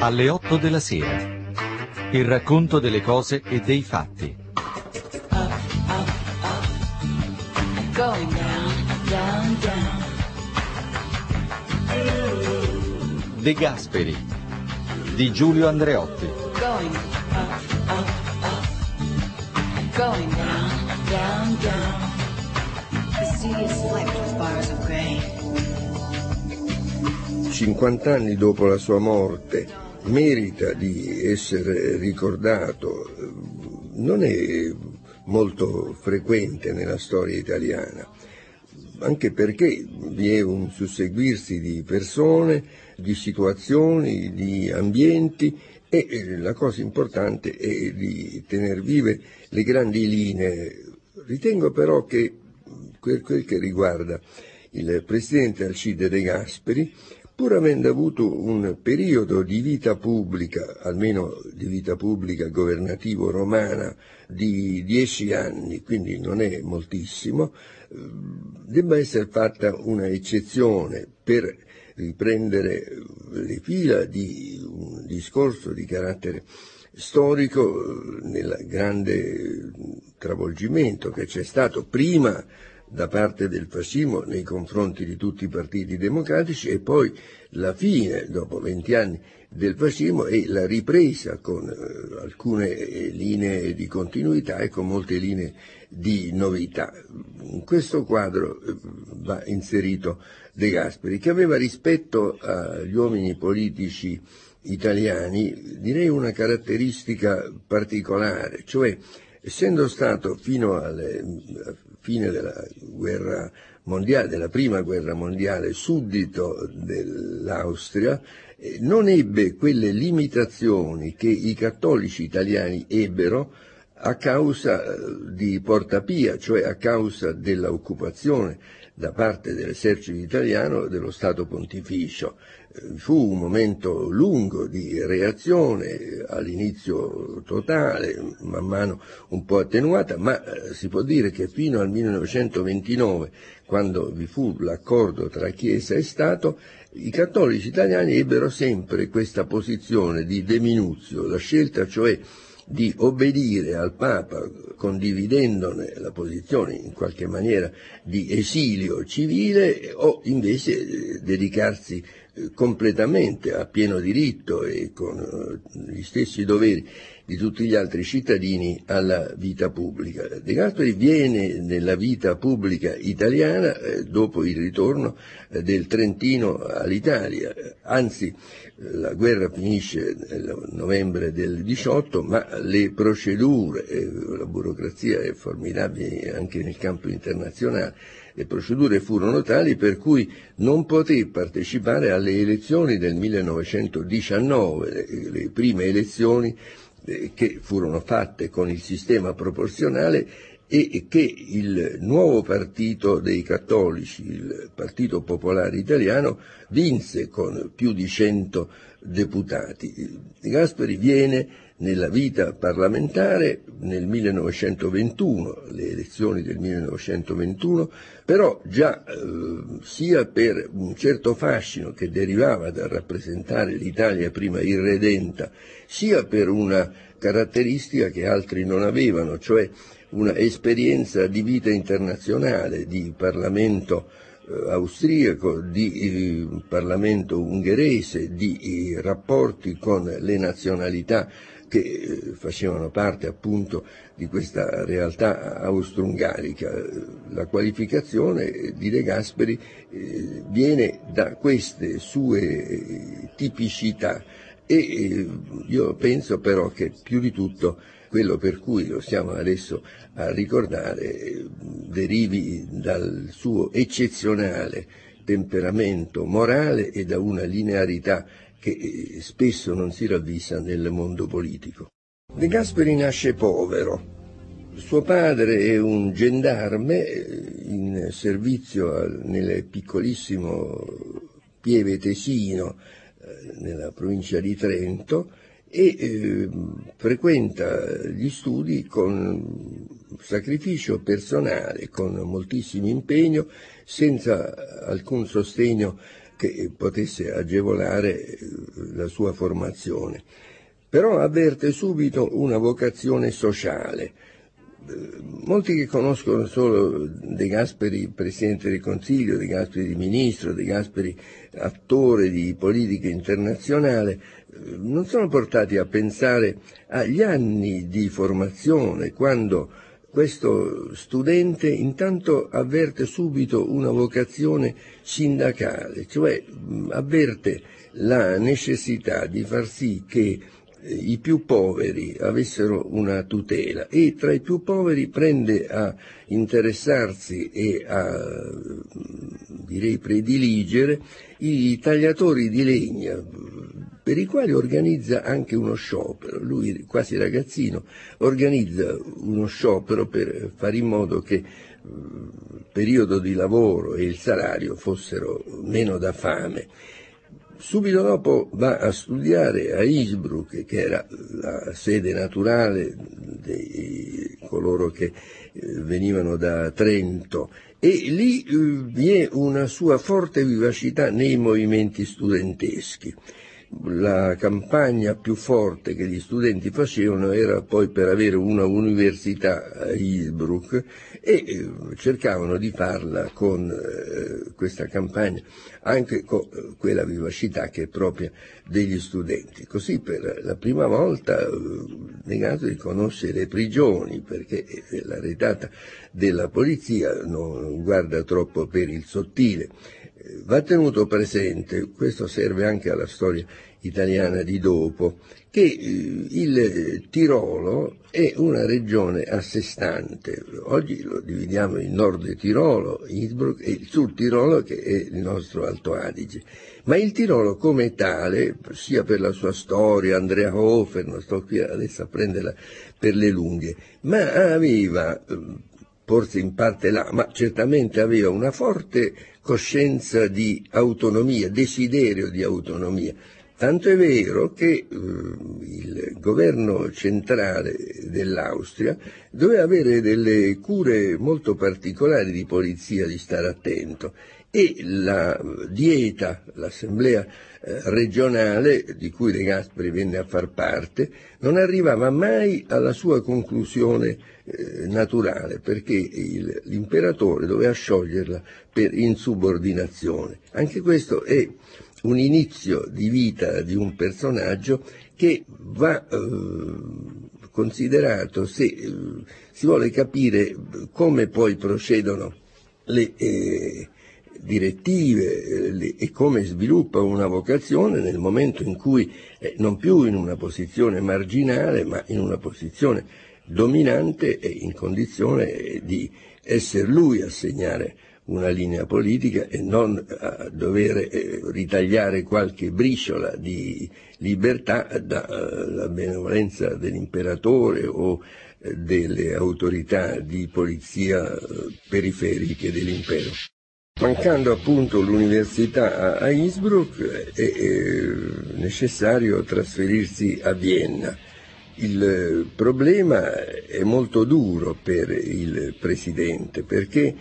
Alle 8 della sera. Il racconto delle cose e dei fatti. De Gasperi di Giulio Andreotti. Going up, up, up. Going down, down, down. 50 anni dopo la sua morte merita di essere ricordato, non è molto frequente nella storia italiana, anche perché vi è un susseguirsi di persone, di situazioni, di ambienti e eh, la cosa importante è di tenere vive le grandi linee. Ritengo però che per quel che riguarda il presidente Alcide De Gasperi, pur avendo avuto un periodo di vita pubblica, almeno di vita pubblica governativo romana, di dieci anni, quindi non è moltissimo, eh, debba essere fatta una eccezione per riprendere le fila di un discorso di carattere storico eh, nel grande travolgimento che c'è stato prima da parte del fascismo nei confronti di tutti i partiti democratici e poi la fine, dopo venti anni, del fascismo e la ripresa con eh, alcune eh, linee di continuità e con molte linee di novità. In questo quadro eh, va inserito De Gasperi, che aveva rispetto agli uomini politici italiani, direi una caratteristica particolare, cioè essendo stato fino alle fine della guerra mondiale, della prima guerra mondiale, suddito dell'Austria, eh, non ebbe quelle limitazioni che i cattolici italiani ebbero a causa eh, di Porta Pia, cioè a causa dell'occupazione da parte dell'esercito italiano dello Stato pontificio. Eh, fu un momento lungo di reazione, all'inizio totale, man mano un po' attenuata, ma eh, si può dire che fino al 1929, quando vi fu l'accordo tra Chiesa e Stato, i cattolici italiani ebbero sempre questa posizione di deminuzio, la scelta cioè di obbedire al Papa condividendone la posizione in qualche maniera di esilio civile o invece eh, dedicarsi eh, completamente a pieno diritto e con eh, gli stessi doveri di tutti gli altri cittadini alla vita pubblica. De Gasperi viene nella vita pubblica italiana eh, dopo il ritorno eh, del Trentino all'Italia, anzi la guerra finisce nel novembre del 18, ma le procedure, la burocrazia è formidabile anche nel campo internazionale, le procedure furono tali per cui non poté partecipare alle elezioni del 1919, le, prime elezioni eh, che furono fatte con il sistema proporzionale e che il nuovo partito dei cattolici, il Partito Popolare Italiano, vinse con più di 100 deputati. De Gasperi viene nella vita parlamentare nel 1921, le elezioni del 1921, però già eh, sia per un certo fascino che derivava dal rappresentare l'Italia prima irredenta, sia per una caratteristica che altri non avevano, cioè una esperienza di vita internazionale, di Parlamento eh, austriaco, di eh, Parlamento ungherese, di eh, rapporti con le nazionalità che eh, facevano parte appunto di questa realtà austro-ungarica. La qualificazione di De Gasperi eh, viene da queste sue eh, tipicità e io penso però che più di tutto quello per cui lo stiamo adesso a ricordare derivi dal suo eccezionale temperamento morale e da una linearità che eh, spesso non si ravvisa nel mondo politico. De Gasperi nasce povero. Suo padre è un gendarme eh, in servizio nel piccolissimo Pieve Tesino, eh, nella provincia di Trento, e eh, frequenta gli studi con sacrificio personale, con moltissimo impegno, senza alcun sostegno che potesse agevolare eh, la sua formazione. Però avverte subito una vocazione sociale, molti che conoscono solo De Gasperi Presidente del Consiglio, De Gasperi Ministro, De Gasperi attore di politica internazionale, non sono portati a pensare agli anni di formazione, quando questo studente intanto avverte subito una vocazione sindacale, cioè avverte la necessità di far sì che i più poveri avessero una tutela e tra i più poveri prende a interessarsi e a direi prediligere i tagliatori di legna per i quali organizza anche uno sciopero. Lui, quasi ragazzino, organizza uno sciopero per fare in modo che il periodo di lavoro e il salario fossero meno da fame Subito dopo va a studiare a Innsbruck, che era la sede naturale di coloro che eh, venivano da Trento, e lì eh, vi è una sua forte vivacità nei movimenti studenteschi. La campagna più forte che gli studenti facevano era poi per avere una università a Innsbruck e cercavano di farla con eh, questa campagna anche con eh, quella vivacità che è propria degli studenti. Così per la prima volta eh, negato di conoscere prigioni perché la retata della polizia non guarda troppo per il sottile Va tenuto presente, questo serve anche alla storia italiana di dopo, che eh, il Tirolo è una regione a sé stante. Oggi lo dividiamo in nord Tirolo, Innsbruck, e il sud Tirolo che è il nostro Alto Adige. Ma il Tirolo come tale, sia per la sua storia, Andrea Hofer, non sto qui adesso a prenderla per le lunghe, ma aveva eh, forse in parte là, ma certamente aveva una forte coscienza di autonomia, desiderio di autonomia. Tanto è vero che eh, il governo centrale dell'Austria doveva avere delle cure molto particolari di polizia, di stare attento e la dieta, l'assemblea eh, regionale di cui De Gasperi venne a far parte, non arrivava mai alla sua conclusione eh, naturale perché il, l'imperatore doveva scioglierla per insubordinazione. Anche questo è un inizio di vita di un personaggio che va eh, considerato se eh, si vuole capire come poi procedono le eh, direttive eh, e come sviluppa una vocazione nel momento in cui è non più in una posizione marginale ma in una posizione dominante e in condizione di essere lui a segnare una linea politica e non a dover eh, ritagliare qualche briciola di libertà dalla benevolenza dell'imperatore o eh, delle autorità di polizia periferiche dell'impero. Mancando appunto l'università a Innsbruck è necessario trasferirsi a Vienna. Il problema è molto duro per il Presidente perché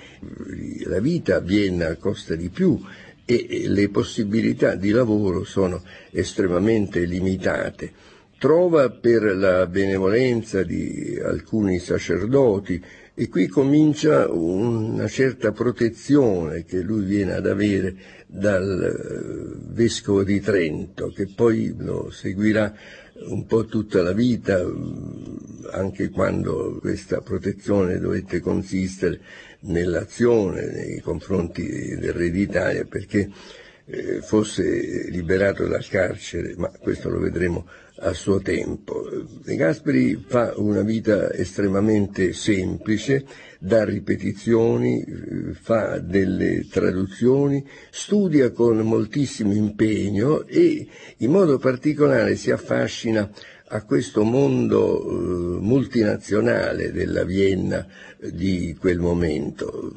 la vita a Vienna costa di più e le possibilità di lavoro sono estremamente limitate. Trova per la benevolenza di alcuni sacerdoti e qui comincia una certa protezione che lui viene ad avere dal vescovo di Trento, che poi lo seguirà un po' tutta la vita, mm, anche quando questa protezione dovette consistere nell'azione nei confronti del re d'Italia perché eh, fosse liberato dal carcere, ma questo lo vedremo a suo tempo. De Gasperi fa una vita estremamente semplice, dà ripetizioni, fa delle traduzioni, studia con moltissimo impegno e in modo particolare si affascina a questo mondo eh, multinazionale della Vienna di quel momento.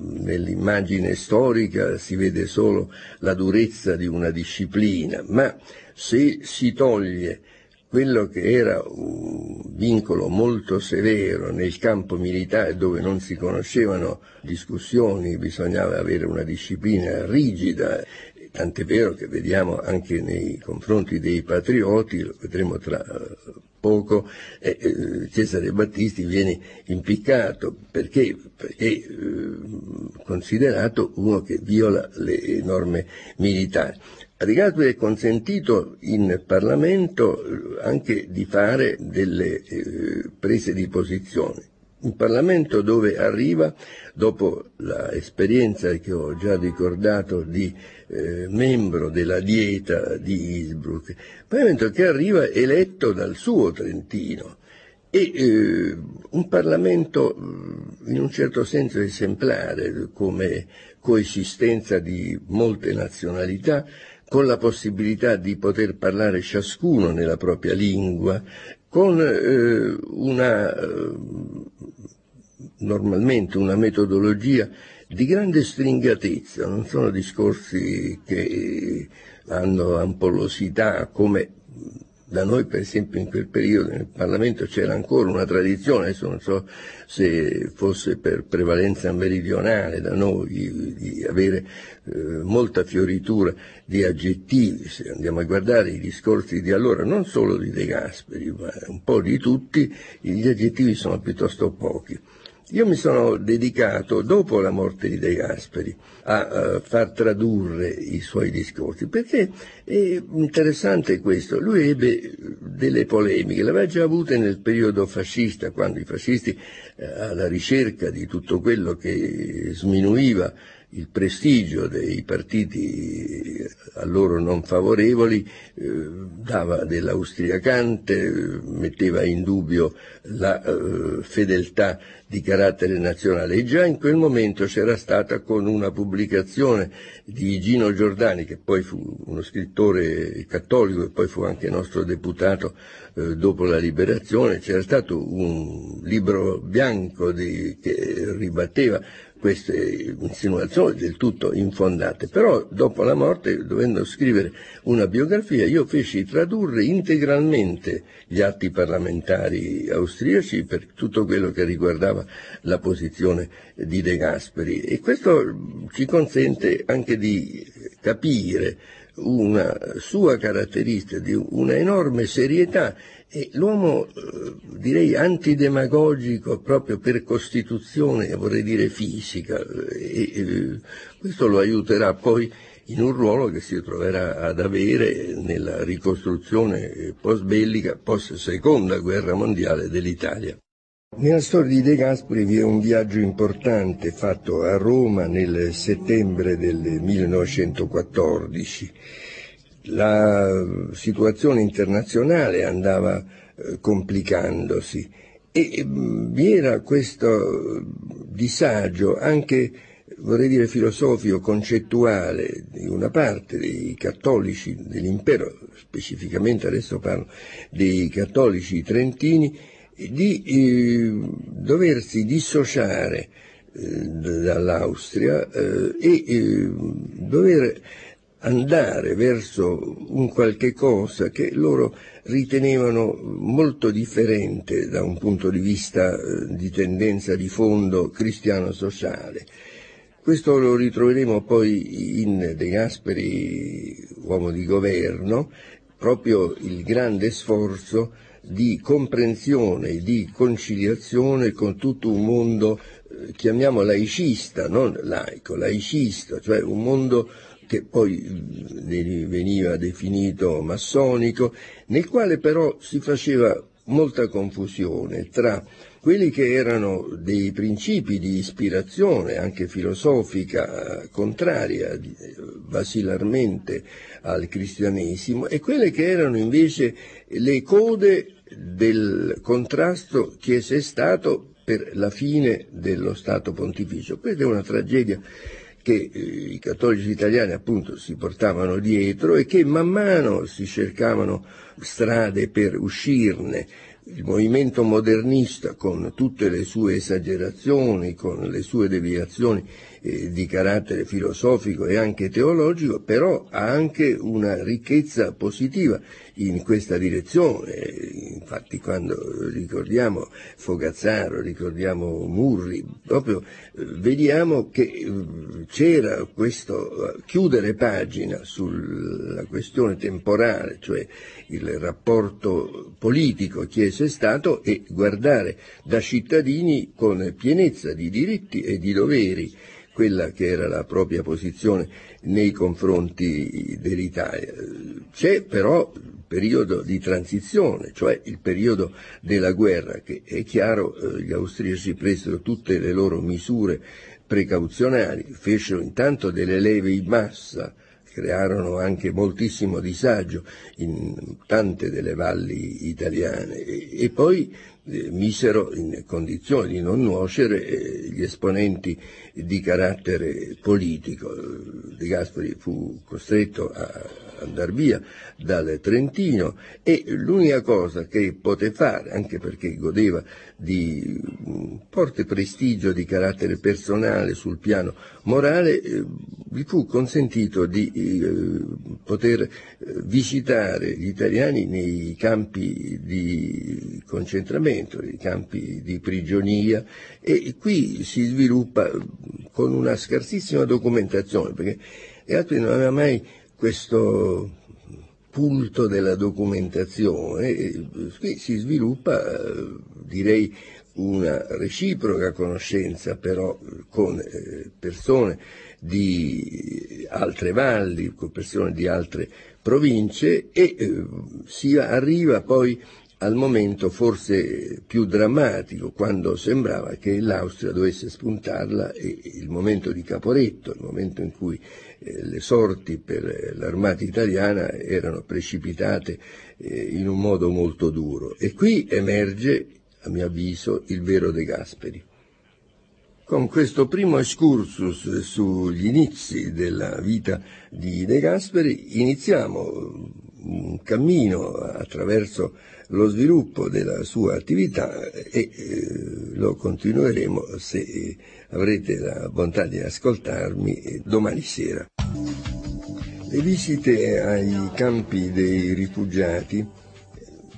Nell'immagine storica si vede solo la durezza di una disciplina, ma se si toglie quello che era un vincolo molto severo nel campo militare dove non si conoscevano discussioni, bisognava avere una disciplina rigida, tant'è vero che vediamo anche nei confronti dei patrioti, lo vedremo tra poco, eh, Cesare Battisti viene impiccato perché, perché eh, considerato uno che viola le norme militari. Rigasperi è consentito in Parlamento eh, anche di fare delle eh, prese di posizione. Un Parlamento dove arriva, dopo l'esperienza che ho già ricordato di eh, membro della dieta di Innsbruck, Parlamento che arriva eletto dal suo Trentino e eh, un Parlamento mm, in un certo senso esemplare come coesistenza di molte nazionalità, con la possibilità di poter parlare ciascuno nella propria lingua, con eh, una, eh, normalmente una metodologia di grande stringatezza, non sono discorsi che hanno ampollosità come da noi per esempio in quel periodo nel Parlamento c'era ancora una tradizione, adesso non so se fosse per prevalenza meridionale da noi di avere eh, molta fioritura di aggettivi, se andiamo a guardare i discorsi di allora, non solo di De Gasperi, ma un po' di tutti, gli aggettivi sono piuttosto pochi. Io mi sono dedicato, dopo la morte di De Gasperi, a uh, far tradurre i suoi discorsi, perché è interessante questo. Lui ebbe delle polemiche, le aveva già avute nel periodo fascista, quando i fascisti, uh, alla ricerca di tutto quello che sminuiva il prestigio dei partiti a loro non favorevoli eh, dava dell'austriacante, metteva in dubbio la eh, fedeltà di carattere nazionale. E già in quel momento c'era stata con una pubblicazione di Gino Giordani, che poi fu uno scrittore cattolico e poi fu anche nostro deputato eh, dopo la liberazione, c'era stato un libro bianco di, che ribatteva queste insinuazioni del tutto infondate, però dopo la morte, dovendo scrivere una biografia, io feci tradurre integralmente gli atti parlamentari austriaci per tutto quello che riguardava la posizione di De Gasperi. E questo ci consente anche di capire una sua caratteristica di una enorme serietà e l'uomo, eh, direi, antidemagogico proprio per costituzione, vorrei dire fisica, e, e questo lo aiuterà poi in un ruolo che si troverà ad avere nella ricostruzione post-bellica, post-seconda guerra mondiale dell'Italia. Nella storia di De Gasperi vi è un viaggio importante fatto a Roma nel settembre del 1914 la situazione internazionale andava eh, complicandosi. E mm, vi era questo disagio anche vorrei dire filosofico, concettuale di una parte dei cattolici dell'impero, specificamente adesso parlo dei cattolici trentini, di eh, doversi dissociare eh, dall'Austria eh, e eh, dover andare verso un qualche cosa che loro ritenevano molto differente da un punto di vista eh, di tendenza di fondo cristiano-sociale. Questo lo ritroveremo poi in De Gasperi, uomo di governo, proprio il grande sforzo di comprensione, di conciliazione con tutto un mondo, eh, chiamiamo laicista, non laico, laicista, cioè un mondo che poi veniva definito massonico, nel quale però si faceva molta confusione tra quelli che erano dei principi di ispirazione anche filosofica contraria basilarmente al cristianesimo e quelle che erano invece le code del contrasto che è stato per la fine dello Stato pontificio. Questa è una tragedia che eh, i cattolici italiani appunto si portavano dietro e che man mano si cercavano strade per uscirne. Il movimento modernista, con tutte le sue esagerazioni, con le sue deviazioni eh, di carattere filosofico e anche teologico, però ha anche una ricchezza positiva in questa direzione. Infatti quando ricordiamo Fogazzaro, ricordiamo Murri, proprio eh, vediamo che eh, c'era questo chiudere pagina sulla questione temporale, cioè il rapporto politico Chiesa-Stato e guardare da cittadini con pienezza di diritti e di doveri quella che era la propria posizione nei confronti dell'Italia. C'è però il periodo di transizione, cioè il periodo della guerra, che è chiaro eh, gli austriaci presero tutte le loro misure precauzionali, fecero intanto delle leve in massa, crearono anche moltissimo disagio in tante delle valli italiane e, poi misero in condizione di non nuocere eh, gli esponenti di carattere politico. De Gasperi fu costretto a andare via dal Trentino e l'unica cosa che poté fare, anche perché godeva di forte prestigio di carattere personale sul piano morale, eh, gli fu consentito di eh, poter eh, visitare gli italiani nei campi di concentramento, nei campi di prigionia e qui si sviluppa con una scarsissima documentazione, perché Gasperi non aveva mai questo punto della documentazione, qui si sviluppa, direi, una reciproca conoscenza però con eh, persone di altre valli, con persone di altre province e eh, si arriva poi al momento forse più drammatico, quando sembrava che l'Austria dovesse spuntarla il momento di Caporetto, il momento in cui eh, le sorti per l'armata italiana erano precipitate eh, in un modo molto duro. E qui emerge, a mio avviso, il vero De Gasperi. Con questo primo excursus sugli inizi della vita di De Gasperi iniziamo un cammino attraverso lo sviluppo della sua attività e eh, lo continueremo se avrete la bontà di ascoltarmi domani sera. Le visite ai campi dei rifugiati.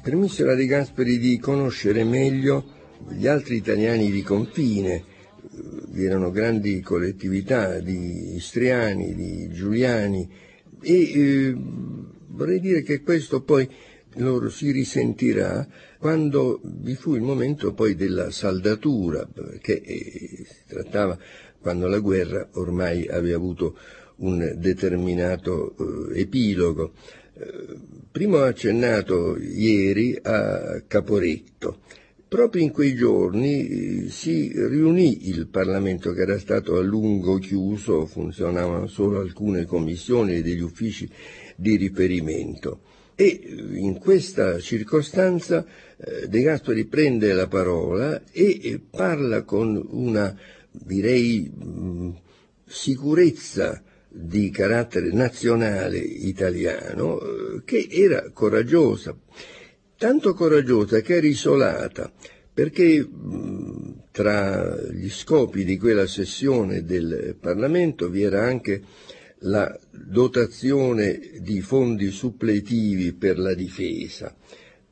Permisero a De Gasperi di conoscere meglio gli altri italiani di confine, vi erano grandi collettività di istriani, di giuliani. E eh, vorrei dire che questo poi loro si risentirà quando vi fu il momento poi della saldatura, perché eh, si trattava quando la guerra ormai aveva avuto un determinato eh, epilogo. Eh, primo accennato ieri a Caporetto. Proprio in quei giorni si riunì il Parlamento che era stato a lungo chiuso, funzionavano solo alcune commissioni e degli uffici di riferimento. E in questa circostanza De Gasperi prende la parola e parla con una, direi, mh, sicurezza di carattere nazionale italiano eh, che era coraggiosa, tanto coraggiosa che era isolata, perché mh, tra gli scopi di quella sessione del Parlamento vi era anche la dotazione di fondi suppletivi per la difesa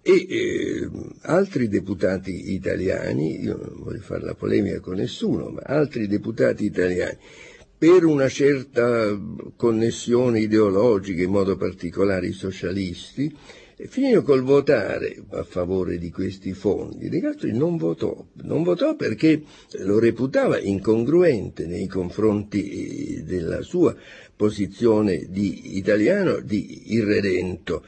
e eh, altri deputati italiani, io non voglio fare la polemica con nessuno, ma altri deputati italiani, per una certa connessione ideologica, in modo particolare i socialisti, finirono col votare a favore di questi fondi. De Castro non votò, non votò perché lo reputava incongruente nei confronti della sua posizione di italiano di irredento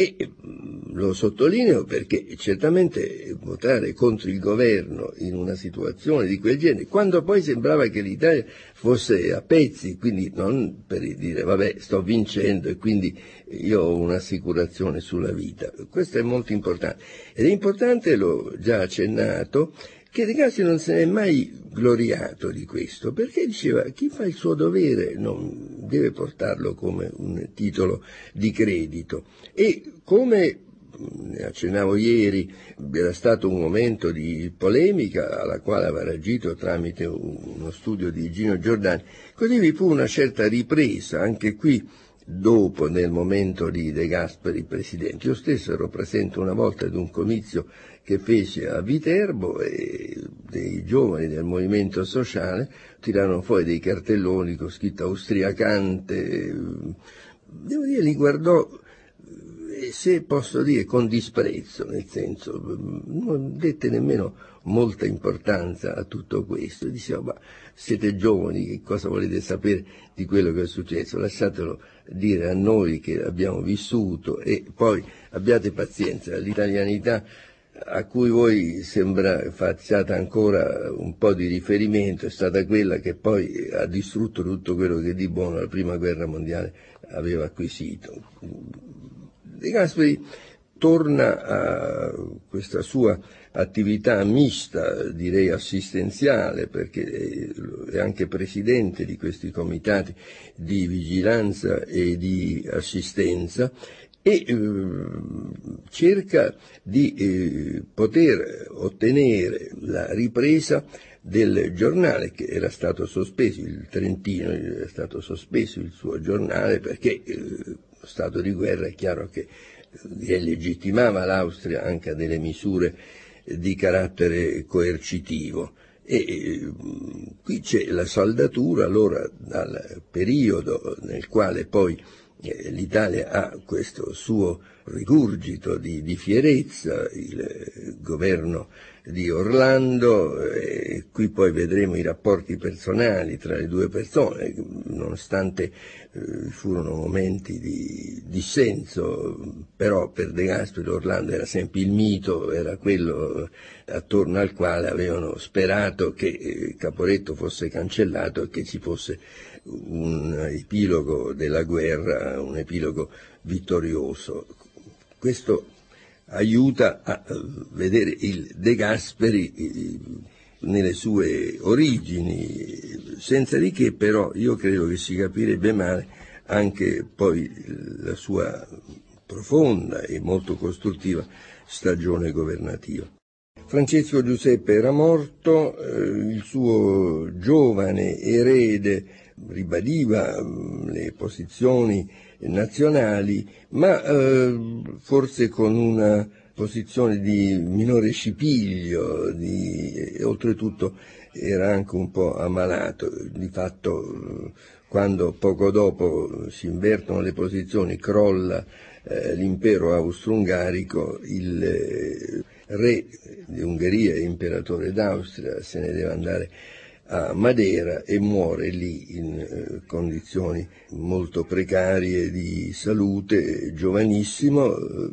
e mm, lo sottolineo perché certamente votare contro il governo in una situazione di quel genere, quando poi sembrava che l'Italia fosse a pezzi, quindi non per dire vabbè sto vincendo e quindi io ho un'assicurazione sulla vita, questo è molto importante. Ed è importante, l'ho già accennato, che De Gassi non se n'è mai gloriato di questo, perché diceva chi fa il suo dovere non deve portarlo come un titolo di credito e come ne accennavo ieri, era stato un momento di polemica alla quale aveva reagito tramite uno studio di Gino Giordani, così vi fu una certa ripresa anche qui dopo nel momento di De Gasperi presidente. Io stesso ero presente una volta ad un comizio che fece a Viterbo e dei giovani del movimento sociale tirarono fuori dei cartelloni con scritto austriacante, devo dire li guardò se posso dire con disprezzo, nel senso non dette nemmeno molta importanza a tutto questo, diceva ma siete giovani, che cosa volete sapere di quello che è successo, lasciatelo dire a noi che abbiamo vissuto e poi abbiate pazienza, l'italianità a cui voi sembra facciate ancora un po' di riferimento è stata quella che poi ha distrutto tutto quello che di buono la prima guerra mondiale aveva acquisito. De Gasperi torna a questa sua attività mista, direi assistenziale, perché è anche presidente di questi comitati di vigilanza e di assistenza e eh, cerca di eh, poter ottenere la ripresa del giornale che era stato sospeso, il Trentino era stato sospeso il suo giornale perché eh, stato di guerra è chiaro che legittimava l'Austria anche a delle misure di carattere coercitivo. E qui c'è la saldatura, allora dal periodo nel quale poi eh, l'Italia ha questo suo rigurgito di, di fierezza, il governo di Orlando, e qui poi vedremo i rapporti personali tra le due persone, nonostante eh, furono momenti di dissenso, però per De Gasperi Orlando era sempre il mito, era quello attorno al quale avevano sperato che eh, Caporetto fosse cancellato e che ci fosse un epilogo della guerra, un epilogo vittorioso. Questo aiuta a vedere il De Gasperi eh, nelle sue origini, senza di che però io credo che si capirebbe male anche poi la sua profonda e molto costruttiva stagione governativa. Francesco Giuseppe era morto, eh, il suo giovane erede ribadiva mm, le posizioni nazionali, ma eh, forse con una posizione di minore scipiglio, di, e oltretutto era anche un po' ammalato, di fatto quando poco dopo si invertono le posizioni, crolla eh, l'impero austro-ungarico, il eh, re di Ungheria imperatore d'Austria se ne deve andare a Madeira e muore lì in eh, condizioni molto precarie di salute, giovanissimo, eh,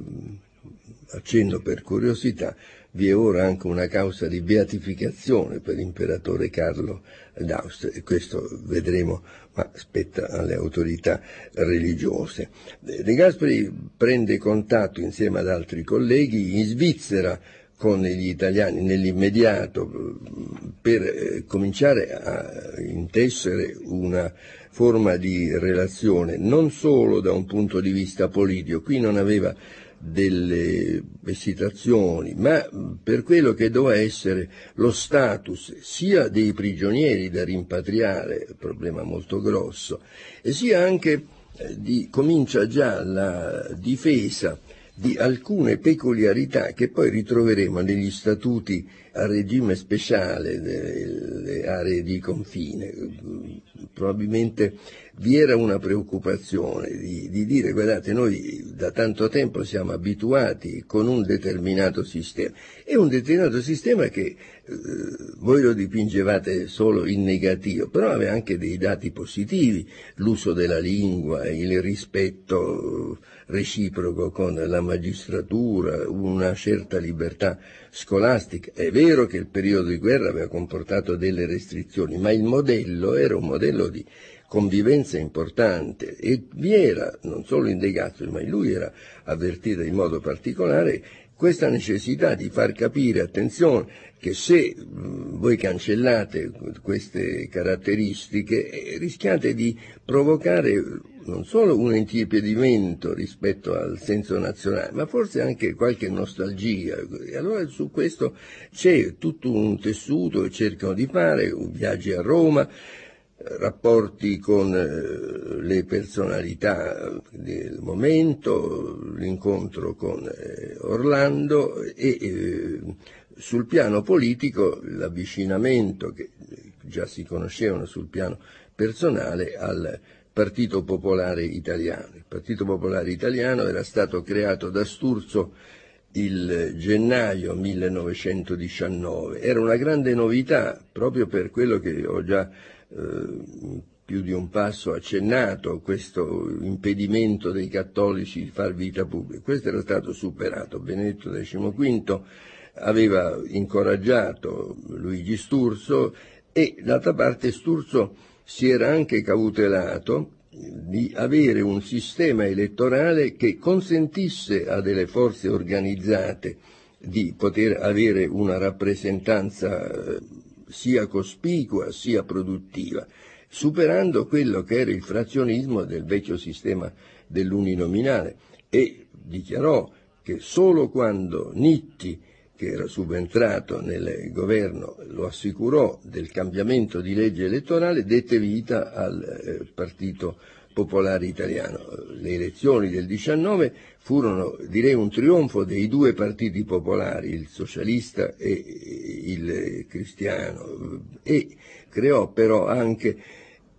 accenno per curiosità, vi è ora anche una causa di beatificazione per l'imperatore Carlo d'Austria e questo vedremo, ma spetta alle autorità religiose. De Gasperi prende contatto insieme ad altri colleghi in Svizzera con gli italiani nell'immediato per eh, cominciare a intessere una forma di relazione non solo da un punto di vista politico, qui non aveva delle esitazioni, ma per quello che doveva essere lo status sia dei prigionieri da rimpatriare, problema molto grosso, e sia anche eh, di, comincia già la difesa di alcune peculiarità che poi ritroveremo negli statuti a regime speciale delle aree di confine. Probabilmente vi era una preoccupazione di, di, dire guardate noi da tanto tempo siamo abituati con un determinato sistema e un determinato sistema che eh, voi lo dipingevate solo in negativo, però aveva anche dei dati positivi, l'uso della lingua, il rispetto reciproco con la magistratura, una certa libertà scolastica. È vero che il periodo di guerra aveva comportato delle restrizioni, ma il modello era un modello di convivenza importante e vi era, non solo in De Gasperi, ma in lui era avvertita in modo particolare questa necessità di far capire, attenzione, che se voi cancellate queste caratteristiche eh, rischiate di provocare non solo un intiepidimento rispetto al senso nazionale, ma forse anche qualche nostalgia. E allora su questo c'è tutto un tessuto che cercano di fare, viaggi a Roma, rapporti con eh, le personalità del momento, l'incontro con eh, Orlando e eh, sul piano politico l'avvicinamento che già si conoscevano sul piano personale al Partito Popolare Italiano. Il Partito Popolare Italiano era stato creato da Sturzo il gennaio 1919. Era una grande novità proprio per quello che ho già eh, più di un passo accennato, questo impedimento dei cattolici di far vita pubblica. Questo era stato superato. Benedetto XV aveva incoraggiato Luigi Sturzo e d'altra parte Sturzo si era anche cautelato di avere un sistema elettorale che consentisse a delle forze organizzate di poter avere una rappresentanza eh, sia cospicua sia produttiva, superando quello che era il frazionismo del vecchio sistema dell'uninominale e dichiarò che solo quando Nitti che era subentrato nel governo, lo assicurò del cambiamento di legge elettorale, dette vita al eh, Partito Popolare Italiano. Le elezioni del 19 furono, direi, un trionfo dei due partiti popolari, il socialista e il cristiano, e creò però anche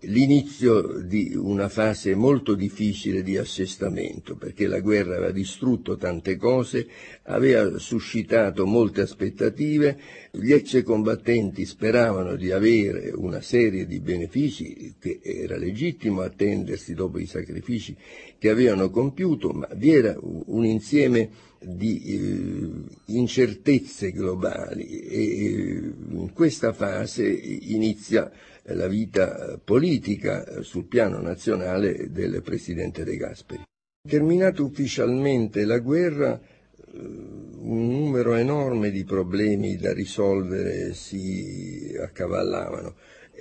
l'inizio di una fase molto difficile di assestamento, perché la guerra aveva distrutto tante cose, aveva suscitato molte aspettative, gli ex combattenti speravano di avere una serie di benefici che era legittimo attendersi dopo i sacrifici che avevano compiuto, ma vi era un insieme di eh, incertezze globali e eh, in questa fase inizia la vita politica sul piano nazionale del presidente De Gasperi. Terminata ufficialmente la guerra, eh, un numero enorme di problemi da risolvere si accavallavano,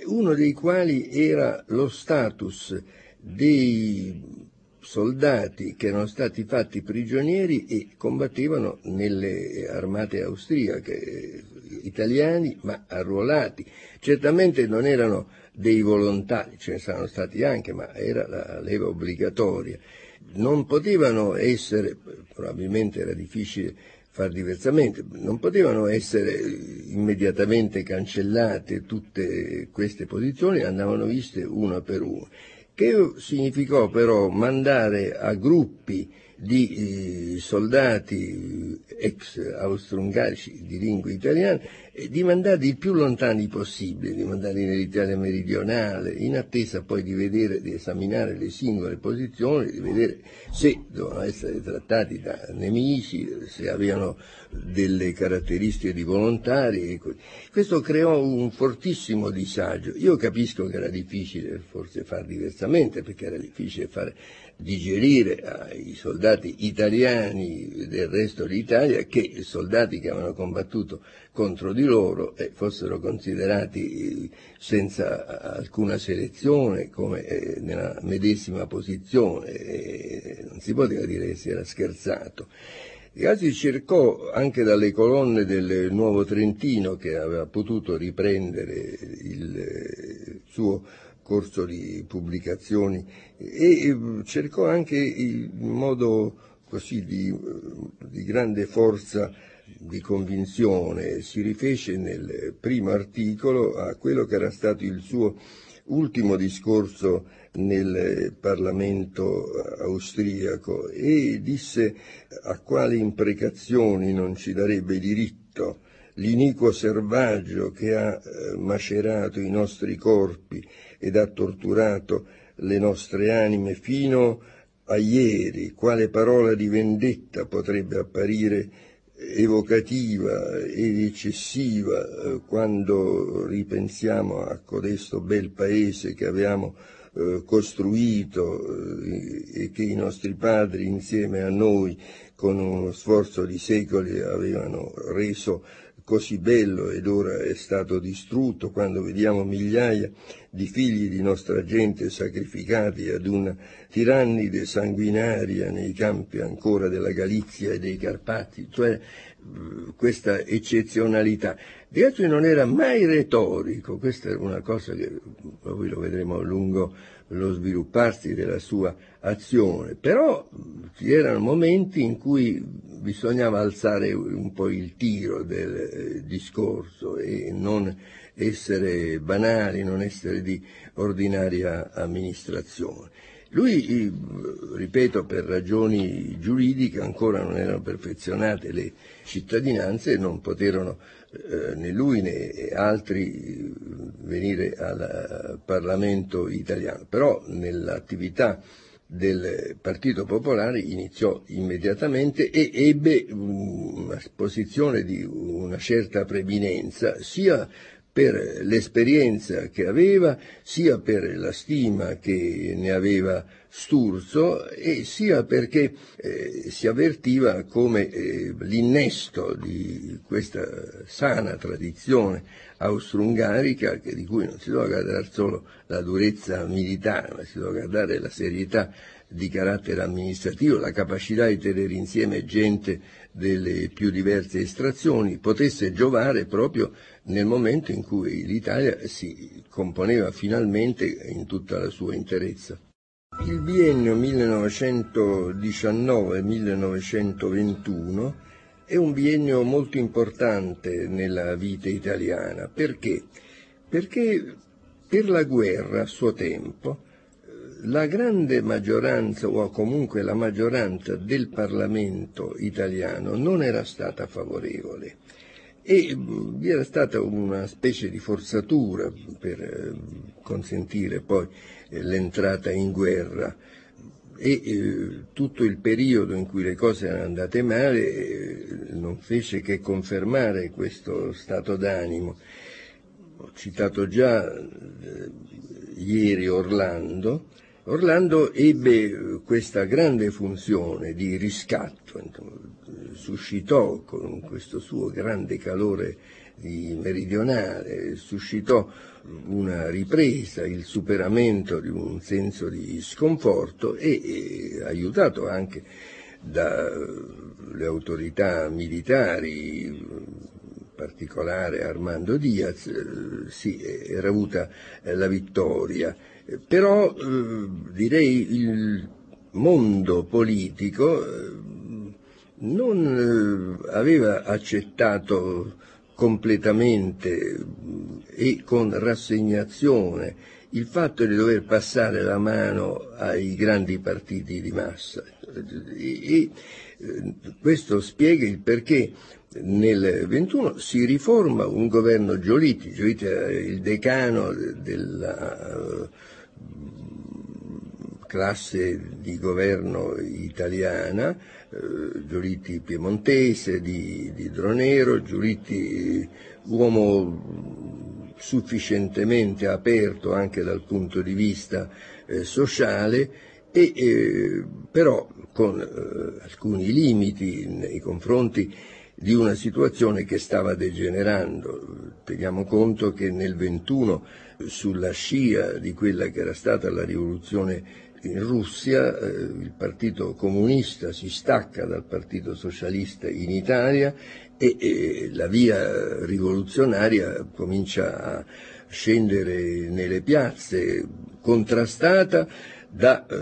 uno dei quali era lo status dei soldati che erano stati fatti prigionieri e combattevano nelle armate austriache, italiani ma arruolati. Certamente non erano dei volontari, ce ne saranno stati anche, ma era la leva obbligatoria. Non potevano essere, probabilmente era difficile far diversamente, non potevano essere immediatamente cancellate tutte queste posizioni, andavano viste una per una che significò però mandare a gruppi di eh, soldati ex austro-ungarici di lingua italiana di mandarli il più lontani possibile, di mandarli nell'Italia meridionale, in attesa poi di vedere, di esaminare le singole posizioni, di vedere se dovevano essere trattati da nemici, se avevano delle caratteristiche di volontari. Questo creò un fortissimo disagio. Io capisco che era difficile forse far diversamente, perché era difficile fare digerire ai soldati italiani del resto d'Italia che soldati che avevano combattuto contro di loro eh, fossero considerati senza alcuna selezione come eh, nella medesima posizione, eh, non si poteva dire che si era scherzato. Gasi cercò anche dalle colonne del Nuovo Trentino, che aveva potuto riprendere il eh, suo corso di pubblicazioni, e cercò anche in modo così di, di grande forza di convinzione, si rifece nel primo articolo a quello che era stato il suo ultimo discorso nel Parlamento austriaco e disse a quali imprecazioni non ci darebbe diritto l'iniquo servaggio che ha eh, macerato i nostri corpi ed ha torturato le nostre anime fino a ieri, quale parola di vendetta potrebbe apparire evocativa ed eccessiva eh, quando ripensiamo a codesto bel paese che abbiamo eh, costruito eh, e che i nostri padri insieme a noi con uno sforzo di secoli avevano reso così bello ed ora è stato distrutto, quando vediamo migliaia di figli di nostra gente sacrificati ad una tirannide sanguinaria nei campi ancora della Galizia e dei Carpati, cioè questa eccezionalità. Di non era mai retorico, questa è una cosa che poi lo vedremo lungo lo svilupparsi della sua azione, però ci erano momenti in cui bisognava alzare un po' il tiro del eh, discorso e non essere banali, non essere di ordinaria amministrazione. Lui, ripeto, per ragioni giuridiche ancora non erano perfezionate le cittadinanze e non poterono eh, né lui né altri venire al Parlamento italiano, però nell'attività del Partito Popolare iniziò immediatamente e ebbe una posizione di una certa preminenza sia per l'esperienza che aveva, sia per la stima che ne aveva Sturzo e sia perché eh, si avvertiva come eh, l'innesto di questa sana tradizione austro-ungarica, di cui non si doveva guardare solo la durezza militare, ma si doveva guardare la serietà di carattere amministrativo, la capacità di tenere insieme gente delle più diverse estrazioni, potesse giovare proprio nel momento in cui l'Italia si componeva finalmente in tutta la sua interezza. Il biennio 1919-1921 è un biennio molto importante nella vita italiana. Perché? Perché per la guerra a suo tempo la grande maggioranza, o comunque la maggioranza del Parlamento italiano non era stata favorevole e vi era stata una specie di forzatura per eh, consentire poi eh, l'entrata in guerra e eh, tutto il periodo in cui le cose erano andate male eh, non fece che confermare questo stato d'animo. Ho citato già ieri Orlando, Orlando ebbe questa grande funzione di riscatto, suscitò con questo suo grande calore meridionale, suscitò una ripresa, il superamento di un senso di sconforto e, e aiutato anche dalle autorità militari, in particolare Armando Diaz, sì, era avuta la vittoria. Però eh, direi il mondo politico eh, non eh, aveva accettato completamente e con rassegnazione il fatto di dover passare la mano ai grandi partiti di massa. E, questo spiega il perché nel 21 si riforma un governo Giolitti, Giolitti era il decano della classe di governo italiana, eh, Giolitti piemontese, di, di Dronero, Giolitti uomo sufficientemente aperto anche dal punto di vista eh, sociale, e, eh, però con eh, alcuni limiti nei confronti di una situazione che stava degenerando. Teniamo conto che nel 21, sulla scia di quella che era stata la rivoluzione in Russia eh, il Partito Comunista si stacca dal Partito Socialista in Italia e, e la via rivoluzionaria comincia a scendere nelle piazze contrastata da eh,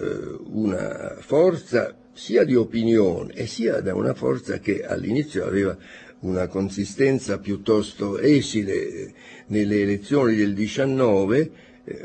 una forza sia di opinione e sia da una forza che all'inizio aveva una consistenza piuttosto esile nelle elezioni del 19 eh,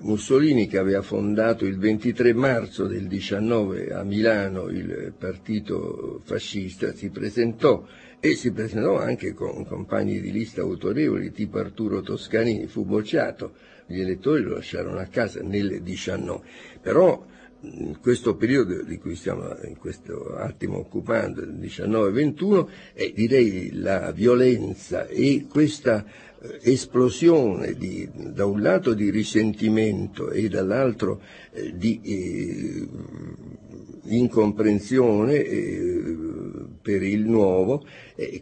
Mussolini che aveva fondato il 23 marzo del 19 a Milano il partito fascista si presentò e si presentò anche con compagni di lista autorevoli tipo Arturo Toscanini, fu bocciato, gli elettori lo lasciarono a casa nel 19, però in questo periodo di cui stiamo in questo attimo occupando, il 19-21, è direi la violenza e questa eh, esplosione di, da un lato di risentimento e dall'altro eh, di eh, incomprensione eh, per il nuovo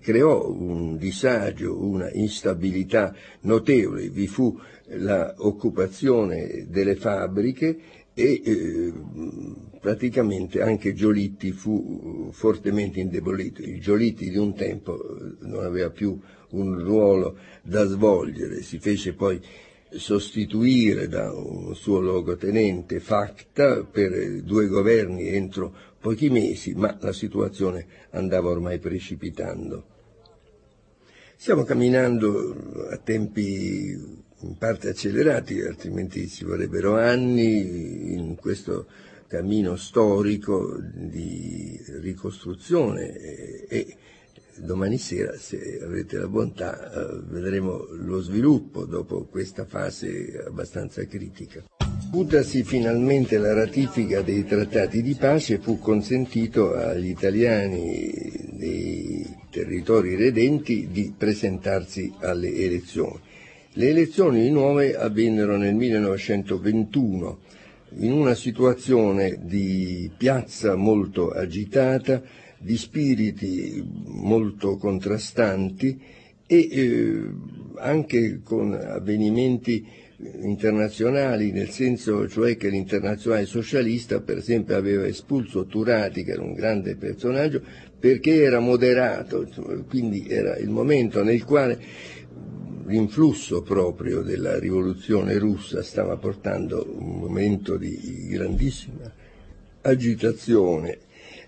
creò un disagio, una instabilità notevole. Vi fu l'occupazione delle fabbriche e eh, praticamente anche Giolitti fu fortemente indebolito. Il Giolitti di un tempo eh, non aveva più un ruolo da svolgere, si fece poi sostituire da un suo logotenente Facta per due governi entro pochi mesi, ma la situazione andava ormai precipitando. Stiamo camminando a tempi in parte accelerati, altrimenti ci vorrebbero anni in questo cammino storico di ricostruzione e, domani sera, se avrete la bontà, eh, vedremo lo sviluppo dopo questa fase abbastanza critica. Udasi finalmente la ratifica dei trattati di pace fu consentito agli italiani dei territori redenti di presentarsi alle elezioni. Le elezioni nuove avvennero nel 1921 in una situazione di piazza molto agitata, di spiriti molto contrastanti e eh, anche con avvenimenti internazionali, nel senso cioè che l'internazionale socialista per esempio aveva espulso Turati, che era un grande personaggio, perché era moderato, quindi era il momento nel quale l'influsso proprio della rivoluzione russa stava portando un momento di grandissima agitazione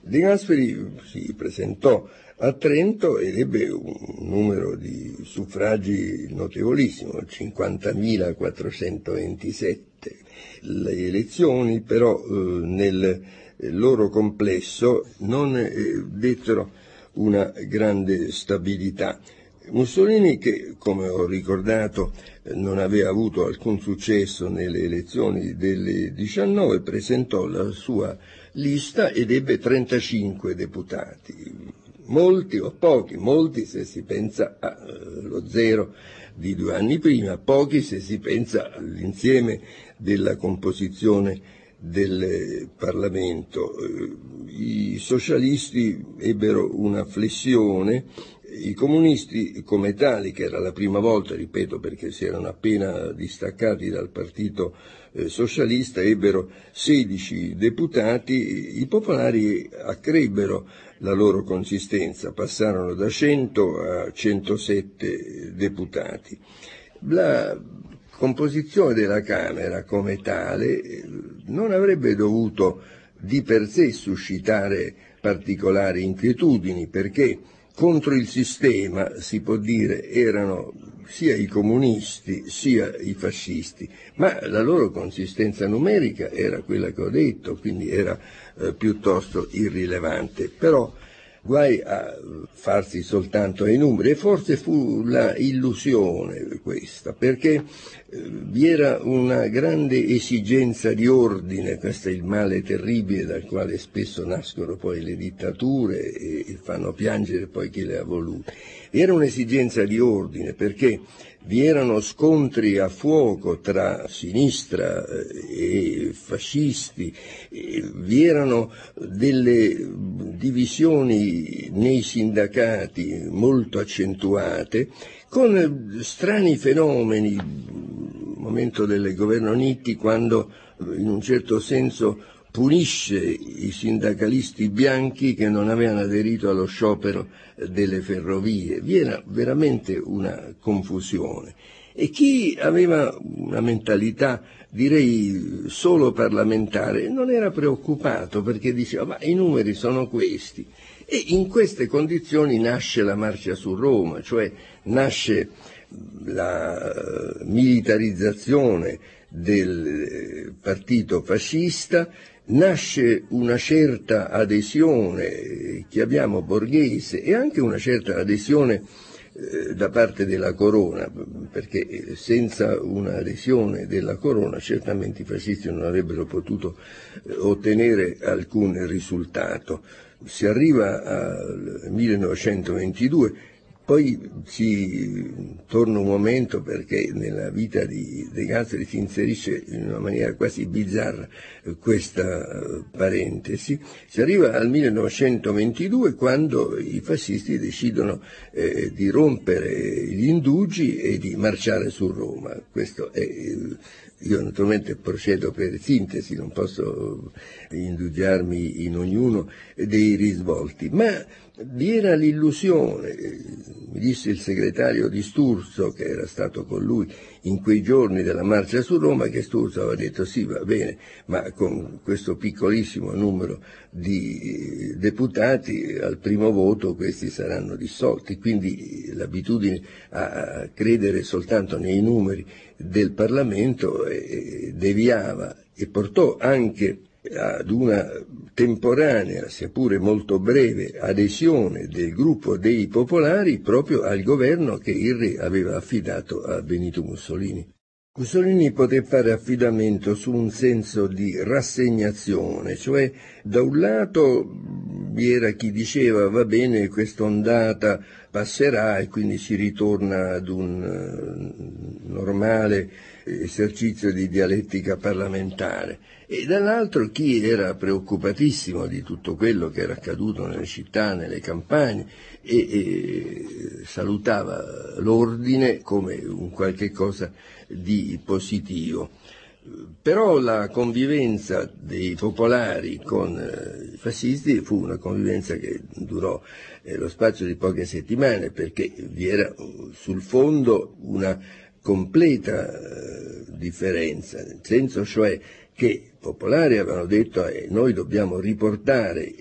De Gasperi si presentò a Trento ed ebbe un numero di suffragi notevolissimo, 50.427. Le elezioni però eh, nel loro complesso non eh, dettero una grande stabilità. Mussolini, che come ho ricordato non aveva avuto alcun successo nelle elezioni del 19, presentò la sua lista ed ebbe 35 deputati, molti o pochi, molti se si pensa allo eh, zero di due anni prima, pochi se si pensa all'insieme della composizione del Parlamento. Eh, I socialisti ebbero una flessione i comunisti come tali, che era la prima volta, ripeto, perché si erano appena distaccati dal partito eh, socialista, ebbero 16 deputati, i popolari accrebbero la loro consistenza, passarono da 100 a 107 deputati. La composizione della Camera come tale eh, non avrebbe dovuto di per sé suscitare particolari inquietudini perché contro il sistema, si può dire, erano sia i comunisti sia i fascisti, ma la loro consistenza numerica era quella che ho detto, quindi era eh, piuttosto irrilevante. Però guai a farsi soltanto ai numeri e forse fu la illusione questa, perché eh, vi era una grande esigenza di ordine, questo è il male terribile dal quale spesso nascono poi le dittature e fanno piangere poi chi le ha volute. Era un'esigenza di ordine perché vi erano scontri a fuoco tra sinistra eh, e fascisti, vi erano delle divisioni nei sindacati molto accentuate, con strani fenomeni, momento del governo Nitti quando in un certo senso punisce i sindacalisti bianchi che non avevano aderito allo sciopero delle ferrovie. Vi era veramente una confusione. E chi aveva una mentalità, direi, solo parlamentare, non era preoccupato perché diceva ma i numeri sono questi. E in queste condizioni nasce la marcia su Roma, cioè nasce la militarizzazione del partito fascista nasce una certa adesione, chiamiamo borghese, e anche una certa adesione eh, da parte della corona, perché senza un'adesione della corona certamente i fascisti non avrebbero potuto eh, ottenere alcun risultato. Si arriva al 1922 Poi ci torna un momento perché nella vita di De Gasperi si inserisce in una maniera quasi bizzarra questa eh, parentesi. Si arriva al 1922 quando i fascisti decidono eh, di rompere gli indugi e di marciare su Roma. Questo è io naturalmente procedo per sintesi, non posso indugiarmi in ognuno dei risvolti, ma vi era l'illusione, mi disse il segretario di Sturzo, che era stato con lui in quei giorni della marcia su Roma, che Sturzo aveva detto sì, va bene, ma con questo piccolissimo numero di deputati al primo voto questi saranno dissolti, quindi l'abitudine a credere soltanto nei numeri del Parlamento eh, deviava e portò anche ad una temporanea, sia pure molto breve, adesione del gruppo dei popolari proprio al governo che il re aveva affidato a Benito Mussolini. Mussolini poté fare affidamento su un senso di rassegnazione, cioè da un lato vi era chi diceva va bene quest'ondata passerà e quindi si ritorna ad un eh, normale esercizio di dialettica parlamentare e dall'altro chi era preoccupatissimo di tutto quello che era accaduto nelle città, nelle campagne e, e salutava l'ordine come un qualche cosa di positivo. Però la convivenza dei popolari con eh, i fascisti fu una convivenza che durò eh, lo spazio di poche settimane perché vi era sul fondo una completa eh, differenza, nel senso cioè che i popolari avevano detto eh, noi dobbiamo riportare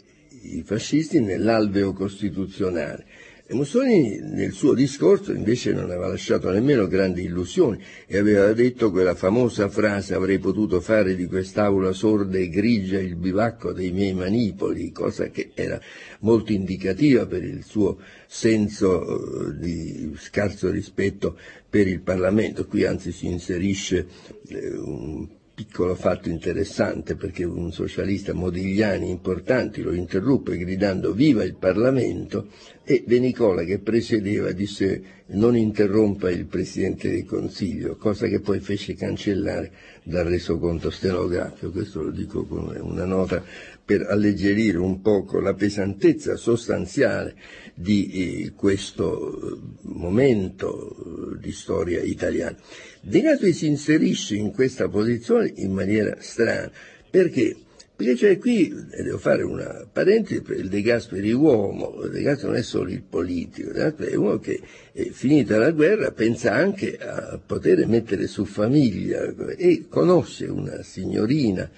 i fascisti nell'alveo costituzionale e Mussolini nel suo discorso invece non aveva lasciato nemmeno grandi illusioni e aveva detto quella famosa frase avrei potuto fare di quest'aula sorda e grigia il bivacco dei miei manipoli, cosa che era molto indicativa per il suo senso eh, di scarso rispetto per il Parlamento. Qui anzi si inserisce eh, un piccolo fatto interessante perché un socialista Modigliani importante lo interruppe gridando viva il Parlamento e De Nicola che presiedeva disse non interrompa il Presidente del Consiglio, cosa che poi fece cancellare dal resoconto stenografico, questo lo dico come una nota per alleggerire un poco la pesantezza sostanziale di eh, questo eh, momento di storia italiana. De Gasperi si inserisce in questa posizione in maniera strana, perché? Perché cioè qui, devo fare una parentesi il De Gasperi uomo, De Gasperi non è solo il politico, De Gasperi è uno che eh, finita la guerra pensa anche a poter mettere su famiglia e conosce una signorina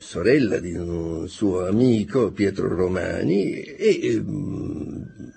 sorella di un suo amico Pietro Romani e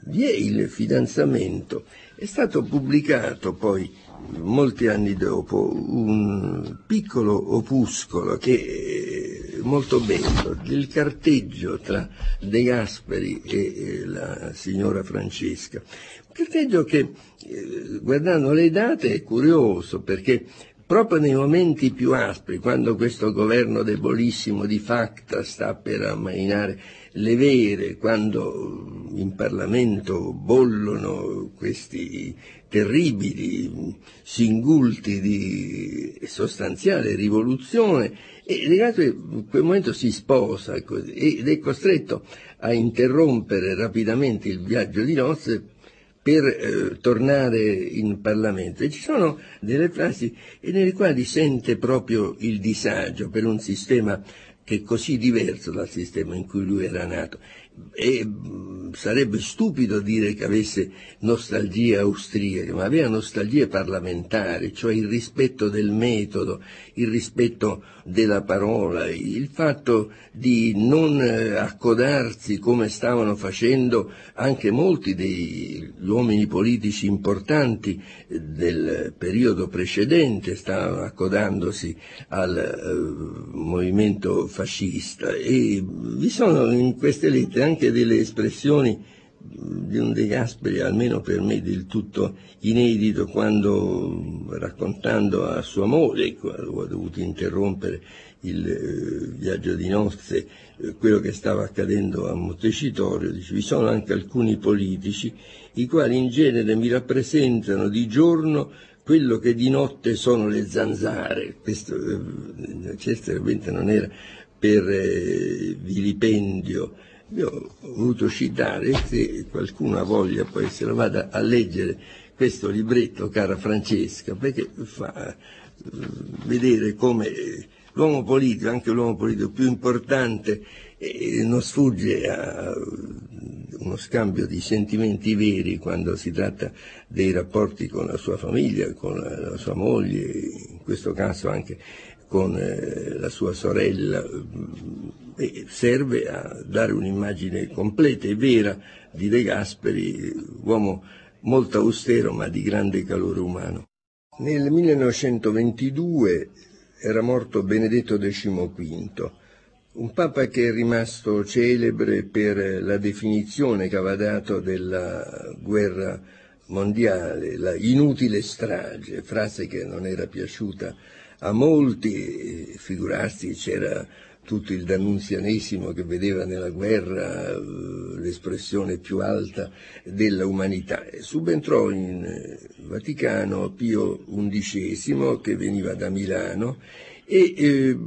vi è il fidanzamento. È stato pubblicato poi molti anni dopo un piccolo opuscolo che è molto bello, del carteggio tra De Gasperi e la signora Francesca. Un carteggio che, eh, guardando le date, è curioso perché proprio nei momenti più aspri, quando questo governo debolissimo di facta sta per ammainare le vere, quando in Parlamento bollono questi terribili singulti di sostanziale rivoluzione e in quel momento si sposa ed è costretto a interrompere rapidamente il viaggio di nozze per eh, tornare in Parlamento. E ci sono delle frasi nelle quali sente proprio il disagio per un sistema che è così diverso dal sistema in cui lui era nato e mm, sarebbe stupido dire che avesse nostalgie austriache, ma aveva nostalgie parlamentari, cioè il rispetto del metodo, il rispetto della parola, il fatto di non eh, accodarsi come stavano facendo anche molti degli uomini politici importanti del periodo precedente, stavano accodandosi al eh, movimento fascista. E vi sono in queste lettere anche delle espressioni di un De Gasperi, almeno per me del tutto inedito, quando raccontando a sua moglie, quando ha dovuto interrompere il eh, viaggio di nozze, eh, quello che stava accadendo a Montecitorio, dice, vi sono anche alcuni politici i quali in genere mi rappresentano di giorno quello che di notte sono le zanzare. Questo eh, certamente non era per eh, vilipendio. Io ho voluto citare, se qualcuno ha voglia poi se lo vada a leggere questo libretto, cara Francesca, perché fa eh, vedere come l'uomo politico, anche l'uomo politico più importante, eh, non sfugge a uno scambio di sentimenti veri quando si tratta dei rapporti con la sua famiglia, con la, la sua moglie, in questo caso anche con eh, la sua sorella, e serve a dare un'immagine completa e vera di De Gasperi, uomo molto austero ma di grande calore umano. Nel 1922 era morto Benedetto XV, un papa che è rimasto celebre per la definizione che aveva dato della guerra mondiale, la inutile strage, frase che non era piaciuta a molti, figurarsi c'era tutto il dannunzianesimo che vedeva nella guerra eh, l'espressione più alta dell'umanità. Subentrò in eh, Vaticano Pio XI che veniva da Milano e eh,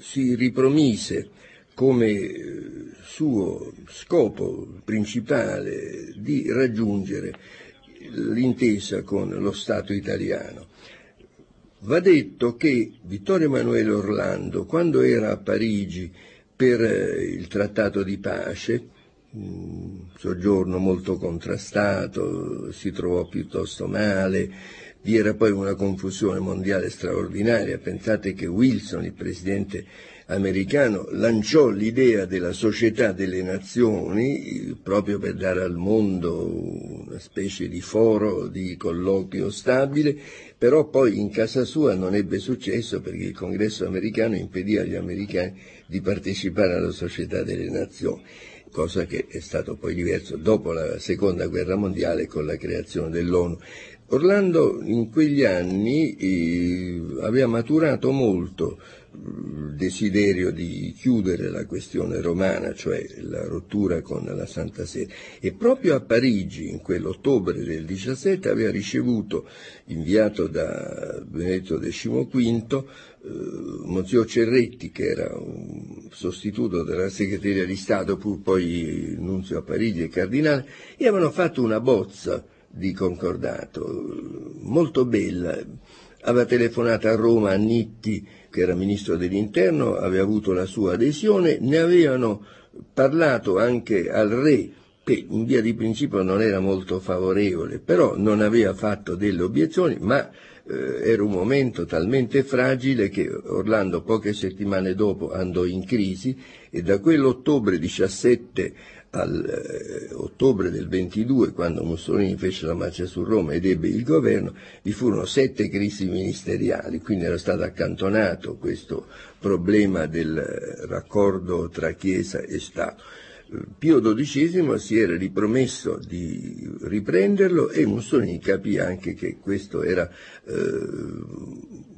si ripromise come eh, suo scopo principale di raggiungere l'intesa con lo Stato italiano. Va detto che Vittorio Emanuele Orlando, quando era a Parigi per eh, il trattato di pace, un soggiorno molto contrastato, si trovò piuttosto male, vi era poi una confusione mondiale straordinaria. Pensate che Wilson, il presidente americano, lanciò l'idea della società delle nazioni proprio per dare al mondo una specie di foro di colloquio stabile, però poi in casa sua non ebbe successo perché il congresso americano impedì agli americani di partecipare alla società delle nazioni cosa che è stato poi diverso dopo la seconda guerra mondiale con la creazione dell'ONU. Orlando in quegli anni eh, aveva maturato molto desiderio di chiudere la questione romana, cioè la rottura con la Santa Sede. E proprio a Parigi, in quell'ottobre del 17, aveva ricevuto, inviato da Benedetto XV, eh, Monsignor Cerretti, che era un sostituto della segreteria di Stato, pur poi nunzio a Parigi e cardinale, e avevano fatto una bozza di concordato, molto bella. Aveva telefonato a Roma a Nitti, che era ministro dell'interno, aveva avuto la sua adesione, ne avevano parlato anche al re, che in via di principio non era molto favorevole, però non aveva fatto delle obiezioni, ma eh, era un momento talmente fragile che Orlando poche settimane dopo andò in crisi e da quell'ottobre 17 all'ottobre eh, del 22, quando Mussolini fece la marcia su Roma ed ebbe il governo, vi furono sette crisi ministeriali, quindi era stato accantonato questo problema del raccordo tra Chiesa e Stato. Pio XII si era ripromesso di riprenderlo e Mussolini capì anche che questo era eh,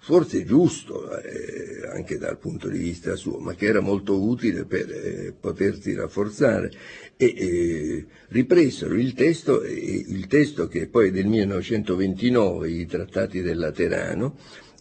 forse giusto eh, anche dal punto di vista suo, ma che era molto utile per eh, potersi rafforzare. E eh, ripresero il testo, il testo che poi è del 1929, i trattati del Laterano,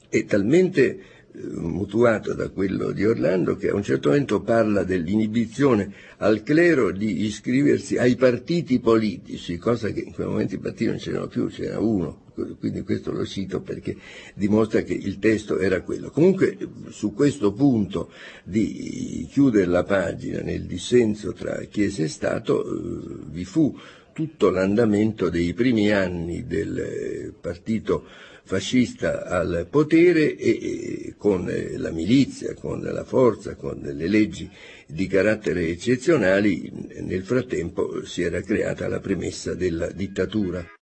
è talmente eh, mutuato da quello di Orlando che a un certo momento parla dell'inibizione al clero di iscriversi ai partiti politici, cosa che in quel momento i partiti non c'erano più, c'era uno, quindi questo lo cito perché dimostra che il testo era quello. Comunque su questo punto di chiudere la pagina nel dissenso tra Chiesa e Stato eh, vi fu tutto l'andamento dei primi anni del partito fascista al potere e, e con la milizia, con la forza, con le leggi di carattere eccezionali, nel frattempo si era creata la premessa della dittatura.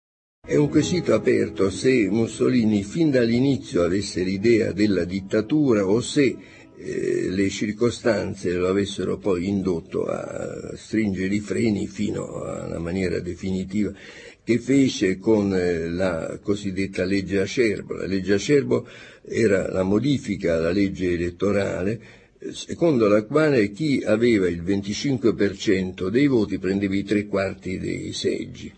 È un quesito aperto se Mussolini fin dall'inizio avesse l'idea della dittatura o se eh, le circostanze lo avessero poi indotto a stringere i freni fino alla maniera definitiva che fece con eh, la cosiddetta legge Acerbo. La legge Acerbo era la modifica alla legge elettorale eh, secondo la quale chi aveva il 25% dei voti prendeva i tre quarti dei seggi.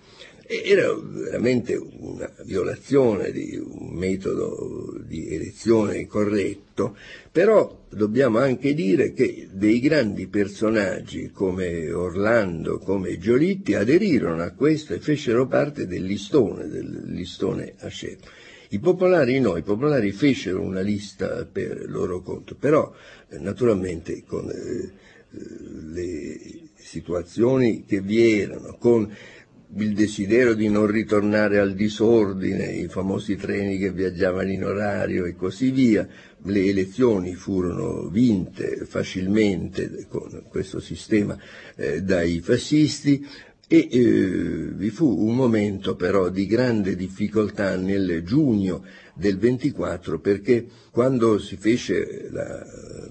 Era veramente una violazione di un metodo di elezione corretto, però dobbiamo anche dire che dei grandi personaggi come Orlando, come Giolitti aderirono a questo e fecero parte del listone, del listone Asceto. I popolari no, i popolari fecero una lista per loro conto, però eh, naturalmente con eh, le situazioni che vi erano, con il desiderio di non ritornare al disordine, i famosi treni che viaggiavano in orario e così via. Le elezioni furono vinte facilmente con questo sistema eh, dai fascisti, e eh, vi fu un momento però di grande difficoltà nel giugno del 24 perché quando si fece la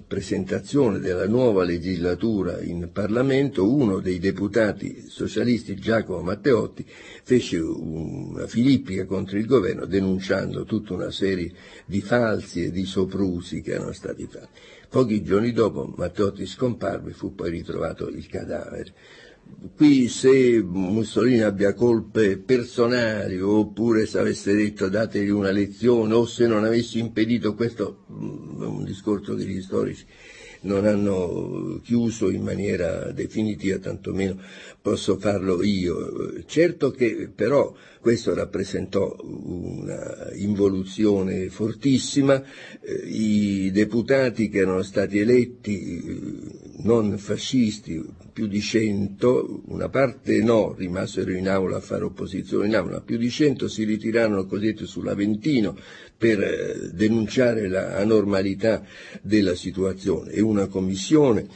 presentazione della nuova legislatura in Parlamento uno dei deputati socialisti Giacomo Matteotti fece una filippica contro il governo denunciando tutta una serie di falsi e di soprusi che erano stati fatti. Pochi giorni dopo Matteotti scomparve e fu poi ritrovato il cadavere qui se Mussolini abbia colpe personali oppure se avesse detto dategli una lezione o se non avessi impedito questo mm, è un discorso che gli storici non hanno chiuso in maniera definitiva, tantomeno posso farlo io. Certo che però questo rappresentò una involuzione fortissima, eh, i deputati che erano stati eletti eh, non fascisti, più di cento, una parte no, rimasero in aula a fare opposizione in aula, più di cento si ritirarono cosiddetto sull'Aventino per denunciare la anormalità della situazione e una commissione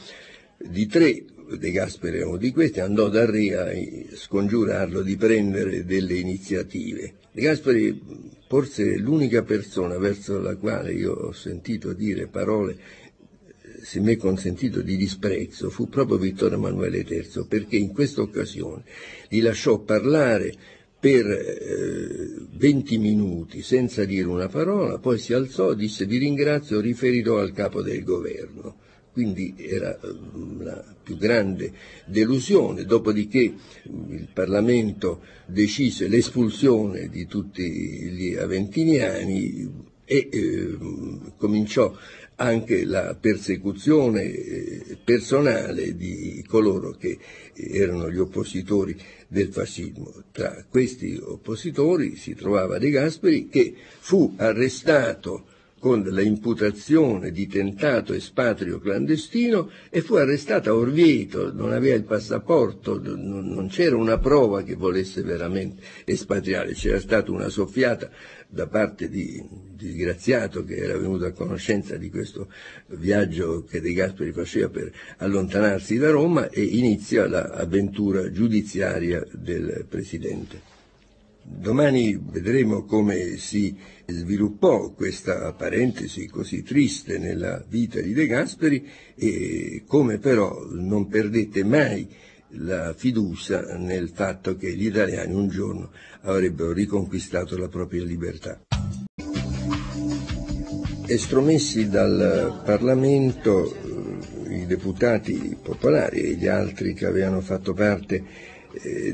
di tre De Gasperi era uno di questi, andò da Re a scongiurarlo di prendere delle iniziative. De Gasperi forse l'unica persona verso la quale io ho sentito dire parole se mi è consentito di disprezzo, fu proprio Vittorio Emanuele III, perché in questa occasione gli lasciò parlare per eh, 20 minuti senza dire una parola, poi si alzò, disse vi ringrazio, riferirò al capo del governo. Quindi era eh, la più grande delusione, dopodiché il Parlamento decise l'espulsione di tutti gli aventiniani e eh, cominciò anche la persecuzione eh, personale di coloro che erano gli oppositori del fascismo. Tra questi oppositori si trovava De Gasperi che fu arrestato con la imputazione di tentato espatrio clandestino e fu arrestato a Orvieto, non aveva il passaporto, non c'era una prova che volesse veramente espatriare, c'era stata una soffiata da parte di, di Graziato che era venuto a conoscenza di questo viaggio che De Gasperi faceva per allontanarsi da Roma e inizia l'avventura giudiziaria del Presidente. Domani vedremo come si sviluppò questa parentesi così triste nella vita di De Gasperi e come però non perdette mai la fiducia nel fatto che gli italiani un giorno avrebbero riconquistato la propria libertà. Estromessi dal Parlamento eh, i deputati popolari e gli altri che avevano fatto parte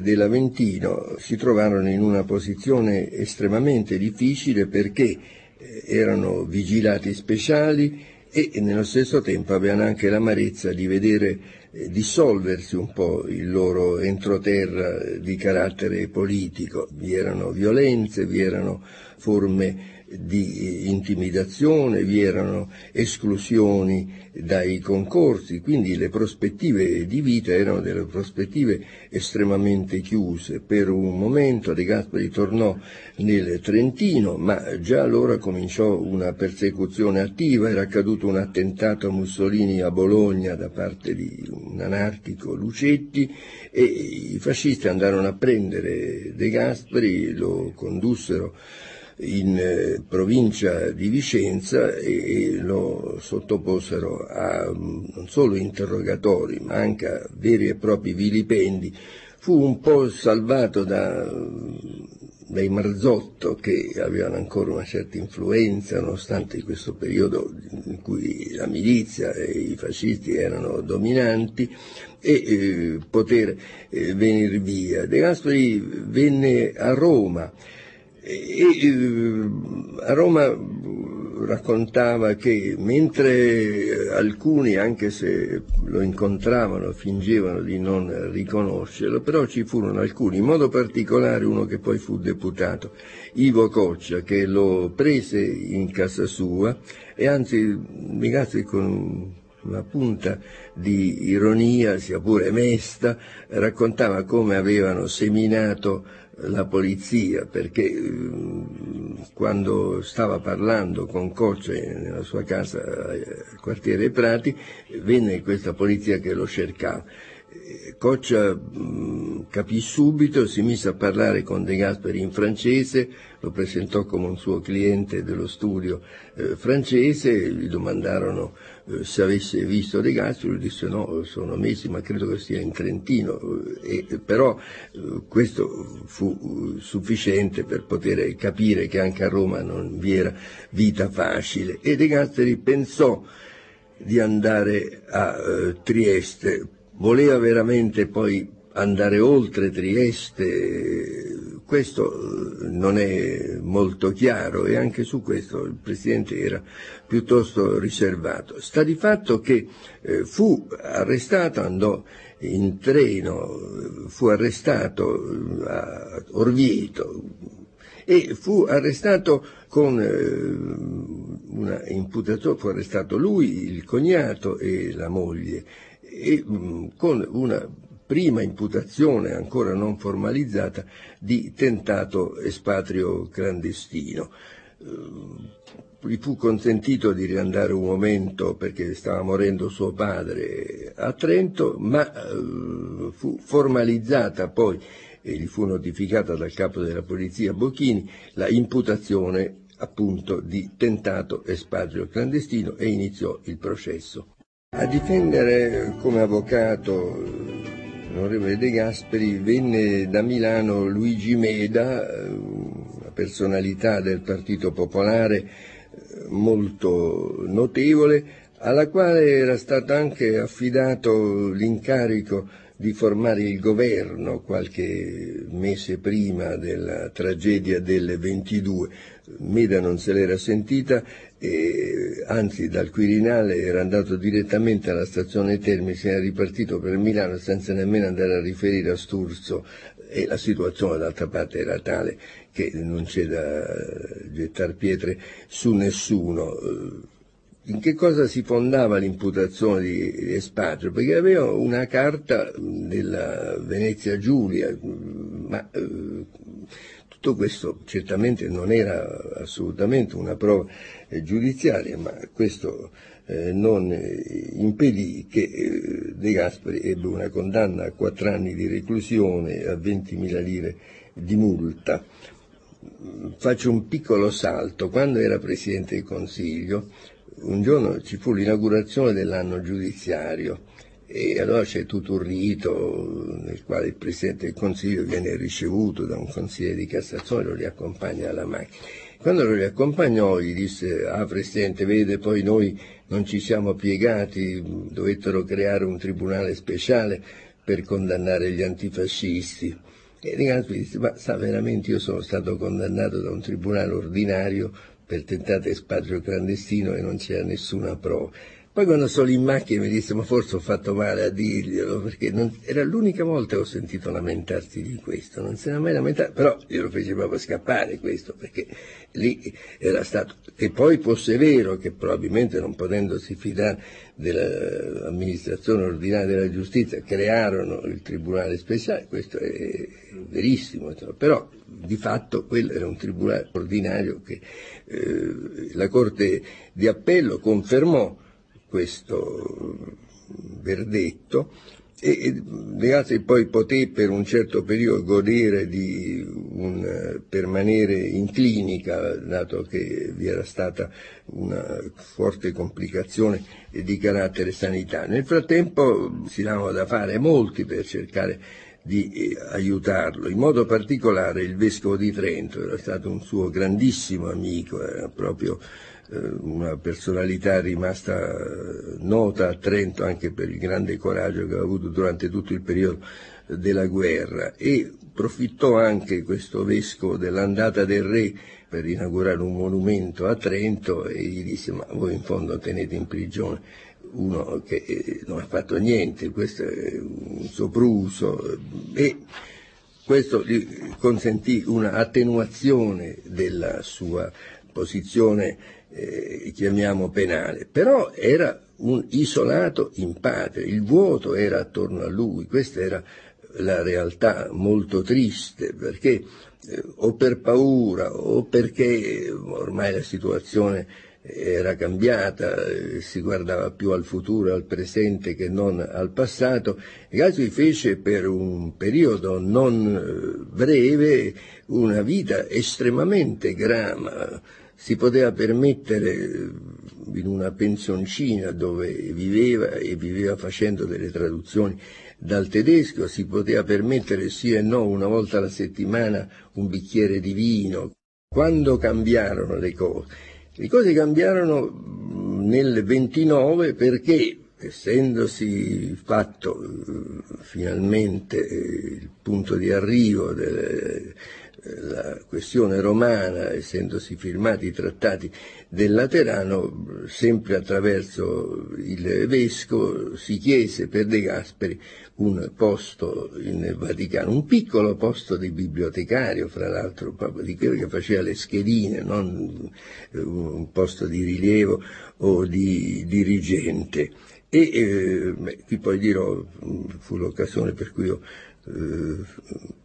dell'Aventino si trovarono in una posizione estremamente difficile perché eh, erano vigilati speciali e nello stesso tempo avevano anche l'amarezza di vedere eh, dissolversi un po' il loro entroterra di carattere politico. Vi erano violenze, vi erano forme di intimidazione, vi erano esclusioni dai concorsi, quindi le prospettive di vita erano delle prospettive estremamente chiuse. Per un momento De Gasperi tornò nel Trentino, ma già allora cominciò una persecuzione attiva, era accaduto un attentato a Mussolini a Bologna da parte di un anarchico Lucetti e i fascisti andarono a prendere De Gasperi, lo condussero in eh, provincia di Vicenza e, lo sottoposero a mm, non solo interrogatori ma anche a veri e propri vilipendi. Fu un po' salvato da dai Marzotto che avevano ancora una certa influenza nonostante questo periodo in cui la milizia e i fascisti erano dominanti e eh, poter eh, venire via. De Gasperi venne a Roma e eh, a Roma raccontava che mentre alcuni, anche se lo incontravano, fingevano di non riconoscerlo, però ci furono alcuni, in modo particolare uno che poi fu deputato, Ivo Coccia, che lo prese in casa sua e anzi, ragazzi, con una punta di ironia, sia pure mesta, raccontava come avevano seminato la polizia perché eh, quando stava parlando con Cocce nella sua casa al quartiere Prati venne questa polizia che lo cercava. Coccia mh, capì subito, si mise a parlare con De Gasperi in francese, lo presentò come un suo cliente dello studio eh, francese, gli domandarono eh, se avesse visto De Gasperi, lui disse no, sono mesi ma credo che sia in Trentino, e, però eh, questo fu eh, sufficiente per poter capire che anche a Roma non vi era vita facile. E De Gasperi pensò di andare a eh, Trieste voleva veramente poi andare oltre Trieste, questo non è molto chiaro e anche su questo il Presidente era piuttosto riservato. Sta di fatto che eh, fu arrestato, andò in treno, fu arrestato a Orvieto e fu arrestato con eh, una imputazione, fu arrestato lui, il cognato e la moglie e mm, con una prima imputazione ancora non formalizzata di tentato espatrio clandestino. Eh, gli fu consentito di riandare un momento perché stava morendo suo padre a Trento, ma eh, fu formalizzata poi e gli fu notificata dal capo della polizia Bocchini la imputazione appunto di tentato espatrio clandestino e iniziò il processo. A difendere come avvocato l'onorevole De Gasperi venne da Milano Luigi Meda, una personalità del Partito Popolare molto notevole, alla quale era stato anche affidato l'incarico di formare il governo qualche mese prima della tragedia del 22. Meda non se l'era sentita e, anzi dal Quirinale era andato direttamente alla stazione Termi, si era ripartito per Milano senza nemmeno andare a riferire a Sturzo e la situazione d'altra parte era tale che non c'è da gettare pietre su nessuno. In che cosa si fondava l'imputazione di espatrio? Perché aveva una carta della Venezia Giulia, ma eh, tutto questo certamente non era assolutamente una prova eh, giudiziaria, ma questo eh, non eh, impedì che De Gasperi ebbe una condanna a quattro anni di reclusione e a 20.000 lire di multa. Faccio un piccolo salto. Quando era Presidente del Consiglio, un giorno ci fu l'inaugurazione dell'anno giudiziario e allora c'è tutto un rito nel quale il Presidente del Consiglio viene ricevuto da un consigliere di Cassazione e lo riaccompagna alla macchina. Quando lo riaccompagnò gli disse, ah Presidente, vede, poi noi non ci siamo piegati, dovettero creare un tribunale speciale per condannare gli antifascisti. E Riganti disse, ma sa veramente io sono stato condannato da un tribunale ordinario per tentato espatrio clandestino e non c'era nessuna prova. Poi quando sono in macchina mi disse ma forse ho fatto male a dirglielo perché non, era l'unica volta che ho sentito lamentarsi di questo, non se ne è mai lamentato, però glielo fece proprio scappare questo perché lì era stato, e poi fosse vero che probabilmente non potendosi fidare dell'amministrazione ordinaria della giustizia crearono il tribunale speciale, questo è verissimo, però di fatto quello era un tribunale ordinario che eh, la Corte di Appello confermò questo verdetto e De Gasperi poi poté per un certo periodo godere di un eh, permanere in clinica, dato che vi era stata una forte complicazione di carattere sanitario. Nel frattempo si davano da fare molti per cercare di eh, aiutarlo, in modo particolare il vescovo di Trento, era stato un suo grandissimo amico, era proprio una personalità rimasta eh, nota a Trento anche per il grande coraggio che aveva avuto durante tutto il periodo della guerra. E approfittò anche questo vescovo dell'andata del re per inaugurare un monumento a Trento e gli disse ma voi in fondo tenete in prigione uno che eh, non ha fatto niente, questo è un sopruso e questo gli consentì una attenuazione della sua posizione eh, chiamiamo penale, però era un isolato in patria, il vuoto era attorno a lui, questa era la realtà molto triste perché eh, o per paura o perché ormai la situazione era cambiata, eh, si guardava più al futuro, al presente che non al passato. Gaspi fece per un periodo non eh, breve una vita estremamente grama, si poteva permettere eh, in una pensioncina dove viveva e viveva facendo delle traduzioni dal tedesco, si poteva permettere sì e no una volta alla settimana un bicchiere di vino. Quando cambiarono le cose? Le cose cambiarono mm, nel 29 perché essendosi fatto eh, finalmente eh, il punto di arrivo del, la questione romana, essendosi firmati i trattati del Laterano, sempre attraverso il vescovo si chiese per De Gasperi un posto in Vaticano, un piccolo posto di bibliotecario, fra l'altro di quello che faceva le schedine, non un posto di rilievo o di dirigente. E eh, qui poi dirò, fu l'occasione per cui eh,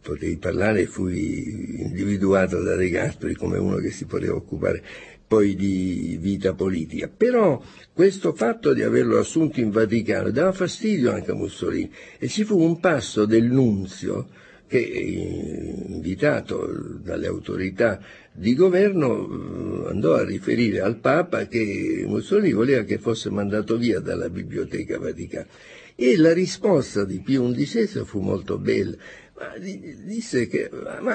potei parlare e fui individuato da De Gasperi come uno che si poteva occupare poi di vita politica. Però questo fatto di averlo assunto in Vaticano dava fastidio anche a Mussolini e ci fu un passo del nunzio che, invitato dalle autorità di governo, andò a riferire al Papa che Mussolini voleva che fosse mandato via dalla Biblioteca Vaticana e la risposta di Pio XI fu molto bella. Disse che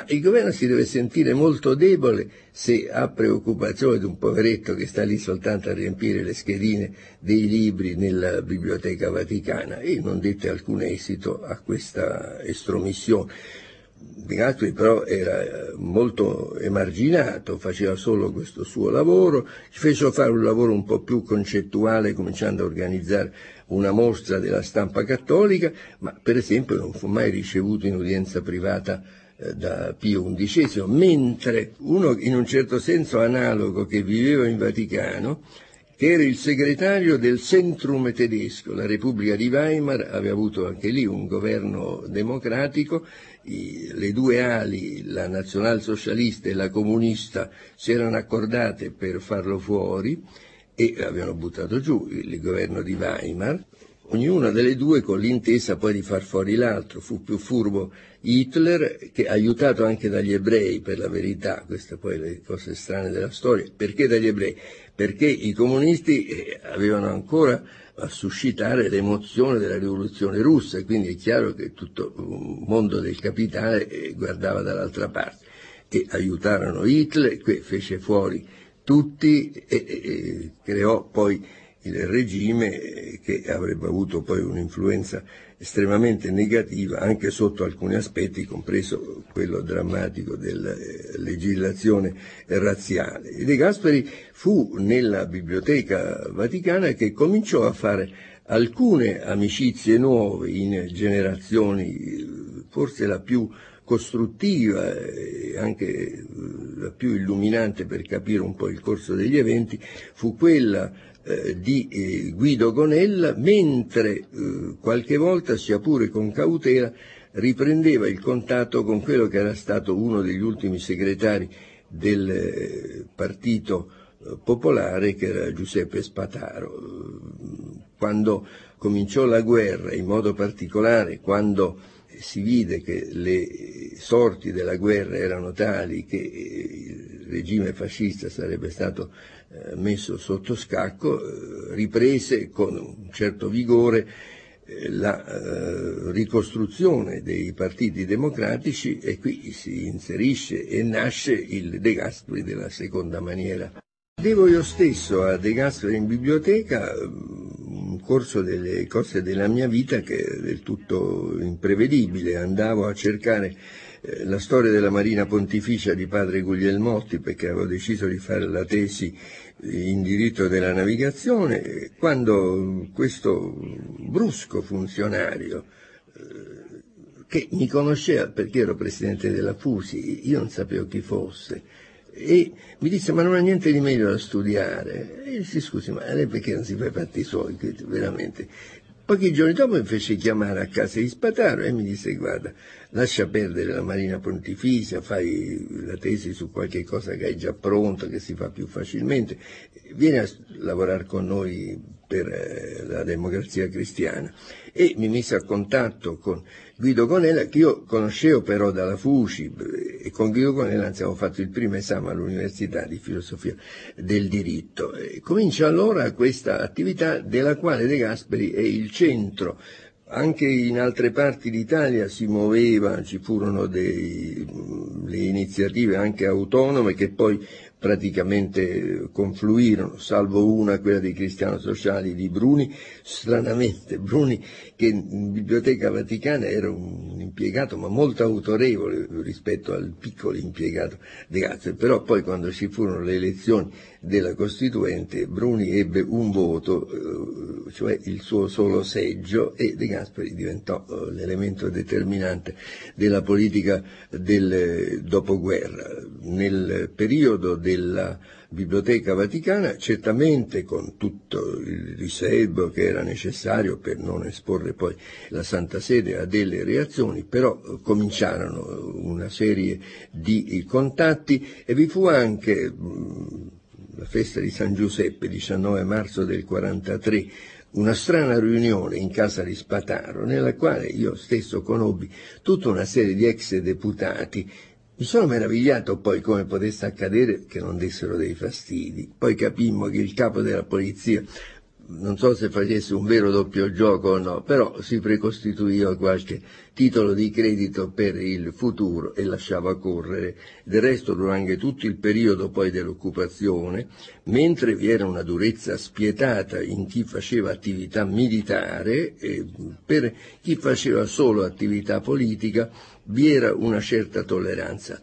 il governo si deve sentire molto debole se ha preoccupazione di un poveretto che sta lì soltanto a riempire le schedine dei libri nella biblioteca vaticana e non dette alcun esito a questa estromissione. Gasperi però era molto emarginato, faceva solo questo suo lavoro, ci fecero fare un lavoro un po' più concettuale cominciando a organizzare una mostra della stampa cattolica, ma per esempio non fu mai ricevuto in udienza privata eh, da Pio XI, mentre uno in un certo senso analogo che viveva in Vaticano, che era il segretario del Centrum tedesco, la Repubblica di Weimar aveva avuto anche lì un governo democratico, i, le due ali, la nazionalsocialista e la comunista, si erano accordate per farlo fuori, e avevano buttato giù il governo di Weimar, ognuna delle due con l'intesa poi di far fuori l'altro. Fu più furbo Hitler, che aiutato anche dagli ebrei, per la verità, queste poi le cose strane della storia. Perché dagli ebrei? Perché i comunisti eh, avevano ancora a suscitare l'emozione della rivoluzione russa e quindi è chiaro che tutto il mondo del capitale eh, guardava dall'altra parte. E aiutarono Hitler, che fece fuori tutti e, e creò poi il regime che avrebbe avuto poi un'influenza estremamente negativa anche sotto alcuni aspetti, compreso quello drammatico della eh, legislazione razziale. De Gasperi fu nella Biblioteca Vaticana che cominciò a fare alcune amicizie nuove in generazioni, forse la più costruttiva e anche eh, la più illuminante per capire un po' il corso degli eventi fu quella eh, di eh, Guido Gonella, mentre qualche volta, sia pure con cautela, riprendeva il contatto con quello che era stato uno degli ultimi segretari del partito popolare che era Giuseppe Spataro. Quando cominciò la guerra, in modo particolare quando si vide che le sorti della guerra erano tali che il regime fascista sarebbe stato eh, messo sotto scacco, eh, riprese con un certo vigore eh, la ricostruzione dei partiti democratici e qui si inserisce e nasce il De Gasperi della seconda maniera. Devo io stesso a De Gasperi in biblioteca un corso delle cose della mia vita che è del tutto imprevedibile. Andavo a cercare eh, la storia della Marina Pontificia di padre Guglielmotti perché avevo deciso di fare la tesi in diritto della navigazione, quando questo brusco funzionario eh, che mi conosceva perché ero presidente della Fusi, io non sapevo chi fosse, e mi disse ma non ha niente di meglio da studiare. E dissi scusi ma lei perché non si fa i fatti suoi veramente? Pochi giorni dopo mi fece chiamare a casa di Spataro e mi disse guarda lascia perdere la Marina Pontificia fai la tesi su qualche cosa che hai già pronto che si fa più facilmente. Vieni a lavorare con noi per eh, la democrazia cristiana. E mi mise a contatto con Guido Gonella che io conoscevo però dalla FUCI e con Guido Gonella avevo fatto il primo esame all'Università di Filosofia del Diritto. Comincia allora questa attività della quale De Gasperi è il centro anche in altre parti d'Italia si muoveva, ci furono delle iniziative anche autonome che poi praticamente confluirono, salvo una, quella dei cristiano sociali di Bruni, stranamente Bruni che in Biblioteca Vaticana era un impiegato ma molto autorevole rispetto al piccolo impiegato De Gasperi, però poi quando ci furono le elezioni della Costituente Bruni ebbe un voto, eh, cioè il suo solo seggio e De Gasperi diventò eh, l'elemento determinante della politica del dopoguerra. Nel periodo della Biblioteca Vaticana, certamente con tutto il riservo che era necessario per non esporre poi la Santa Sede a delle reazioni, però cominciarono una serie di contatti e vi fu anche la festa di San Giuseppe, 19 marzo del 43, una strana riunione in casa di Spataro, nella quale io stesso conobbi tutta una serie di ex deputati mi sono meravigliato poi come potesse accadere che non dessero dei fastidi. Poi capimmo che il capo della polizia, non so se facesse un vero doppio gioco o no, però si precostituiva qualche titolo di credito per il futuro e lasciava correre. Del resto durante tutto il periodo poi dell'occupazione, mentre vi era una durezza spietata in chi faceva attività militare, per chi faceva solo attività politica, vi era una certa tolleranza,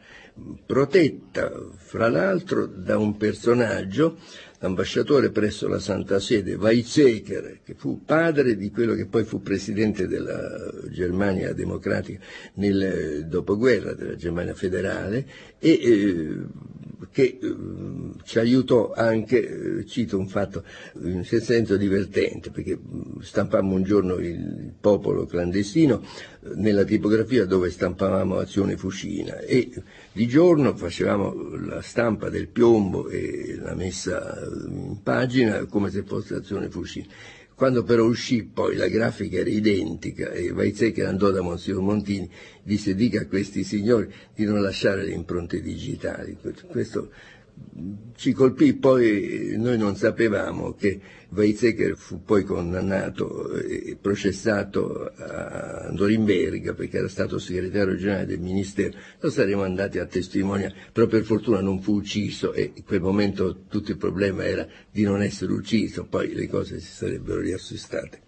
protetta fra l'altro da un personaggio, l'ambasciatore presso la Santa Sede, Weizsäcker, che fu padre di quello che poi fu presidente della Germania democratica nel dopoguerra, della Germania federale, e eh, che eh, ci aiutò anche, eh, cito un fatto in certo senso divertente, perché mm, stampammo un giorno il popolo clandestino eh, nella tipografia dove stampavamo Azione Fucina e di giorno facevamo la stampa del piombo e la messa in pagina come se fosse Azione Fucina quando però uscì poi la grafica era identica e Weizsäcker andò da Monsignor Montini, disse dica a questi signori di non lasciare le impronte digitali. Questo ci colpì, poi noi non sapevamo che Weizsäcker fu poi condannato e processato a Norimberga perché era stato segretario generale del Ministero, lo saremmo andati a testimoniare, però per fortuna non fu ucciso e in quel momento tutto il problema era di non essere ucciso, poi le cose si sarebbero riassestate.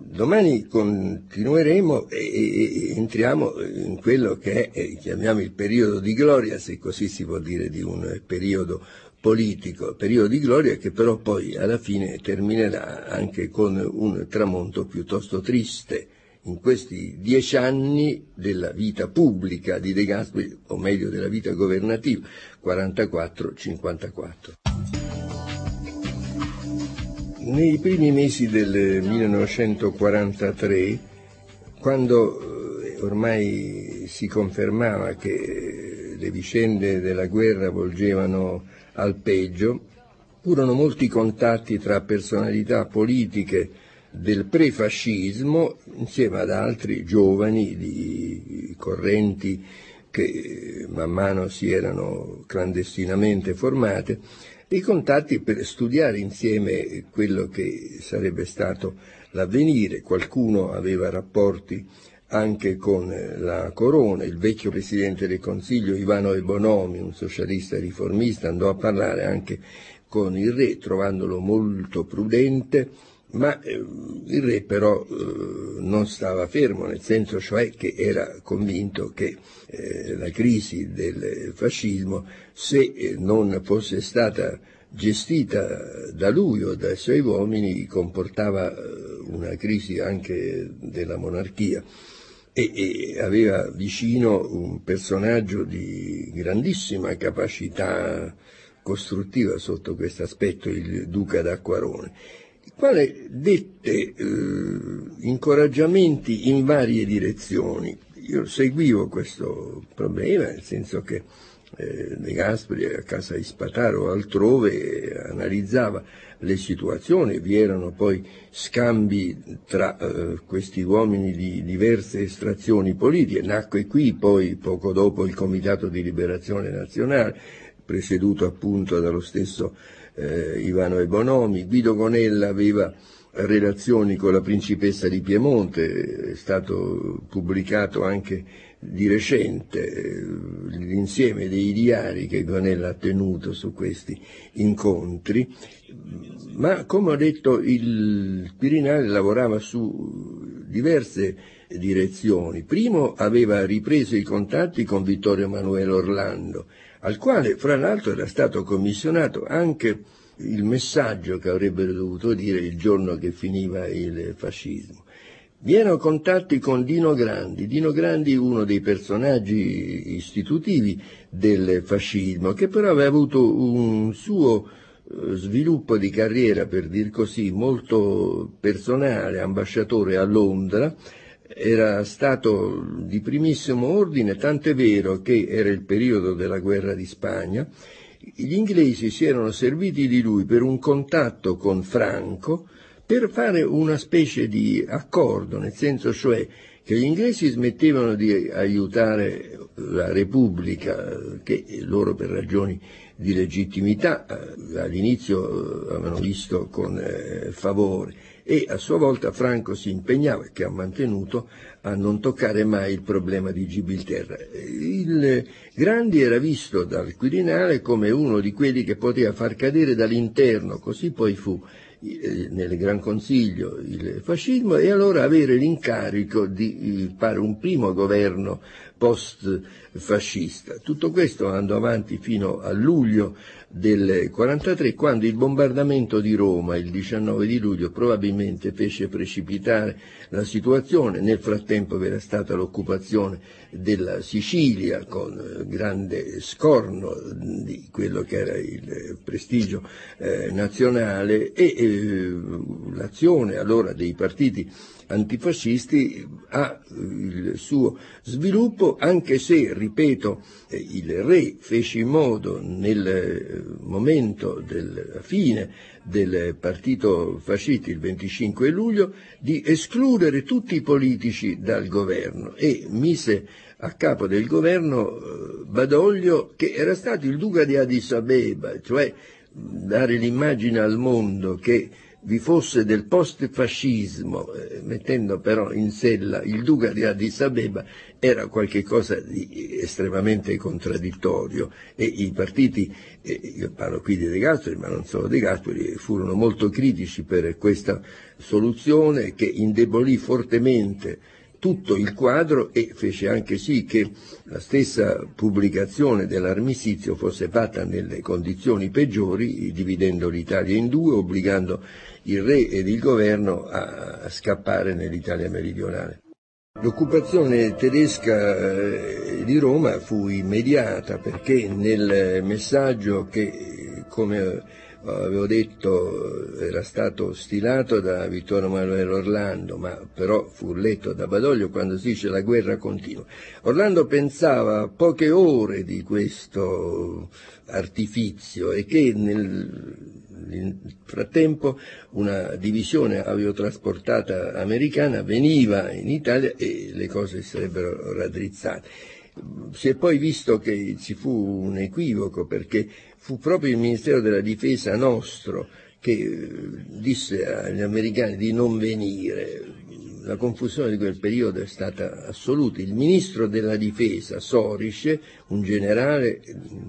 Domani continueremo e, entriamo in quello che è, chiamiamo il periodo di gloria, se così si può dire, di un periodo politico, periodo di gloria che però poi alla fine terminerà anche con un tramonto piuttosto triste in questi dieci anni della vita pubblica di De Gasperi, o meglio della vita governativa, 44-54. Nei primi mesi del 1943, quando eh, ormai si confermava che le vicende della guerra volgevano al peggio, Furono molti contatti tra personalità politiche del prefascismo insieme ad altri giovani di correnti che man mano si erano clandestinamente formate, dei contatti per studiare insieme quello che sarebbe stato l'avvenire. Qualcuno aveva rapporti anche con la Corona, il vecchio Presidente del Consiglio Ivano Ebonomi, un socialista riformista, andò a parlare anche con il re, trovandolo molto prudente, ma eh, il re però eh, non stava fermo, nel senso cioè che era convinto che eh, la crisi del fascismo, se eh, non fosse stata gestita da lui o dai suoi uomini, comportava eh, una crisi anche della monarchia. E, e aveva vicino un personaggio di grandissima capacità costruttiva sotto questo aspetto, il duca d'Acquarone quale dette eh, incoraggiamenti in varie direzioni. Io seguivo questo problema, nel senso che eh, De Gasperi a casa di Spataro o altrove analizzava le situazioni, vi erano poi scambi tra eh, questi uomini di diverse estrazioni politiche, nacque qui poi poco dopo il Comitato di Liberazione Nazionale, presieduto appunto dallo stesso eh, Ivano Ebonomi, Guido Gonella aveva relazioni con la principessa di Piemonte, è stato pubblicato anche di recente eh, l'insieme dei diari che Gonella ha tenuto su questi incontri, ma come ho detto il Quirinale lavorava su diverse direzioni. Primo aveva ripreso i contatti con Vittorio Emanuele Orlando, al quale fra l'altro era stato commissionato anche il messaggio che avrebbero dovuto dire il giorno che finiva il fascismo. Vi erano contatti con Dino Grandi, Dino Grandi uno dei personaggi istitutivi del fascismo, che però aveva avuto un suo eh, sviluppo di carriera, per dir così, molto personale, ambasciatore a Londra, era stato di primissimo ordine, tant'è vero che era il periodo della guerra di Spagna, gli inglesi si erano serviti di lui per un contatto con Franco per fare una specie di accordo, nel senso cioè che gli inglesi smettevano di aiutare la Repubblica, che loro per ragioni di legittimità eh, all'inizio eh, avevano visto con eh, favore, e a sua volta Franco si impegnava, che ha mantenuto, a non toccare mai il problema di Gibilterra. Il Grandi era visto dal Quirinale come uno di quelli che poteva far cadere dall'interno, così poi fu eh, nel Gran Consiglio il fascismo e allora avere l'incarico di eh, fare un primo governo post-fascista. Tutto questo andò avanti fino a luglio del 43 quando il bombardamento di Roma il 19 di luglio probabilmente fece precipitare la situazione, nel frattempo era stata l'occupazione della Sicilia con eh, grande scorno di quello che era il prestigio eh, nazionale e eh, l'azione allora dei partiti antifascisti ha il suo sviluppo, anche se, ripeto, il re fece in modo nel eh, momento della fine del partito fascista il 25 luglio di escludere tutti i politici dal governo e mise a capo del governo eh, Badoglio che era stato il duca di Addis Abeba, cioè dare l'immagine al mondo che vi fosse del post-fascismo, eh, mettendo però in sella il duca di Addis Abeba, era qualcosa di estremamente contraddittorio. E i partiti, eh, io parlo qui di De Gasperi, ma non solo De Gasperi, furono molto critici per questa soluzione che indebolì fortemente tutto il quadro e fece anche sì che la stessa pubblicazione dell'armistizio fosse fatta nelle condizioni peggiori, dividendo l'Italia in due, obbligando il re ed il governo a scappare nell'Italia meridionale. L'occupazione tedesca eh, di Roma fu immediata perché nel messaggio che, come avevo detto era stato stilato da Vittorio Emanuele Orlando, ma però fu letto da Badoglio quando si dice la guerra continua. Orlando pensava a poche ore di questo artifizio e che nel frattempo una divisione aviotrasportata americana veniva in Italia e le cose sarebbero raddrizzate. Si è poi visto che ci fu un equivoco perché fu proprio il Ministero della Difesa nostro che eh, disse agli americani di non venire. La confusione di quel periodo è stata assoluta. Il ministro della difesa, Sorice, un generale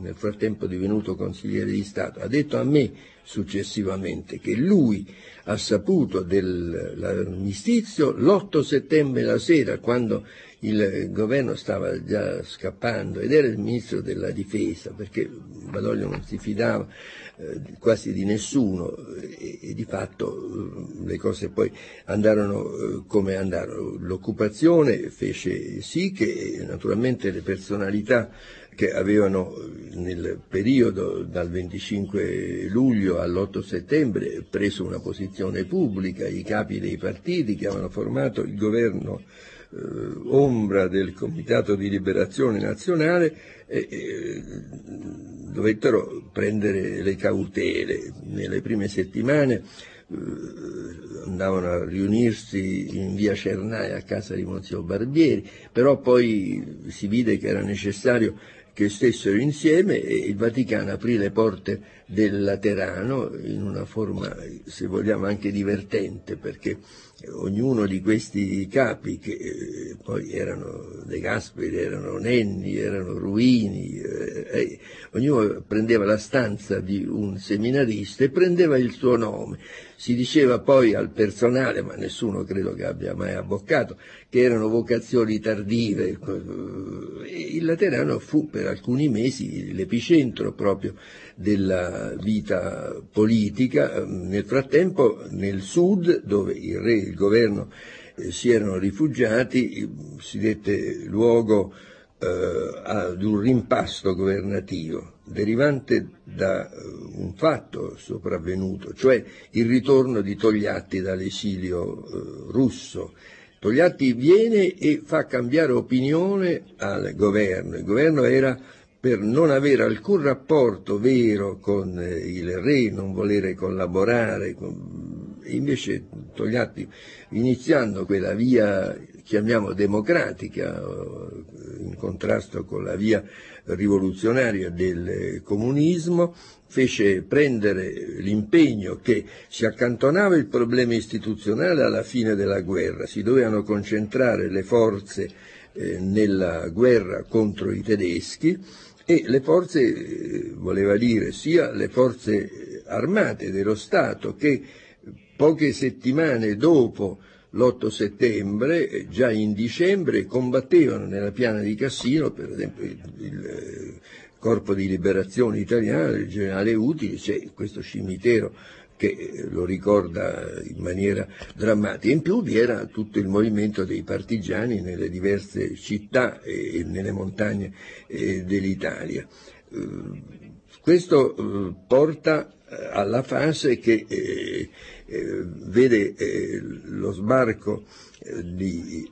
nel frattempo divenuto consigliere di Stato, ha detto a me successivamente che lui ha saputo dell'armistizio l'8 settembre la sera quando il governo stava già scappando ed era il ministro della difesa perché Badoglio non si fidava eh, quasi di nessuno e, e, di fatto eh, le cose poi andarono eh, come andarono. L'occupazione fece sì che naturalmente le personalità che avevano nel periodo dal 25 luglio all'8 settembre preso una posizione pubblica, i capi dei partiti che avevano formato il governo eh, ombra del Comitato di Liberazione Nazionale eh, eh, dovettero prendere le cautele. Nelle prime settimane eh, andavano a riunirsi in via Cernai a casa di Monsignor Barbieri, però poi si vide che era necessario che stessero insieme e il Vaticano aprì le porte del Laterano in una forma, se vogliamo, anche divertente, perché ognuno di questi capi, che eh, poi erano De Gasperi, erano Nenni, erano Ruini, eh, eh, ognuno prendeva la stanza di un seminarista e prendeva il suo nome. Si diceva poi al personale, ma nessuno credo che abbia mai abboccato, che erano vocazioni tardive. Il Laterano fu per alcuni mesi l'epicentro proprio della vita politica. Nel frattempo nel sud, dove il re e il governo eh, si erano rifugiati, si dette luogo eh, ad un rimpasto governativo derivante da eh, un fatto sopravvenuto, cioè il ritorno di Togliatti dall'esilio russo. Togliatti viene e fa cambiare opinione al governo. Il governo era per non avere alcun rapporto vero con eh, il re, non volere collaborare, invece Togliatti iniziando quella via, chiamiamo democratica, in contrasto con la via rivoluzionaria del comunismo, fece prendere l'impegno che si accantonava il problema istituzionale alla fine della guerra, si dovevano concentrare le forze eh, nella guerra contro i tedeschi e le forze, eh, voleva dire, sia le forze armate dello Stato che poche settimane dopo l'8 settembre, già in dicembre, combattevano nella piana di Cassino, per esempio il, eh, Corpo di Liberazione Italiano, il generale Utili, c'è questo cimitero che eh, lo ricorda in maniera drammatica. In più vi era tutto il movimento dei partigiani nelle diverse città e nelle montagne eh, dell'Italia. Questo porta alla fase che eh, vede eh, lo sbarco eh, di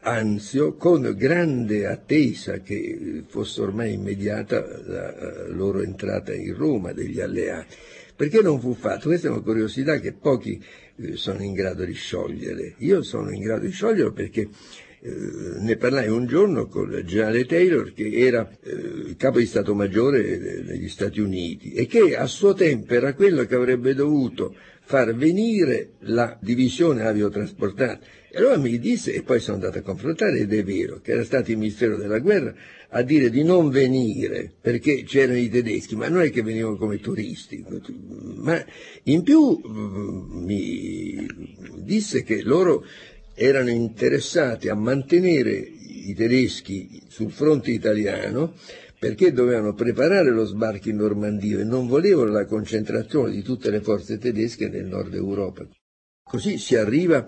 Anzio con grande attesa che fosse ormai immediata la loro entrata in Roma degli alleati. Perché non fu fatto? Questa è una curiosità che pochi sono in grado di sciogliere. Io sono in grado di scioglierlo perché ne parlai un giorno con il generale Taylor che era eh, il capo di Stato Maggiore degli Stati Uniti e che a suo tempo era quello che avrebbe dovuto far venire la divisione aviotrasportata. E allora mi disse, e poi sono andato a confrontare, ed è vero, che era stato il Ministero della Guerra a dire di non venire perché c'erano i tedeschi, ma non è che venivano come turisti, ma in più mm, mi disse che loro erano interessati a mantenere i tedeschi sul fronte italiano perché dovevano preparare lo sbarco in Normandia e non volevano la concentrazione di tutte le forze tedesche nel nord Europa. Così si arriva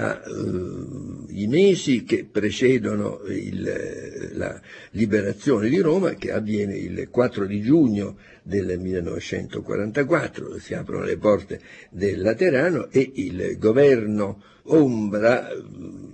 ai mesi che precedono il, la liberazione di Roma che avviene il 4 di giugno del 1944, si aprono le porte del Laterano e il governo Ombra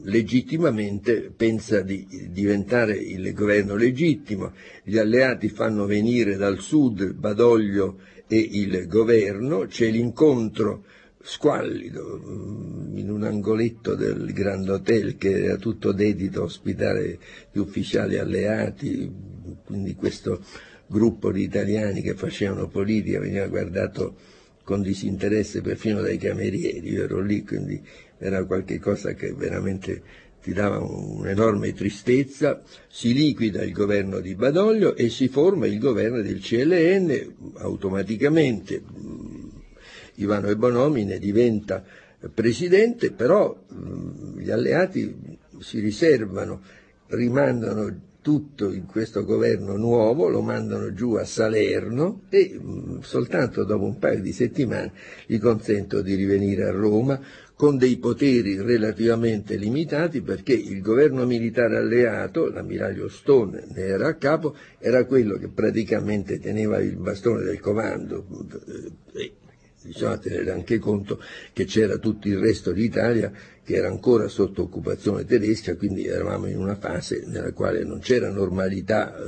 legittimamente pensa di diventare il governo legittimo, gli alleati fanno venire dal sud Badoglio e il governo, c'è l'incontro squallido mm, in un angoletto del Grand Hotel che era tutto dedito a ospitare gli ufficiali alleati, quindi questo gruppo di italiani che facevano politica veniva guardato con disinteresse perfino dai camerieri, io ero lì, quindi era qualcosa che veramente ti dava un'enorme tristezza, si liquida il governo di Badoglio e si forma il governo del CLN automaticamente, Ivano e Bonomi ne diventa presidente, però gli alleati si riservano, rimandano tutto in questo governo nuovo, lo mandano giù a Salerno e soltanto dopo un paio di settimane gli consentono di rivenire a Roma con dei poteri relativamente limitati perché il governo militare alleato, l'ammiraglio Stone ne era a capo, era quello che praticamente teneva il bastone del comando. E bisogna tenere anche conto che c'era tutto il resto d'Italia che era ancora sotto occupazione tedesca, quindi eravamo in una fase nella quale non c'era normalità, eh,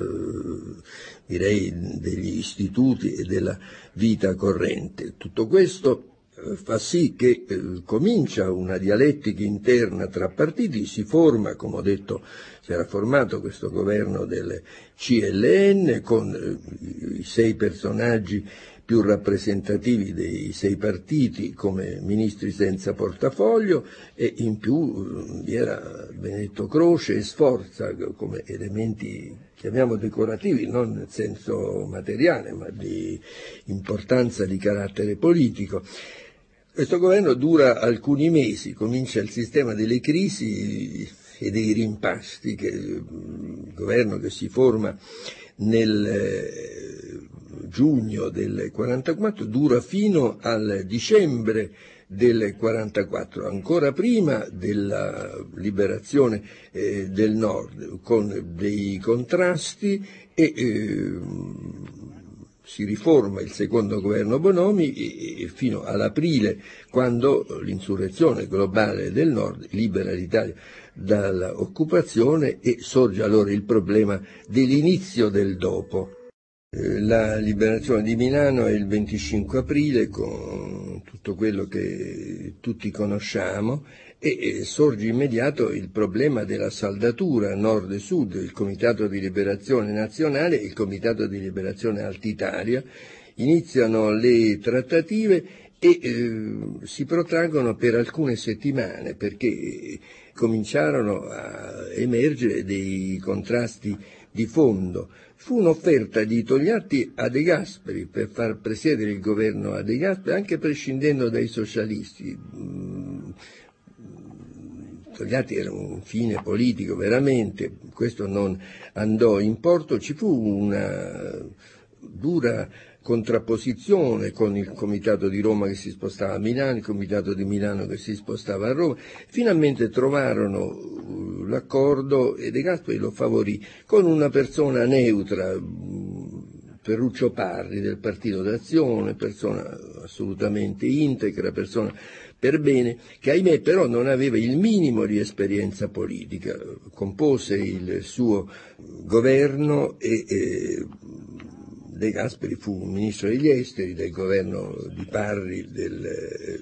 direi, degli istituti e della vita corrente. Tutto questo fa sì che eh, comincia una dialettica interna tra partiti, si forma, come ho detto, si era formato questo governo del CLN con eh, i sei personaggi più rappresentativi dei sei partiti come ministri senza portafoglio e in più vi era Benedetto Croce e Sforza come elementi chiamiamo decorativi, non nel senso materiale, ma di importanza di carattere politico. Questo governo dura alcuni mesi, comincia il sistema delle crisi e dei rimpasti, che, il governo che si forma nel eh, giugno del 44 dura fino al dicembre del 44, ancora prima della liberazione eh, del nord, con dei contrasti e eh, si riforma il secondo governo Bonomi e, e fino all'aprile, quando l'insurrezione globale del nord libera l'Italia dall'occupazione e sorge allora il problema dell'inizio del dopo. Eh, la liberazione di Milano è il 25 aprile con tutto quello che tutti conosciamo e sorge immediato il problema della saldatura nord e sud, il Comitato di Liberazione Nazionale e il Comitato di Liberazione Altitalia, iniziano le trattative e eh, si protraggono per alcune settimane perché cominciarono a emergere dei contrasti di fondo. Fu un'offerta di Togliatti a De Gasperi per far presiedere il governo a De Gasperi, anche prescindendo dai socialisti. Togliatti era un fine politico veramente, questo non andò in porto, ci fu una dura contrapposizione con il comitato di Roma che si spostava a Milano, il comitato di Milano che si spostava a Roma, finalmente trovarono uh, l'accordo e De Gasperi lo favorì con una persona neutra, Ferruccio Parri del Partito d'Azione, persona assolutamente integra, persona per bene, che ahimè però non aveva il minimo di esperienza politica, compose il suo governo e, e De Gasperi fu ministro degli esteri del governo di Parri del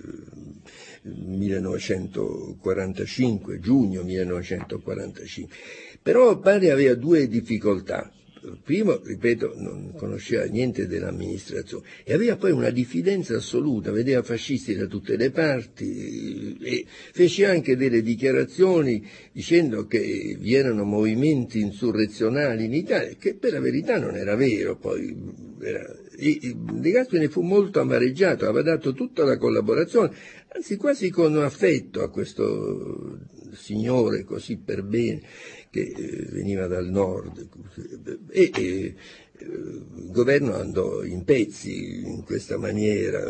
1945, giugno 1945. Però Parri aveva due difficoltà primo, ripeto, non conosceva niente dell'amministrazione e aveva poi una diffidenza assoluta, vedeva fascisti da tutte le parti e fece anche delle dichiarazioni dicendo che vi erano movimenti insurrezionali in Italia, che per la verità non era vero, poi era, e De Gasperi ne fu molto amareggiato, aveva dato tutta la collaborazione, anzi quasi con affetto a questo signore così per bene che eh, veniva dal nord e, e il governo andò in pezzi in questa maniera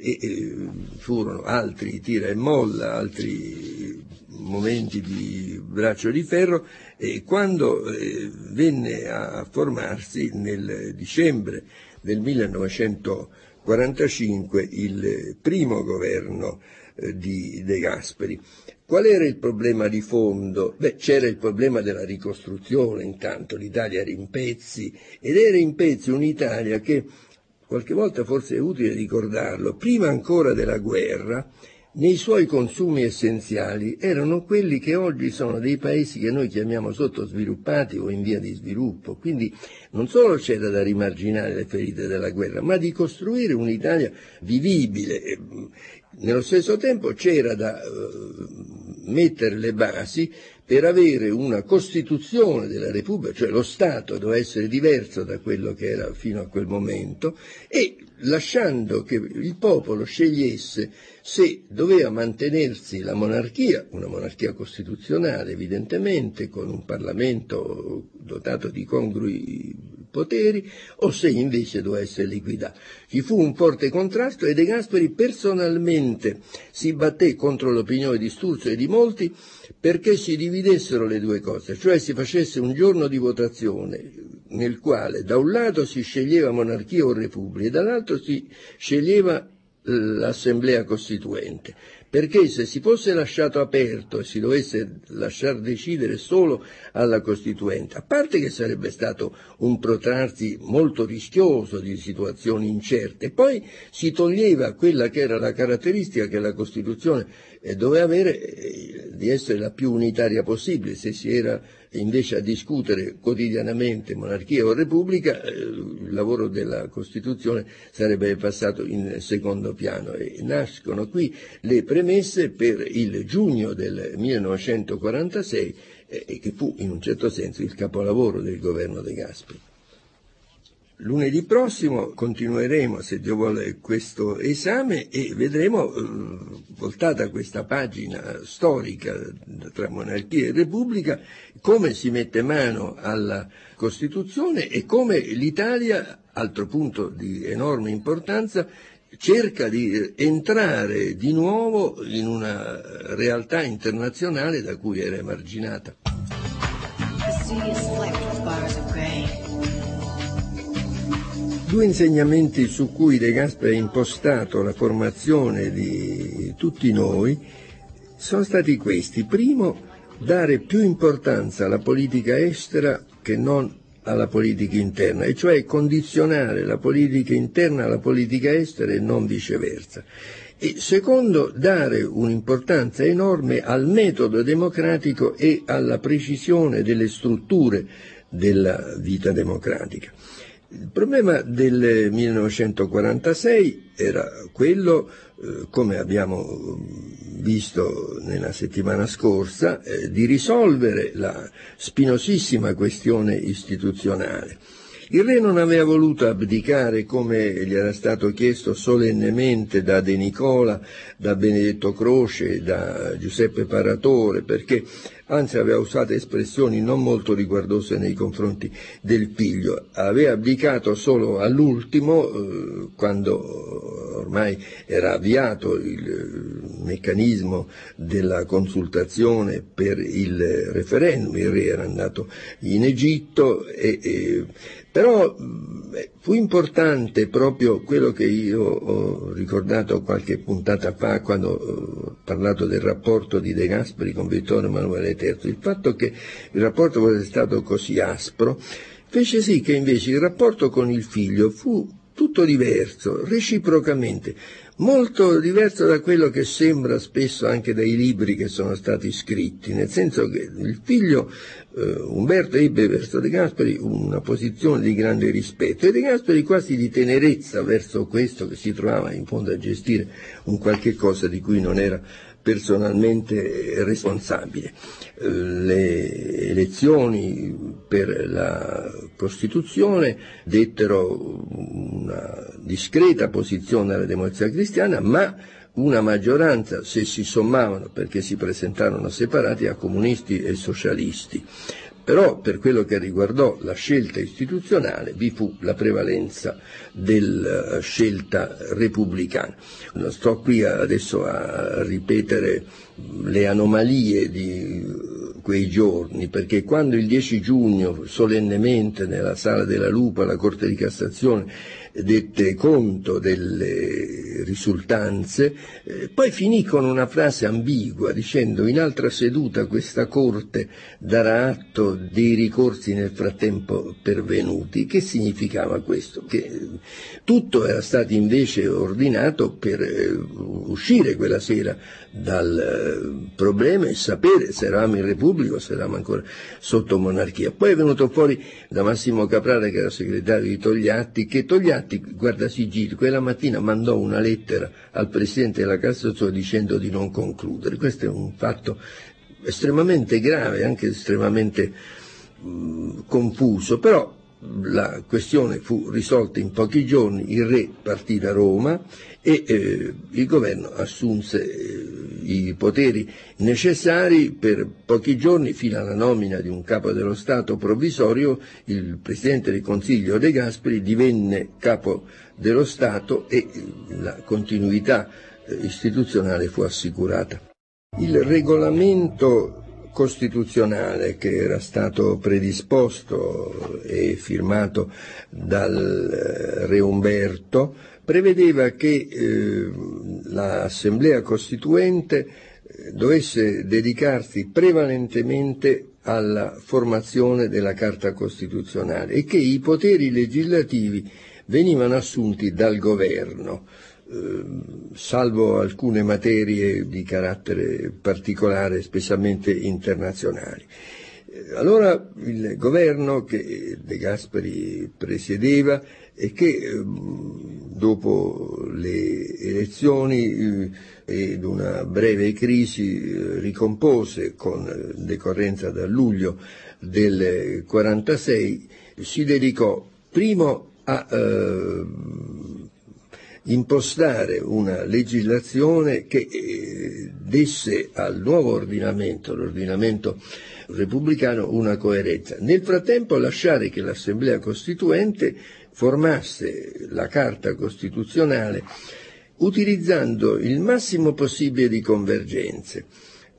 e, furono altri tira e molla, altri momenti di braccio di ferro e quando eh, venne a formarsi nel dicembre del 1945 il primo governo eh, di De Gasperi. Qual era il problema di fondo? Beh, c'era il problema della ricostruzione, intanto l'Italia era in pezzi ed era in pezzi un'Italia che, qualche volta forse è utile ricordarlo, prima ancora della guerra, nei suoi consumi essenziali erano quelli che oggi sono dei paesi che noi chiamiamo sottosviluppati o in via di sviluppo. Quindi non solo c'era da rimarginare le ferite della guerra, ma di costruire un'Italia vivibile. Nello stesso tempo c'era da uh, mettere le basi per avere una Costituzione della Repubblica, cioè lo Stato doveva essere diverso da quello che era fino a quel momento e lasciando che il popolo scegliesse se doveva mantenersi la monarchia, una monarchia costituzionale evidentemente, con un Parlamento dotato di congrui poteri, o se invece doveva essere liquidato. Ci fu un forte contrasto e De Gasperi personalmente si batté contro l'opinione di Sturzo e di molti perché si dividessero le due cose, cioè si facesse un giorno di votazione nel quale da un lato si sceglieva monarchia o repubblica e dall'altro si sceglieva l'assemblea costituente, perché se si fosse lasciato aperto e si dovesse lasciar decidere solo alla Costituente, a parte che sarebbe stato un protrarsi molto rischioso di situazioni incerte, poi si toglieva quella che era la caratteristica che la Costituzione doveva avere eh, di essere la più unitaria possibile, se si era invece a discutere quotidianamente monarchia o repubblica, eh, il lavoro della Costituzione sarebbe passato in secondo piano e nascono qui le premesse per il giugno del 1946 eh, che fu in un certo senso il capolavoro del governo De Gasperi. Lunedì prossimo continueremo, se Dio vuole, questo esame e vedremo, eh, voltata questa pagina storica tra monarchia e repubblica, come si mette mano alla Costituzione e come l'Italia, altro punto di enorme importanza, cerca di entrare di nuovo in una realtà internazionale da cui era emarginata. Due insegnamenti su cui De Gasperi ha impostato la formazione di tutti noi sono stati questi. Primo, dare più importanza alla politica estera che non alla politica interna, e cioè condizionare la politica interna alla politica estera e non viceversa. E secondo, dare un'importanza enorme al metodo democratico e alla precisione delle strutture della vita democratica. Il problema del 1946 era quello, eh, come abbiamo visto nella settimana scorsa, eh, di risolvere la spinosissima questione istituzionale. Il re non aveva voluto abdicare come gli era stato chiesto solennemente da De Nicola, da Benedetto Croce, da Giuseppe Paratore, perché anzi aveva usato espressioni non molto riguardose nei confronti del figlio. Aveva abdicato solo all'ultimo, eh, quando ormai era avviato il meccanismo della consultazione per il referendum, il re era andato in Egitto e, e però fu importante proprio quello che io ho ricordato qualche puntata fa quando ho parlato del rapporto di De Gasperi con Vittorio Emanuele III, il fatto che il rapporto fosse stato così aspro fece sì che invece il rapporto con il figlio fu tutto diverso, reciprocamente, molto diverso da quello che sembra spesso anche dai libri che sono stati scritti, nel senso che il figlio eh, Umberto ebbe verso De Gasperi una posizione di grande rispetto e De Gasperi quasi di tenerezza verso questo che si trovava in fondo a gestire un qualche cosa di cui non era personalmente responsabile. Le elezioni per la Costituzione dettero una discreta posizione alla democrazia cristiana, ma una maggioranza, se si sommavano perché si presentarono separati, a comunisti e socialisti. Però per quello che riguardò la scelta istituzionale vi fu la prevalenza della scelta repubblicana. Non sto qui adesso a ripetere le anomalie di quei giorni, perché quando il 10 giugno solennemente nella sala della Lupa la Corte di Cassazione dette conto delle risultanze, eh, poi finì con una frase ambigua dicendo in altra seduta questa Corte darà atto dei ricorsi nel frattempo pervenuti. Che significava questo? Che eh, tutto era stato invece ordinato per eh, uscire quella sera dal problema e sapere se eravamo in Repubblica o se eravamo ancora sotto monarchia. Poi è venuto fuori da Massimo Caprara, che era segretario di Togliatti, che Togliatti, guarda sigilli, quella mattina mandò una lettera al Presidente della Cassazione dicendo di non concludere. Questo è un fatto estremamente grave, anche estremamente mh, confuso, però la questione fu risolta in pochi giorni, il re partì da Roma e eh, il governo assunse eh, i poteri necessari per pochi giorni fino alla nomina di un capo dello Stato provvisorio, il Presidente del Consiglio De Gasperi divenne capo dello Stato e la continuità eh, istituzionale fu assicurata. Il regolamento costituzionale che era stato predisposto e firmato dal eh, Re Umberto prevedeva che eh, l'Assemblea Costituente eh, dovesse dedicarsi prevalentemente alla formazione della Carta Costituzionale e che i poteri legislativi venivano assunti dal governo salvo alcune materie di carattere particolare, specialmente internazionali. Eh, allora il governo che De Gasperi presiedeva e che ehm, dopo le elezioni eh, ed una breve crisi eh, ricompose con decorrenza da luglio del 46 si dedicò primo a eh, impostare una legislazione che eh, desse al nuovo ordinamento, l'ordinamento repubblicano, una coerenza. Nel frattempo lasciare che l'Assemblea Costituente formasse la Carta Costituzionale utilizzando il massimo possibile di convergenze.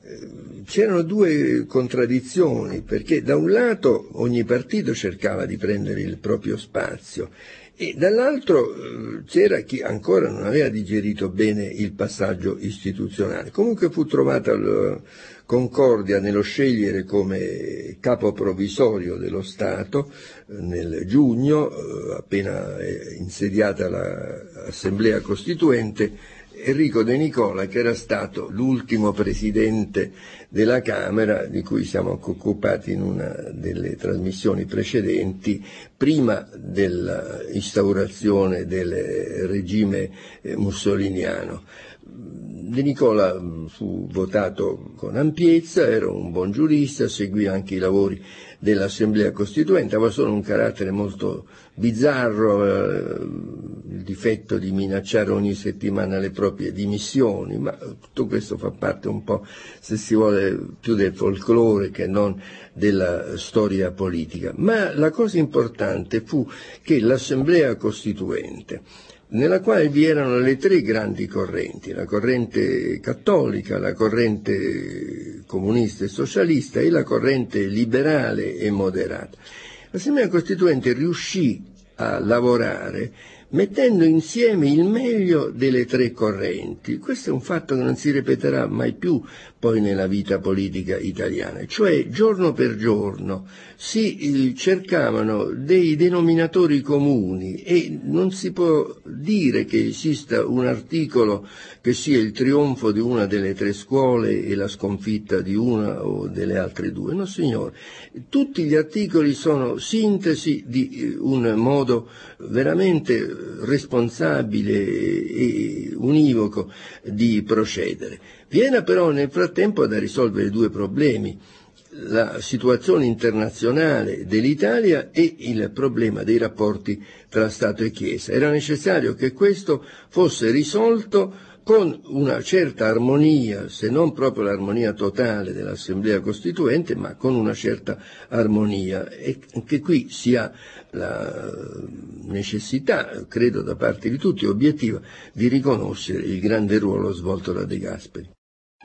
Eh, c'erano due contraddizioni, perché da un lato ogni partito cercava di prendere il proprio spazio e dall'altro eh, c'era chi ancora non aveva digerito bene il passaggio istituzionale. Comunque fu trovata la concordia nello scegliere come capo provvisorio dello Stato eh, nel giugno, eh, appena insediata l'Assemblea Costituente, Enrico De Nicola, che era stato l'ultimo presidente della Camera, di cui siamo occupati in una delle trasmissioni precedenti, prima dell'instaurazione del regime eh, mussoliniano. De Nicola fu votato con ampiezza, era un buon giurista, seguì anche i lavori dell'Assemblea Costituente, aveva solo un carattere molto bizzarro, eh, il difetto di minacciare ogni settimana le proprie dimissioni, ma tutto questo fa parte un po', se si vuole, più del folklore che non della storia politica. Ma la cosa importante fu che l'Assemblea Costituente, nella quale vi erano le tre grandi correnti, la corrente cattolica, la corrente comunista e socialista e la corrente liberale e moderata. L'Assemblea Costituente riuscì a lavorare mettendo insieme il meglio delle tre correnti. Questo è un fatto che non si ripeterà mai più poi nella vita politica italiana, cioè giorno per giorno si eh, cercavano dei denominatori comuni e non si può dire che esista un articolo che sia il trionfo di una delle tre scuole e la sconfitta di una o delle altre due, no signore, tutti gli articoli sono sintesi di eh, un modo veramente responsabile e univoco di procedere. Vienna però nel frattempo da risolvere due problemi, la situazione internazionale dell'Italia e il problema dei rapporti tra Stato e Chiesa. Era necessario che questo fosse risolto con una certa armonia, se non proprio l'armonia totale dell'Assemblea Costituente, ma con una certa armonia. E che qui si ha la necessità, credo da parte di tutti, obiettiva, di riconoscere il grande ruolo svolto da De Gasperi.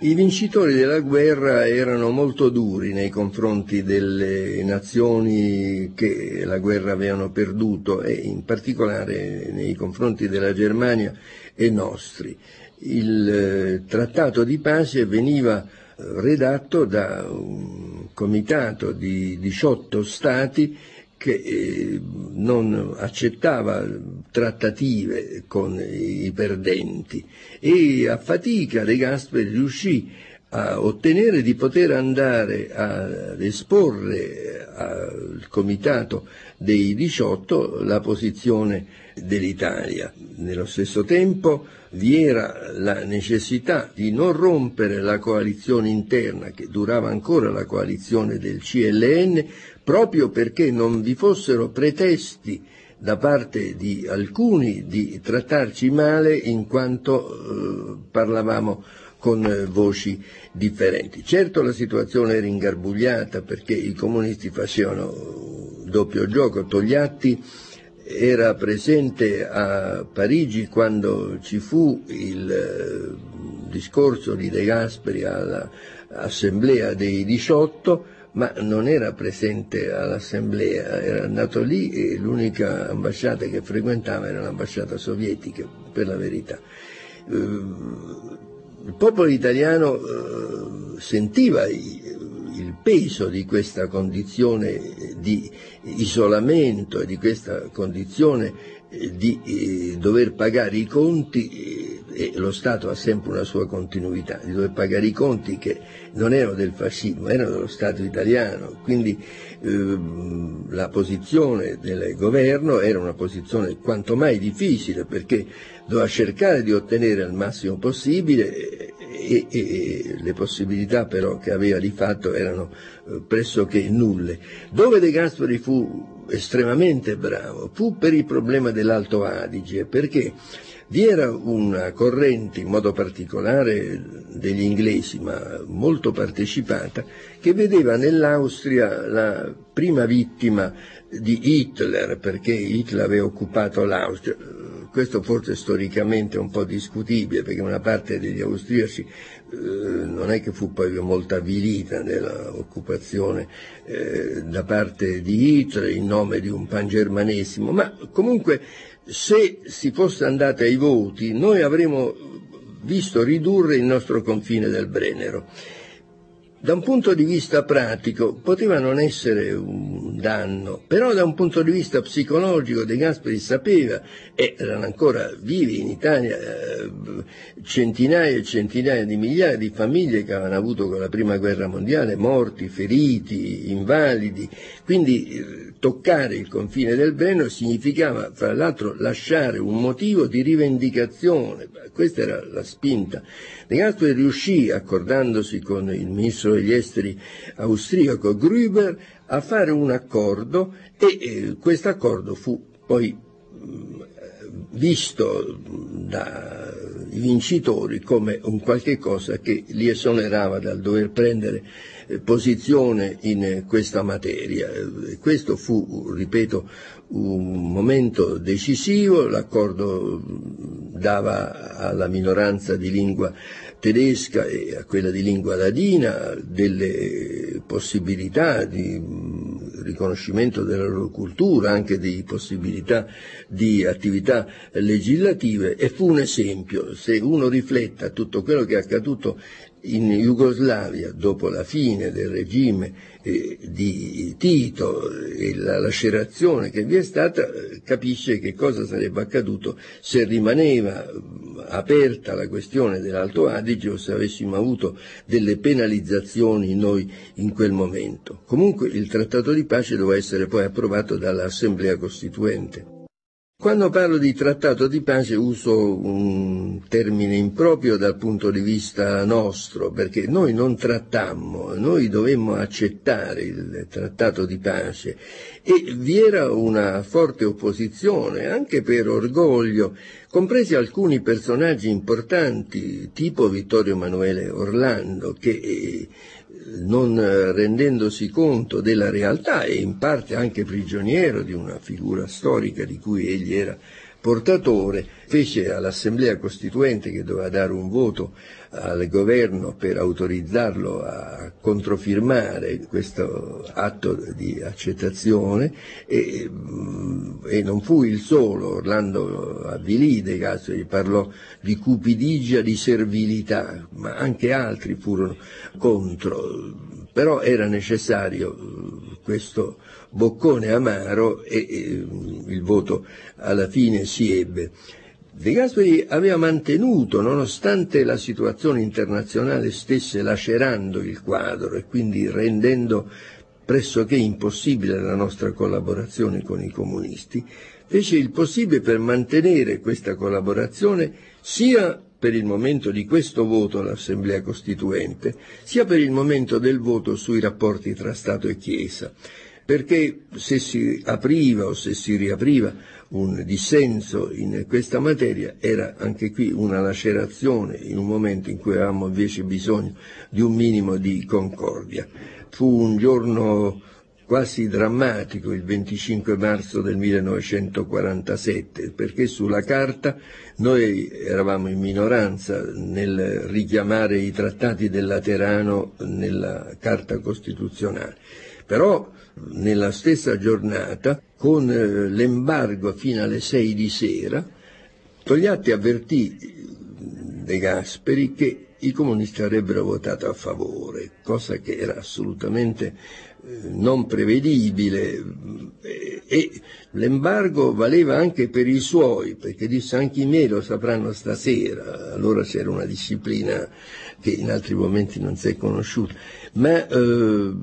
I vincitori della guerra erano molto duri nei confronti delle nazioni che la guerra avevano perduto e in particolare nei confronti della Germania e nostri. Il eh, trattato di pace veniva eh, redatto da un comitato di 18 stati che eh, non accettava trattative con i perdenti e a fatica De Gasperi riuscì a ottenere di poter andare ad esporre al comitato dei 18 la posizione dell'Italia. Nello stesso tempo vi era la necessità di non rompere la coalizione interna, che durava ancora la coalizione del CLN, proprio perché non vi fossero pretesti da parte di alcuni di trattarci male in quanto eh, parlavamo con eh, voci differenti. Certo la situazione era ingarbugliata perché i comunisti facevano doppio gioco, Togliatti era presente a Parigi quando ci fu il eh, discorso di De Gasperi all'assemblea dei 18, ma non era presente all'assemblea, era andato lì e l'unica ambasciata che frequentava era l'ambasciata sovietica, per la verità. Eh, il popolo italiano eh, sentiva il peso di questa condizione di isolamento e di questa condizione di eh, dover pagare i conti eh, e lo Stato ha sempre una sua continuità, di dover pagare i conti che non erano del fascismo, erano dello Stato italiano, quindi ehm, la posizione del governo era una posizione quanto mai difficile perché doveva cercare di ottenere al massimo possibile e, e, le possibilità però che aveva di fatto erano eh, pressoché nulle. Dove De Gasperi fu estremamente bravo fu per il problema dell'Alto Adige, perché vi era una corrente, in modo particolare degli inglesi, ma molto partecipata, che vedeva nell'Austria la prima vittima di Hitler, perché Hitler aveva occupato l'Austria. Questo forse è storicamente un po' discutibile perché una parte degli austriaci non è che fu poi molto avvilita nell'occupazione eh, da parte di Hitler in nome di un pangermanesimo, ma comunque se si fosse andati ai voti noi avremmo visto ridurre il nostro confine del Brennero da un punto di vista pratico poteva non essere un danno, però da un punto di vista psicologico De Gasperi sapeva, e erano ancora vivi in Italia eh, centinaia e centinaia di migliaia di famiglie che avevano avuto con la prima guerra mondiale morti, feriti, invalidi, quindi eh, toccare il confine del Breno significava fra l'altro lasciare un motivo di rivendicazione, questa era la spinta. De riuscì, accordandosi con il ministro degli esteri austriaco Grüber, a fare un accordo e eh, questo accordo fu poi mh, visto dai vincitori come un qualche cosa che li esonerava dal dover prendere posizione in questa materia. Questo fu, ripeto, un momento decisivo, l'accordo dava alla minoranza di lingua tedesca e a quella di lingua ladina delle possibilità di riconoscimento della loro cultura, anche di possibilità di attività legislative e fu un esempio, se uno riflette a tutto quello che è accaduto in Jugoslavia dopo la fine del regime eh, di Tito e la lacerazione che vi è stata, eh, capisce che cosa sarebbe accaduto se rimaneva aperta la questione dell'Alto Adige o se avessimo avuto delle penalizzazioni noi in quel momento. Comunque il trattato di pace doveva essere poi approvato dall'Assemblea Costituente. Quando parlo di trattato di pace uso un termine improprio dal punto di vista nostro, perché noi non trattammo, noi dovemmo accettare il trattato di pace. E vi era una forte opposizione, anche per orgoglio, compresi alcuni personaggi importanti, tipo Vittorio Emanuele Orlando, che eh, non rendendosi conto della realtà e in parte anche prigioniero di una figura storica di cui egli era portatore, fece all'Assemblea Costituente che doveva dare un voto al governo per autorizzarlo a controfirmare questo atto di accettazione e, mm, e non fu il solo, Orlando avvilì De Gasperi, parlò di cupidigia, di servilità, ma anche altri furono contro, però era necessario eh, questo boccone amaro e, e il voto alla fine si ebbe. De Gasperi aveva mantenuto, nonostante la situazione internazionale stesse lacerando il quadro e quindi rendendo pressoché impossibile la nostra collaborazione con i comunisti, fece il possibile per mantenere questa collaborazione sia per il momento di questo voto all'Assemblea Costituente, sia per il momento del voto sui rapporti tra Stato e Chiesa perché se si apriva o se si riapriva un dissenso in questa materia era anche qui una lacerazione in un momento in cui avevamo invece bisogno di un minimo di concordia. Fu un giorno quasi drammatico il 25 marzo del 1947 perché sulla carta noi eravamo in minoranza nel richiamare i trattati del Laterano nella Carta Costituzionale, però nella stessa giornata, con eh, l'embargo fino alle 6 di sera, Togliatti avvertì De Gasperi che i comunisti avrebbero votato a favore, cosa che era assolutamente eh, non prevedibile e l'embargo valeva anche per i suoi, perché disse anche i miei lo sapranno stasera, allora c'era una disciplina che in altri momenti non si è conosciuta, ma eh,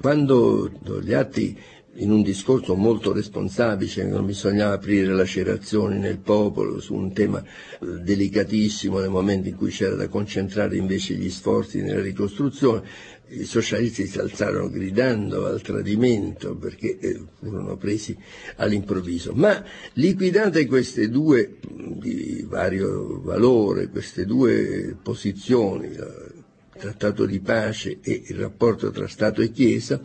quando gli atti in un discorso molto responsabile, non bisognava aprire lacerazioni nel popolo su un tema eh, delicatissimo nel momento in cui c'era da concentrare invece gli sforzi nella ricostruzione, i socialisti si alzarono gridando al tradimento perché eh, furono presi all'improvviso. Ma liquidate queste due di vario valore, queste due posizioni, trattato di pace e il rapporto tra Stato e Chiesa,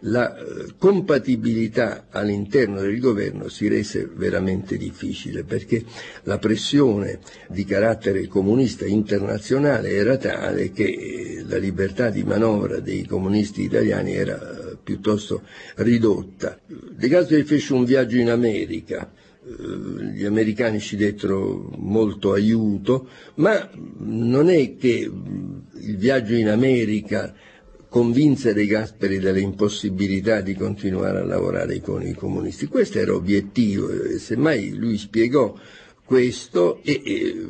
la eh, compatibilità all'interno del governo si rese veramente difficile perché la pressione di carattere comunista internazionale era tale che eh, la libertà di manovra dei comunisti italiani era eh, piuttosto ridotta. De Gasperi fece un viaggio in America, gli americani ci dettero molto aiuto, ma non è che il viaggio in America convinse De Gasperi delle impossibilità di continuare a lavorare con i comunisti. Questo era obiettivo, semmai lui spiegò questo e, e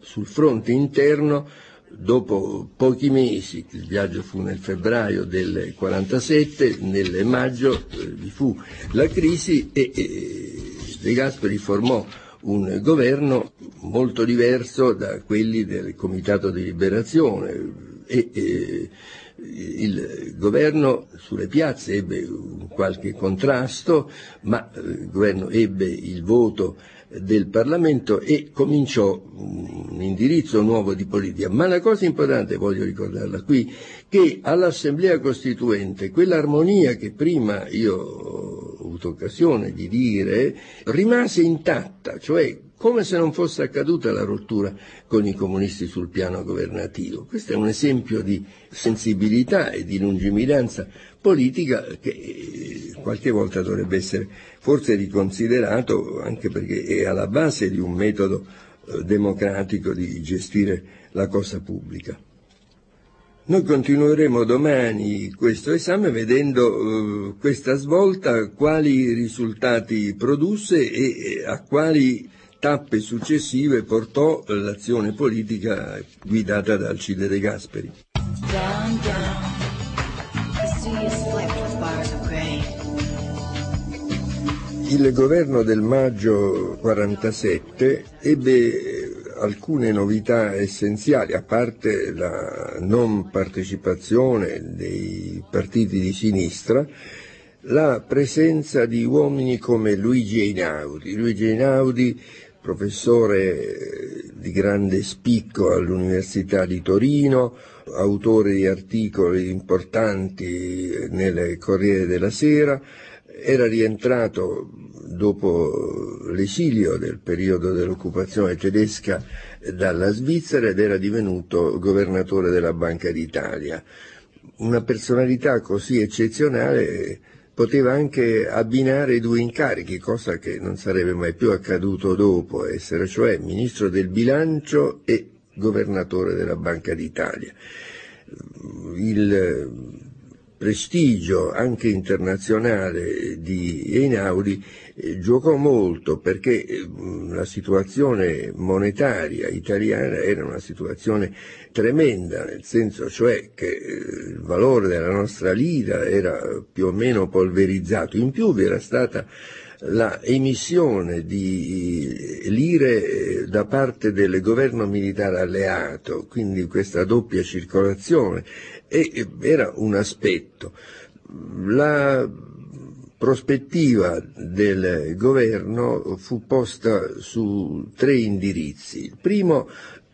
sul fronte interno dopo pochi mesi, il viaggio fu nel febbraio del 47, nel maggio eh, vi fu la crisi e, e De Gasperi formò un governo molto diverso da quelli del Comitato di Liberazione. E, e il governo sulle piazze ebbe qualche contrasto, ma il governo ebbe il voto del Parlamento e cominciò un indirizzo nuovo di politica. Ma la cosa importante, voglio ricordarla qui, che all'Assemblea Costituente quell'armonia che prima io ho avuto occasione di dire rimase intatta, cioè come se non fosse accaduta la rottura con i comunisti sul piano governativo. Questo è un esempio di sensibilità e di lungimiranza politica che eh, qualche volta dovrebbe essere forse riconsiderato anche perché è alla base di un metodo eh, democratico di gestire la cosa pubblica. Noi continueremo domani questo esame vedendo uh, questa svolta quali risultati produsse e a quali tappe successive portò l'azione politica guidata da Alcide De Gasperi. Down, down. Il governo del maggio 47 ebbe alcune novità essenziali, a parte la non partecipazione dei partiti di sinistra, la presenza di uomini come Luigi Einaudi. Luigi Einaudi, professore di grande spicco all'Università di Torino, autore di articoli importanti nel Corriere della Sera, era rientrato dopo l'esilio del periodo dell'occupazione tedesca dalla Svizzera ed era divenuto governatore della Banca d'Italia. Una personalità così eccezionale poteva anche abbinare i due incarichi, cosa che non sarebbe mai più accaduto dopo, essere cioè ministro del bilancio e governatore della Banca d'Italia. Il prestigio anche internazionale di Einaudi eh, giocò molto perché eh, la situazione monetaria italiana era una situazione tremenda, nel senso cioè che eh, il valore della nostra lira era più o meno polverizzato, in più vi era stata la emissione di lire da parte del governo militare alleato, quindi questa doppia circolazione, e era un aspetto. La prospettiva del governo fu posta su tre indirizzi. Il primo,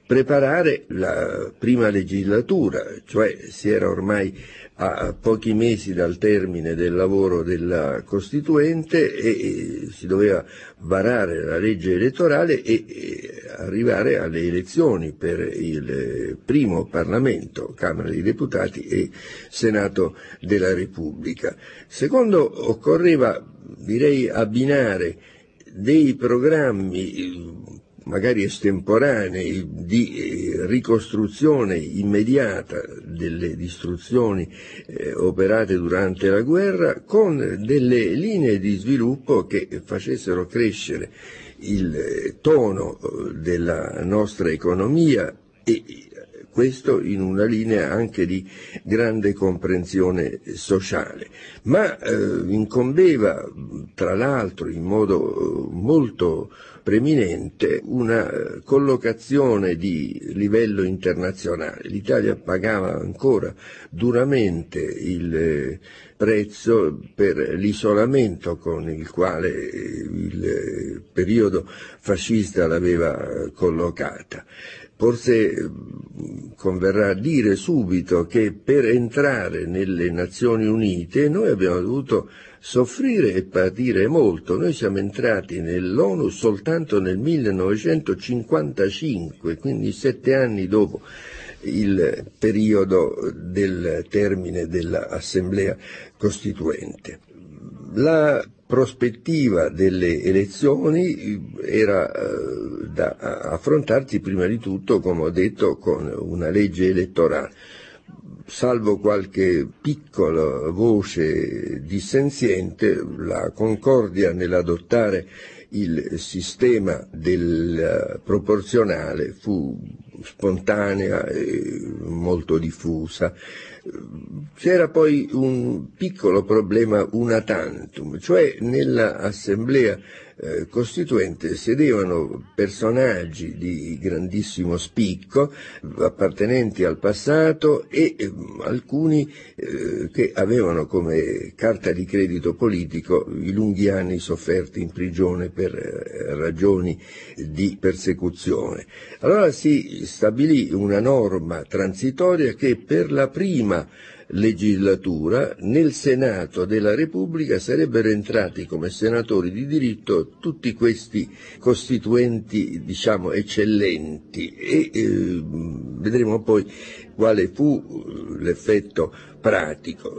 preparare la prima legislatura, cioè si era ormai a pochi mesi dal termine del lavoro della Costituente e si doveva varare la legge elettorale e arrivare alle elezioni per il primo Parlamento, Camera dei Deputati e Senato della Repubblica. Secondo, occorreva, direi, abbinare dei programmi magari estemporanei di eh, ricostruzione immediata delle distruzioni eh, operate durante la guerra con delle linee di sviluppo che facessero crescere il eh, tono della nostra economia e questo in una linea anche di grande comprensione sociale. Ma eh, incombeva, tra l'altro, in modo molto preminente una eh, collocazione di livello internazionale. L'Italia pagava ancora duramente il eh, prezzo per l'isolamento con il quale eh, il periodo fascista l'aveva collocata. Forse converrà dire subito che per entrare nelle Nazioni Unite noi abbiamo dovuto soffrire e patire molto. Noi siamo entrati nell'ONU soltanto nel 1955, quindi sette anni dopo il periodo del termine dell'Assemblea Costituente. La prospettiva delle elezioni era eh, da affrontarsi prima di tutto, come ho detto, con una legge elettorale salvo qualche piccola voce dissenziente, la concordia nell'adottare il sistema del proporzionale fu spontanea e molto diffusa. C'era poi un piccolo problema una tantum, cioè nell'assemblea eh, costituente sedevano personaggi di grandissimo spicco, appartenenti al passato e eh, alcuni eh, che avevano come carta di credito politico i lunghi anni sofferti in prigione per eh, ragioni di persecuzione. Allora si stabilì una norma transitoria che per la prima legislatura nel Senato della Repubblica sarebbero entrati come senatori di diritto tutti questi costituenti diciamo eccellenti e eh, vedremo poi quale fu l'effetto pratico.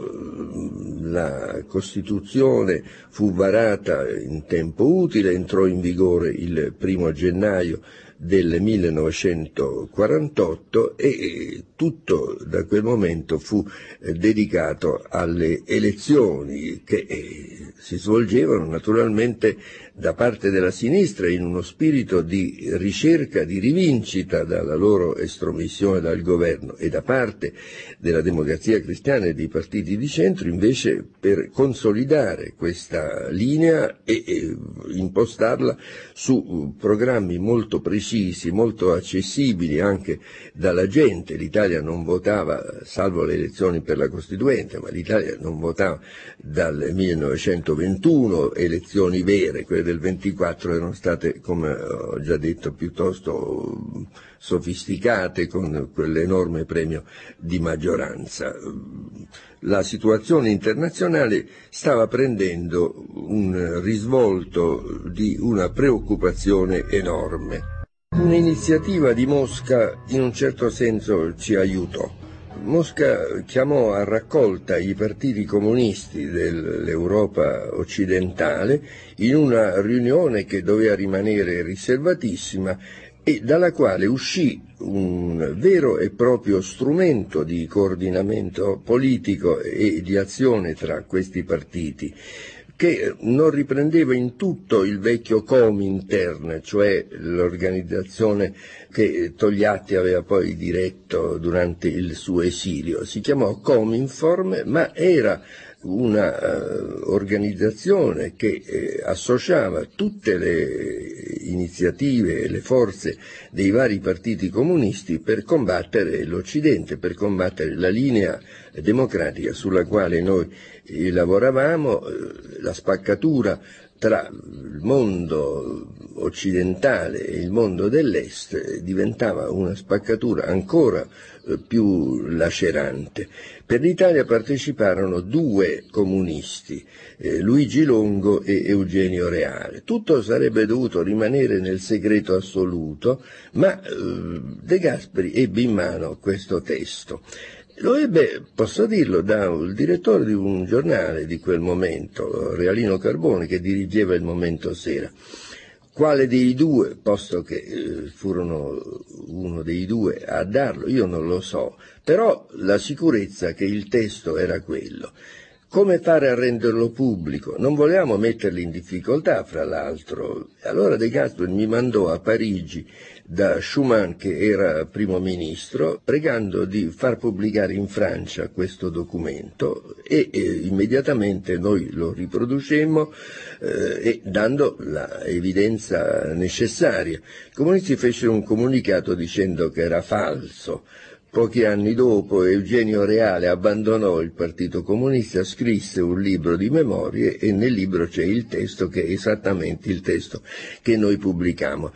La Costituzione fu varata in tempo utile, entrò in vigore il primo gennaio del 1948 e tutto da quel momento fu eh, dedicato alle elezioni che eh, si svolgevano naturalmente da parte della sinistra in uno spirito di ricerca, di rivincita dalla loro estromissione dal governo e da parte della democrazia cristiana e dei partiti di centro invece per consolidare questa linea e, impostarla su programmi molto precisi, molto accessibili anche dalla gente. L'Italia non votava, salvo le elezioni per la Costituente, ma l'Italia non votava dal 1921 elezioni vere, quelle del 24 erano state, come ho già detto, piuttosto sofisticate con quell'enorme premio di maggioranza. La situazione internazionale stava prendendo un risvolto di una preoccupazione enorme. Un'iniziativa di Mosca in un certo senso ci aiutò. Mosca chiamò a raccolta i partiti comunisti dell'Europa occidentale in una riunione che doveva rimanere riservatissima e dalla quale uscì un vero e proprio strumento di coordinamento politico e di azione tra questi partiti che non riprendeva in tutto il vecchio Comintern, cioè l'organizzazione che Togliatti aveva poi diretto durante il suo esilio. Si chiamò Cominform, ma era una uh, organizzazione che eh, associava tutte le iniziative e le forze dei vari partiti comunisti per combattere l'Occidente, per combattere la linea democratica sulla quale noi eh, lavoravamo, eh, la spaccatura tra il mondo occidentale e il mondo dell'est diventava una spaccatura ancora eh, più lacerante. Per l'Italia parteciparono due comunisti, eh, Luigi Longo e Eugenio Reale. Tutto sarebbe dovuto rimanere nel segreto assoluto, ma eh, De Gasperi ebbe in mano questo testo. Lo ebbe, posso dirlo, dal direttore di un giornale di quel momento, Realino Carboni, che dirigeva il Momento Sera. Quale dei due, posto che eh, furono uno dei due a darlo, io non lo so, però la sicurezza che il testo era quello. Come fare a renderlo pubblico? Non volevamo metterli in difficoltà, fra l'altro. Allora De Gasperi mi mandò a Parigi da Schumann, che era primo ministro, pregando di far pubblicare in Francia questo documento e, e immediatamente noi lo riproducemmo eh, dando l'evidenza necessaria. I comunisti fecero un comunicato dicendo che era falso Pochi anni dopo Eugenio Reale abbandonò il Partito Comunista, scrisse un libro di memorie e nel libro c'è il testo che è esattamente il testo che noi pubblicamo.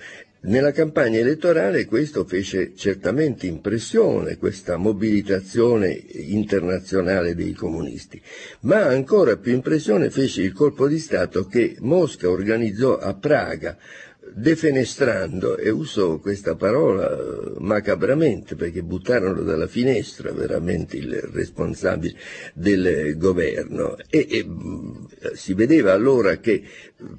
Nella campagna elettorale questo fece certamente impressione, questa mobilitazione internazionale dei comunisti, ma ancora più impressione fece il colpo di Stato che Mosca organizzò a Praga defenestrando, e uso questa parola eh, macabramente perché buttarono dalla finestra veramente il responsabile del governo e, e si vedeva allora che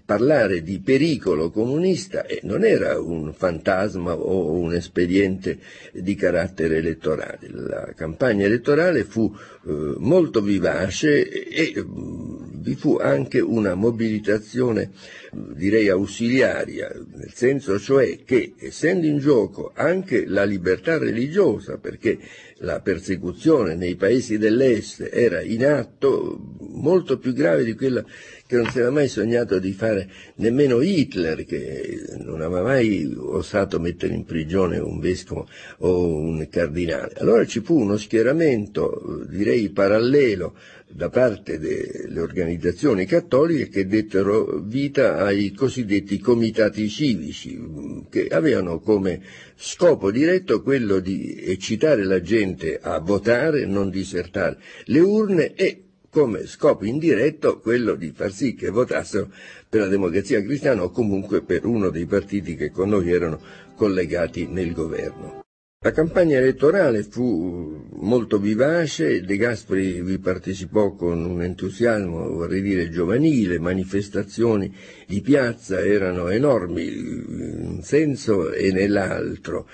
parlare di pericolo comunista eh, non era un fantasma o un espediente di carattere elettorale. La campagna elettorale fu eh, molto vivace e eh, vi fu anche una mobilitazione direi ausiliaria, nel senso cioè che essendo in gioco anche la libertà religiosa, perché la persecuzione nei paesi dell'est era in atto molto più grave di quella che non si era mai sognato di fare nemmeno Hitler, che non aveva mai osato mettere in prigione un vescovo o un cardinale. Allora ci fu uno schieramento, direi parallelo, da parte delle organizzazioni cattoliche che dettero vita ai cosiddetti comitati civici, che avevano come scopo diretto quello di eccitare la gente a votare, non disertare le urne e come scopo indiretto quello di far sì che votassero per la democrazia cristiana o comunque per uno dei partiti che con noi erano collegati nel governo. La campagna elettorale fu molto vivace, De Gasperi vi partecipò con un entusiasmo, vorrei dire, giovanile, manifestazioni di piazza erano enormi in un senso e nell'altro,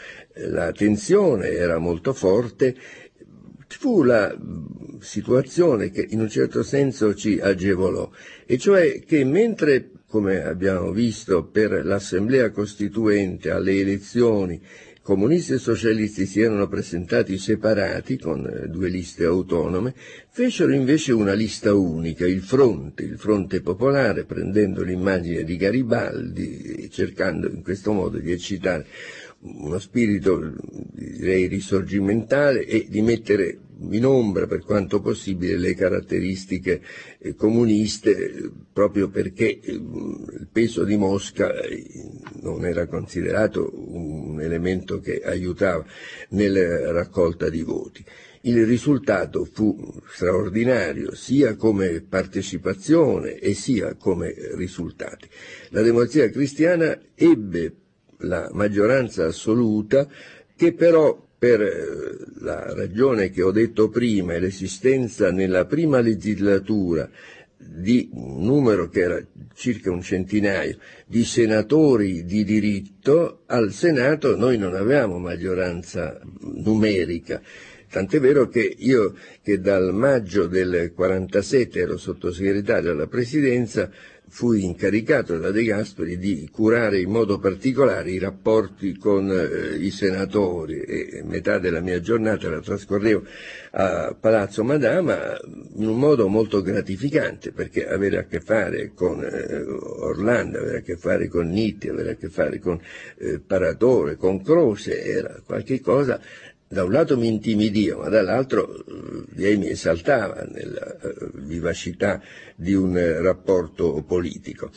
la tensione era molto forte fu la situazione che in un certo senso ci agevolò, e cioè che mentre, come abbiamo visto, per l'Assemblea Costituente alle elezioni comunisti e socialisti si erano presentati separati con eh, due liste autonome, fecero invece una lista unica, il Fronte, il Fronte Popolare, prendendo l'immagine di Garibaldi e cercando in questo modo di eccitare uno spirito direi risorgimentale e di mettere in ombra per quanto possibile le caratteristiche eh, comuniste proprio perché eh, il peso di Mosca eh, non era considerato un elemento che aiutava nella raccolta di voti. Il risultato fu straordinario sia come partecipazione e sia come risultati. La democrazia cristiana ebbe la maggioranza assoluta che però per eh, la ragione che ho detto prima e l'esistenza nella prima legislatura di un numero che era circa un centinaio di senatori di diritto, al Senato noi non avevamo maggioranza numerica. Tant'è vero che io, che dal maggio del 47 ero sottosegretario alla presidenza, fui incaricato da De Gasperi di curare in modo particolare i rapporti con eh, i senatori e metà della mia giornata la trascorrevo a Palazzo Madama in un modo molto gratificante perché avere a che fare con eh, Orlando, avere a che fare con Nitti, avere a che fare con eh, Paratore, con Croce era qualcosa da un lato mi intimidiva, ma dall'altro eh, lei mi esaltava nella eh, vivacità di un eh, rapporto politico.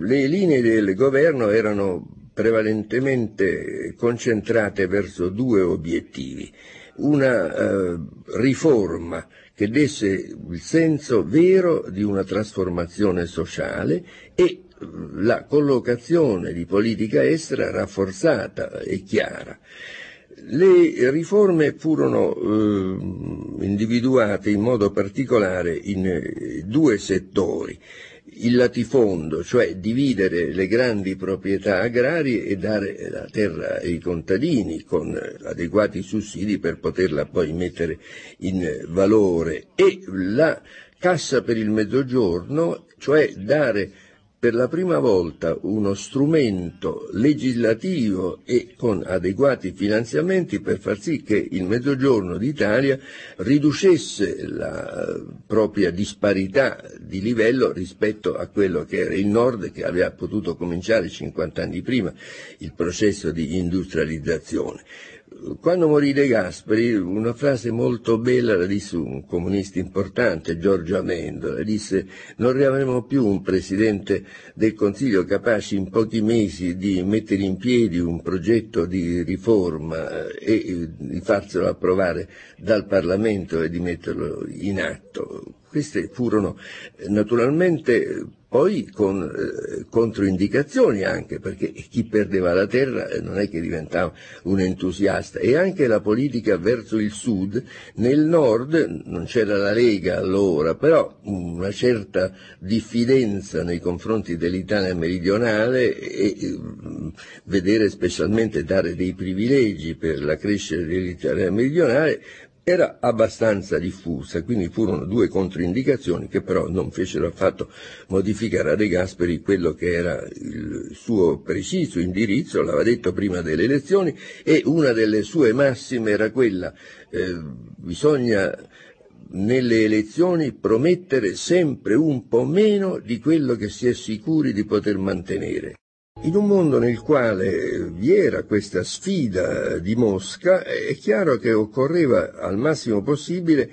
Le linee del governo erano prevalentemente concentrate verso due obiettivi. Una eh, riforma che desse il senso vero di una trasformazione sociale e la collocazione di politica estera rafforzata e chiara. Le riforme furono eh, individuate in modo particolare in eh, due settori. Il latifondo, cioè dividere le grandi proprietà agrarie e dare la terra ai contadini con adeguati sussidi per poterla poi mettere in valore e la cassa per il mezzogiorno, cioè dare per la prima volta uno strumento legislativo e con adeguati finanziamenti per far sì che il Mezzogiorno d'Italia riducesse la propria disparità di livello rispetto a quello che era il Nord che aveva potuto cominciare 50 anni prima il processo di industrializzazione quando morì De Gasperi, una frase molto bella la disse un comunista importante, Giorgio Amendola, disse non avremo più un Presidente del Consiglio capace in pochi mesi di mettere in piedi un progetto di riforma eh, e di farselo approvare dal Parlamento e di metterlo in atto. Queste furono naturalmente poi con eh, controindicazioni anche, perché chi perdeva la terra eh, non è che diventava un entusiasta, e anche la politica verso il sud, nel nord non c'era la Lega allora, però una certa diffidenza nei confronti dell'Italia meridionale e eh, vedere specialmente dare dei privilegi per la crescita dell'Italia meridionale era abbastanza diffusa, quindi furono due controindicazioni che però non fecero affatto modificare a De Gasperi quello che era il suo preciso indirizzo, l'aveva detto prima delle elezioni, e una delle sue massime era quella, eh, bisogna nelle elezioni promettere sempre un po' meno di quello che si è sicuri di poter mantenere. In un mondo nel quale vi era questa sfida di Mosca, è chiaro che occorreva al massimo possibile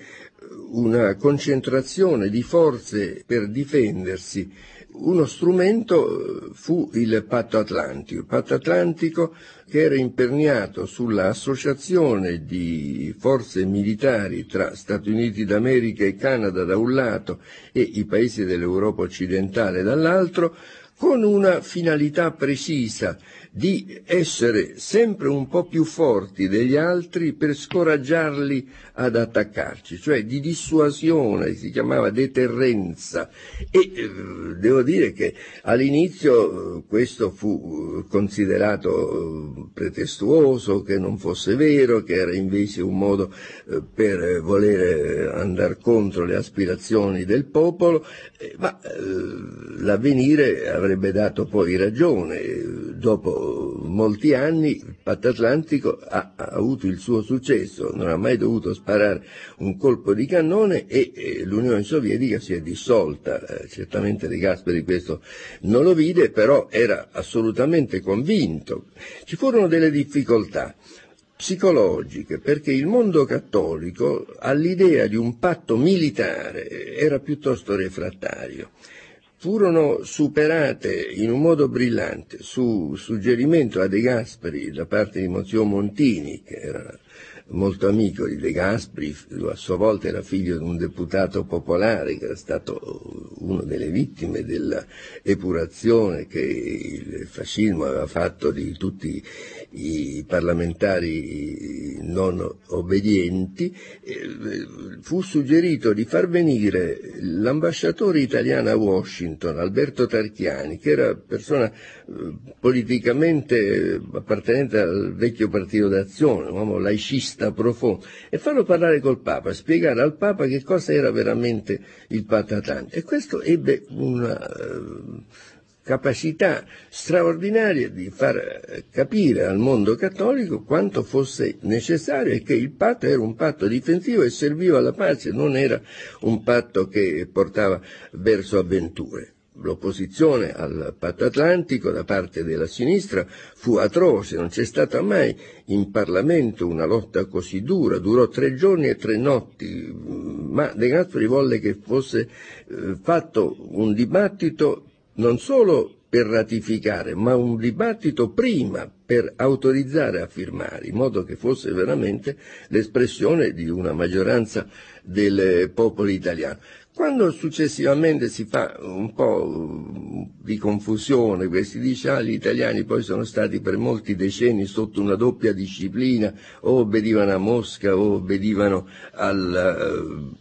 una concentrazione di forze per difendersi. Uno strumento fu il patto atlantico, il patto atlantico che era imperniato sull'associazione di forze militari tra Stati Uniti d'America e Canada da un lato e i paesi dell'Europa occidentale dall'altro, con una finalità precisa di essere sempre un po' più forti degli altri per scoraggiarli ad attaccarci, cioè di dissuasione, si chiamava deterrenza e eh, devo dire che all'inizio eh, questo fu considerato eh, pretestuoso, che non fosse vero, che era invece un modo per voler andare contro le aspirazioni del popolo, ma l'avvenire avrebbe dato poi ragione. Dopo molti anni il patto atlantico ha, ha avuto il suo successo, non ha mai dovuto sparare un colpo di cannone e, e l'Unione Sovietica si è dissolta. Eh, certamente De Gasperi questo non lo vide, però era assolutamente convinto. Ci furono delle difficoltà psicologiche, perché il mondo cattolico all'idea di un patto militare era piuttosto refrattario furono superate in un modo brillante su suggerimento a De Gasperi da parte di Mozio Montini, che era molto amico di De Gasperi, a sua volta era figlio di un deputato popolare che era stato una delle vittime dell'epurazione che il fascismo aveva fatto di tutti i parlamentari non obbedienti, fu suggerito di far venire l'ambasciatore italiano a Washington, Alberto Tarchiani, che era persona politicamente appartenente al vecchio partito d'azione, un uomo laicista profondo, e farlo parlare col Papa, spiegare al Papa che cosa era veramente il Patatante. E questo ebbe una capacità straordinaria di far capire al mondo cattolico quanto fosse necessario e che il patto era un patto difensivo e serviva alla pace, non era un patto che portava verso avventure. L'opposizione al patto atlantico da parte della sinistra fu atroce, non c'è stata mai in Parlamento una lotta così dura, durò tre giorni e tre notti, ma De Gasperi volle che fosse fatto un dibattito non solo per ratificare, ma un dibattito prima per autorizzare a firmare, in modo che fosse veramente l'espressione di una maggioranza del popolo italiano. Quando successivamente si fa un po' di confusione, si dice ah gli italiani poi sono stati per molti decenni sotto una doppia disciplina, o obbedivano a Mosca o obbedivano alla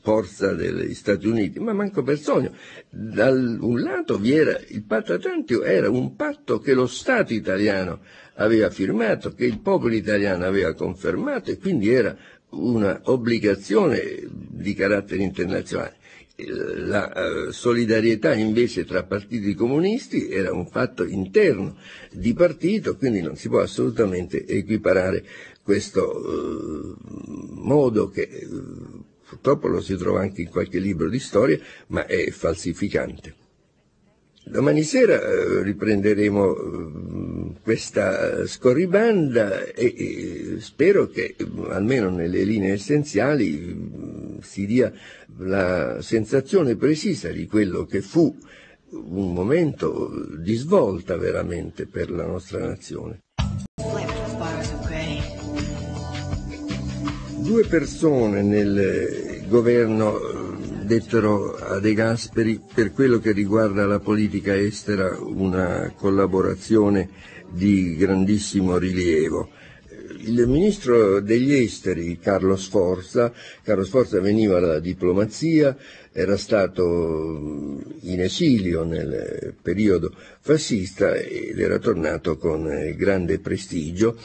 forza degli Stati Uniti, ma manco per sogno. Da un lato vi era il patto atlantico, era un patto che lo Stato italiano aveva firmato, che il popolo italiano aveva confermato e quindi era una obbligazione di carattere internazionale la uh, solidarietà invece tra partiti comunisti era un fatto interno di partito, quindi non si può assolutamente equiparare questo uh, modo che uh, purtroppo lo si trova anche in qualche libro di storia, ma è falsificante. Domani sera riprenderemo questa scorribanda e, spero che almeno nelle linee essenziali si dia la sensazione precisa di quello che fu un momento di svolta veramente per la nostra nazione. Due persone nel governo dettero a De Gasperi per quello che riguarda la politica estera una collaborazione di grandissimo rilievo. Il ministro degli esteri Carlo Sforza, Carlo Sforza veniva dalla diplomazia, era stato in esilio nel periodo fascista ed era tornato con grande prestigio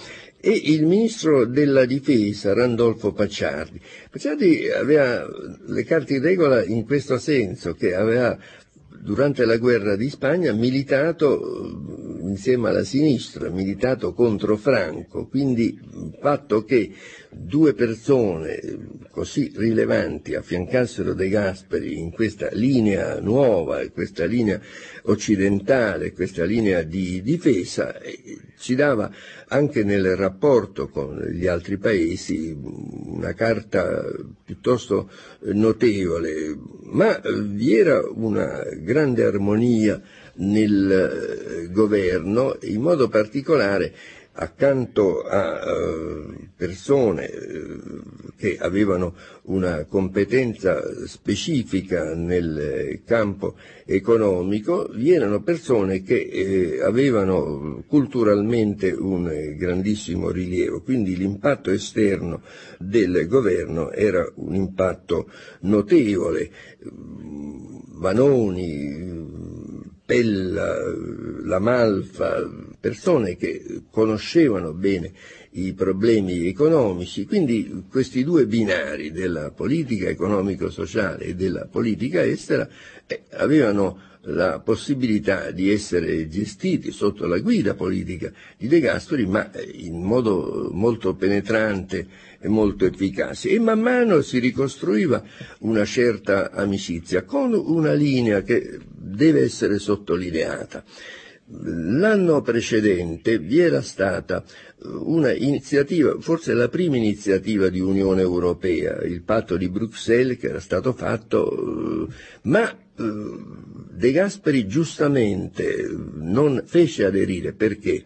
e il ministro della difesa Randolfo Pacciardi. Pacciardi aveva le carte in regola in questo senso, che aveva durante la guerra di Spagna militato insieme alla sinistra, militato contro Franco, quindi il fatto che due persone così rilevanti affiancassero De Gasperi in questa linea nuova, questa linea occidentale, questa linea di difesa, ci dava anche nel rapporto con gli altri paesi una carta piuttosto notevole, ma vi era una grande armonia nel governo, in modo particolare accanto a eh, persone eh, che avevano una competenza specifica nel campo economico, vi erano persone che eh, avevano culturalmente un grandissimo rilievo, quindi l'impatto esterno del governo era un impatto notevole. Vanoni, Pella, La Malfa, persone che conoscevano bene i problemi economici, quindi questi due binari della politica economico-sociale e della politica estera eh, avevano la possibilità di essere gestiti sotto la guida politica di De Gasperi, ma in modo molto penetrante e molto efficace. E man mano si ricostruiva una certa amicizia con una linea che deve essere sottolineata. L'anno precedente vi era stata una iniziativa, forse la prima iniziativa di Unione Europea, il patto di Bruxelles che era stato fatto, ma De Gasperi giustamente non fece aderire perché?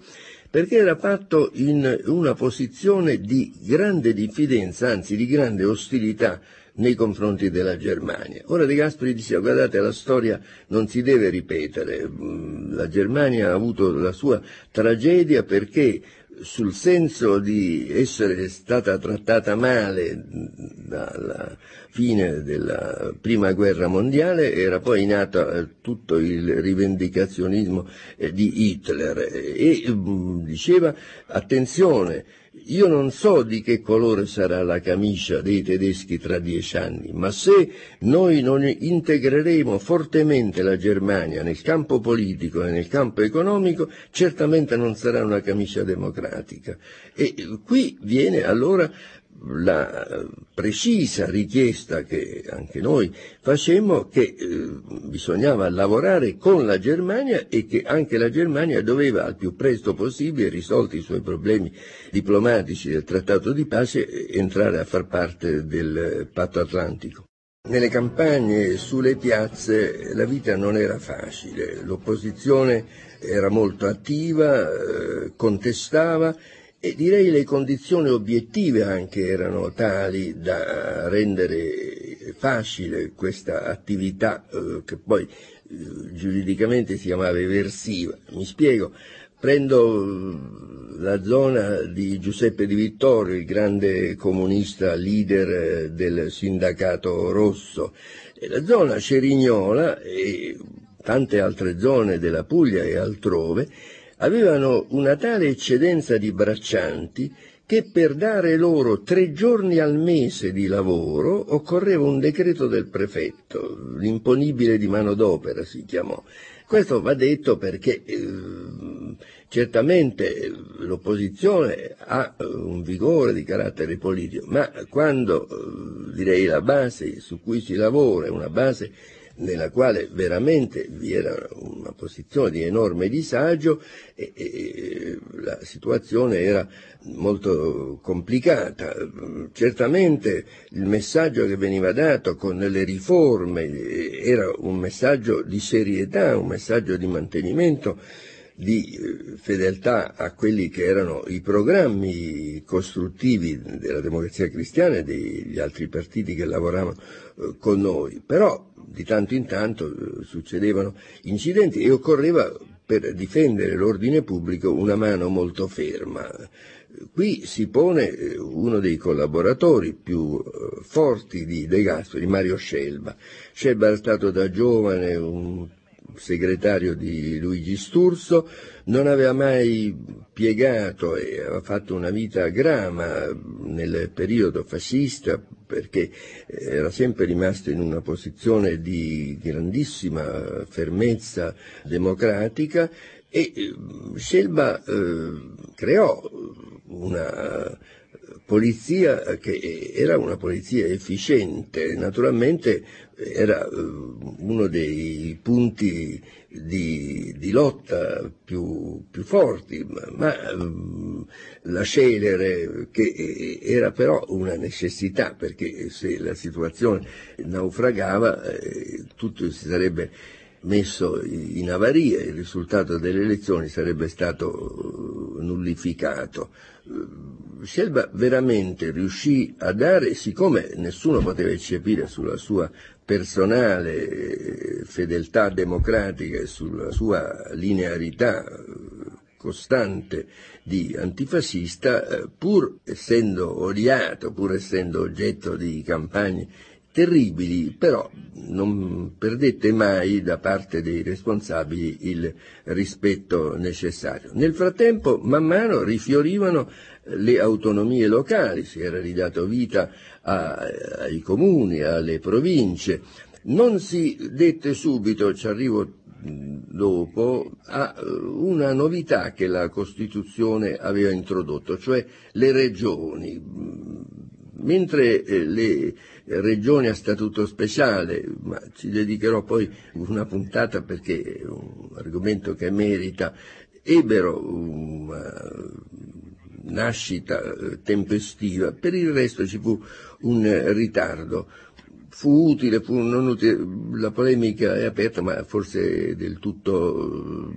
Perché era fatto in una posizione di grande diffidenza, anzi di grande ostilità nei confronti della Germania. Ora De Gasperi diceva guardate la storia non si deve ripetere, la Germania ha avuto la sua tragedia perché sul senso di essere stata trattata male dalla fine della prima guerra mondiale era poi nato eh, tutto il rivendicazionismo eh, di Hitler e mm, diceva attenzione io non so di che colore sarà la camicia dei tedeschi tra dieci anni, ma se noi non integreremo fortemente la Germania nel campo politico e nel campo economico, certamente non sarà una camicia democratica. E qui viene allora la precisa richiesta che anche noi facemmo che eh, bisognava lavorare con la Germania e che anche la Germania doveva al più presto possibile, risolti i suoi problemi diplomatici del trattato di pace, entrare a far parte del patto atlantico. Nelle campagne sulle piazze la vita non era facile, l'opposizione era molto attiva, eh, contestava e direi le condizioni obiettive anche erano tali da rendere facile questa attività eh, che poi eh, giuridicamente si chiamava eversiva. Mi spiego, prendo eh, la zona di Giuseppe Di Vittorio, il grande comunista leader eh, del sindacato rosso, e la zona Cerignola e tante altre zone della Puglia e altrove, avevano una tale eccedenza di braccianti che per dare loro tre giorni al mese di lavoro occorreva un decreto del prefetto, l'imponibile di manodopera si chiamò. Questo va detto perché eh, certamente l'opposizione ha eh, un vigore di carattere politico, ma quando eh, direi la base su cui si lavora è una base nella quale veramente vi era una posizione di enorme disagio e, e la situazione era molto complicata. Certamente il messaggio che veniva dato con le riforme era un messaggio di serietà, un messaggio di mantenimento di eh, fedeltà a quelli che erano i programmi costruttivi della democrazia cristiana e degli altri partiti che lavoravano eh, con noi. Però di tanto in tanto eh, succedevano incidenti e occorreva per difendere l'ordine pubblico una mano molto ferma. Qui si pone uno dei collaboratori più forti di De Gasperi, Mario Scelba. Scelba era stato da giovane un segretario di Luigi Sturzo, non aveva mai piegato e aveva fatto una vita grama nel periodo fascista perché era sempre rimasto in una posizione di grandissima fermezza democratica e eh, Scelba eh, creò una polizia che era una polizia efficiente, naturalmente era eh, uno dei punti di, di lotta più, più, forti, ma, ma mm, la celere che era però una necessità perché se la situazione naufragava eh, tutto si sarebbe messo in avaria, il risultato delle elezioni sarebbe stato nullificato. Scelba veramente riuscì a dare, siccome nessuno poteva eccepire sulla sua personale fedeltà democratica e sulla sua linearità costante di antifascista, pur essendo odiato, pur essendo oggetto di campagne terribili, però non perdette mai da parte dei responsabili il rispetto necessario. Nel frattempo, man mano rifiorivano le autonomie locali, si era ridato vita a, ai comuni, alle province. Non si dette subito, ci arrivo dopo, a una novità che la Costituzione aveva introdotto, cioè le regioni. Mentre le regioni a statuto speciale, ma ci dedicherò poi una puntata perché è un argomento che merita, ebbero una nascita tempestiva, per il resto ci fu un ritardo. Fu utile, fu non utile, la polemica è aperta ma forse del tutto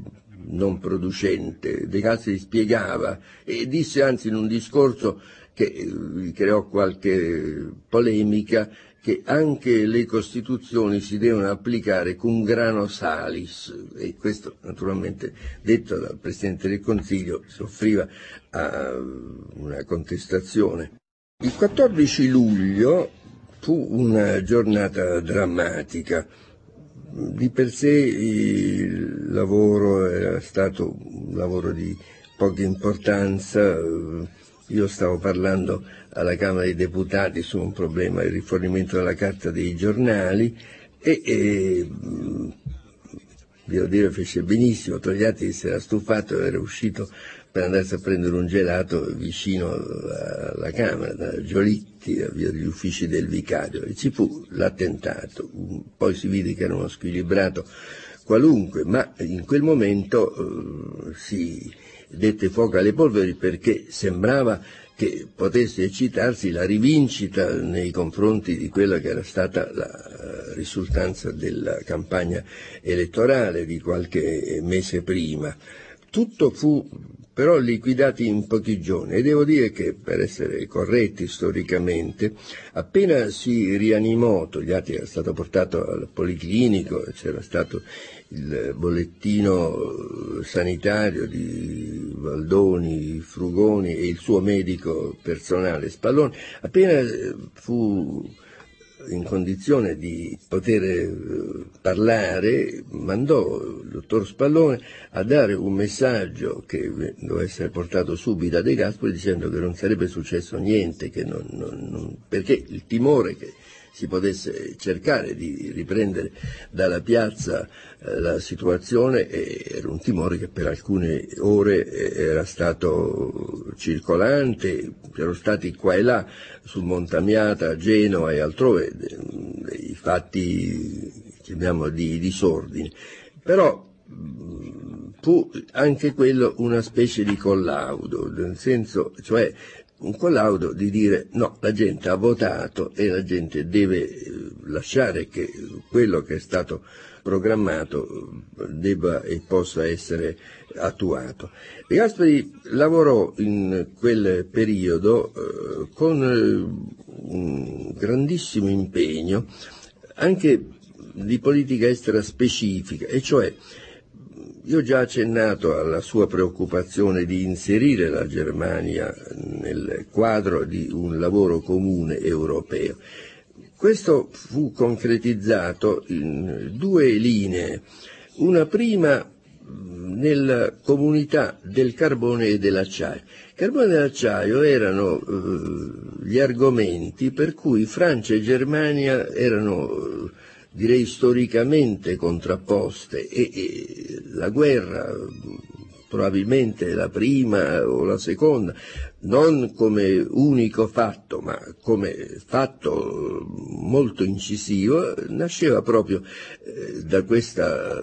non producente. De Gasperi spiegava e disse anzi in un discorso che creò qualche polemica che anche le Costituzioni si devono applicare cum grano salis e questo naturalmente detto dal Presidente del Consiglio soffriva a una contestazione. Il 14 luglio fu una giornata drammatica. Di per sé il lavoro era stato un lavoro di poca importanza, io stavo parlando alla Camera dei Deputati su un problema, il rifornimento della carta dei giornali e, e devo dire fece benissimo, Togliatti si era stufato, era uscito per andarsi a prendere un gelato vicino alla Camera, da Giolitti, via degli uffici del vicario, e ci fu l'attentato, poi si vide che era uno squilibrato qualunque, ma in quel momento eh, si dette fuoco alle polveri perché sembrava che potesse eccitarsi la rivincita nei confronti di quella che era stata la risultanza della campagna elettorale di qualche mese prima. Tutto fu però liquidati in pochi giorni e devo dire che per essere corretti storicamente appena si rianimò Togliatti era stato portato al policlinico c'era stato il bollettino sanitario di Valdoni, Frugoni e il suo medico personale Spallone appena fu in condizione di poter parlare, mandò il dottor Spallone a dare un messaggio che doveva essere portato subito a De Gasperi dicendo che non sarebbe successo niente, non, non, non, perché il timore che si potesse cercare di riprendere dalla piazza eh, la situazione era un timore che per alcune ore era stato circolante, c'erano stati qua e là sul Montamiata, Genova e altrove dei fatti chiamiamo di disordine, però fu anche quello una specie di collaudo, nel senso, cioè un collaudo di dire no, la gente ha votato e la gente deve lasciare che quello che è stato programmato debba e possa essere attuato. De Gasperi lavorò in quel periodo eh, con un grandissimo impegno anche di politica estera specifica, e cioè io ho già accennato alla sua preoccupazione di inserire la Germania nel quadro di un lavoro comune europeo. Questo fu concretizzato in due linee. Una prima nella comunità del carbone e dell'acciaio. Carbone e dell'acciaio erano eh, gli argomenti per cui Francia e Germania erano direi storicamente contrapposte e, e la guerra probabilmente la prima o la seconda, non come unico fatto, ma come fatto molto incisivo, nasceva proprio eh, da questa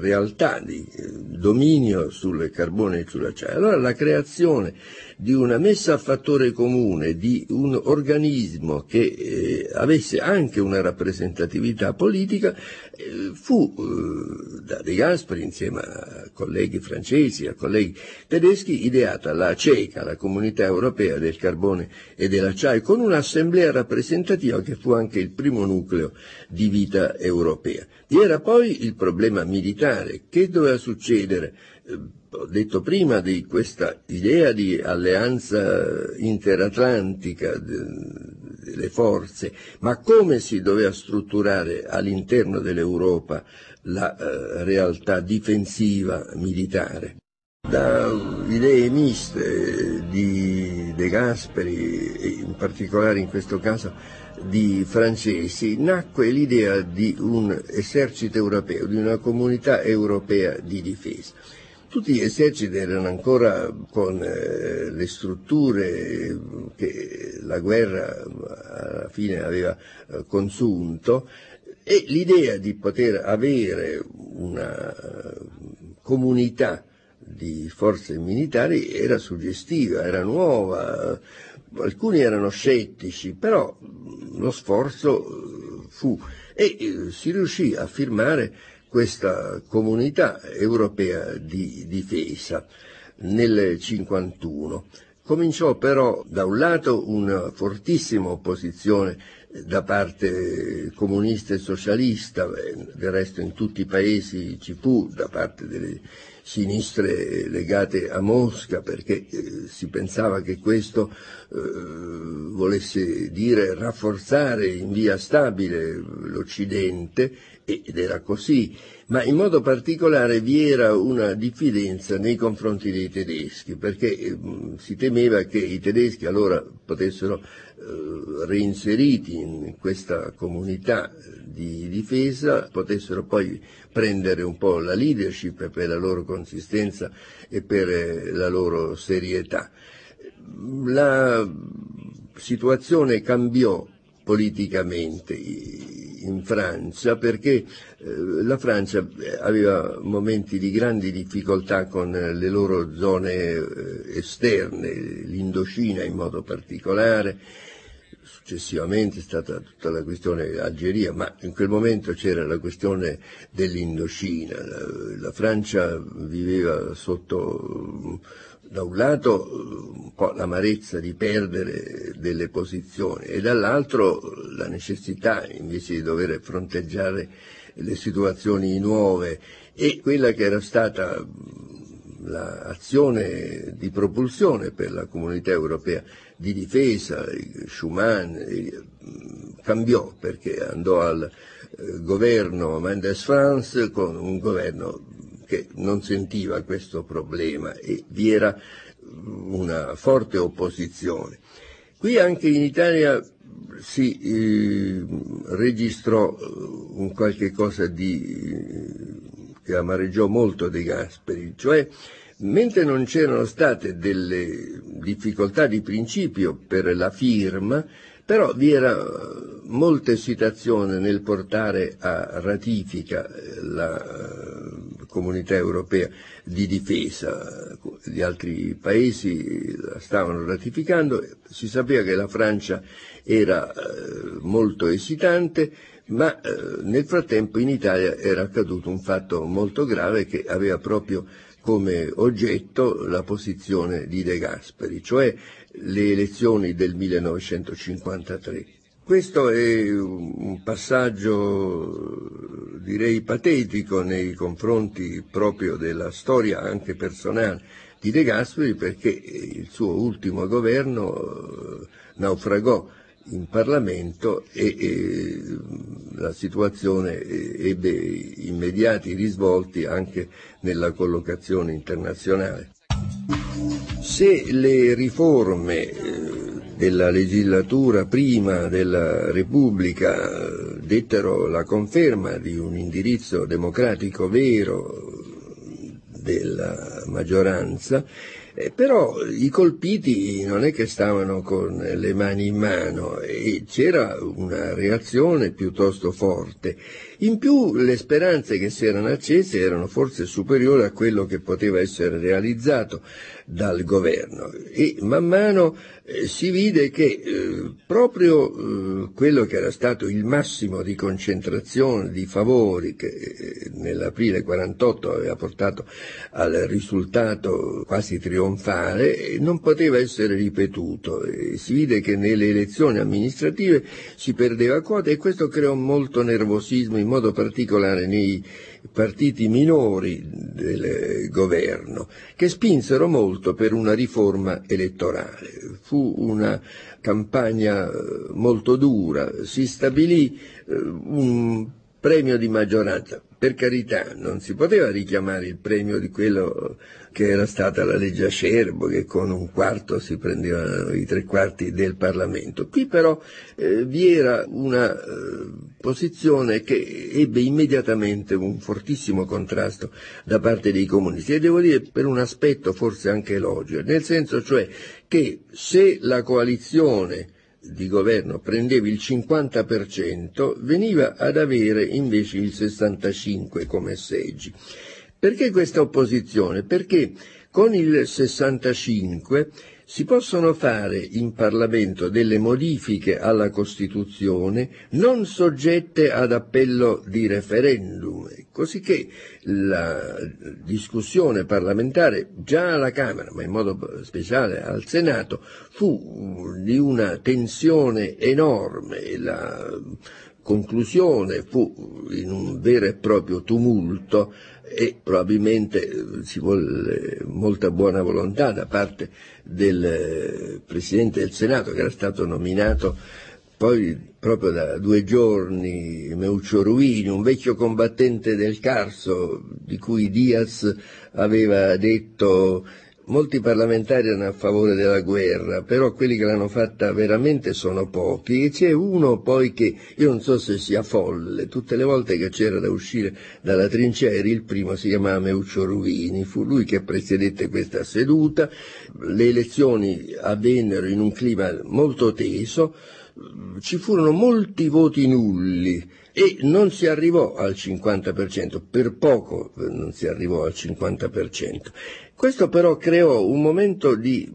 realtà di eh, dominio sul carbone e sull'acciaio. Allora la creazione di una messa a fattore comune di un organismo che eh, avesse anche una rappresentatività politica eh, fu eh, da De Gasperi insieme a colleghi francesi, a colleghi tedeschi ideata la CECA, la Comunità Europea del Carbone e dell'Acciaio, con un'assemblea rappresentativa che fu anche il primo nucleo di vita europea. Vi era poi il problema militare, che doveva succedere? Eh, ho detto prima di questa idea di alleanza interatlantica delle forze, ma come si doveva strutturare all'interno dell'Europa la eh, realtà difensiva militare? Da idee miste di De Gasperi in particolare in questo caso di francesi nacque l'idea di un esercito europeo, di una comunità europea di difesa. Tutti gli eserciti erano ancora con eh, le strutture che la guerra alla fine aveva eh, consunto e l'idea di poter avere una comunità di forze militari era suggestiva, era nuova, alcuni erano scettici, però lo sforzo eh, fu e eh, si riuscì a firmare questa comunità europea di difesa nel 1951. Cominciò però da un lato una fortissima opposizione da parte comunista e socialista, del resto in tutti i paesi ci fu da parte delle sinistre legate a Mosca perché eh, si pensava che questo eh, volesse dire rafforzare in via stabile l'Occidente ed era così, ma in modo particolare vi era una diffidenza nei confronti dei tedeschi, perché eh, si temeva che i tedeschi allora potessero reinseriti in questa comunità di difesa, potessero poi prendere un po' la leadership per la loro consistenza e per eh, la loro serietà. La situazione cambiò politicamente in Francia perché eh, la Francia aveva momenti di grandi difficoltà con le loro zone eh, esterne, l'Indocina in modo particolare, successivamente è stata tutta la questione Algeria, ma in quel momento c'era la questione dell'Indocina. La, la Francia viveva sotto da un lato un po' l'amarezza di perdere delle posizioni e dall'altro la necessità invece di dover fronteggiare le situazioni nuove e quella che era stata l'azione di propulsione per la comunità europea di difesa, Schuman cambiò perché andò al eh, governo Mendes France con un governo che non sentiva questo problema e vi era una forte opposizione. Qui anche in Italia si eh, registrò eh, un qualche cosa di, che amareggiò molto De Gasperi, cioè mentre non c'erano state delle difficoltà di principio per la firma, però vi era molta esitazione nel portare a ratifica la comunità europea di difesa, gli altri paesi la stavano ratificando, si sapeva che la Francia era eh, molto esitante, ma eh, nel frattempo in Italia era accaduto un fatto molto grave che aveva proprio come oggetto la posizione di De Gasperi, cioè le elezioni del 1953. Questo è un passaggio, direi, patetico nei confronti proprio della storia anche personale di De Gasperi perché il suo ultimo governo eh, naufragò in Parlamento e, e la situazione ebbe immediati risvolti anche nella collocazione internazionale. Se le riforme eh, della legislatura prima della Repubblica eh, dettero la conferma di un indirizzo democratico vero della maggioranza, Eh, però i colpiti non è che stavano con le mani in mano e c'era una reazione piuttosto forte. In più le speranze che si erano accese erano forse superiori a quello che poteva essere realizzato dal governo e man mano eh, si vide che eh, proprio eh, quello che era stato il massimo di concentrazione di favori che eh, nell'aprile 48 aveva portato al risultato quasi trionfale eh, non poteva essere ripetuto. si vide che nelle elezioni amministrative si perdeva quota e questo creò molto nervosismo, in modo particolare nei partiti minori del governo, che spinsero molto per una riforma elettorale. Fu una campagna eh, molto dura, si stabilì eh, un premio di maggioranza. Per carità, non si poteva richiamare il premio di quello che era stata la legge Acerbo, che con un quarto si prendevano i tre quarti del Parlamento. Qui però eh, vi era una eh, posizione che ebbe immediatamente un fortissimo contrasto da parte dei comunisti e devo dire per un aspetto forse anche elogio, nel senso cioè che se la coalizione di governo prendeva il 50%, veniva ad avere invece il 65% come seggi. Perché questa opposizione? Perché con il 65 si possono fare in Parlamento delle modifiche alla Costituzione non soggette ad appello di referendum, cosicché la discussione parlamentare già alla Camera, ma in modo speciale al Senato, fu di una tensione enorme. La conclusione fu in un vero e proprio tumulto e probabilmente eh, ci vuole molta buona volontà da parte del eh, Presidente del Senato che era stato nominato poi proprio da due giorni Meuccio Ruini, un vecchio combattente del Carso di cui Diaz aveva detto Molti parlamentari erano a favore della guerra, però quelli che l'hanno fatta veramente sono pochi. E c'è uno poi che io non so se sia folle, tutte le volte che c'era da uscire dalla trincea il primo si chiamava Meuccio Ruvini, fu lui che presiedette questa seduta, le elezioni avvennero in un clima molto teso, ci furono molti voti nulli e non si arrivò al 50%, per poco non si arrivò al 50%. Questo però creò un momento di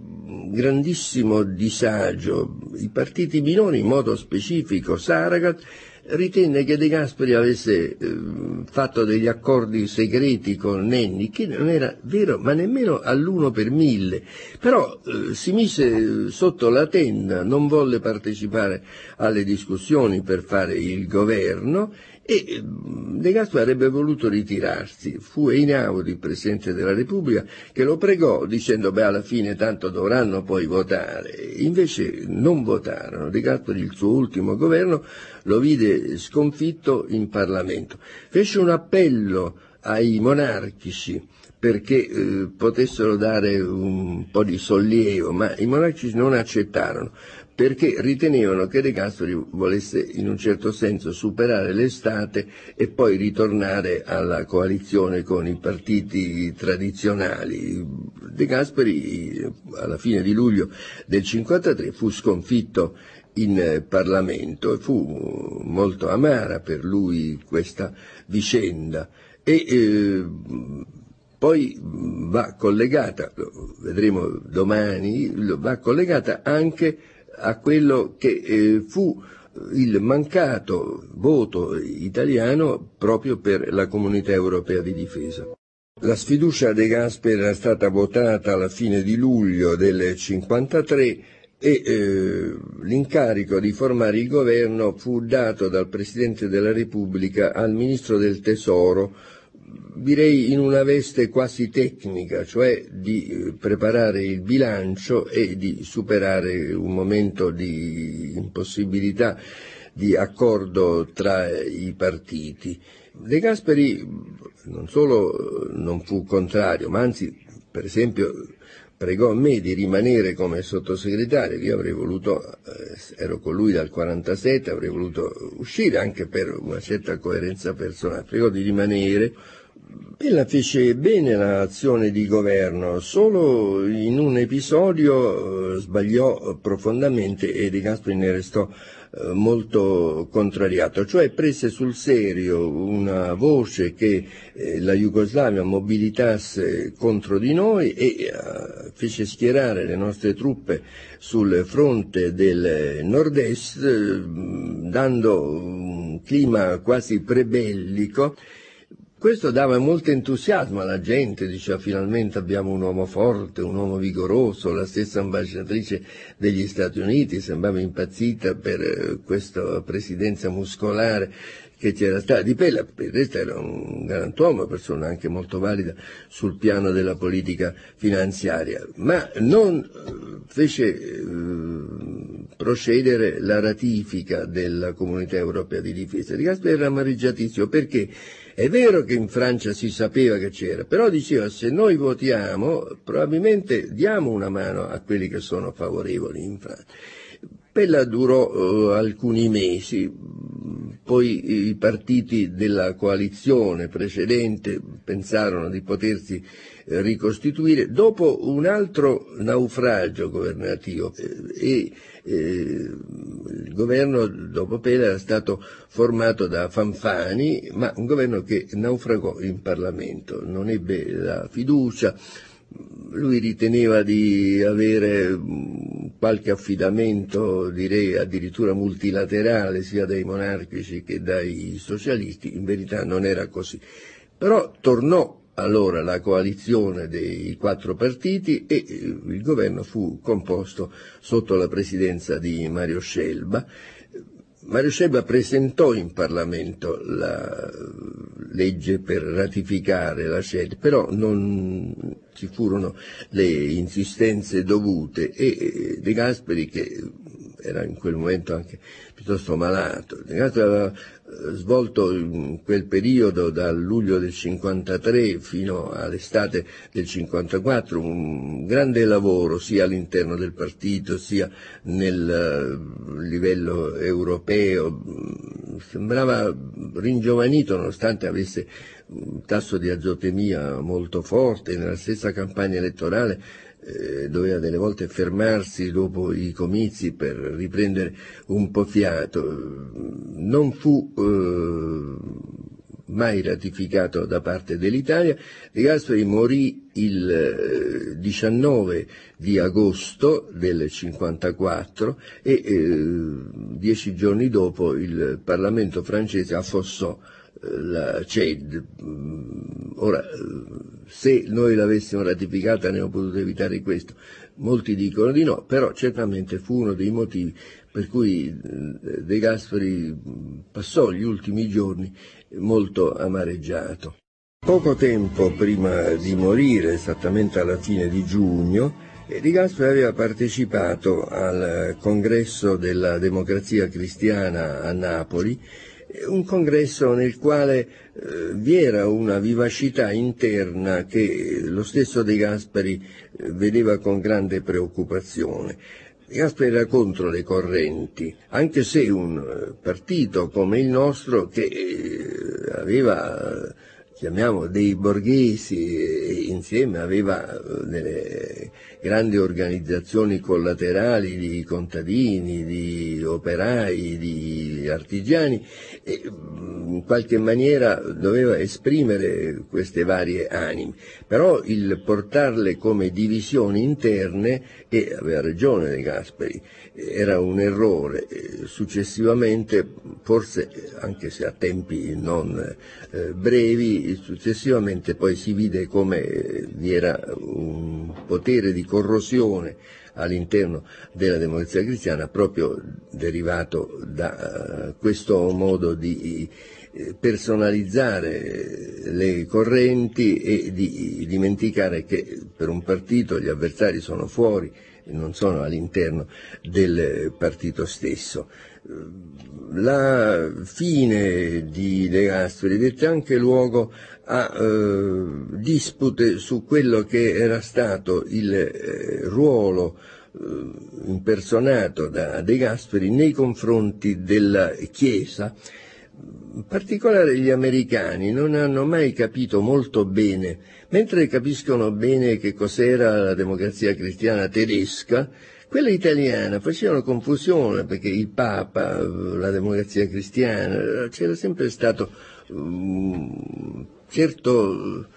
grandissimo disagio. I partiti minori, in modo specifico Saragat, ritenne che De Gasperi avesse eh, fatto degli accordi segreti con Nenni, che non era vero, ma nemmeno all'uno per mille. Però eh, si mise sotto la tenda, non volle partecipare alle discussioni per fare il governo e mm, De Gasperi avrebbe voluto ritirarsi. Fu Einaudi, Presidente della Repubblica, che lo pregò dicendo beh alla fine tanto dovranno poi votare. Invece non votarono. De Gasperi, il suo ultimo governo, lo vide sconfitto in Parlamento. Fece un appello ai monarchici perché eh, potessero dare un po' di sollievo, ma i monarchici non accettarono perché ritenevano che De Gasperi volesse in un certo senso superare l'estate e poi ritornare alla coalizione con i partiti tradizionali. De Gasperi alla fine di luglio del 1953 fu sconfitto in Parlamento e fu molto amara per lui questa vicenda e eh, poi va collegata, lo vedremo domani, va collegata anche a quello che eh, fu il mancato voto italiano proprio per la comunità europea di difesa. La sfiducia De Gasperi era stata votata alla fine di luglio del 1953 e eh, l'incarico di formare il governo fu dato dal Presidente della Repubblica al Ministro del Tesoro direi in una veste quasi tecnica, cioè di eh, preparare il bilancio e di superare un momento di impossibilità di accordo tra i partiti. De Gasperi non solo non fu contrario, ma anzi, per esempio, pregò me di rimanere come sottosegretario, io avrei voluto, eh, ero con lui dal 47, avrei voluto uscire anche per una certa coerenza personale, pregò di rimanere, Pella fece bene l'azione di governo, solo in un episodio eh, sbagliò profondamente e De Gasperi ne restò eh, molto contrariato, cioè prese sul serio una voce che eh, la Jugoslavia mobilitasse contro di noi e fece schierare le nostre truppe sul fronte del nord-est dando un clima quasi prebellico questo dava molto entusiasmo alla gente, diceva finalmente abbiamo un uomo forte, un uomo vigoroso, la stessa ambasciatrice degli Stati Uniti sembrava impazzita per eh, questa presidenza muscolare che c'era stata. Di Pella, per il resto era un galantuomo, persona anche molto valida sul piano della politica finanziaria, ma non eh, fece eh, procedere la ratifica della Comunità Europea di Difesa. Di Gasperi era amareggiatissimo perché è vero che in Francia si sapeva che c'era, però diceva se noi votiamo probabilmente diamo una mano a quelli che sono favorevoli in Francia. Pella durò uh, alcuni mesi, poi i partiti della coalizione precedente pensarono di potersi eh, ricostituire dopo un altro naufragio governativo eh, eh, il governo dopo Pela era stato formato da Fanfani, ma un governo che naufragò in Parlamento, non ebbe la fiducia, lui riteneva di avere qualche affidamento, direi addirittura multilaterale, sia dai monarchici che dai socialisti, in verità non era così. Però tornò allora la coalizione dei quattro partiti e il governo fu composto sotto la presidenza di Mario Scelba. Mario Scelba presentò in Parlamento la legge per ratificare la scelta, però non ci furono le insistenze dovute e eh, De Gasperi, che era in quel momento anche piuttosto malato, De Gasperi aveva svolto in quel periodo dal luglio del 53 fino all'estate del 54 un grande lavoro sia all'interno del partito sia nel eh, livello europeo. Sembrava ringiovanito nonostante avesse un tasso di azotemia molto forte nella stessa campagna elettorale eh, doveva delle volte fermarsi dopo i comizi per riprendere un po' fiato. Non fu eh, mai ratificato da parte dell'Italia. De Gasperi morì il 19 eh, di agosto del 54 e dieci giorni dopo il Parlamento francese affossò la CED. Ora, se noi l'avessimo ratificata avremmo potuto evitare questo. Molti dicono di no, però certamente fu uno dei motivi per cui eh, De Gasperi passò gli ultimi giorni molto amareggiato. Poco tempo prima di morire, esattamente alla fine di giugno, De Gasperi aveva partecipato al congresso della democrazia cristiana a Napoli un congresso nel quale eh, vi era una vivacità interna che lo stesso De Gasperi eh, vedeva con grande preoccupazione. De Gasperi era contro le correnti, anche se un eh, partito come il nostro che aveva chiamiamo dei borghesi insieme aveva delle grandi organizzazioni collaterali di contadini, di operai, di artigiani e mm, in qualche maniera doveva esprimere queste varie anime, però il portarle come divisioni interne, e aveva ragione De Gasperi, era un errore, successivamente, forse anche se a tempi non eh, brevi, successivamente poi si vide come vi era un potere di corrosione all'interno della democrazia cristiana proprio derivato da uh, questo modo di uh, personalizzare le correnti e di dimenticare che per un partito gli avversari sono fuori e non sono all'interno del partito stesso. La fine di De Gasperi dette anche luogo a eh, dispute su quello che era stato il eh, ruolo eh, impersonato da De Gasperi nei confronti della Chiesa. In particolare gli americani non hanno mai capito molto bene, mentre capiscono bene che cos'era la democrazia cristiana tedesca, quella italiana facevano confusione perché il Papa, la democrazia cristiana, c'era sempre stato un certo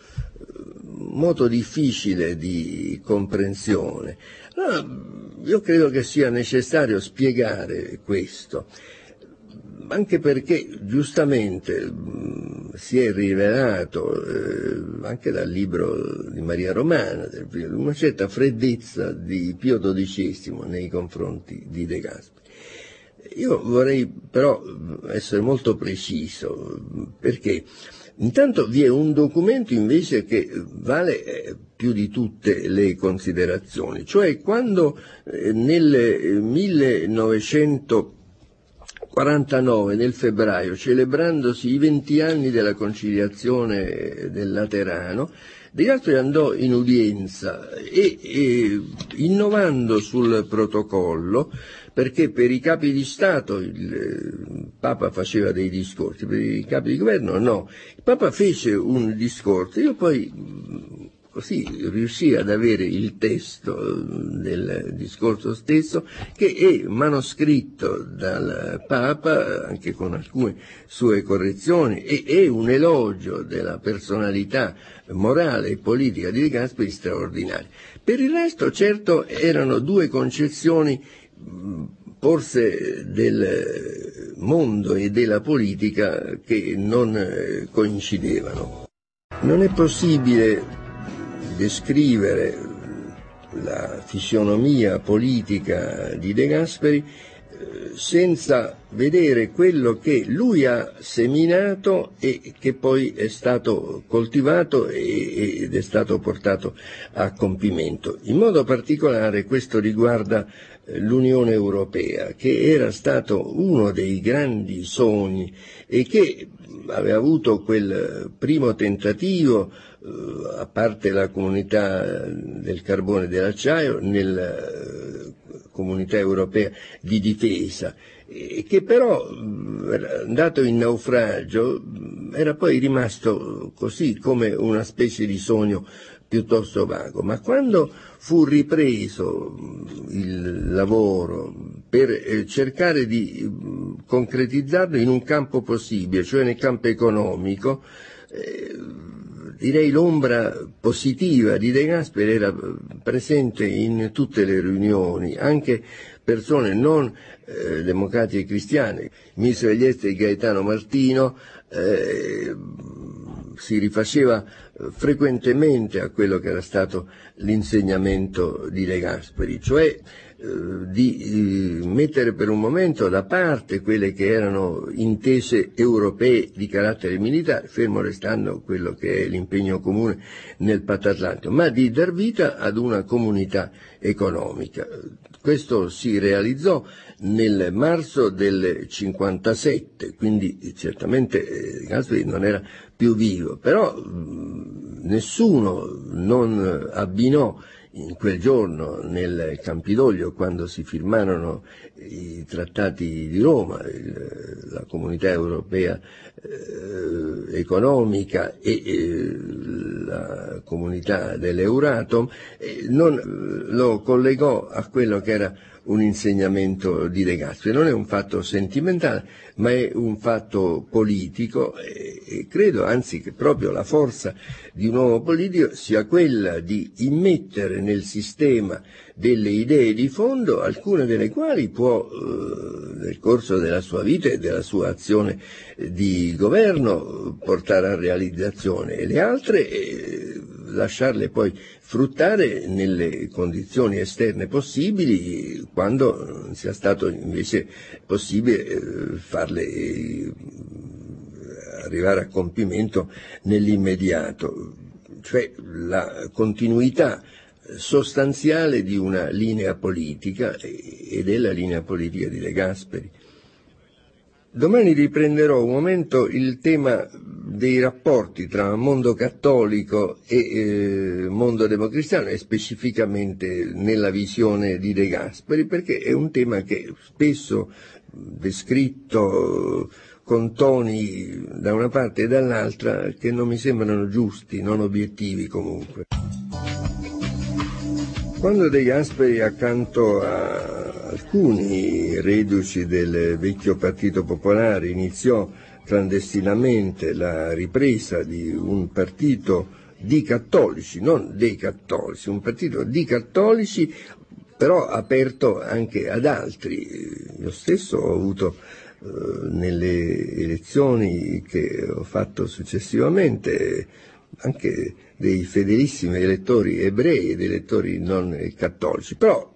modo difficile di comprensione. Allora, io credo che sia necessario spiegare questo anche perché giustamente mh, si è rivelato eh, anche dal libro di Maria Romana una certa freddezza di Pio XII nei confronti di De Gasperi. Io vorrei però essere molto preciso perché intanto vi è un documento invece che vale eh, più di tutte le considerazioni, cioè quando eh, nel 1900 49 nel febbraio, celebrandosi i 20 anni della conciliazione del Laterano, De Gasperi andò in udienza e, e, innovando sul protocollo, perché per i capi di Stato il Papa faceva dei discorsi, per i capi di governo no. Il Papa fece un discorso, io poi così riuscì ad avere il testo del discorso stesso che è manoscritto dal Papa anche con alcune sue correzioni e è un elogio della personalità morale e politica di De Gasperi straordinaria. Per il resto certo erano due concezioni forse del mondo e della politica che non coincidevano. Non è possibile descrivere la fisionomia politica di De Gasperi eh, senza vedere quello che lui ha seminato e che poi è stato coltivato ed è stato portato a compimento. In modo particolare questo riguarda eh, l'Unione Europea, che era stato uno dei grandi sogni e che aveva avuto quel primo tentativo eh, a parte la comunità del carbone e dell'acciaio, nella eh, comunità europea di difesa, che però andato in naufragio era poi rimasto così come una specie di sogno piuttosto vago, ma quando fu ripreso il lavoro per eh, cercare di concretizzarlo in un campo possibile, cioè nel campo economico, direi l'ombra positiva di De Gasperi era presente in tutte le riunioni, anche persone non eh, democratiche cristiane. Il ministro degli esteri Gaetano Martino eh, si rifaceva eh, frequentemente a quello che era stato l'insegnamento di De Gasperi, cioè eh, di mettere per un momento da parte quelle che erano intese europee di carattere militare, fermo restando quello che è l'impegno comune nel patto atlantico, ma di dar vita ad una comunità economica. Questo si realizzò nel marzo del 57, quindi certamente eh, Gasperi non era più vivo, però nessuno non abbinò in quel giorno nel Campidoglio quando si firmarono i trattati di Roma, il, la comunità europea eh, economica e eh, la comunità dell'Euratom, eh, non lo collegò a quello che era un insegnamento di De Gasperi. Non è un fatto sentimentale, ma è un fatto politico e credo anzi che proprio la forza di un uomo politico sia quella di immettere nel sistema delle idee di fondo, alcune delle quali può eh, nel corso della sua vita e della sua azione di governo portare a realizzazione e le altre eh, lasciarle poi fruttare nelle condizioni esterne possibili quando sia stato invece possibile eh, farle eh, arrivare a compimento nell'immediato, cioè la continuità sostanziale di una linea politica ed è la linea politica di De Gasperi. Domani riprenderò un momento il tema dei rapporti tra mondo cattolico e eh, mondo democristiano e specificamente nella visione di De Gasperi perché è un tema che spesso descritto con toni da una parte e dall'altra che non mi sembrano giusti, non obiettivi comunque. Quando De Gasperi accanto a alcuni reduci del vecchio Partito Popolare iniziò clandestinamente la ripresa di un partito di cattolici, non dei cattolici, un partito di cattolici però aperto anche ad altri. Io stesso ho avuto eh, nelle elezioni che ho fatto successivamente anche dei fedelissimi elettori ebrei ed elettori non cattolici, però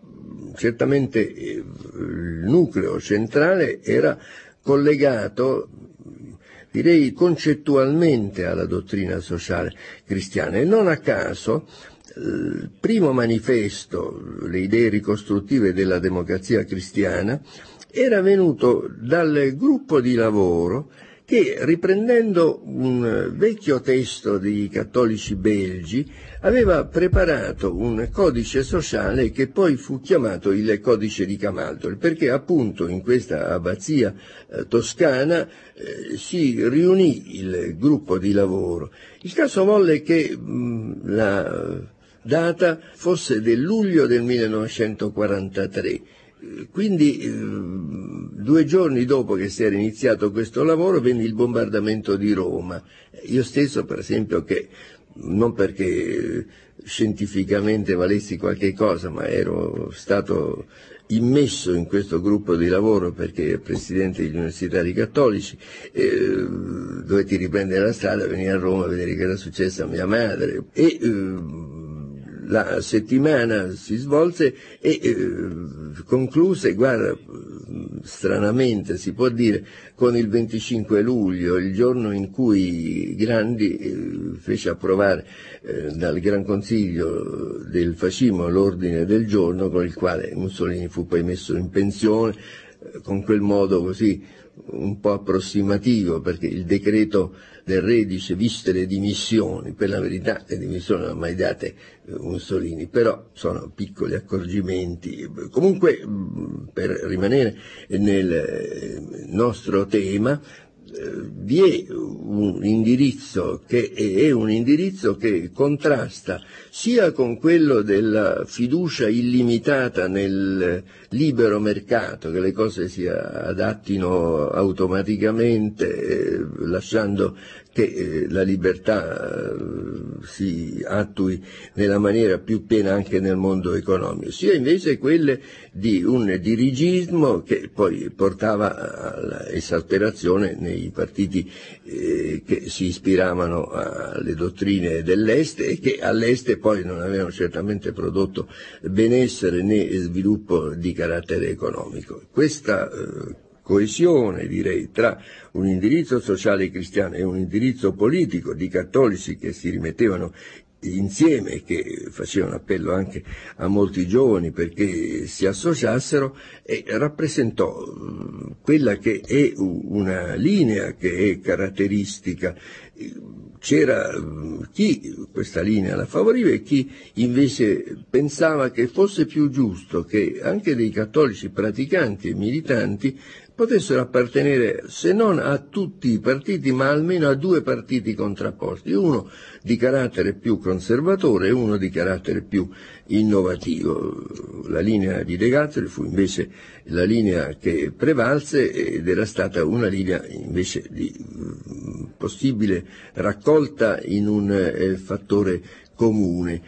certamente eh, il nucleo centrale era collegato direi concettualmente alla dottrina sociale cristiana. E non a caso il primo manifesto, le idee ricostruttive della democrazia cristiana, era venuto dal gruppo di lavoro che, riprendendo un vecchio testo dei cattolici belgi, aveva preparato un codice sociale che poi fu chiamato il codice di Camaldoli, perché appunto in questa abbazia eh, toscana eh, si riunì il gruppo di lavoro. Il caso volle che mh, la data fosse del luglio del 1943 quindi eh, due giorni dopo che si era iniziato questo lavoro venne il bombardamento di Roma. Io stesso, per esempio, che non perché scientificamente valessi qualche cosa, ma ero stato immesso in questo gruppo di lavoro perché presidente degli universitari cattolici, eh, dovetti riprendere la strada, venire a Roma a vedere che era successo a mia madre e eh, la settimana si svolse e eh, concluse, guarda, stranamente si può dire, con il 25 luglio, il giorno in cui Grandi eh, fece approvare eh, dal Gran Consiglio del Fascismo l'ordine del giorno con il quale Mussolini fu poi messo in pensione, eh, con quel modo così un po' approssimativo perché il decreto del re dice viste le dimissioni, per la verità le dimissioni non ha mai date eh, Mussolini, però sono piccoli accorgimenti. Comunque per rimanere nel eh, nostro tema, vi è un indirizzo che è un indirizzo che contrasta sia con quello della fiducia illimitata nel libero mercato, che le cose si adattino automaticamente, eh, lasciando che eh, la libertà eh, si attui nella maniera più piena anche nel mondo economico, sia invece quelle di un dirigismo che poi portava all'esasperazione nei partiti eh, che si ispiravano alle dottrine dell'Est e che all'Est poi non avevano certamente prodotto benessere né sviluppo di carattere economico. Questa eh, coesione, direi, tra un indirizzo sociale cristiano e un indirizzo politico di cattolici che si rimettevano insieme e che facevano appello anche a molti giovani perché si associassero e rappresentò quella che è una linea che è caratteristica. C'era chi questa linea la favoriva e chi invece pensava che fosse più giusto che anche dei cattolici praticanti e militanti potessero appartenere se non a tutti i partiti ma almeno a due partiti contrapposti, uno di carattere più conservatore e uno di carattere più innovativo. La linea di De Gazzoli fu invece la linea che prevalse ed era stata una linea invece di mm, possibile raccolta in un eh, fattore comune.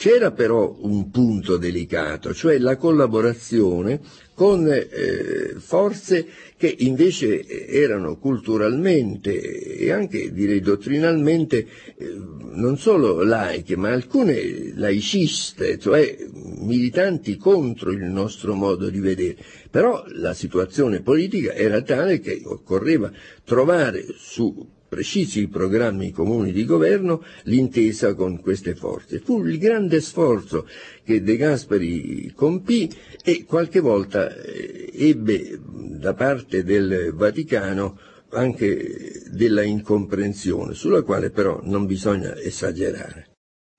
C'era però un punto delicato, cioè la collaborazione con eh, forze che invece erano culturalmente e anche direi dottrinalmente eh, non solo laiche, ma alcune laiciste, cioè militanti contro il nostro modo di vedere. Però la situazione politica era tale che occorreva trovare su precisi programmi comuni di governo l'intesa con queste forze. Fu il grande sforzo che De Gasperi compì e qualche volta eh, ebbe da parte del Vaticano anche della incomprensione, sulla quale però non bisogna esagerare.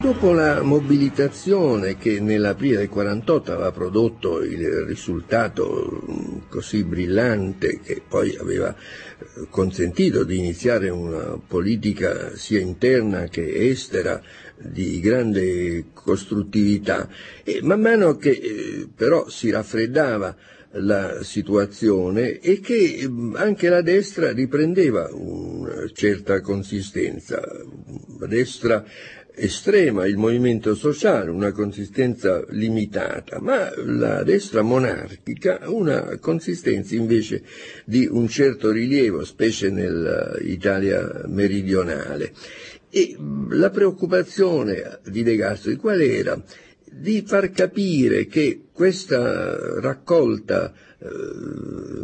Dopo la mobilitazione che nell'aprile del 48 aveva prodotto il risultato così brillante che poi aveva consentito di iniziare una politica sia interna che estera di grande costruttività e man mano che eh, però si raffreddava la situazione e che mm, anche la destra riprendeva una certa consistenza. La destra estrema, il movimento sociale, una consistenza limitata, ma la destra monarchica una consistenza invece di un certo rilievo, specie nell'Italia meridionale. E la preoccupazione di De Gasperi qual era? Di far capire che questa raccolta eh,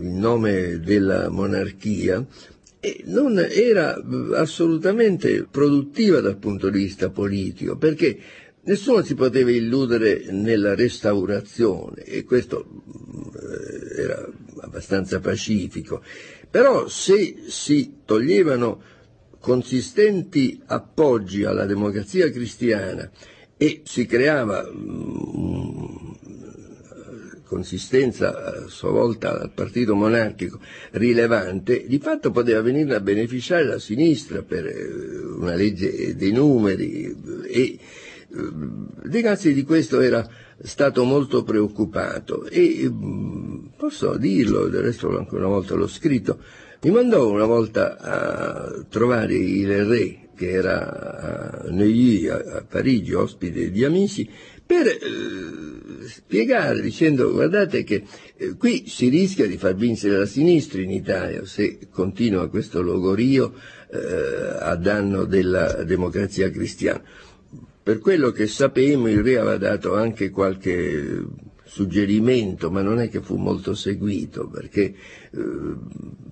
in nome della monarchia non era assolutamente produttiva dal punto di vista politico, perché nessuno si poteva illudere nella restaurazione e questo era abbastanza pacifico. Però se si toglievano consistenti appoggi alla democrazia cristiana e si creava consistenza a sua volta al partito monarchico rilevante, di fatto poteva venire a beneficiare la sinistra per eh, una legge dei numeri e eh, De Gazzi di questo era stato molto preoccupato. E mm, posso dirlo, del resto anche una volta l'ho scritto, mi mandò una volta a trovare il re che era a Neuilly, a Parigi, ospite di amici, per eh, spiegare dicendo guardate che eh, qui si rischia di far vincere la sinistra in Italia se continua questo logorio eh, a danno della democrazia cristiana. Per quello che sappiamo il re aveva dato anche qualche suggerimento, ma non è che fu molto seguito, perché eh,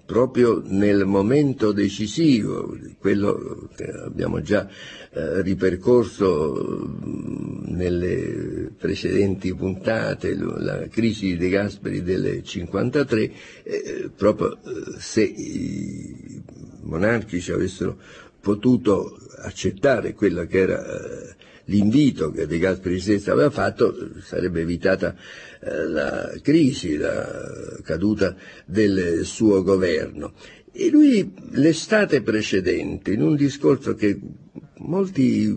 proprio nel momento decisivo, quello che abbiamo già eh, ripercorso nelle precedenti puntate, la crisi di Gasperi del 53, eh, proprio eh, se i monarchici avessero potuto accettare quella che era eh, l'invito che De Gasperi stesso aveva fatto, sarebbe evitata la crisi, la caduta del suo governo. E lui l'estate precedente, in un discorso che molti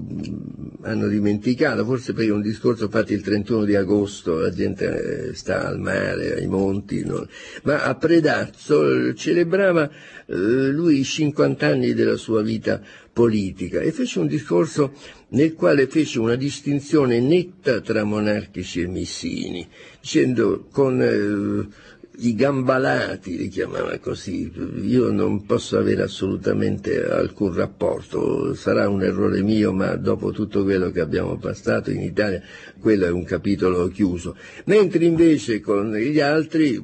hanno dimenticato, forse perché è un discorso fatto il 31 di agosto, la gente eh, sta al mare, ai monti, no? ma a Predazzo celebrava eh, lui i 50 anni della sua vita politica e fece un discorso nel quale fece una distinzione netta tra monarchici e missini, dicendo con eh, i gambalati, li chiamava così, io non posso avere assolutamente alcun rapporto, sarà un errore mio, ma dopo tutto quello che abbiamo passato in Italia, quello è un capitolo chiuso. Mentre invece con gli altri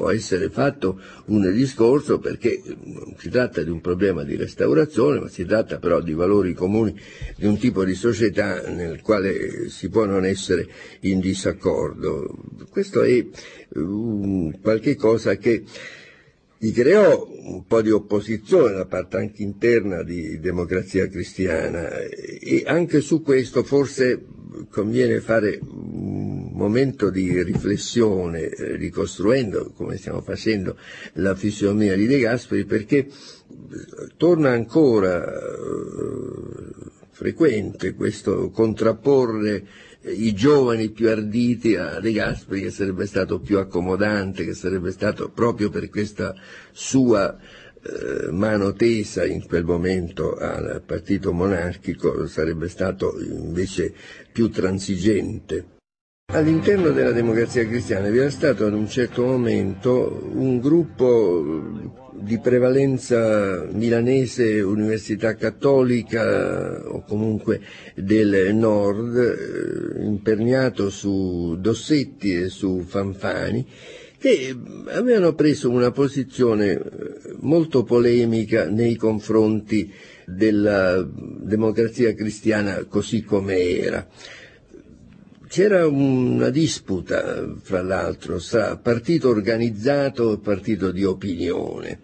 può essere fatto un discorso perché non si tratta di un problema di restaurazione, ma si tratta però di valori comuni di un tipo di società nel quale si può non essere in disaccordo. Questo è um, qualche cosa che gli creò un po' di opposizione da parte anche interna di democrazia cristiana e anche su questo forse conviene fare un momento di riflessione, eh, ricostruendo, come stiamo facendo, la fisionomia di De Gasperi, perché eh, torna ancora eh, frequente questo contrapporre i giovani più arditi a De Gasperi che sarebbe stato più accomodante, che sarebbe stato proprio per questa sua mano tesa in quel momento al partito monarchico sarebbe stato invece più transigente. All'interno della democrazia cristiana vi era stato ad un certo momento un gruppo di prevalenza milanese, Università Cattolica o comunque del nord, eh, imperniato su Dossetti e su Fanfani, che avevano preso una posizione eh, molto polemica nei confronti della democrazia cristiana così come era. C'era una disputa, fra l'altro, tra partito organizzato e partito di opinione.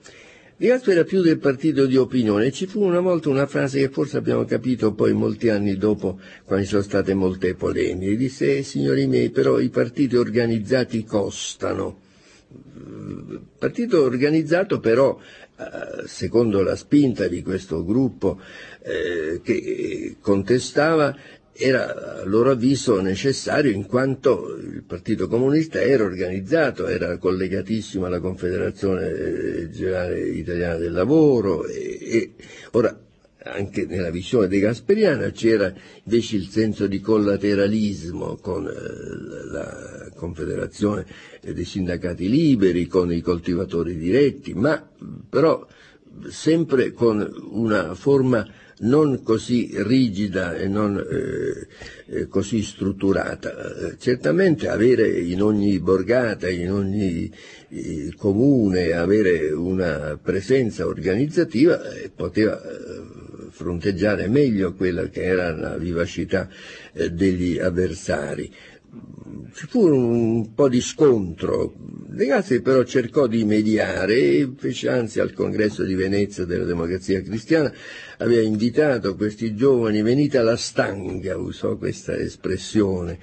Gasperi era più del partito di opinione ci fu una volta una frase che forse abbiamo capito poi molti anni dopo, quando ci sono state molte polemiche. Disse, eh, signori miei, però i partiti organizzati costano Partito organizzato però eh, secondo la spinta di questo gruppo eh, che contestava era a loro avviso necessario in quanto il Partito Comunista era organizzato, era collegatissimo alla Confederazione eh, Generale Italiana del Lavoro e, e ora anche nella visione de Gasperiana c'era invece il senso di collateralismo con eh, la Confederazione dei Sindacati Liberi, con i coltivatori diretti, ma però sempre con una forma non così rigida e non eh, eh così strutturata. Certamente avere in ogni borgata, in ogni eh, comune, avere una presenza organizzativa eh, poteva fronteggiare meglio quella che era la vivacità eh, degli avversari. Ci fu un po' di scontro, Gasperi però cercò di mediare fece anzi al congresso di Venezia della democrazia cristiana, aveva invitato questi giovani, venite alla stanga, usò questa espressione,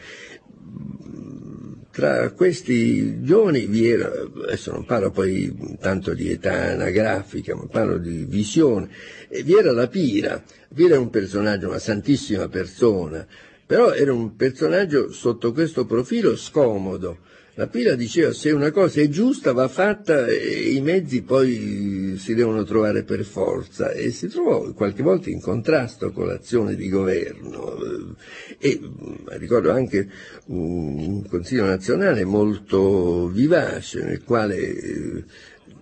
tra questi giovani vi era, adesso non parlo poi tanto di età anagrafica, ma parlo di visione, vi era la Pira. Pira era un personaggio, una santissima persona, però era un personaggio sotto questo profilo scomodo, la Pila diceva se una cosa è giusta va fatta e i mezzi poi si devono trovare per forza. E si trovò qualche volta in contrasto con l'azione di governo. E ricordo anche un Consiglio nazionale molto vivace nel quale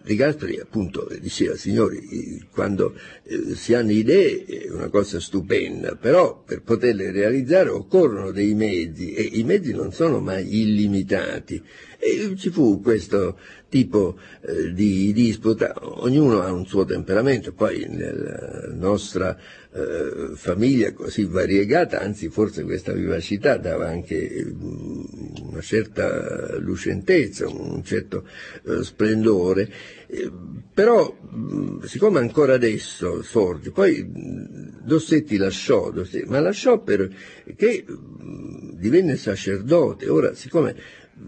De appunto diceva, signori, quando eh, si hanno idee è una cosa stupenda, però per poterle realizzare occorrono dei mezzi e i mezzi non sono mai illimitati. E ci fu questo tipo eh, di disputa, ognuno ha un suo temperamento, poi nella nostra eh, famiglia così variegata, anzi forse questa vivacità dava anche mm, una certa lucentezza, un certo eh, splendore, eh, però mh, mm, siccome ancora adesso sorge, poi mh, Dossetti lasciò, Dossetti, ma lasciò perché divenne sacerdote, ora siccome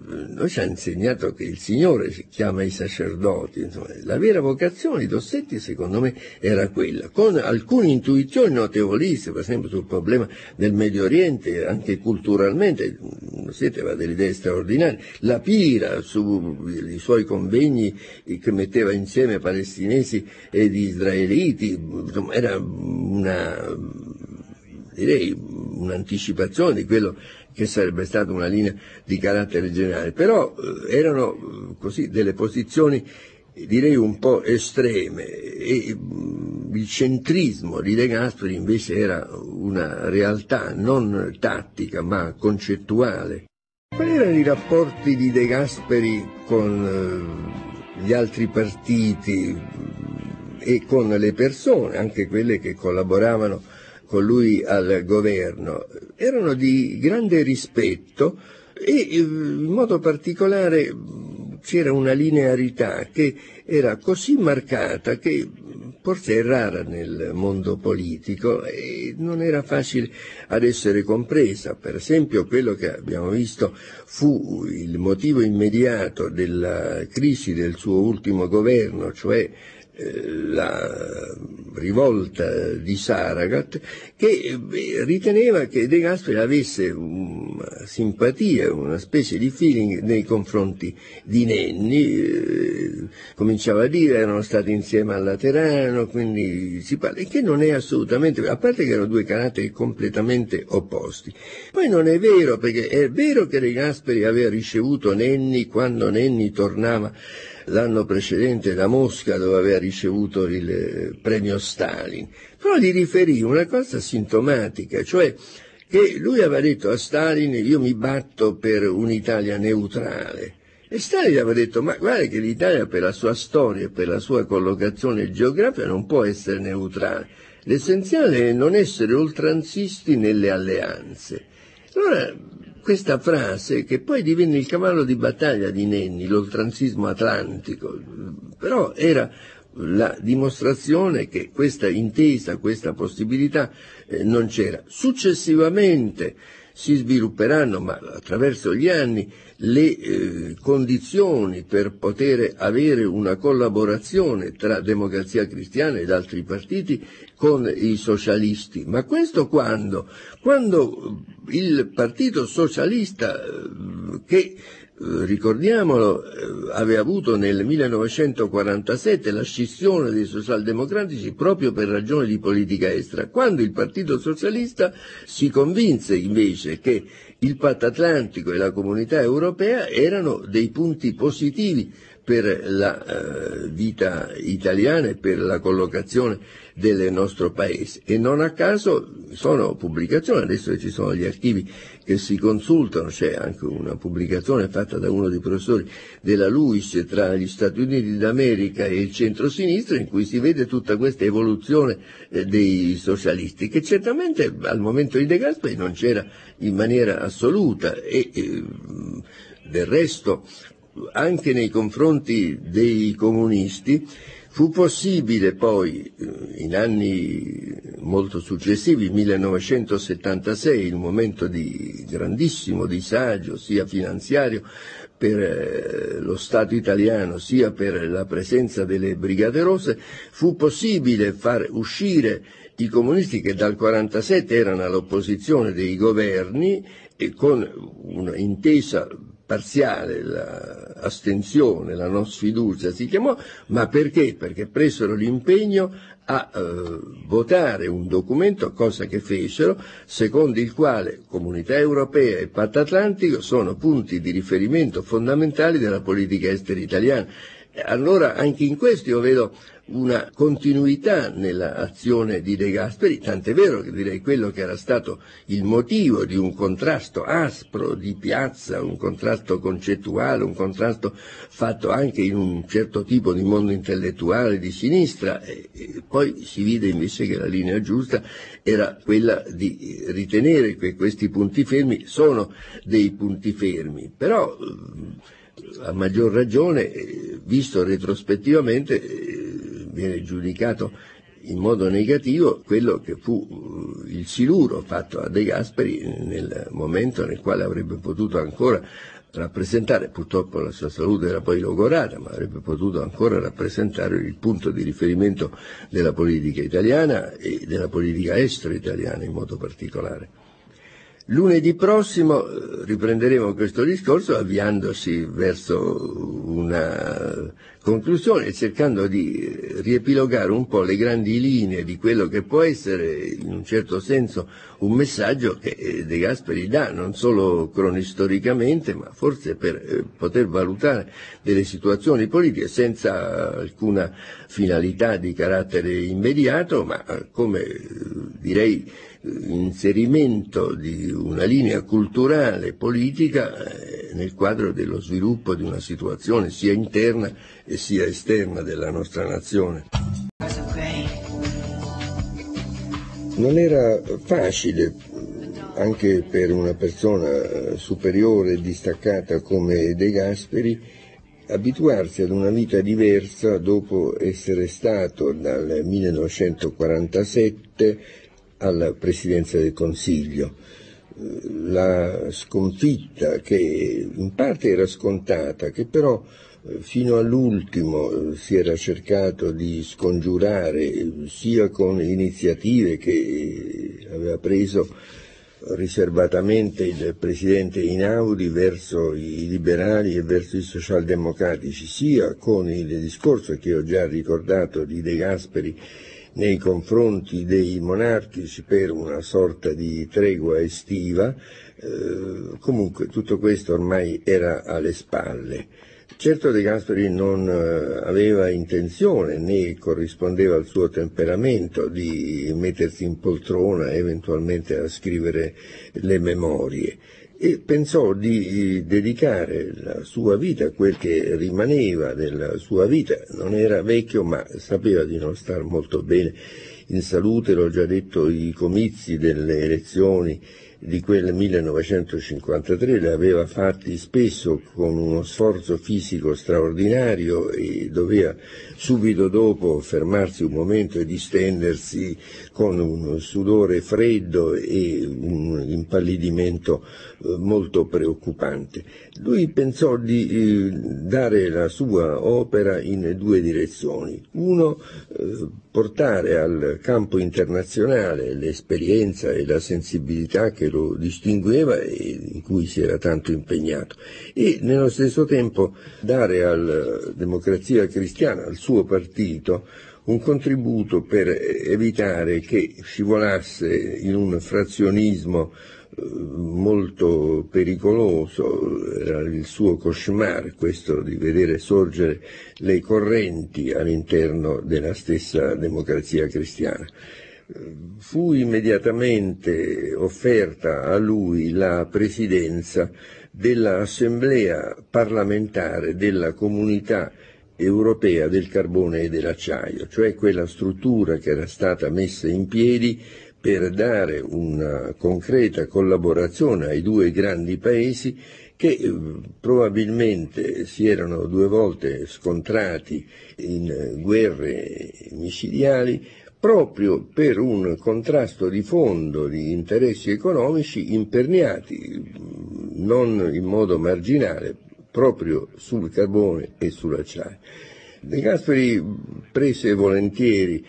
noi ci ha insegnato che il Signore si chiama i sacerdoti, insomma, la vera vocazione di Dossetti secondo me era quella, con alcune intuizioni notevolissime, per esempio sul problema del Medio Oriente, anche culturalmente, Dossetti aveva delle idee straordinarie, la Pira sui suoi convegni che metteva insieme palestinesi ed israeliti, insomma, era una, direi, un'anticipazione di quello che sarebbe stata una linea di carattere generale, però eh, erano eh, così delle posizioni direi un po' estreme e mm, il centrismo di De Gasperi invece era una realtà non tattica ma concettuale. Quali erano i rapporti di De Gasperi con eh, gli altri partiti mm, e con le persone, anche quelle che collaboravano con lui al governo, erano di grande rispetto e eh, in modo particolare c'era una linearità che era così marcata che forse è rara nel mondo politico e non era facile ad essere compresa. Per esempio quello che abbiamo visto fu il motivo immediato della crisi del suo ultimo governo, cioè la rivolta di Saragat che riteneva che De Gasperi avesse una simpatia, una specie di feeling nei confronti di Nenni, eh, cominciava a dire erano stati insieme al Laterano, quindi si parla, e che non è assolutamente, a parte che erano due caratteri completamente opposti. Poi non è vero, perché è vero che De Gasperi aveva ricevuto Nenni quando Nenni tornava l'anno precedente da Mosca dove aveva ricevuto il premio Stalin, però gli riferì una cosa sintomatica, cioè che lui aveva detto a Stalin io mi batto per un'Italia neutrale. E Stalin aveva detto, ma guarda che l'Italia per la sua storia e per la sua collocazione geografica non può essere neutrale. L'essenziale è non essere oltranzisti nelle alleanze. Allora questa frase, che poi divenne il cavallo di battaglia di Nenni, l'oltranzismo atlantico, però era la dimostrazione che questa intesa, questa possibilità eh, non c'era. Successivamente si svilupperanno, ma attraverso gli anni, le eh, condizioni per poter avere una collaborazione tra Democrazia Cristiana ed altri partiti con i socialisti. Ma questo quando? Quando il Partito Socialista eh, che ricordiamolo, eh, aveva avuto nel 1947 la scissione dei socialdemocratici proprio per ragioni di politica estera, quando il Partito Socialista si convinse invece che il patto atlantico e la comunità europea erano dei punti positivi per la eh, vita italiana e per la collocazione del nostro paese. E non a caso sono pubblicazioni, adesso ci sono gli archivi che si consultano, c'è anche una pubblicazione fatta da uno dei professori della LUIS tra gli Stati Uniti d'America e il centro-sinistra in cui si vede tutta questa evoluzione eh, dei socialisti, che certamente al momento di De Gasperi non c'era in maniera assoluta e eh, del resto anche nei confronti dei comunisti fu possibile poi, eh, in anni molto successivi, 1976, in un momento di grandissimo disagio, sia finanziario per eh, lo Stato italiano, sia per la presenza delle Brigate Rosse, fu possibile far uscire i comunisti che dal 1947 erano all'opposizione dei governi e con un'intesa parziale, l'astensione, la non sfiducia si chiamò, ma perché? Perché presero l'impegno a eh, votare un documento, cosa che fecero, secondo il quale Comunità Europea e Patto Atlantico sono punti di riferimento fondamentali della politica estera italiana. Allora anche in questo io vedo una continuità nell'azione di De Gasperi, tant'è vero che direi quello che era stato il motivo di un contrasto aspro di piazza, un contrasto concettuale, un contrasto fatto anche in un certo tipo di mondo intellettuale di sinistra, poi si vide invece che la linea giusta era quella di ritenere che questi punti fermi sono dei punti fermi, però a maggior ragione, visto retrospettivamente, viene giudicato in modo negativo quello che fu eh, il siluro fatto a De Gasperi nel momento nel quale avrebbe potuto ancora rappresentare, purtroppo la sua salute era poi logorata, ma avrebbe potuto ancora rappresentare il punto di riferimento della politica italiana e della politica estera italiana in modo particolare. Lunedì prossimo eh, riprenderemo questo discorso avviandosi verso una conclusione cercando di riepilogare un po' le grandi linee di quello che può essere in un certo senso un messaggio che eh, De Gasperi dà non solo cronistoricamente ma forse per eh, poter valutare delle situazioni politiche senza alcuna finalità di carattere immediato ma come direi inserimento di una linea culturale politica eh, nel quadro dello sviluppo di una situazione sia interna e sia esterna della nostra nazione. Non era facile anche per una persona superiore e distaccata come De Gasperi abituarsi ad una vita diversa dopo essere stato dal 1947 alla Presidenza del Consiglio. La sconfitta che in parte era scontata, che però eh, fino all'ultimo eh, si era cercato di scongiurare sia con iniziative che aveva preso riservatamente il presidente Inaudi verso i liberali e verso i socialdemocratici, sia con il discorso che ho già ricordato di De Gasperi nei confronti dei monarchici per una sorta di tregua estiva, eh, comunque tutto questo ormai era alle spalle. Certo De Gasperi non eh, aveva intenzione né corrispondeva al suo temperamento di mettersi in poltrona e eventualmente a scrivere le memorie e pensò di dedicare la sua vita, quel che rimaneva della sua vita, non era vecchio ma sapeva di non star molto bene in salute, l'ho già detto, i comizi delle elezioni di quel 1953 li aveva fatti spesso con uno sforzo fisico straordinario e doveva subito dopo fermarsi un momento e distendersi con un sudore freddo e un impallidimento eh, molto preoccupante. Lui pensò di eh, dare la sua opera in due direzioni. Uno, eh, portare al campo internazionale l'esperienza e la sensibilità che lo distingueva e in cui si era tanto impegnato e nello stesso tempo dare alla democrazia cristiana, al suo partito, un contributo per evitare che scivolasse in un frazionismo molto pericoloso, era il suo cauchemar questo di vedere sorgere le correnti all'interno della stessa democrazia cristiana. Fu immediatamente offerta a lui la presidenza dell'assemblea parlamentare della comunità europea del carbone e dell'acciaio, cioè quella struttura che era stata messa in piedi per dare una concreta collaborazione ai due grandi paesi che eh, probabilmente si erano due volte scontrati in guerre micidiali proprio per un contrasto di fondo di interessi economici imperniati non in modo marginale proprio sul carbone e sull'acciaio. De Gasperi prese volentieri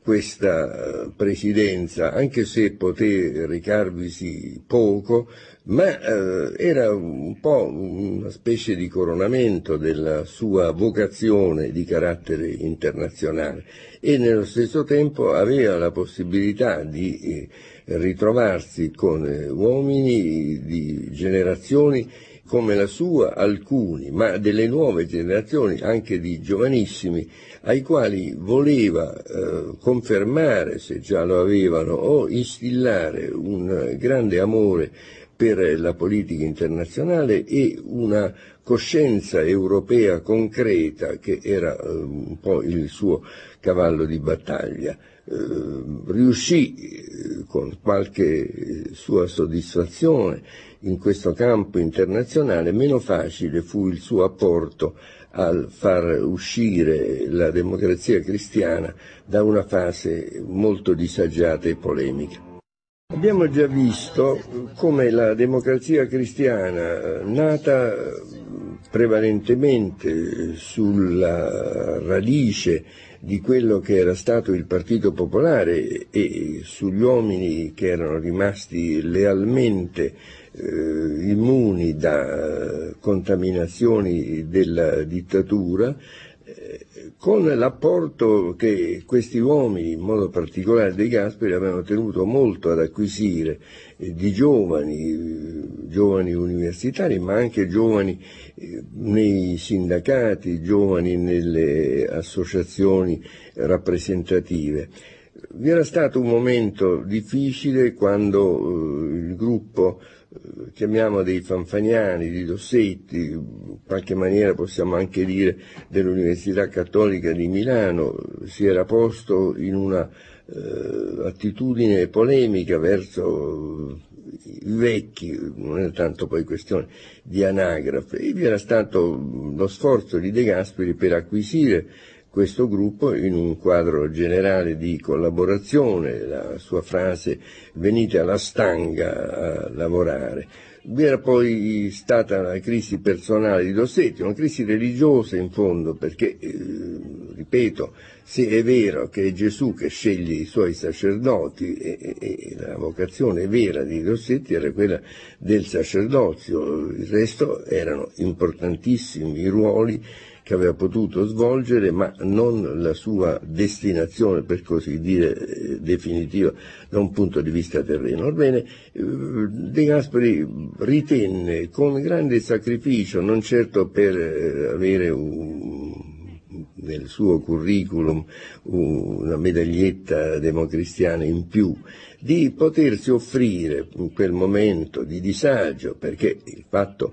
questa eh, presidenza, anche se poté ricarvisi poco, ma eh, era un po' una specie di coronamento della sua vocazione di carattere internazionale e nello stesso tempo aveva la possibilità di eh, ritrovarsi con eh, uomini di generazioni come la sua, alcuni, ma delle nuove generazioni, anche di giovanissimi, ai quali voleva eh, confermare, se già lo avevano, o instillare un grande amore per la politica internazionale e una coscienza europea concreta che era eh, un po' il suo cavallo di battaglia. Eh, riuscì eh, con qualche sua soddisfazione in questo campo internazionale, meno facile fu il suo apporto al far uscire la democrazia cristiana da una fase molto disagiata e polemica. Abbiamo già visto come la democrazia cristiana, nata prevalentemente sulla radice di quello che era stato il Partito Popolare e sugli uomini che erano rimasti lealmente eh, immuni da contaminazioni della dittatura, eh, con l'apporto che questi uomini, in modo particolare De Gasperi, avevano tenuto molto ad acquisire eh, di giovani, eh, giovani universitari, ma anche giovani eh, nei sindacati, giovani nelle associazioni rappresentative. Vi era stato un momento difficile quando eh, il gruppo chiamiamo dei fanfaniani, di Dossetti, in qualche maniera possiamo anche dire dell'Università Cattolica di Milano, si era posto in una eh, attitudine polemica verso i vecchi, non è tanto poi questione di anagrafe, e vi era stato lo sforzo di De Gasperi per acquisire questo gruppo in un quadro generale di collaborazione, la sua frase venite alla stanga a lavorare. Vi era poi stata la crisi personale di Dossetti, una crisi religiosa in fondo, perché, eh, ripeto, se è vero che è Gesù che sceglie i suoi sacerdoti e, e, e, la vocazione vera di Dossetti era quella del sacerdozio, il resto erano importantissimi ruoli che aveva potuto svolgere, ma non la sua destinazione, per così dire, eh, definitiva da un punto di vista terreno. Orbene, eh, De Gasperi ritenne con grande sacrificio, non certo per eh, avere un, nel suo curriculum una medaglietta democristiana in più, di potersi offrire in quel momento di disagio, perché il fatto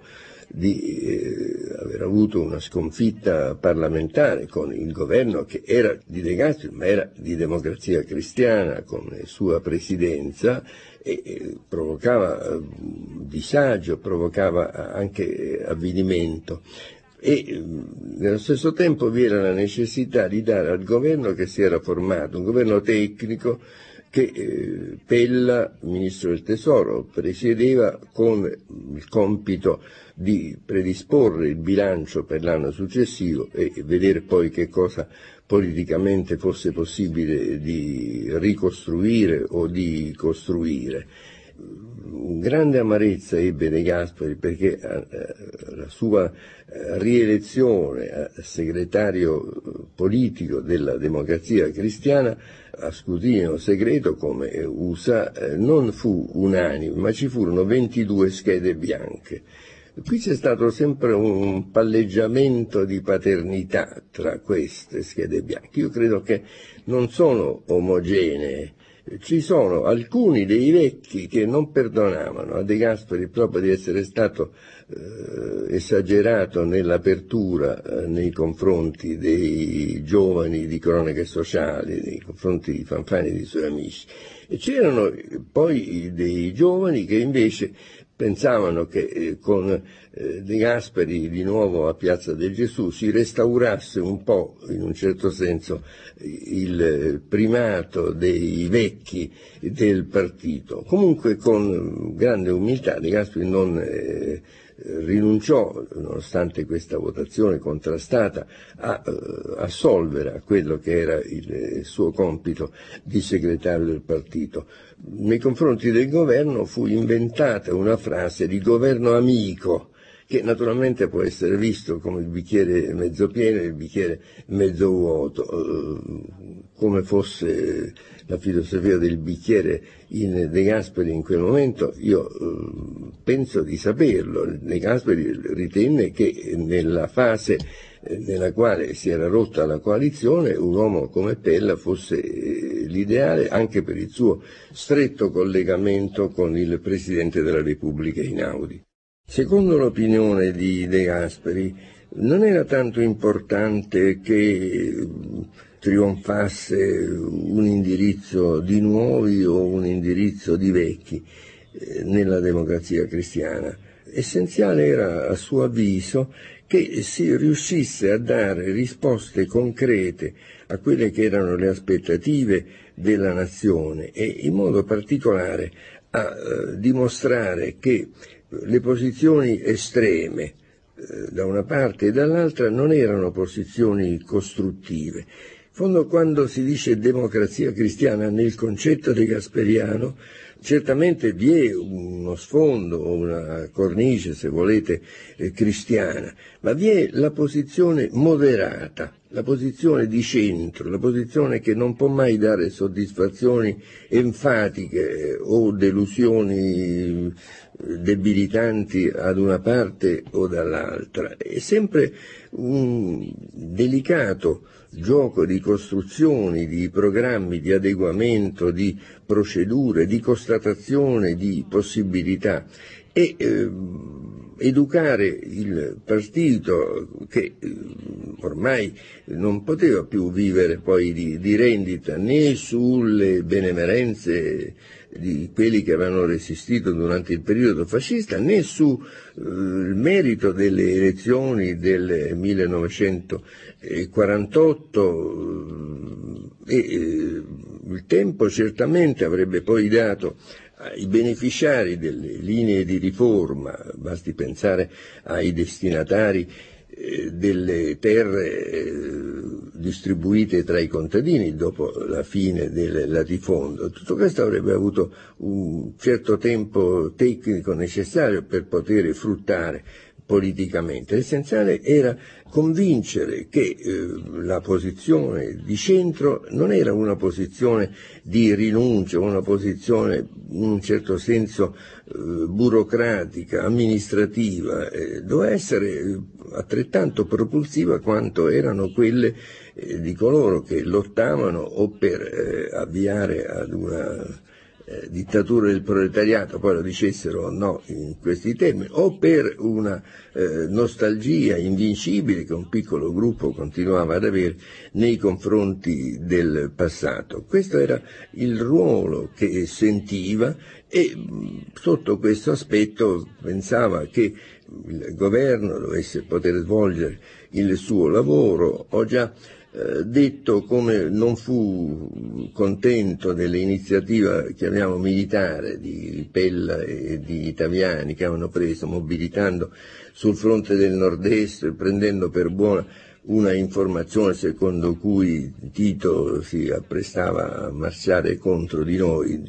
di eh, aver avuto una sconfitta parlamentare con il governo che era di De Gasperi ma era di democrazia cristiana come sua presidenza e eh, provocava eh, disagio, provocava anche avvilimento e nello stesso tempo vi era la necessità di dare al governo che si era formato, un governo tecnico che eh, Pella, ministro del Tesoro, presiedeva con il compito di predisporre il bilancio per l'anno successivo e vedere poi che cosa politicamente fosse possibile di ricostruire o di costruire grande amarezza ebbe De Gasperi perché eh, la sua eh, rielezione a segretario politico della democrazia cristiana a scrutinio segreto come USA eh, non fu unanime ma ci furono 22 schede bianche. Qui c'è stato sempre un palleggiamento di paternità tra queste schede bianche. Io credo che non sono omogenee ci sono alcuni dei vecchi che non perdonavano a De Gasperi proprio di essere stato eh, esagerato nell'apertura eh, nei confronti dei giovani di cronache sociali, nei confronti di Fanfani e dei suoi amici. E c'erano poi dei giovani che invece pensavano che eh, con eh, De Gasperi di nuovo a Piazza del Gesù si restaurasse un po', in un certo senso, il primato dei vecchi del partito. Comunque con grande umiltà De Gasperi non eh, rinunciò, nonostante questa votazione contrastata, a eh, assolvere a quello che era il suo compito di segretario del partito. Nei confronti del governo fu inventata una frase di governo amico, che naturalmente può essere visto come il bicchiere mezzo pieno e il bicchiere mezzo vuoto, eh, come fosse la filosofia del bicchiere in De Gasperi in quel momento, io eh, penso di saperlo. De Gasperi ritenne che nella fase eh, nella quale si era rotta la coalizione, un uomo come Pella fosse l'ideale anche per il suo stretto collegamento con il Presidente della Repubblica Inaudi. Secondo l'opinione di De Gasperi, non era tanto importante che trionfasse un indirizzo di nuovi o un indirizzo di vecchi eh, nella democrazia cristiana. Essenziale era, a suo avviso, che si riuscisse a dare risposte concrete a quelle che erano le aspettative della nazione e in modo particolare a eh, dimostrare che le posizioni estreme eh, da una parte e dall'altra non erano posizioni costruttive. Fondo quando si dice democrazia cristiana nel concetto di Gasperiano, certamente vi è uno sfondo, una cornice, se volete, eh, cristiana, ma vi è la posizione moderata, la posizione di centro, la posizione che non può mai dare soddisfazioni enfatiche eh, o delusioni debilitanti ad una parte o dall'altra. È sempre un delicato gioco di costruzioni, di programmi, di adeguamento, di procedure, di constatazione di possibilità. E eh, educare il partito che eh, ormai non poteva più vivere poi di, di rendita né sulle benemerenze di quelli che avevano resistito durante il periodo fascista, né sul eh, merito delle elezioni del 1948 eh, e eh, il tempo certamente avrebbe poi dato ai beneficiari delle linee di riforma, basti pensare ai destinatari delle terre eh, distribuite tra i contadini dopo la fine del latifondo. Tutto questo avrebbe avuto un certo tempo tecnico necessario per poter fruttare politicamente. L'essenziale era convincere che eh, la posizione di centro non era una posizione di rinuncia, una posizione in un certo senso eh, burocratica, amministrativa, eh, doveva essere eh, altrettanto propulsiva quanto erano quelle eh, di coloro che lottavano o per eh, avviare ad una eh, dittatura del proletariato, poi lo dicessero o no in questi termini, o per una eh, nostalgia invincibile che un piccolo gruppo continuava ad avere nei confronti del passato. Questo era il ruolo che sentiva e sotto questo aspetto pensava che il governo dovesse poter svolgere il suo lavoro. Ho già detto come non fu contento dell'iniziativa, chiamiamo militare, di Pella e di Taviani che avevano preso mobilitando sul fronte del nord-est, prendendo per buona una informazione secondo cui Tito si apprestava a marciare contro di noi.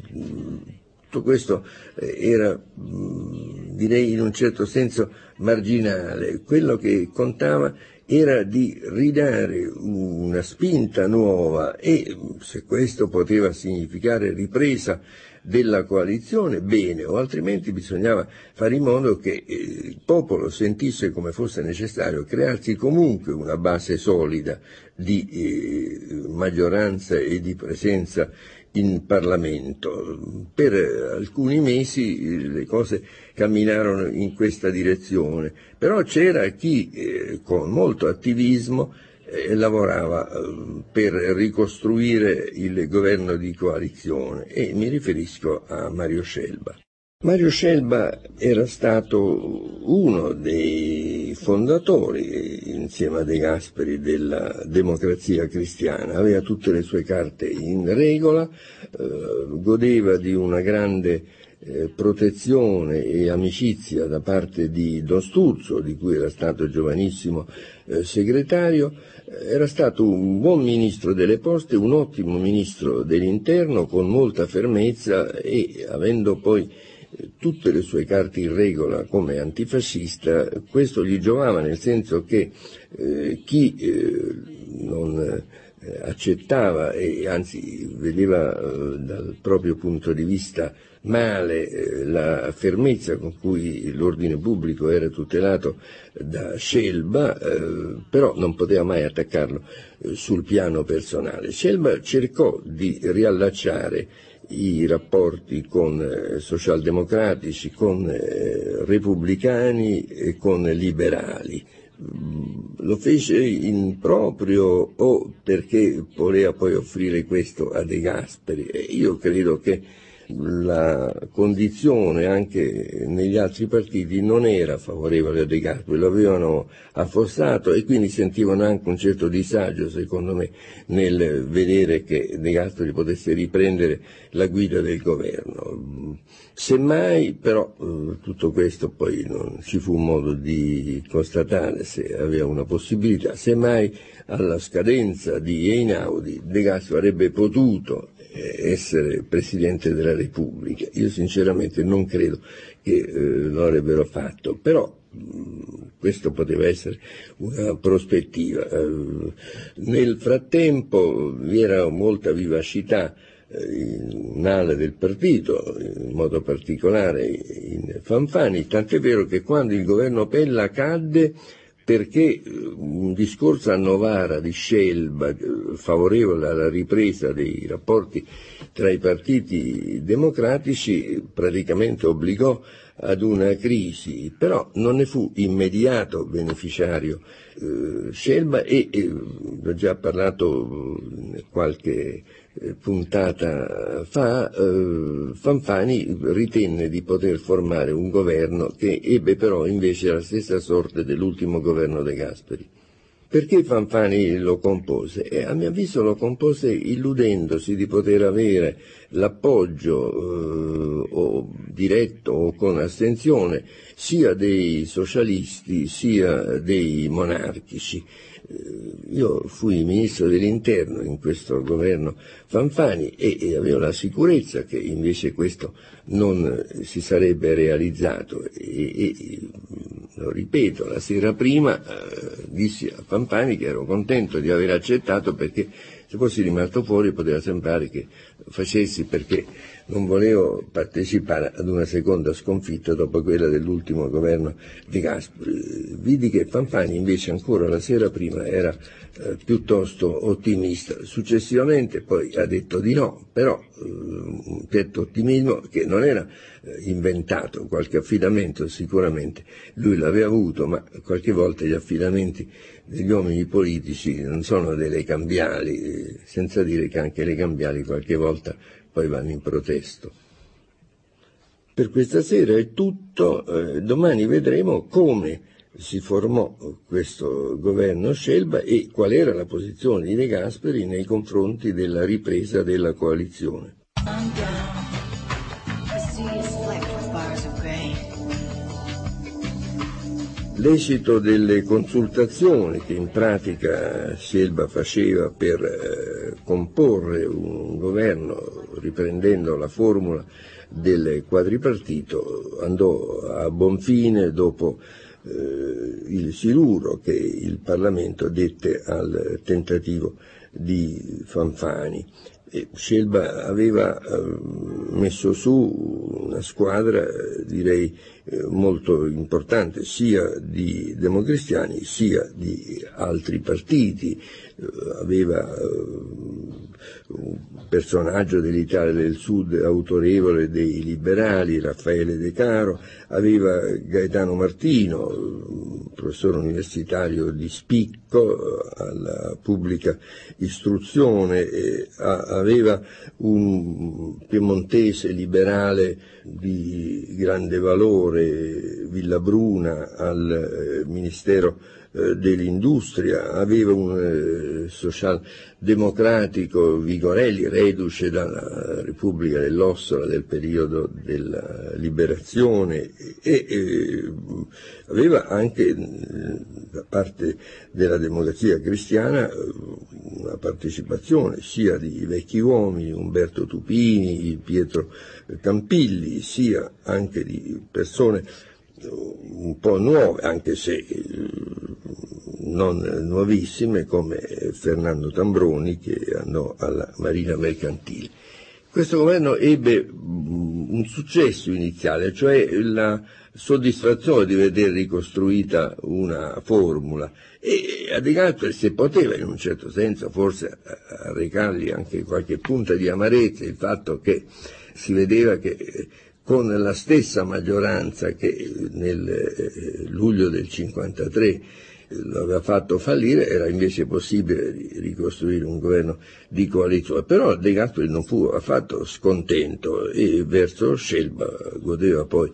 Tutto questo eh, era, direi in un certo senso, marginale. Quello che contava era di ridare una spinta nuova e se questo poteva significare ripresa della coalizione, bene, o altrimenti bisognava fare in modo che eh, il popolo sentisse come fosse necessario crearsi comunque una base solida di eh, maggioranza e di presenza in Parlamento. Per alcuni mesi le cose camminarono in questa direzione, però c'era chi eh, con molto attivismo eh, lavorava eh, per ricostruire il governo di coalizione. E mi riferisco a Mario Scelba. Mario Scelba era stato uno dei fondatori, insieme a De Gasperi, della democrazia cristiana, aveva tutte le sue carte in regola, eh, godeva di una grande eh, protezione e amicizia da parte di Don Sturzo, di cui era stato giovanissimo eh, segretario, era stato un buon ministro delle poste, un ottimo ministro dell'interno con molta fermezza e avendo poi tutte le sue carte in regola come antifascista, questo gli giovava nel senso che eh, chi eh, non eh, accettava e anzi vedeva eh, dal proprio punto di vista male eh, la fermezza con cui l'ordine pubblico era tutelato da Scelba, eh, però non poteva mai attaccarlo sul piano personale. Scelba cercò di riallacciare i rapporti con eh, socialdemocratici, con eh, repubblicani e con liberali. Mm, lo fece in proprio o perché voleva poi offrire questo a De Gasperi io credo che la condizione anche negli altri partiti non era favorevole a De Gasperi, lo avevano affossato e quindi sentivano anche un certo disagio, secondo me, nel vedere che De Gasperi potesse riprendere la guida del governo. Semmai, però, eh, tutto questo poi non ci fu modo di constatare se aveva una possibilità, semmai alla scadenza di Einaudi De Gasperi avrebbe potuto essere Presidente della Repubblica. Io sinceramente non credo che eh, lo avrebbero fatto, però mh, questo poteva essere una prospettiva. Eh, nel frattempo vi era molta vivacità eh, in un'ala del partito, in modo particolare in Fanfani, tant'è vero che quando il governo Pella cadde perché eh, un discorso a Novara di Scelba eh, favorevole alla ripresa dei rapporti tra i partiti democratici praticamente obbligò ad una crisi, però non ne fu immediato beneficiario eh, Scelba e, e ho già parlato qualche eh, puntata fa, eh, Fanfani ritenne di poter formare un governo che ebbe però invece la stessa sorte dell'ultimo governo De Gasperi. Perché Fanfani lo compose? E a mio avviso lo compose illudendosi di poter avere l'appoggio eh, o diretto o con astensione sia dei socialisti sia dei monarchici. Eh, io fui ministro dell'interno in questo governo Fanfani e, e, avevo la sicurezza che invece questo non si sarebbe realizzato. E, e lo ripeto, la sera prima eh, dissi a Fanfani che ero contento di aver accettato perché se fossi rimasto fuori poteva sembrare che facessi perché non volevo partecipare ad una seconda sconfitta dopo quella dell'ultimo governo di Gasperi. Vidi che Fanfani invece ancora la sera prima era eh, piuttosto ottimista, successivamente poi ha detto di no, però eh, un certo ottimismo che non era eh, inventato, qualche affidamento sicuramente lui l'aveva avuto, ma qualche volta gli affidamenti degli uomini politici non sono delle cambiali, senza dire che anche le cambiali qualche volta poi vanno in protesto. Per questa sera è tutto, eh, domani vedremo come si formò questo governo Scelba e qual era la posizione di De Gasperi nei confronti della ripresa della coalizione. L'esito delle consultazioni che in pratica Scelba faceva per eh, comporre un governo riprendendo la formula del quadripartito andò a buon fine dopo eh, il siluro che il Parlamento dette al tentativo di Fanfani. Scelba aveva eh, messo su una squadra, direi, eh, molto importante sia di democristiani sia di altri partiti. Eh, aveva eh, un personaggio dell'Italia del Sud autorevole dei liberali, Raffaele De Caro, aveva Gaetano Martino, professore universitario di spicco eh, alla pubblica istruzione, aveva un piemontese liberale di grande valore, Villabruna, al eh, Ministero dell'industria, aveva un socialdemocratico Vigorelli, reduce dalla Repubblica dell'Ossola del periodo della liberazione e, e aveva anche da parte della democrazia cristiana una partecipazione sia di vecchi uomini, Umberto Tupini, Pietro Campilli, sia anche di persone un po' nuove, anche se non nuovissime, come Fernando Tambroni che andò alla Marina Mercantile. Questo governo ebbe un successo iniziale, cioè la soddisfazione di vedere ricostruita una formula e a De Gasperi se poteva in un certo senso forse arrecargli anche qualche punta di amarezza il fatto che si vedeva che con la stessa maggioranza che nel eh, luglio del 53 l'aveva fatto fallire, era invece possibile ricostruire un governo di coalizione. Però De Gasperi non fu affatto scontento e verso Scelba godeva poi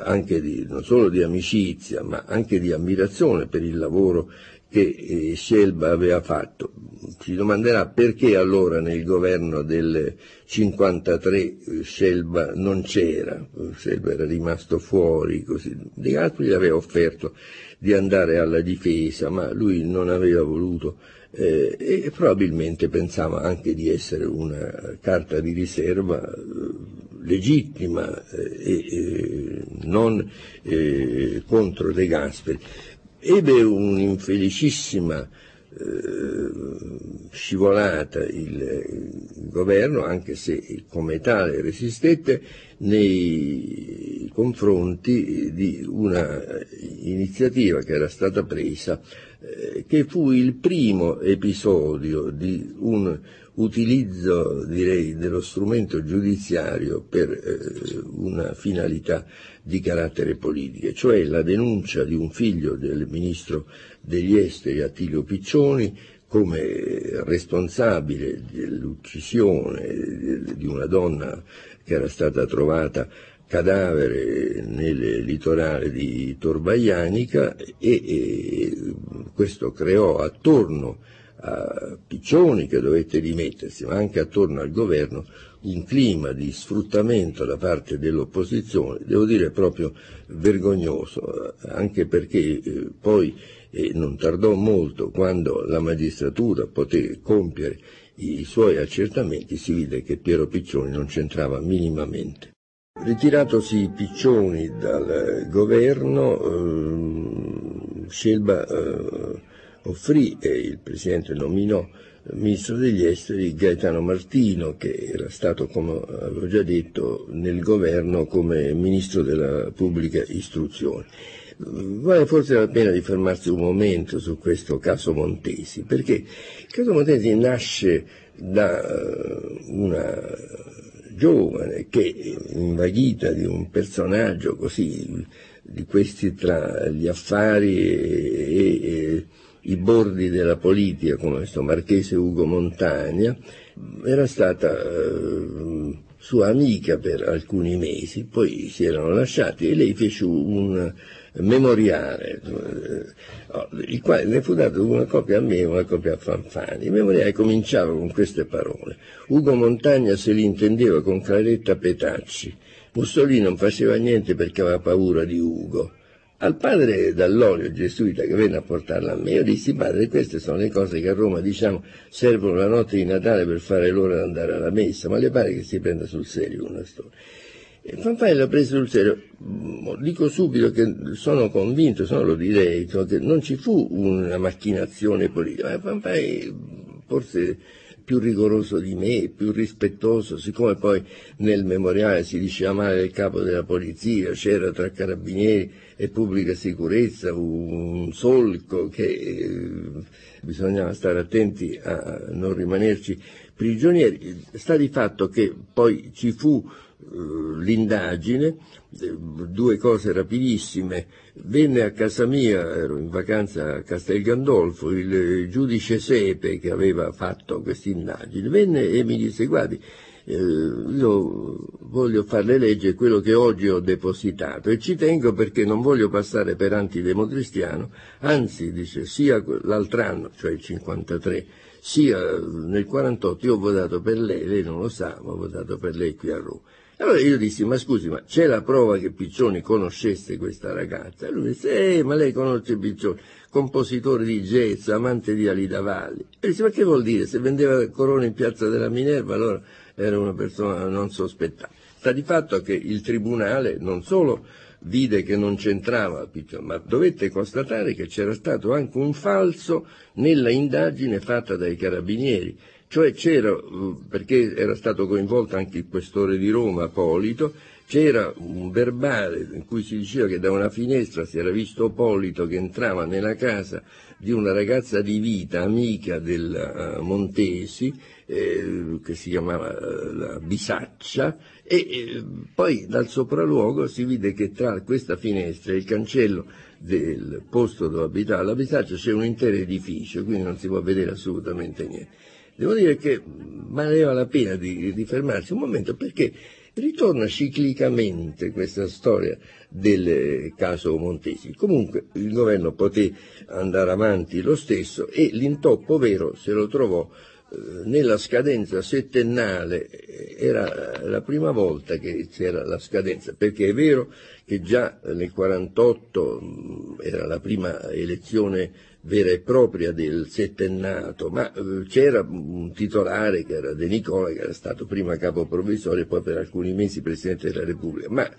anche di, non solo di amicizia, ma anche di ammirazione per il lavoro che eh, Scelba aveva fatto. Si domanderà perché allora nel governo del 53 eh, Scelba non c'era, Scelba era rimasto fuori, così. De Gasperi aveva offerto di andare alla difesa, ma lui non aveva voluto eh, e probabilmente pensava anche di essere una carta di riserva eh, legittima eh, e non eh, contro De Gasperi. Ebbe un'infelicissima eh, scivolata il governo, anche se come tale resistette, nei confronti di una iniziativa che era stata presa, eh, che fu il primo episodio di un utilizzo, direi, dello strumento giudiziario per eh, una finalità di carattere politico, cioè la denuncia di un figlio del ministro degli esteri Attilio Piccioni come responsabile dell'uccisione di una donna che era stata trovata cadavere nel litorale di Torvaianica e, e questo creò attorno a Piccioni che dovette dimettersi, ma anche attorno al governo un clima di sfruttamento da parte dell'opposizione, devo dire proprio vergognoso, anche perché eh, poi eh, non tardò molto quando la magistratura poté compiere i suoi accertamenti, si vide che Piero Piccioni non c'entrava minimamente. Ritiratosi Piccioni dal governo, eh, Scelba eh, offrì e il Presidente nominò ministro degli esteri Gaetano Martino, che era stato, come avevo già detto, nel governo come ministro della pubblica istruzione. Vale forse la pena di fermarsi un momento su questo caso Montesi, perché il caso Montesi nasce da eh, una giovane che, invaghita di un personaggio così, di questi tra gli affari e, e i bordi della politica, come questo marchese Ugo Montagna, era stata eh, sua amica per alcuni mesi, poi si erano lasciati e lei fece un memoriale, eh, il quale ne fu dato una copia a me e una copia a Fanfani. Il memoriale cominciava con queste parole. Ugo Montagna se li intendeva con Claretta Petacci. Mussolini non faceva niente perché aveva paura di Ugo. Al padre Dall'Olio, gesuita, che venne a portarla a me, io dissi, padre, queste sono le cose che a Roma, diciamo, servono la notte di Natale per fare l'ora di andare alla messa, ma le pare che si prenda sul serio una storia. E Fanfani l'ha preso sul serio. Dico subito che sono convinto, se lo direi, che non ci fu una macchinazione politica, ma Fanfani forse più rigoroso di me, più rispettoso, siccome poi nel memoriale si diceva male del capo della polizia, c'era tra carabinieri e pubblica sicurezza un solco che eh, bisognava stare attenti a non rimanerci prigionieri. Sta di fatto che poi ci fu eh, l'indagine, eh, due cose rapidissime, venne a casa mia, ero in vacanza a Castel Gandolfo, il giudice Sepe che aveva fatto questa indagine, venne e mi disse guardi, eh, io voglio farle leggere quello che oggi ho depositato e ci tengo perché non voglio passare per antidemocristiano, anzi dice sia l'altro anno, cioè il 53, sia nel 48 io ho votato per lei, lei non lo sa, ma ho votato per lei qui a Roma. Allora io dissi, ma scusi, ma c'è la prova che Piccioni conoscesse questa ragazza? E lui disse, eh, ma lei conosce Piccioni, compositore di jazz, amante di Alida Valli. E disse, ma che vuol dire? Se vendeva corone in piazza della Minerva, allora era una persona non sospettata. Sta di fatto che il tribunale non solo vide che non c'entrava Piccioni, ma dovette constatare che c'era stato anche un falso nella indagine fatta dai carabinieri cioè c'era, perché era stato coinvolto anche il questore di Roma, Polito, c'era un verbale in cui si diceva che da una finestra si era visto Polito che entrava nella casa di una ragazza di vita, amica del uh, Montesi, eh, che si chiamava uh, la Bisaccia, e eh, poi dal sopralluogo si vide che tra questa finestra e il cancello del posto dove abitava la Bisaccia c'è un intero edificio, quindi non si può vedere assolutamente niente. Devo dire che valeva la pena di, di fermarsi un momento perché ritorna ciclicamente questa storia del caso Montesi. Comunque il governo poté andare avanti lo stesso e l'intoppo vero se lo trovò eh, nella scadenza settennale, era la prima volta che c'era la scadenza, perché è vero che già nel 48 era la prima elezione vera e propria del settennato, ma eh, c'era un titolare che era De Nicola, che era stato prima capo provvisorio e poi per alcuni mesi Presidente della Repubblica, ma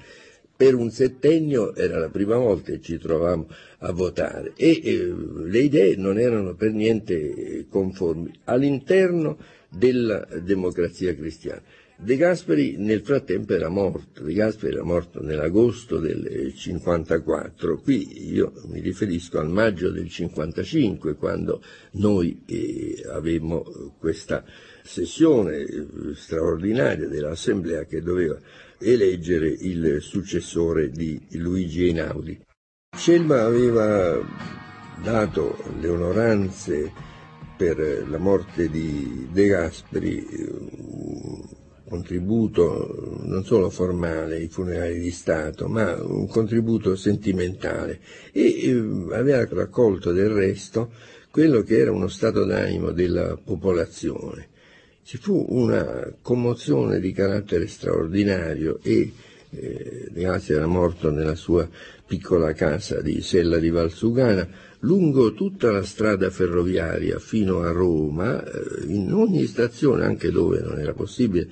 per un settennio era la prima volta che ci trovavamo a votare e eh, le idee non erano per niente conformi all'interno della democrazia cristiana. De Gasperi nel frattempo era morto, De Gasperi era morto nell'agosto del 54, qui io mi riferisco al maggio del 55 quando noi eh, avevamo questa sessione eh, straordinaria dell'Assemblea che doveva eleggere il successore di Luigi Einaudi. Scelba aveva dato le onoranze per la morte di De Gasperi eh, contributo non solo formale ai funerali di Stato, ma un contributo sentimentale e eh, aveva raccolto del resto quello che era uno stato d'animo della popolazione. Ci fu una commozione di carattere straordinario e eh, Gasperi era morto nella sua piccola casa di Sella di Valsugana, lungo tutta la strada ferroviaria fino a Roma, eh, in ogni stazione, anche dove non era possibile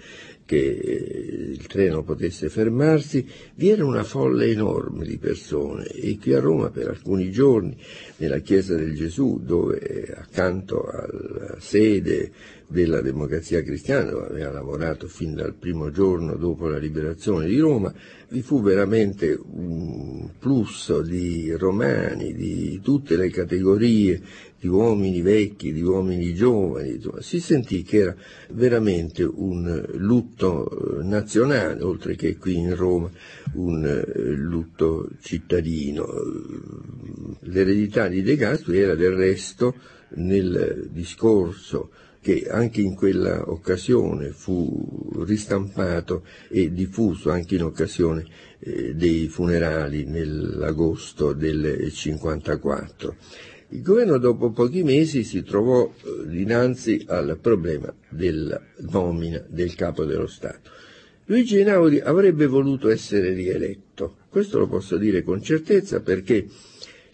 che il treno potesse fermarsi, vi era una folla enorme di persone e qui a Roma per alcuni giorni, nella chiesa del Gesù, dove accanto alla sede della democrazia cristiana, dove aveva lavorato fin dal primo giorno dopo la liberazione di Roma, vi fu veramente un flusso di romani di tutte le categorie, di uomini vecchi, di uomini giovani, si sentì che era veramente un lutto nazionale, oltre che qui in Roma un lutto cittadino. L'eredità di De Gasperi era del resto nel discorso che anche in quella occasione fu ristampato e diffuso anche in occasione eh, dei funerali nell'agosto del 54. Il governo dopo pochi mesi si trovò eh, dinanzi al problema della nomina del capo dello Stato. Luigi Einaudi avrebbe voluto essere rieletto, questo lo posso dire con certezza perché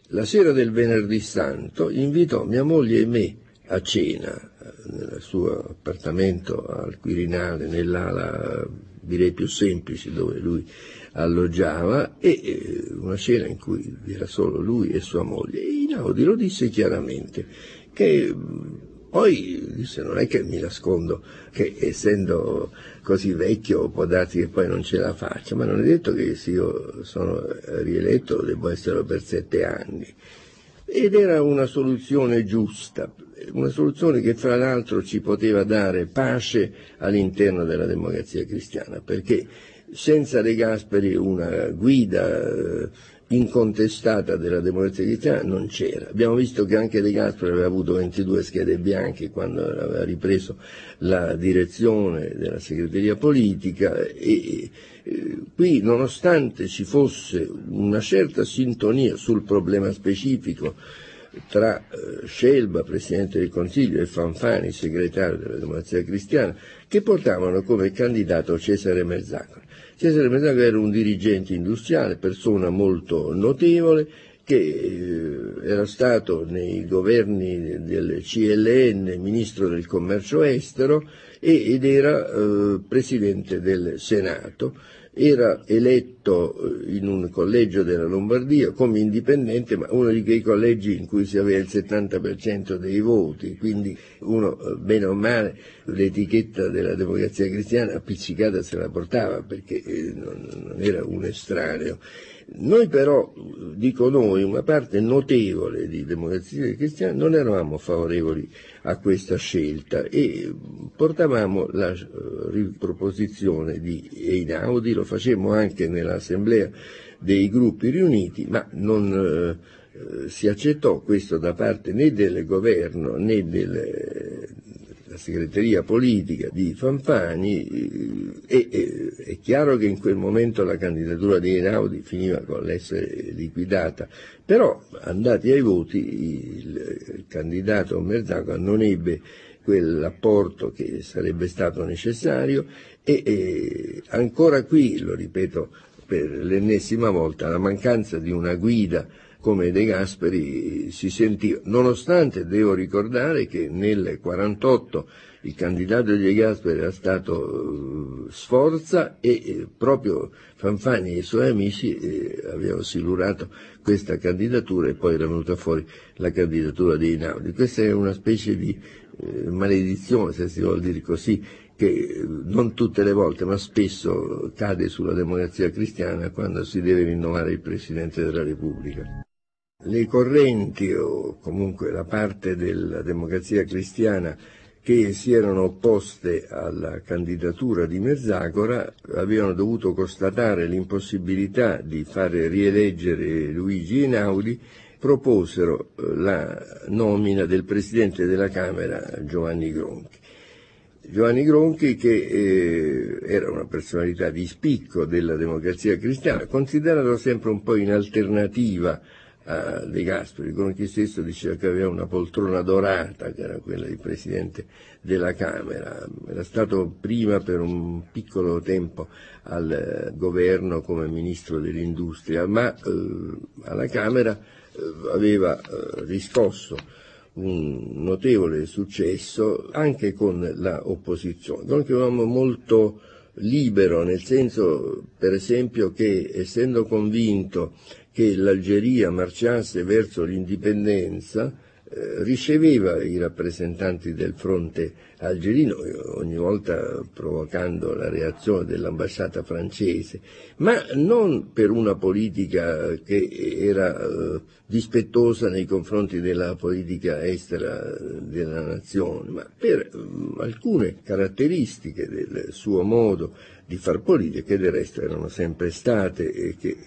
la sera del venerdì santo invitò mia moglie e me a cena nel suo appartamento al Quirinale, nell'ala direi più semplice dove lui alloggiava e una cena in cui era solo lui e sua moglie. E Inaudi lo disse chiaramente che poi disse non è che mi nascondo che essendo così vecchio può darsi che poi non ce la faccia, ma non è detto che se io sono rieletto devo esserlo per sette anni. Ed era una soluzione giusta, una soluzione che fra l'altro ci poteva dare pace all'interno della democrazia cristiana, perché senza De Gasperi una guida eh, incontestata della democrazia cristiana non c'era. Abbiamo visto che anche De Gasperi aveva avuto 22 schede bianche quando aveva ripreso la direzione della segreteria politica e, qui nonostante ci fosse una certa sintonia sul problema specifico tra eh, Scelba, Presidente del Consiglio, e Fanfani, segretario della Democrazia Cristiana, che portavano come candidato Cesare Mezzacoli. Cesare Mezzacoli era un dirigente industriale, persona molto notevole, che eh, era stato nei governi del CLN ministro del commercio estero ed era eh, presidente del Senato era eletto eh, in un collegio della Lombardia come indipendente, ma uno di quei collegi in cui si aveva il 70% dei voti, quindi uno, eh, bene o male, l'etichetta della democrazia cristiana appiccicata se la portava perché eh, non era un estraneo. Noi però, dico noi, una parte notevole di democrazia cristiana non eravamo favorevoli a questa scelta e portavamo la eh, riproposizione di Einaudi, lo facemmo anche nell'assemblea dei gruppi riuniti, ma non eh, si accettò questo da parte né del governo né del, la segreteria politica di Fanfani e, e, è chiaro che in quel momento la candidatura di Einaudi finiva con l'essere liquidata, però andati ai voti il, il candidato Merzaga non ebbe quell'apporto che sarebbe stato necessario e, e ancora qui, lo ripeto per l'ennesima volta, la mancanza di una guida come De Gasperi si sentiva, nonostante devo ricordare che nel 1948 il candidato di De Gasperi era stato uh, Sforza e eh, proprio Fanfani e i suoi amici eh, avevano silurato questa candidatura e poi era venuta fuori la candidatura di Inaudi. Questa è una specie di eh, maledizione, se si vuol dire così, che non tutte le volte, ma spesso cade sulla democrazia cristiana quando si deve rinnovare il Presidente della Repubblica le correnti o comunque la parte della democrazia cristiana che si erano opposte alla candidatura di Merzagora avevano dovuto constatare l'impossibilità di fare rieleggere Luigi Einaudi, proposero eh, la nomina del Presidente della Camera Giovanni Gronchi. Giovanni Gronchi, che eh, era una personalità di spicco della democrazia cristiana, considerato sempre un po' in alternativa a De Gasperi, Gronchi stesso diceva che aveva una poltrona dorata, che era quella di Presidente della Camera, era stato prima per un piccolo tempo al eh, governo come Ministro dell'Industria, ma eh, alla Camera eh, aveva eh, riscosso un notevole successo anche con l'opposizione. Noi che avevamo molto libero, nel senso per esempio che essendo convinto che l'Algeria marciasse verso l'indipendenza, eh, riceveva i rappresentanti del fronte algerino, ogni volta provocando la reazione dell'ambasciata francese, ma non per una politica che era eh, dispettosa nei confronti della politica estera della nazione, ma per eh, alcune caratteristiche del suo modo di far politica, che del resto erano sempre state e che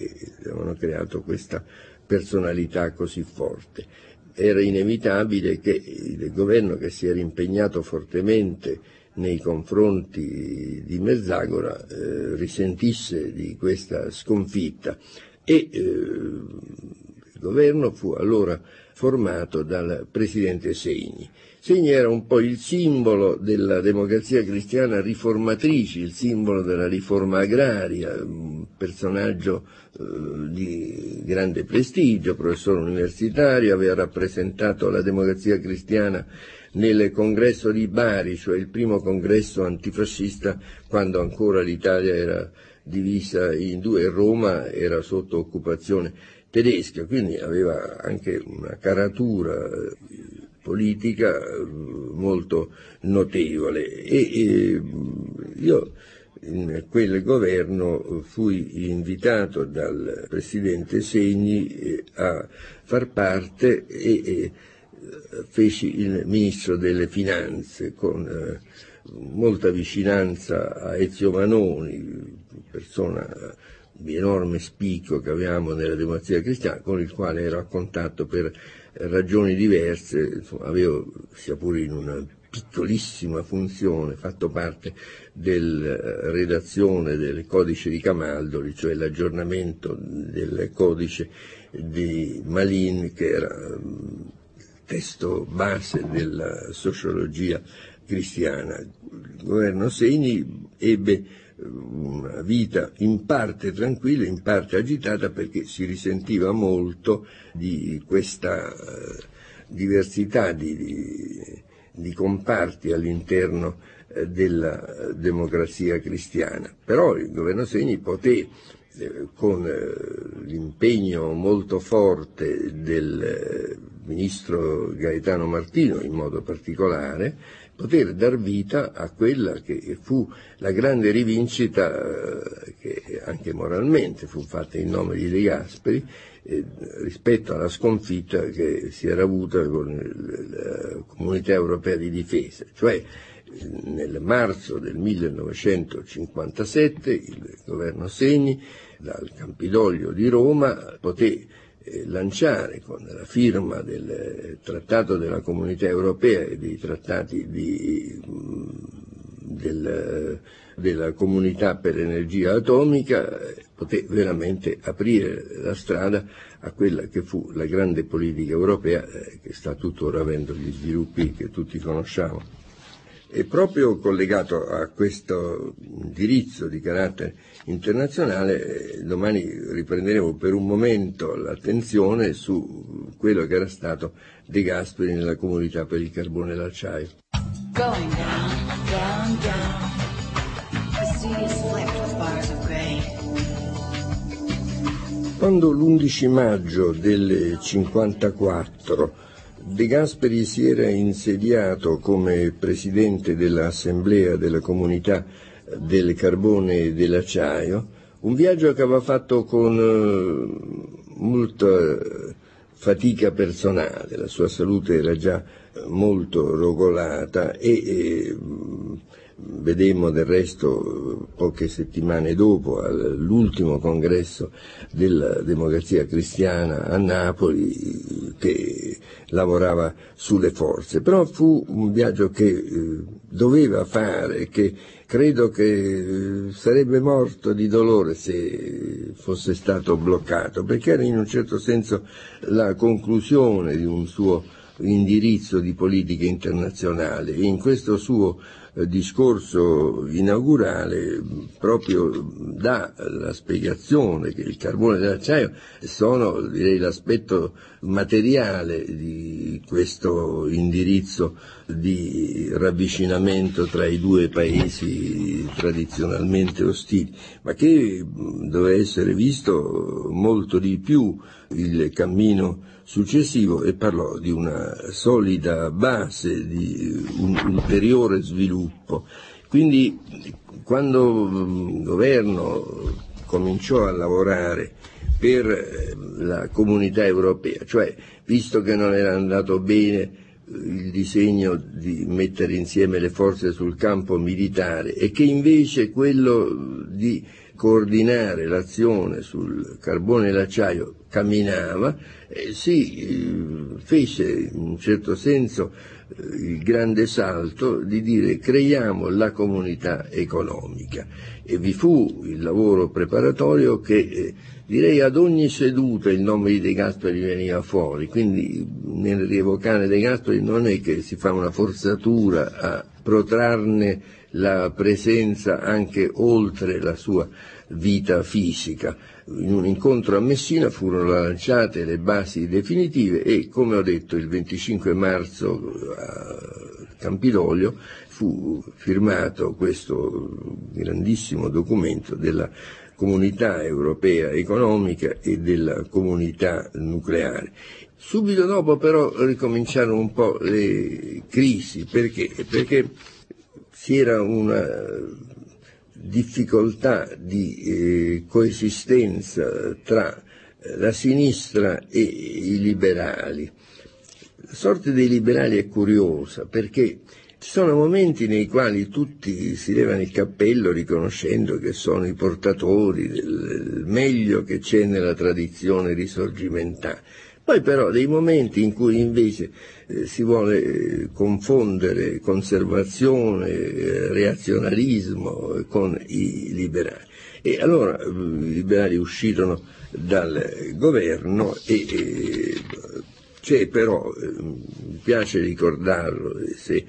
avevano creato questa personalità così forte era inevitabile che il governo che si era impegnato fortemente nei confronti di Mezzagora eh, risentisse di questa sconfitta e eh, il governo fu allora formato dal presidente Segni. Segni era un po' il simbolo della democrazia cristiana riformatrice, il simbolo della riforma agraria, un personaggio eh, di grande prestigio, professore universitario, aveva rappresentato la democrazia cristiana nel congresso di Bari, cioè il primo congresso antifascista quando ancora l'Italia era divisa in due e Roma era sotto occupazione tedesca, quindi aveva anche una caratura eh, politica eh, molto notevole. E, e io in quel governo fui invitato dal presidente Segni eh, a far parte e, e feci il ministro delle finanze con eh, molta vicinanza a Ezio Manoni, persona di enorme spicco che avevamo nella democrazia cristiana, con il quale ero a contatto per ragioni diverse, insomma, avevo, sia pure in una piccolissima funzione, fatto parte della eh, redazione del codice di Camaldoli, cioè l'aggiornamento del codice di Malin, che era il testo base della sociologia cristiana. Il governo Segni ebbe una vita in parte tranquilla, in parte agitata perché si risentiva molto di questa eh, diversità di, di, di, comparti all'interno eh, della democrazia cristiana. Però il governo Segni poté eh, con eh, l'impegno molto forte del eh, ministro Gaetano Martino in modo particolare, poter dar vita a quella che fu la grande rivincita eh, che anche moralmente fu fatta in nome di De Gasperi eh, rispetto alla sconfitta che si era avuta con la comunità europea di difesa, cioè nel marzo del 1957 il governo Segni dal Campidoglio di Roma poté eh, lanciare con la firma del eh, Trattato della Comunità Europea e dei trattati di, mm, del, della Comunità per l'Energia Atomica, eh, poté veramente aprire la strada a quella che fu la grande politica europea che sta tuttora avendo gli sviluppi che tutti conosciamo. E proprio collegato a questo indirizzo di carattere internazionale, eh, domani riprenderemo per un momento l'attenzione su quello che era stato De Gasperi nella comunità per il carbone e l'acciaio. Going down, down, down. Quando l'11 maggio del 54 De Gasperi si era insediato come presidente dell'Assemblea della Comunità del Carbone e dell'Acciaio, un viaggio che aveva fatto con eh, molta fatica personale, la sua salute era già molto rogolata e, e Vedemmo del resto poche settimane dopo all'ultimo congresso della democrazia cristiana a Napoli che lavorava sulle forze, però fu un viaggio che eh, doveva fare, che credo che eh, sarebbe morto di dolore se fosse stato bloccato, perché era in un certo senso la conclusione di un suo indirizzo di politica internazionale. E in questo suo eh, discorso inaugurale proprio dà la spiegazione che il carbone e l'acciaio sono direi, l'aspetto materiale di questo indirizzo di ravvicinamento tra i due paesi tradizionalmente ostili, ma che doveva essere visto molto di più il cammino successivo e parlò di una solida base, di un ulteriore sviluppo. Quindi quando il governo cominciò a lavorare per eh, la comunità europea, cioè visto che non era andato bene eh, il disegno di mettere insieme le forze sul campo militare e che invece quello di coordinare l'azione sul carbone e l'acciaio camminava, eh, si eh, fece in un certo senso eh, il grande salto di dire creiamo la comunità economica e vi fu il lavoro preparatorio che eh, direi ad ogni seduta il nome di De Gasperi veniva fuori, quindi nel rievocare De Gasperi non è che si fa una forzatura a protrarne la presenza anche oltre la sua vita fisica. In un incontro a Messina furono lanciate le basi definitive e, come ho detto, il 25 marzo a Campidoglio fu firmato questo grandissimo documento della comunità europea economica e della comunità nucleare. Subito dopo però ricominciarono un po' le crisi, perché? Perché si era una difficoltà di eh, coesistenza tra la sinistra e i liberali. La sorte dei liberali è curiosa perché ci sono momenti nei quali tutti si levano il cappello riconoscendo che sono i portatori del meglio che c'è nella tradizione risorgimentale. Poi però dei momenti in cui invece eh, si vuole eh, confondere conservazione, eh, reazionarismo con i liberali. E allora eh, i liberali uscirono dal governo e eh, c'è però, mi piace ricordarlo, se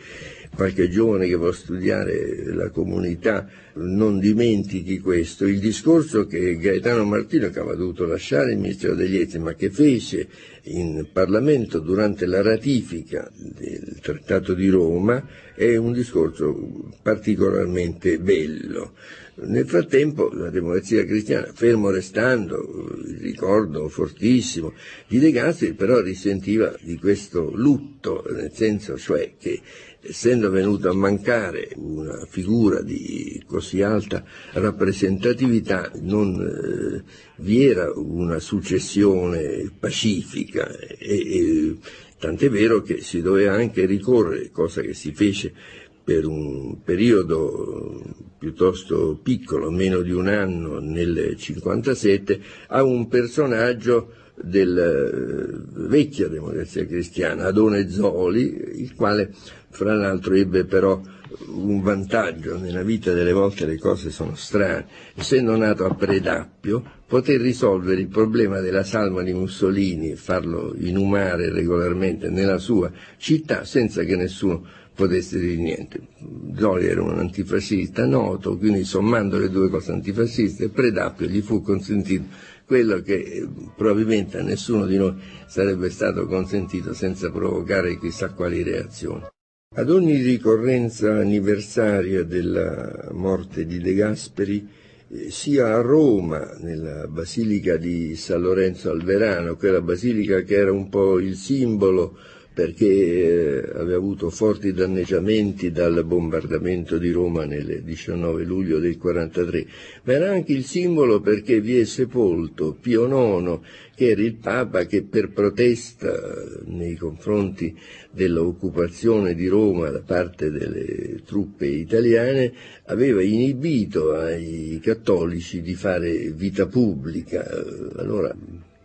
qualche giovane che vuole studiare la comunità non dimentichi questo, il discorso che Gaetano Martino, che aveva dovuto lasciare il Ministero degli Esteri, ma che fece in Parlamento durante la ratifica del Trattato di Roma, è un discorso particolarmente bello. Nel frattempo la democrazia cristiana, fermo restando il ricordo fortissimo di De Gasperi, però risentiva di questo lutto, nel senso cioè che essendo venuto a mancare una figura di così alta rappresentatività non eh, vi era una successione pacifica. E, e tant'è vero che si doveva anche ricorrere, cosa che si fece per un periodo piuttosto piccolo, meno di un anno nel 1957, a un personaggio della eh, vecchia democrazia cristiana, Adone Zoli, il quale fra l'altro ebbe però un vantaggio, nella vita delle volte le cose sono strane, essendo nato a Predappio, poté risolvere il problema della salma di Mussolini e farlo inumare regolarmente nella sua città senza che nessuno potesse dire niente. Zoli era un antifascista noto, quindi sommando le due cose antifasciste Predappio gli fu consentito quello che eh, probabilmente a nessuno di noi sarebbe stato consentito senza provocare chissà quali reazioni. Ad ogni ricorrenza anniversaria della morte di De Gasperi, eh, sia a Roma, nella Basilica di San Lorenzo al Verano, quella basilica che era un po' il simbolo perché eh, aveva avuto forti danneggiamenti dal bombardamento di Roma nel 19 luglio del 43, ma era anche il simbolo perché vi è sepolto Pio IX, che era il Papa che per protesta nei confronti dell'occupazione di Roma da parte delle truppe italiane aveva inibito ai cattolici di fare vita pubblica. Allora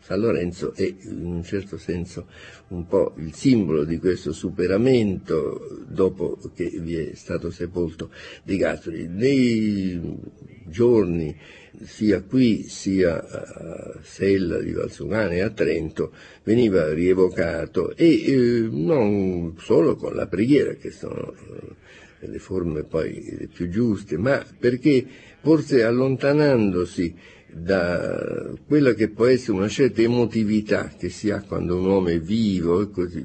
San Lorenzo è in un certo senso un po' il simbolo di questo superamento dopo che vi è stato sepolto di Gasperi. Nei giorni sia qui sia a Sella di Valsugana e a Trento veniva rievocato e eh, non solo con la preghiera che sono eh, le forme poi più giuste, ma perché forse allontanandosi da quella che può essere una certa emotività che si ha quando un uomo è vivo così,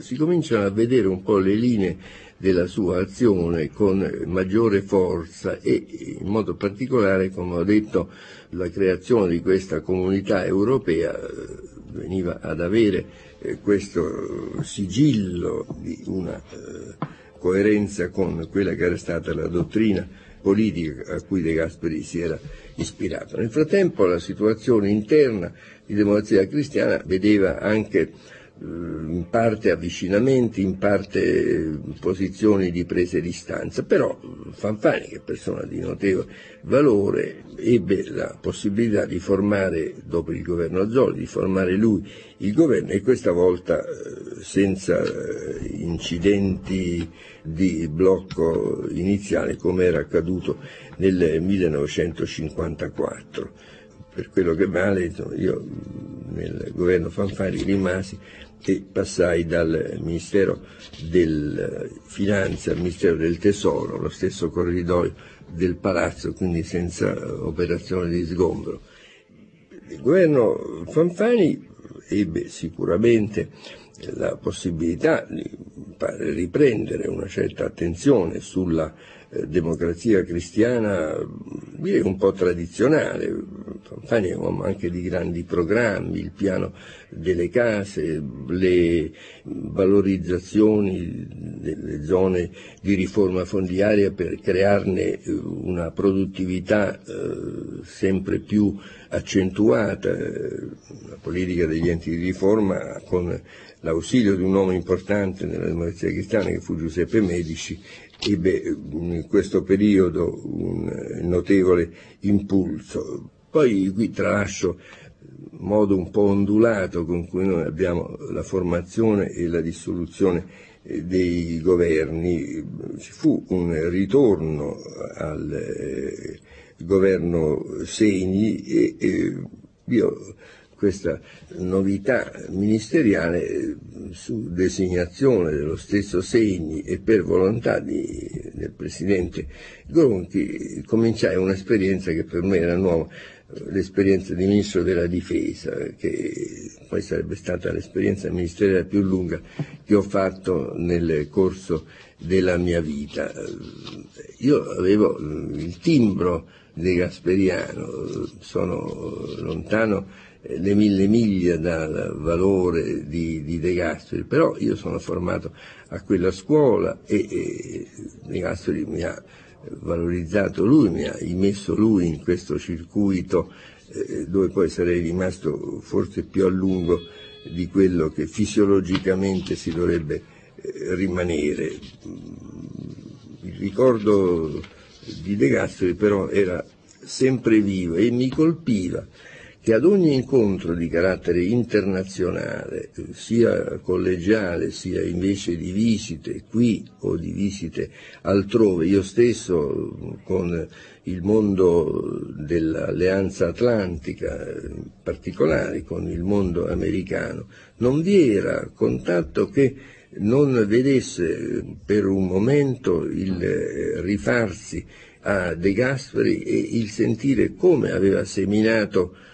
si cominciano a vedere un po' le linee della sua azione con maggiore forza e in modo particolare, come ho detto, la creazione di questa comunità europea eh, veniva ad avere eh, questo sigillo di una eh, coerenza con quella che era stata la dottrina politica a cui De Gasperi si era ispirato. Nel frattempo la situazione interna di democrazia cristiana vedeva anche eh, in parte avvicinamenti, in parte eh, posizioni di prese di stanza, però Fanfani, che è persona di notevole valore, ebbe la possibilità di formare, dopo il governo Azzoli, di formare lui il governo e questa volta eh, senza incidenti di blocco iniziale come era accaduto nel 1954. Per quello che vale, io nel governo Fanfani rimasi e passai dal Ministero del Finanza al Ministero del Tesoro, lo stesso corridoio del palazzo, quindi senza operazione di sgombro. Il governo Fanfani ebbe sicuramente la possibilità di riprendere una certa attenzione sulla eh, democrazia cristiana direi un po' tradizionale, Fanfani è un uomo anche di grandi programmi, il piano delle case, le valorizzazioni delle zone di riforma fondiaria per crearne eh, una produttività eh, sempre più accentuata, la politica degli enti di riforma con l'ausilio di un uomo importante nella democrazia cristiana che fu Giuseppe Medici ebbe in questo periodo un notevole impulso. Poi qui tralascio il modo un po' ondulato con cui noi abbiamo la formazione e la dissoluzione eh, dei governi, ci fu un ritorno al eh, governo Segni e, e io questa novità ministeriale su designazione dello stesso Segni e per volontà di, del Presidente Gronchi cominciai un'esperienza che per me era nuova, l'esperienza di Ministro della Difesa, che poi sarebbe stata l'esperienza ministeriale più lunga che ho fatto nel corso della mia vita. Io avevo il timbro di Gasperiano, sono lontano le mille miglia dal valore di, di, De Gasperi, però io sono formato a quella scuola e, e De Gasperi mi ha valorizzato lui, mi ha immesso lui in questo circuito eh, dove poi sarei rimasto forse più a lungo di quello che fisiologicamente si dovrebbe eh, rimanere. Il ricordo di De Gasperi però era sempre vivo e mi colpiva che ad ogni incontro di carattere internazionale, sia collegiale sia invece di visite qui o di visite altrove, io stesso con il mondo dell'Alleanza Atlantica, in particolare con il mondo americano, non vi era contatto che non vedesse per un momento il rifarsi a De Gasperi e il sentire come aveva seminato eh,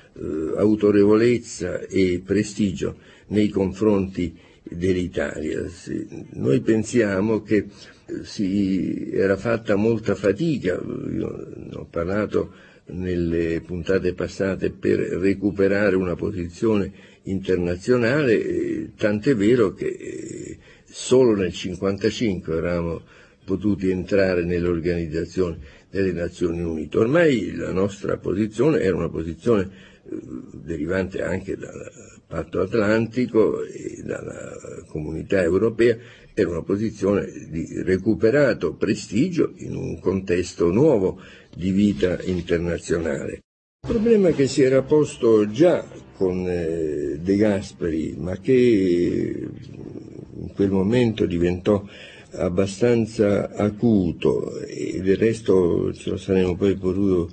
autorevolezza e prestigio nei confronti dell'Italia. Noi pensiamo che eh, si era fatta molta fatica, io ho parlato nelle puntate passate per recuperare una posizione internazionale, eh, tant'è vero che solo nel 1955 eravamo potuti entrare nell'organizzazione delle Nazioni Unite. Ormai la nostra posizione era una posizione derivante anche dal patto atlantico e dalla comunità europea, era una posizione di recuperato prestigio in un contesto nuovo di vita internazionale. Il problema che si era posto già con eh, De Gasperi, ma che in quel momento diventò abbastanza acuto e del resto ce lo saremmo poi potuto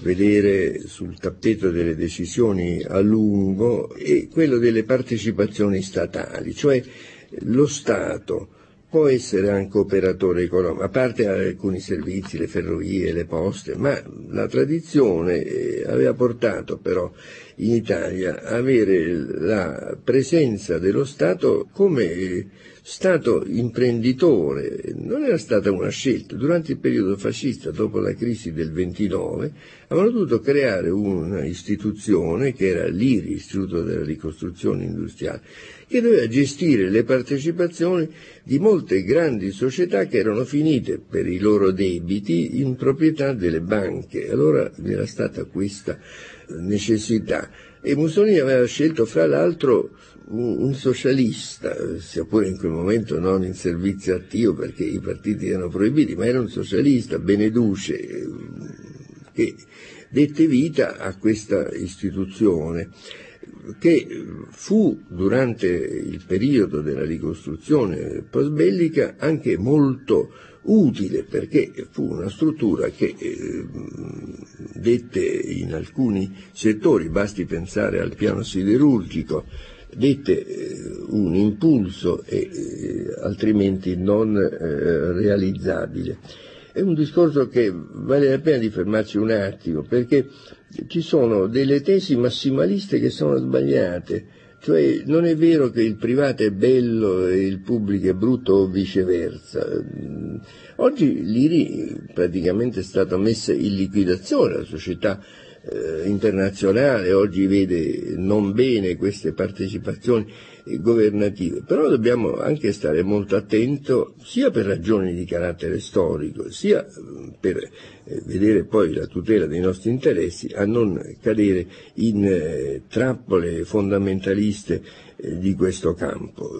vedere sul tappeto delle decisioni a lungo è quello delle partecipazioni statali, cioè lo Stato può essere anche operatore economico, a parte alcuni servizi, le ferrovie, le poste, ma la tradizione eh, aveva portato però in Italia avere la presenza dello Stato come Stato imprenditore, non era stata una scelta. Durante il periodo fascista, dopo la crisi del 29, avevano dovuto creare un'istituzione che era l'IRI, Istituto della Ricostruzione Industriale, che doveva gestire le partecipazioni di molte grandi società che erano finite per i loro debiti in proprietà delle banche. Allora era stata questa necessità e Mussolini aveva scelto fra l'altro un, socialista, sia pure in quel momento non in servizio attivo perché i partiti erano proibiti, ma era un socialista, Beneduce, che dette vita a questa istituzione che fu durante il periodo della ricostruzione postbellica anche molto utile perché fu una struttura che eh, dette in alcuni settori, basti pensare al piano siderurgico, dette eh, un impulso e, eh, altrimenti non eh, realizzabile. È un discorso che vale la pena di fermarci un attimo perché ci sono delle tesi massimaliste che sono sbagliate, cioè non è vero che il privato è bello e il pubblico è brutto o viceversa. Oggi l'IRI praticamente è stata messa in liquidazione, la società eh, internazionale oggi vede non bene queste partecipazioni governative, però dobbiamo anche stare molto attenti sia per ragioni di carattere storico, sia mm, per eh, vedere poi la tutela dei nostri interessi, a non cadere in eh, trappole fondamentaliste eh, di questo campo.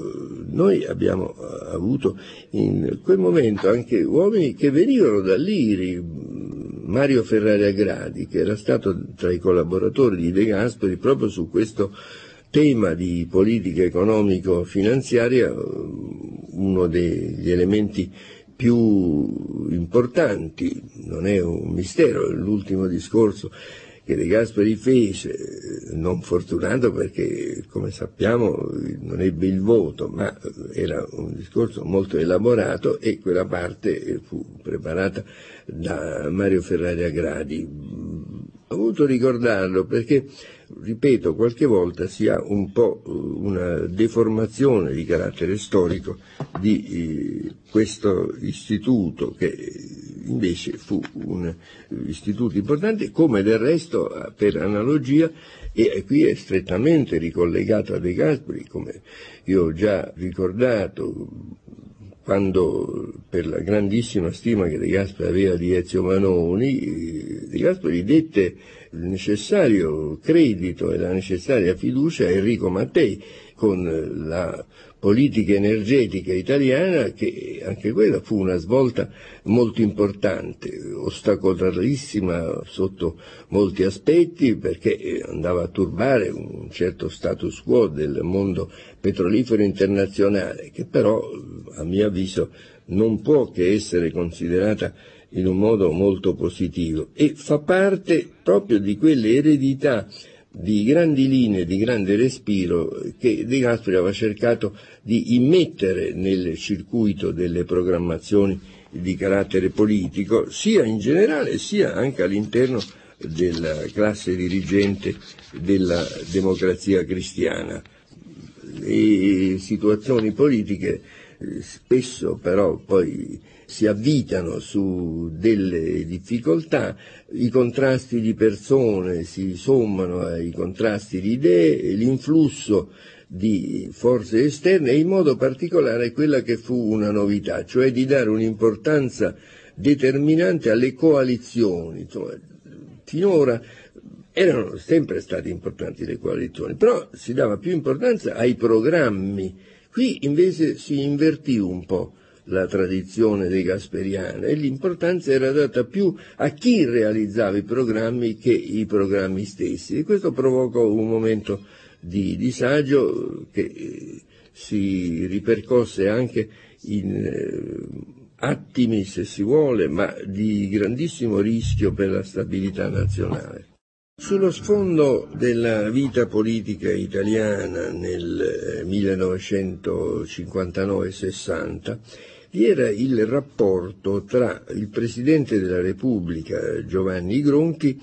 Noi abbiamo avuto in quel momento anche uomini che venivano dall'IRI, Mario Ferrari Gradi, che era stato tra i collaboratori di De Gasperi proprio su questo tema di politica economico-finanziaria, uno degli elementi più importanti, non è un mistero, l'ultimo discorso che De Gasperi fece, non fortunato perché come sappiamo non ebbe il voto, ma era un discorso molto elaborato e quella parte fu preparata da Mario Ferrari Agradi. Ho voluto ricordarlo perché, ripeto, qualche volta si ha un po' una deformazione di carattere storico di eh, questo istituto che invece fu un istituto importante, come del resto per analogia, e qui è strettamente ricollegato a De Gasperi, come io ho già ricordato, quando per la grandissima stima che De Gasperi aveva di Ezio Manoni, De Gasperi dette il necessario credito e la necessaria fiducia a Enrico Mattei con la politica energetica italiana che anche quella fu una svolta molto importante, ostacolarissima sotto molti aspetti perché andava a turbare un certo status quo del mondo petrolifero internazionale che però a mio avviso non può che essere considerata in un modo molto positivo. E fa parte proprio di quelle eredità di grandi linee, di grande respiro che De Gasperi aveva cercato di immettere nel circuito delle programmazioni di carattere politico, sia in generale sia anche all'interno della classe dirigente della democrazia cristiana. Le situazioni politiche eh, spesso però poi si avvitano su delle difficoltà, i contrasti di persone si sommano ai contrasti di idee, l'influsso di forze esterne e in modo particolare quella che fu una novità, cioè di dare un'importanza determinante alle coalizioni. Insomma, finora erano sempre state importanti le coalizioni, però si dava più importanza ai programmi. Qui invece si invertì un po' la tradizione dei Gasperiana e l'importanza era data più a chi realizzava i programmi che i programmi stessi e questo provocò un momento di disagio che eh, si ripercosse anche in eh, attimi, se si vuole, ma di grandissimo rischio per la stabilità nazionale. Sullo sfondo della vita politica italiana nel 1959-60 eh, vi era il rapporto tra il Presidente della Repubblica Giovanni Gronchi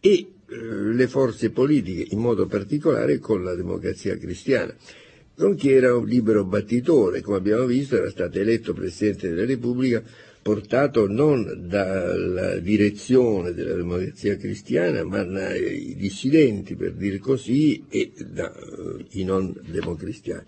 e eh, le forze politiche, in modo particolare con la democrazia cristiana. Gronchi era un libero battitore, come abbiamo visto era stato eletto Presidente della Repubblica portato non dalla direzione della democrazia cristiana, ma dai dissidenti, per dire così, e dai eh, non democristiani.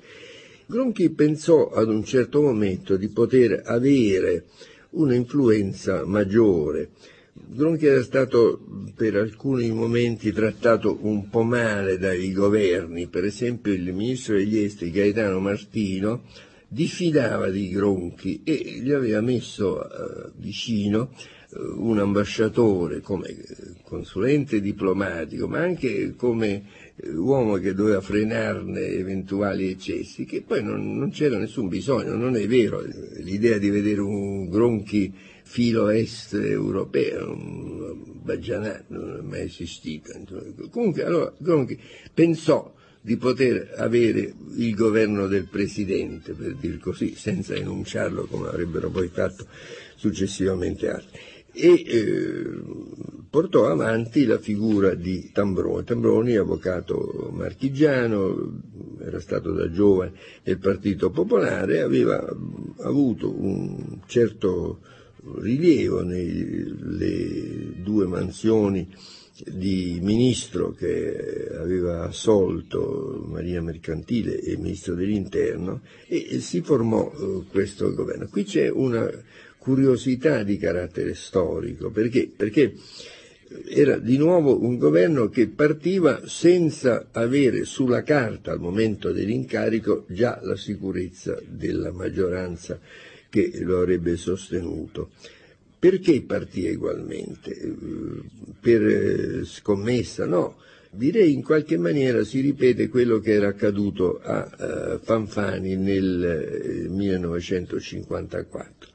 Gronchi pensò ad un certo momento di poter avere un'influenza maggiore. Gronchi era stato per alcuni momenti trattato un po' male dai governi, per esempio il ministro degli esteri Gaetano Martino diffidava di Gronchi e gli aveva messo eh, vicino eh, un ambasciatore come eh, consulente diplomatico, ma anche come uomo che doveva frenarne eventuali eccessi, che poi non, non c'era nessun bisogno, non è vero, l'idea di vedere un Gronchi filo est europeo, un Baggianà, non è mai esistita. Comunque allora Gronchi pensò di poter avere il governo del Presidente, per dir così, senza enunciarlo come avrebbero poi fatto successivamente altri. E eh, portò avanti la figura di Tambroni. Tambroni, avvocato marchigiano, era stato da giovane nel Partito Popolare, aveva avuto un certo rilievo nelle due mansioni di ministro che aveva assolto Maria Mercantile e ministro dell'interno e si formò eh, questo governo. Qui c'è una curiosità di carattere storico, perché? perché era di nuovo un governo che partiva senza avere sulla carta al momento dell'incarico già la sicurezza della maggioranza che lo avrebbe sostenuto. Perché partì ugualmente? Per eh, scommessa? No. Direi in qualche maniera si ripete quello che era accaduto a uh, Fanfani nel 1954.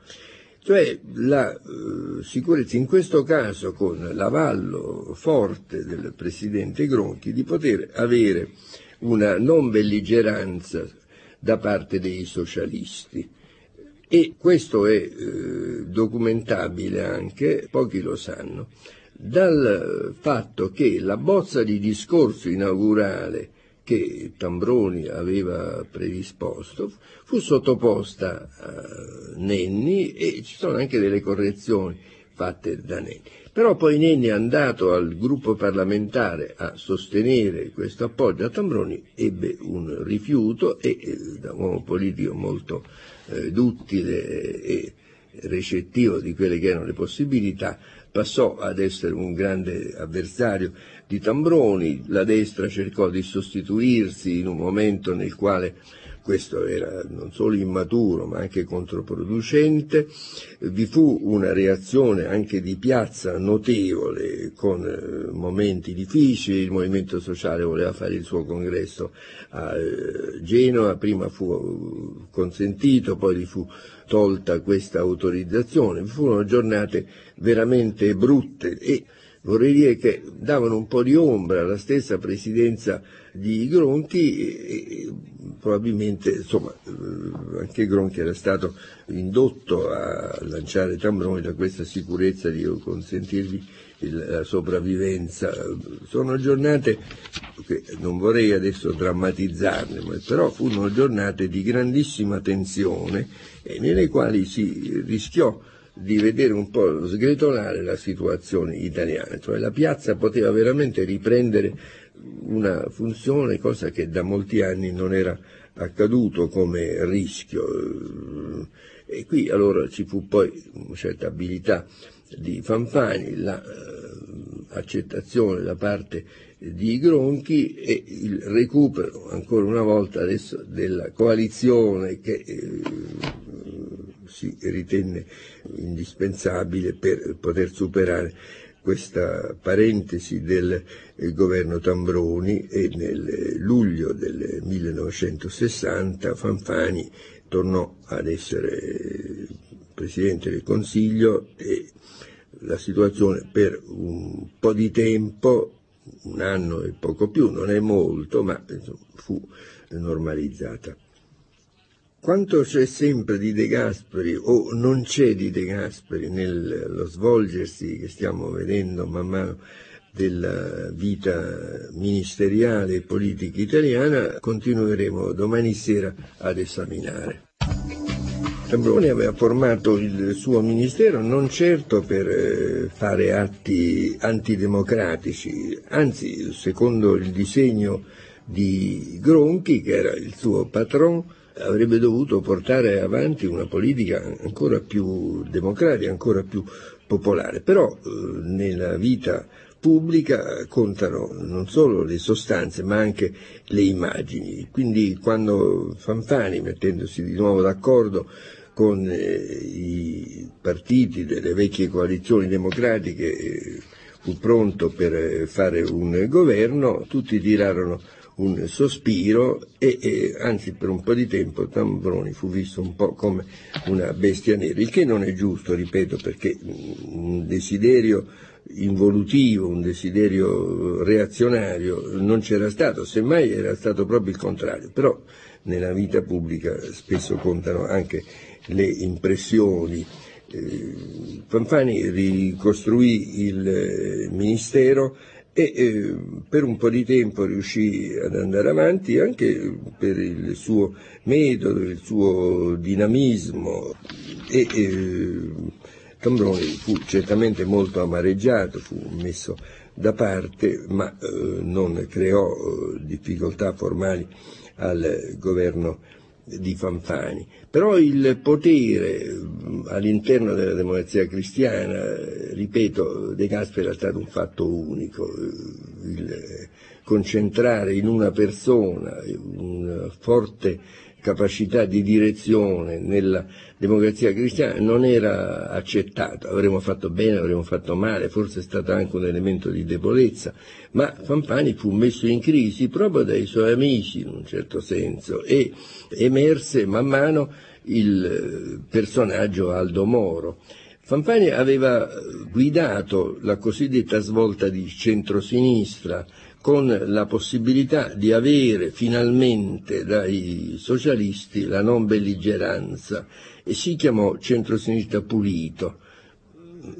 Eh, cioè la uh, sicurezza, in questo caso con l'avallo forte del Presidente Gronchi, di poter avere una non belligeranza da parte dei socialisti. E questo è eh, documentabile anche, pochi lo sanno, dal fatto che la bozza di discorso inaugurale che Tambroni aveva predisposto fu sottoposta a Nenni e ci sono anche delle correzioni fatte da Nenni. Però poi Nenni è andato al gruppo parlamentare a sostenere questo appoggio a Tambroni, ebbe un rifiuto e eh, da uomo politico molto eh, duttile e recettivo di quelle che erano le possibilità, passò ad essere un grande avversario di Tambroni, la destra cercò di sostituirsi in un momento nel quale questo era non solo immaturo ma anche controproducente, vi fu una reazione anche di piazza notevole con eh, momenti difficili, il movimento sociale voleva fare il suo congresso a eh, Genova, prima fu consentito, poi gli fu tolta questa autorizzazione, furono giornate veramente brutte e vorrei dire che davano un po' di ombra alla stessa presidenza di Gronchi e, probabilmente insomma, eh, anche Gronchi era stato indotto a lanciare Tambroni da questa sicurezza di consentirgli la sopravvivenza. Sono giornate che non vorrei adesso drammatizzarne, però furono giornate di grandissima tensione nelle quali si rischiò di vedere un po' sgretolare la situazione italiana, cioè la piazza poteva veramente riprendere una funzione, cosa che da molti anni non era accaduto come rischio. E qui allora ci fu poi una certa abilità di Fanfani, l'accettazione la, uh, da parte di Gronchi e il recupero ancora una volta adesso della coalizione che uh, si ritenne indispensabile per poter superare questa parentesi del eh, governo Tambroni e nel luglio del 1960 Fanfani tornò ad essere Presidente del Consiglio e la situazione per un po' di tempo un anno e poco più, non è molto, ma fu normalizzata. Quanto c'è sempre di De Gasperi o non c'è di De Gasperi nello svolgersi che stiamo vedendo man mano della vita ministeriale e politica italiana, continueremo domani sera ad esaminare. Tambroni aveva formato il suo ministero non certo per eh, fare atti antidemocratici, anzi, secondo il disegno di Gronchi, che era il suo patron, avrebbe dovuto portare avanti una politica ancora più democratica, ancora più popolare. Però eh, nella vita pubblica contano non solo le sostanze ma anche le immagini. Quindi quando Fanfani, mettendosi di nuovo d'accordo con eh, i partiti delle vecchie coalizioni democratiche, eh, fu pronto per fare un governo, tutti tirarono un sospiro e, e, anzi per un po' di tempo Tambroni fu visto un po' come una bestia nera, il che non è giusto, ripeto, perché un desiderio involutivo, un desiderio reazionario non c'era stato, semmai era stato proprio il contrario, però nella vita pubblica spesso contano anche le impressioni. Eh, Fanfani ricostruì il eh, ministero e eh, per un po' di tempo riuscì ad andare avanti anche per il suo metodo, il suo dinamismo e eh, Tambroni fu certamente molto amareggiato, fu messo da parte ma eh, non creò eh, difficoltà formali al governo di Fanfani. Però il potere all'interno della democrazia cristiana, ripeto, De Gasperi era stato un fatto unico, il concentrare in una persona una forte capacità di direzione nella democrazia cristiana non era accettato, avremmo fatto bene, avremmo fatto male, forse è stato anche un elemento di debolezza, ma Fanfani fu messo in crisi proprio dai suoi amici in un certo senso e emerse man mano il personaggio Aldo Moro. Fanfani aveva guidato la cosiddetta svolta di centrosinistra con la possibilità di avere finalmente dai socialisti la non belligeranza e si chiamò centrosinistra pulito.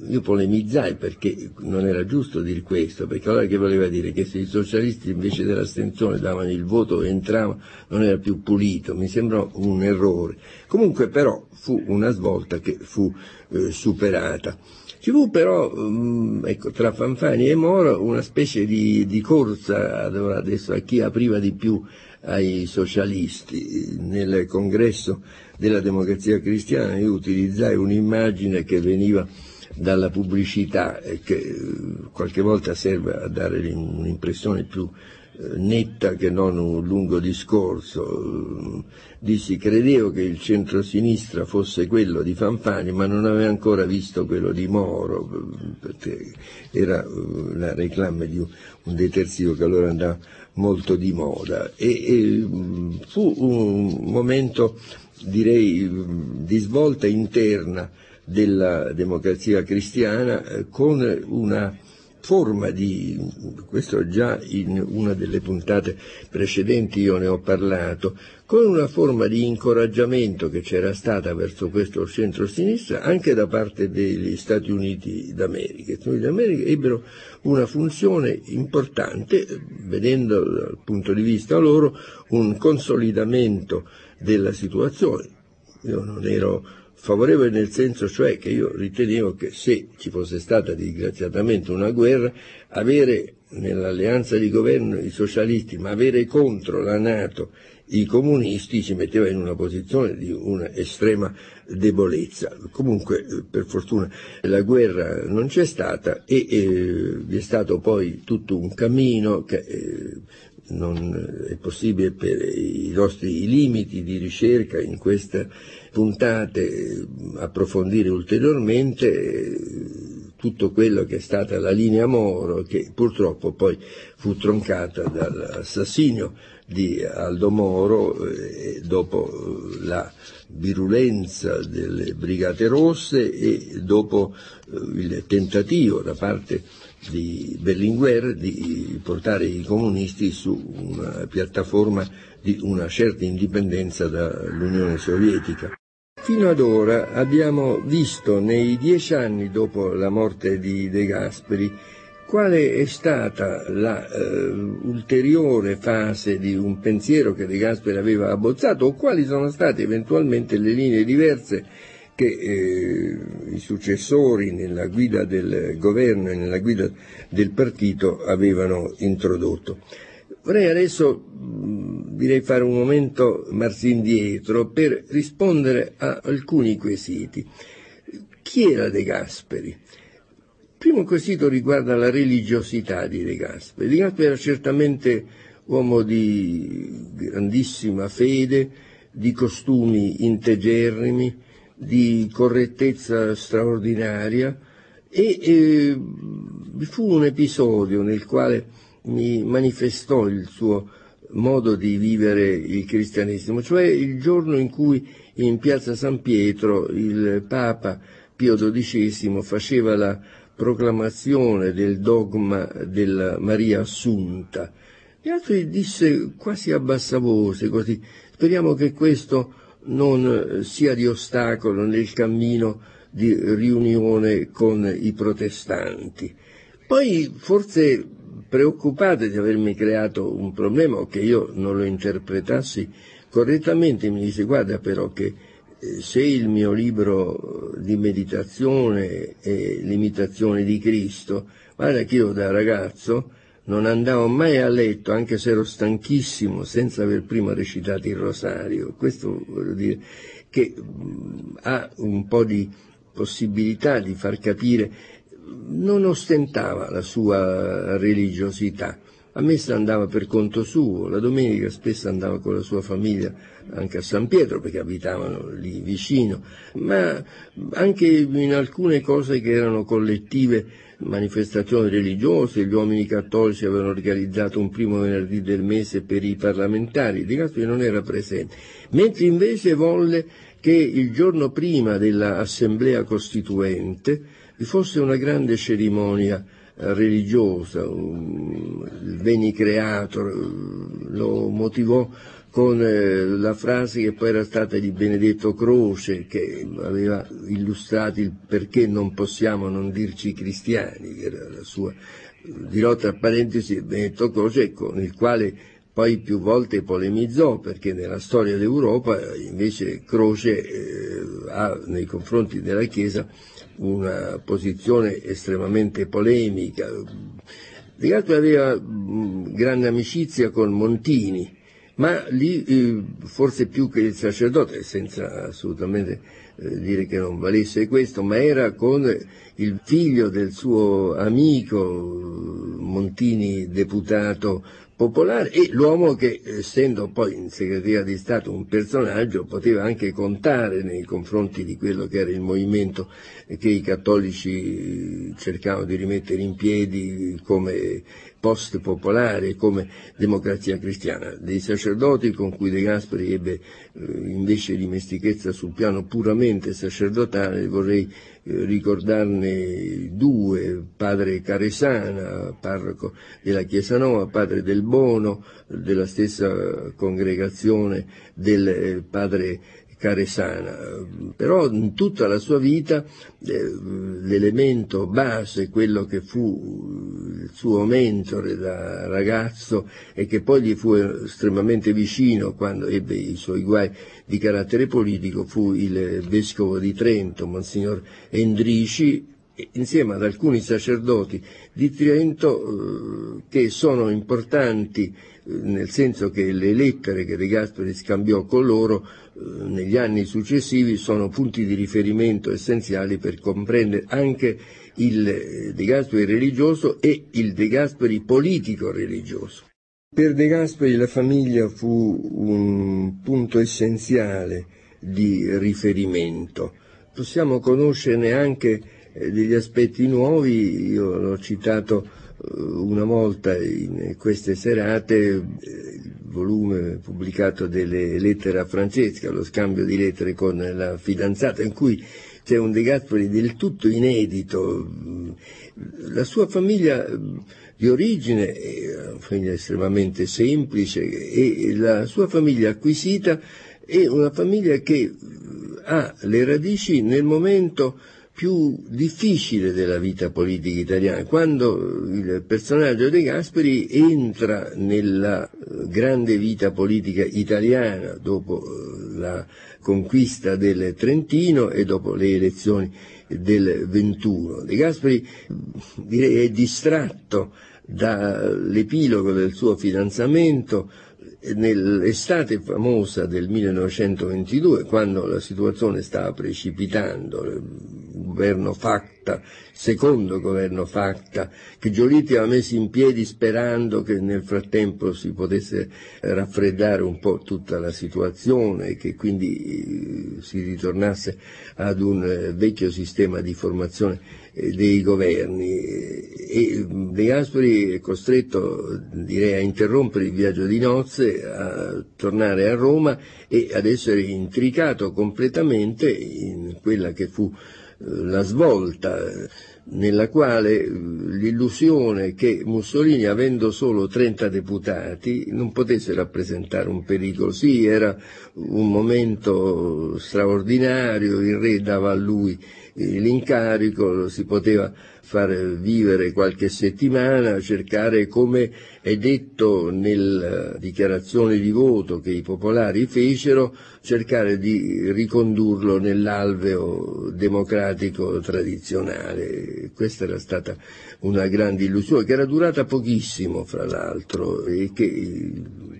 Io polemizzai perché non era giusto dire questo, perché allora che voleva dire che se i socialisti invece dell'astensione davano il voto e entravano non era più pulito, mi sembrò un errore. Comunque però fu una svolta che fu eh, superata. Ci fu però, um, ecco, tra Fanfani e Moro una specie di, di corsa adesso a chi apriva di più ai socialisti. Nel congresso della democrazia cristiana io utilizzai un'immagine che veniva dalla pubblicità e che eh, qualche volta serve a dare un'impressione più netta che non un lungo discorso. Dissi credevo che il centro-sinistra fosse quello di Fanfani, ma non avevo ancora visto quello di Moro, perché era eh, la reclama di un detersivo che allora andava molto di moda. E, e fu un momento, direi, di svolta interna della democrazia cristiana eh, con una forma di, questo già in una delle puntate precedenti io ne ho parlato, con una forma di incoraggiamento che c'era stata verso questo centro-sinistra anche da parte degli Stati Uniti d'America. Gli Stati Uniti d'America ebbero una funzione importante, vedendo dal punto di vista loro un consolidamento della situazione. Io non ero favorevole nel senso cioè che io ritenevo che se ci fosse stata disgraziatamente una guerra, avere nell'alleanza di governo i socialisti, ma avere contro la Nato i comunisti ci metteva in una posizione di una estrema debolezza. Comunque, per fortuna, la guerra non c'è stata e eh, vi è stato poi tutto un cammino che eh, non è possibile per i nostri limiti di ricerca in queste puntate approfondire ulteriormente tutto quello che è stata la linea Moro che purtroppo poi fu troncata dall'assassinio di Aldo Moro eh, dopo la virulenza delle Brigate Rosse e dopo eh, il tentativo da parte di Berlinguer di portare i comunisti su una piattaforma di una certa indipendenza dall'Unione Sovietica. Fino ad ora abbiamo visto nei dieci anni dopo la morte di De Gasperi quale è stata l'ulteriore uh, fase di un pensiero che De Gasperi aveva abbozzato o quali sono state eventualmente le linee diverse che eh, i successori nella guida del governo e nella guida del partito avevano introdotto. Vorrei adesso direi fare un momento marsi indietro per rispondere a alcuni quesiti. Chi era De Gasperi? Il primo quesito riguarda la religiosità di De Gasperi. De Gasperi era certamente uomo di grandissima fede, di costumi integerrimi, di correttezza straordinaria e eh, vi fu un episodio nel quale mi manifestò il suo modo di vivere il cristianesimo, cioè il giorno in cui in piazza San Pietro il Papa Pio XII faceva la proclamazione del dogma della Maria Assunta. E altri disse quasi a bassa voce, così, speriamo che questo non sia di ostacolo nel cammino di riunione con i protestanti. Poi forse preoccupate di avermi creato un problema o che io non lo interpretassi correttamente, mi disse guarda però che eh, se il mio libro di meditazione è l'imitazione di Cristo, guarda che io da ragazzo non andavo mai a letto, anche se ero stanchissimo, senza aver prima recitato il rosario. Questo vuol dire che ha un po' di possibilità di far capire, non ostentava la sua religiosità. A messa andava per conto suo, la domenica spesso andava con la sua famiglia anche a San Pietro perché abitavano lì vicino, ma anche in alcune cose che erano collettive manifestazioni religiose, gli uomini cattolici avevano organizzato un primo venerdì del mese per i parlamentari, Di Gasperi non era presente, mentre invece volle che il giorno prima dell'assemblea costituente vi fosse una grande cerimonia eh, religiosa, il Veni Creator, lo motivò con eh, la frase che poi era stata di Benedetto Croce, che aveva illustrato il perché non possiamo non dirci cristiani, che era la sua, dirò tra parentesi, Benedetto Croce, con il quale poi più volte polemizzò, perché nella storia d'Europa invece Croce eh, ha nei confronti della Chiesa una posizione estremamente polemica. Di Gatto aveva grande amicizia con Montini, ma lì eh, forse più che il sacerdote, senza assolutamente eh, dire che non valesse questo, ma era con il figlio del suo amico Montini, deputato popolare, e l'uomo che, essendo poi in segreteria di Stato un personaggio, poteva anche contare nei confronti di quello che era il movimento che i cattolici cercavano di rimettere in piedi come post popolare come democrazia cristiana, dei sacerdoti con cui De Gasperi ebbe eh, invece dimestichezza sul piano puramente sacerdotale, vorrei eh, ricordarne due, padre Caresana, parroco della Chiesa Nuova, padre del Bono, della stessa congregazione del eh, padre Caresana, però in tutta la sua vita eh, l'elemento base, quello che fu il suo mentore da ragazzo e che poi gli fu estremamente vicino quando ebbe i suoi guai di carattere politico, fu il vescovo di Trento, Monsignor Endrici, insieme ad alcuni sacerdoti di Trento eh, che sono importanti nel senso che le lettere che De Gasperi scambiò con loro eh, negli anni successivi sono punti di riferimento essenziali per comprendere anche il eh, De Gasperi religioso e il De Gasperi politico religioso. Per De Gasperi la famiglia fu un punto essenziale di riferimento. Possiamo conoscerne anche eh, degli aspetti nuovi, io l'ho citato una volta in queste serate volume pubblicato delle lettere a Francesca, lo scambio di lettere con la fidanzata, in cui c'è un De Gasperi del tutto inedito. La sua famiglia di origine è una famiglia estremamente semplice e la sua famiglia acquisita è una famiglia che ha le radici nel momento più difficile della vita politica italiana, quando il personaggio De Gasperi entra nella grande vita politica italiana dopo la conquista del Trentino e dopo le elezioni del 21. De Gasperi direi è distratto dall'epilogo del suo fidanzamento nell'estate famosa del 1922, quando la situazione stava precipitando, il governo Facta, secondo governo Facta, che Giolitti aveva messo in piedi sperando che nel frattempo si potesse raffreddare un po' tutta la situazione e che quindi si ritornasse ad un vecchio sistema di formazione dei governi e De Gasperi è costretto direi a interrompere il viaggio di nozze, a tornare a Roma e ad essere intricato completamente in quella che fu la svolta nella quale l'illusione che Mussolini, avendo solo 30 deputati, non potesse rappresentare un pericolo. Sì, era un momento straordinario, il re dava a lui l'incarico, si poteva far vivere qualche settimana, cercare, come è detto nella dichiarazione di voto che i popolari fecero, cercare di ricondurlo nell'alveo democratico tradizionale. Questa era stata una grande illusione, che era durata pochissimo, fra l'altro, e che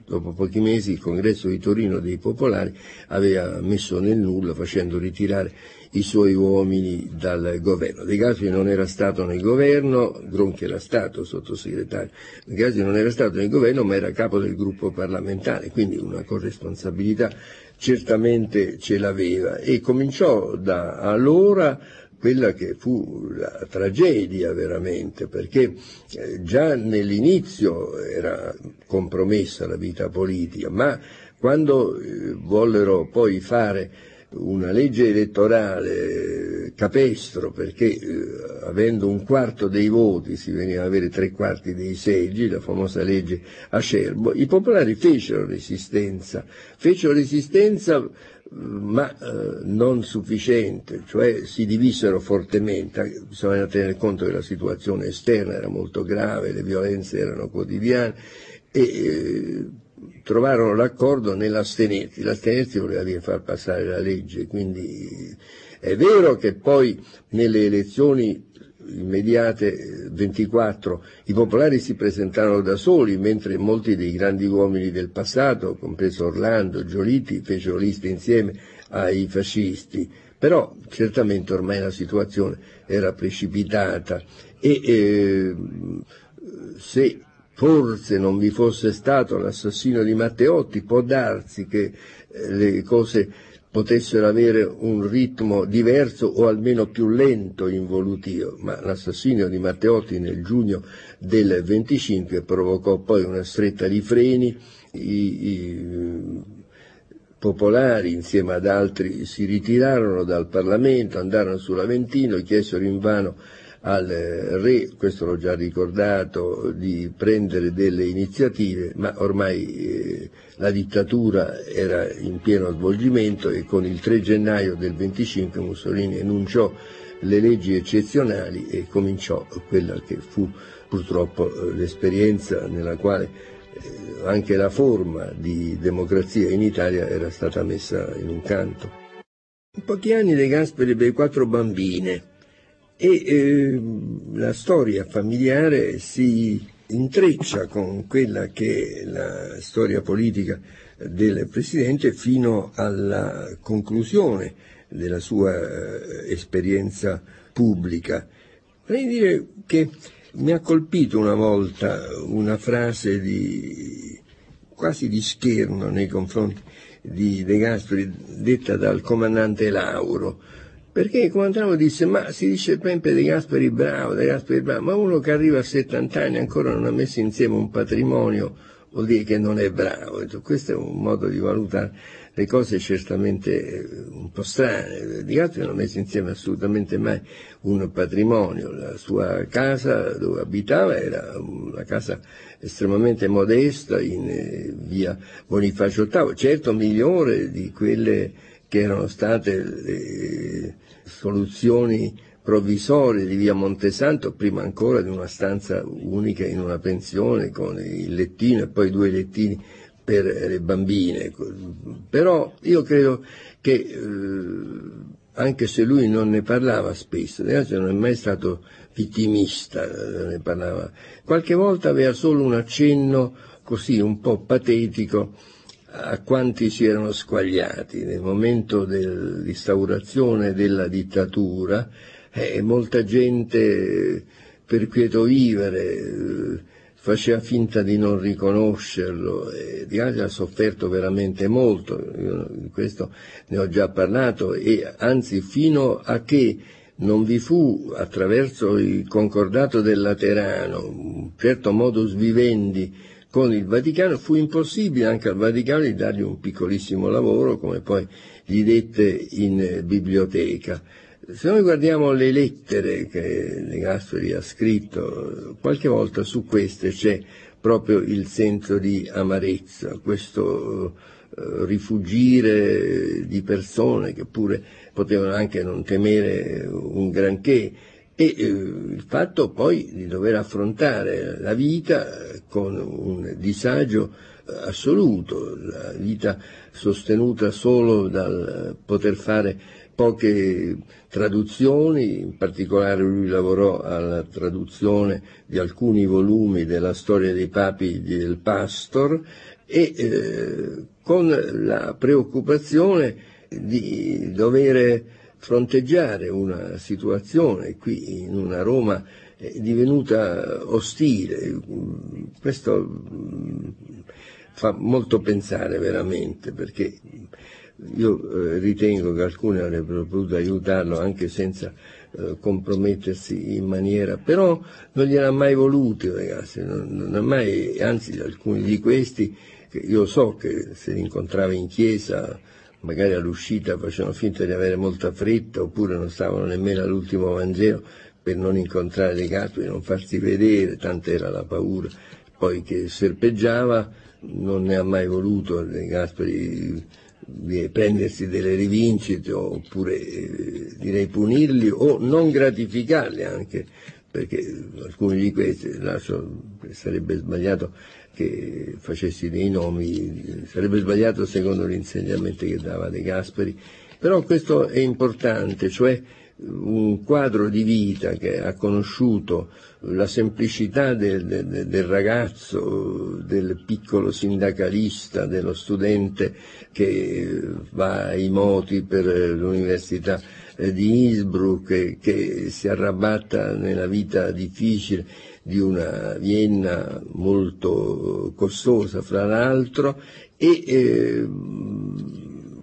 dopo pochi mesi il congresso di Torino dei popolari aveva messo nel nulla facendo ritirare i suoi uomini dal governo. De Gasperi non era stato nel governo, Gronchi era stato sottosegretario, De Gasperi non era stato nel governo ma era capo del gruppo parlamentare, quindi una corresponsabilità certamente ce l'aveva e cominciò da allora quella che fu la tragedia veramente, perché già nell'inizio era compromessa la vita politica, ma quando vollero poi fare una legge elettorale capestro perché eh, avendo un quarto dei voti si veniva ad avere tre quarti dei seggi, la famosa legge Acerbo, i popolari fecero resistenza, fecero resistenza ma eh, non sufficiente, cioè si divisero fortemente, bisogna tener conto che la situazione esterna era molto grave, le violenze erano quotidiane e eh, trovarono l'accordo nell'astenersi, l'astenersi voleva dire far passare la legge, quindi è vero che poi nelle elezioni immediate 24 i popolari si presentarono da soli, mentre molti dei grandi uomini del passato, compreso Orlando, Giolitti, fecero liste insieme ai fascisti, però certamente ormai la situazione era precipitata e eh, se forse non vi fosse stato l'assassinio di Matteotti, può darsi che eh, le cose potessero avere un ritmo diverso o almeno più lento involutivo, ma l'assassinio di Matteotti nel giugno del 25 provocò poi una stretta di freni, i, i popolari insieme ad altri si ritirarono dal Parlamento, andarono sull'Aventino e chiesero invano al re, questo l'ho già ricordato, di prendere delle iniziative, ma ormai eh, la dittatura era in pieno svolgimento e con il 3 gennaio del 25 Mussolini enunciò le leggi eccezionali e cominciò quella che fu purtroppo eh, l'esperienza nella quale eh, anche la forma di democrazia in Italia era stata messa in un canto. In pochi anni De Gasperi ebbe quattro bambine, e eh, la storia familiare si intreccia con quella che è la storia politica del Presidente fino alla conclusione della sua eh, esperienza pubblica. Vorrei dire che mi ha colpito una volta una frase di, quasi di scherno nei confronti di De Gasperi detta dal comandante Lauro, perché il comandante disse, ma si dice sempre De Gasperi bravo, De Gasperi bravo, ma uno che arriva a 70 anni ancora non ha messo insieme un patrimonio vuol dire che non è bravo. Questo è un modo di valutare le cose certamente eh, un po' strane. Di Gasperi non ha messo insieme assolutamente mai un patrimonio. La sua casa dove abitava era una casa estremamente modesta in eh, via Bonifacio VIII, certo migliore di quelle che erano state le soluzioni provvisorie di via Montesanto, prima ancora di una stanza unica in una pensione con il lettino e poi due lettini per le bambine. Però io credo che eh, anche se lui non ne parlava spesso, non è mai stato vittimista, ne parlava. Qualche volta aveva solo un accenno così un po' patetico a quanti si erano squagliati nel momento dell'instaurazione della dittatura, eh, molta gente per quieto vivere eh, faceva finta di non riconoscerlo e Di Gaglia ha sofferto veramente molto, io di questo ne ho già parlato e anzi fino a che non vi fu attraverso il concordato del Laterano un certo modus vivendi con il Vaticano, fu impossibile anche al Vaticano di dargli un piccolissimo lavoro come poi gli dette in biblioteca. Se noi guardiamo le lettere che De Gasperi ha scritto, qualche volta su queste c'è proprio il senso di amarezza, questo eh, rifugire di persone che pure potevano anche non temere un granché e eh, il fatto poi di dover affrontare la vita con un disagio eh, assoluto, la vita sostenuta solo dal poter fare poche traduzioni, in particolare lui lavorò alla traduzione di alcuni volumi della storia dei papi del Pastor e eh, con la preoccupazione di dover fronteggiare una situazione qui in una Roma eh, divenuta ostile. Questo mm, fa molto pensare veramente perché io eh, ritengo che alcuni avrebbero potuto aiutarlo anche senza eh, compromettersi in maniera, però non gliel'ha mai voluto ragazzi, non, non ha mai, anzi alcuni di questi, io so che se li incontrava in chiesa magari all'uscita facevano finta di avere molta fretta oppure non stavano nemmeno all'ultimo Vangelo per non incontrare le e non farsi vedere, tanta era la paura. Poi che serpeggiava non ne ha mai voluto De Gasperi di prendersi delle rivincite oppure eh, direi punirli o non gratificarli anche perché alcuni di questi lascio, sarebbe sbagliato che facessi dei nomi, sarebbe sbagliato secondo l'insegnamento che dava De Gasperi, però questo è importante, cioè un quadro di vita che ha conosciuto la semplicità del, del, del, ragazzo, del piccolo sindacalista, dello studente che va ai moti per l'università di Innsbruck, che, che si arrabatta nella vita difficile di una Vienna molto costosa fra l'altro e eh,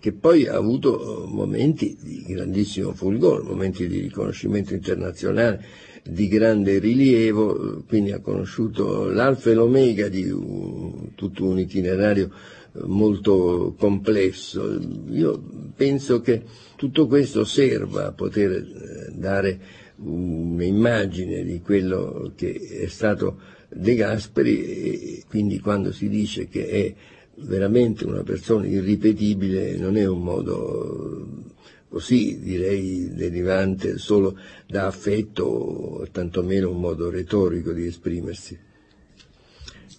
che poi ha avuto momenti di grandissimo fulgore, momenti di riconoscimento internazionale di grande rilievo, quindi ha conosciuto l'alfa e l'omega di un, tutto un itinerario molto complesso. Io penso che tutto questo serva a poter eh, dare un'immagine di quello che è stato De Gasperi e quindi quando si dice che è veramente una persona irripetibile non è un modo così direi derivante solo da affetto o tantomeno un modo retorico di esprimersi.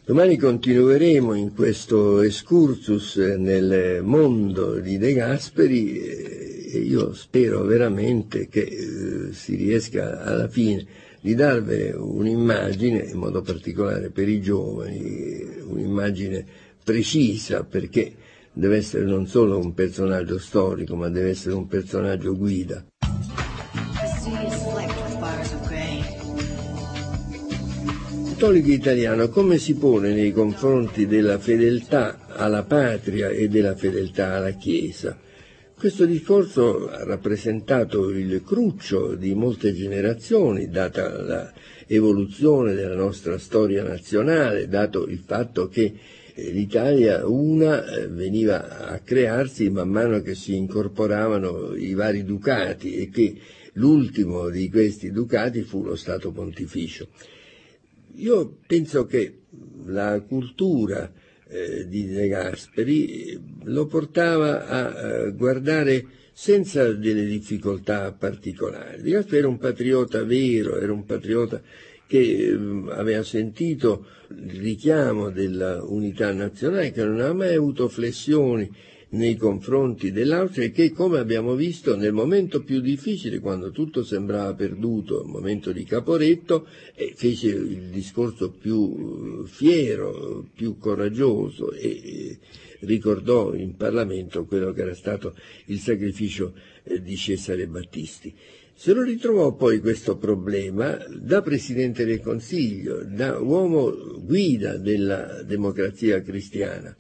Domani continueremo in questo excursus nel mondo di De Gasperi e io spero veramente che eh, si riesca alla fine di darvi un'immagine, in modo particolare per i giovani, un'immagine precisa perché deve essere non solo un personaggio storico, ma deve essere un personaggio guida. Cattolico italiano come si pone nei confronti della fedeltà alla patria e della fedeltà alla Chiesa? Questo discorso ha rappresentato il cruccio di molte generazioni, data l'evoluzione della nostra storia nazionale, dato il fatto che l'Italia una eh, veniva a crearsi man mano che si incorporavano i vari ducati e che l'ultimo di questi ducati fu lo Stato Pontificio. Io penso che la cultura eh, di De Gasperi lo portava a eh, guardare senza delle difficoltà particolari. De Gasperi era un patriota vero, era un patriota che eh, aveva sentito il richiamo della unità nazionale, che non aveva mai avuto flessioni nei confronti dell'Austria e che, come abbiamo visto, nel momento più difficile, quando tutto sembrava perduto, il momento di Caporetto, eh, fece il discorso più eh, fiero, più coraggioso e eh, ricordò in Parlamento quello che era stato il sacrificio di Cesare Battisti. Se lo ritrovò poi questo problema da Presidente del Consiglio, da uomo guida della democrazia cristiana.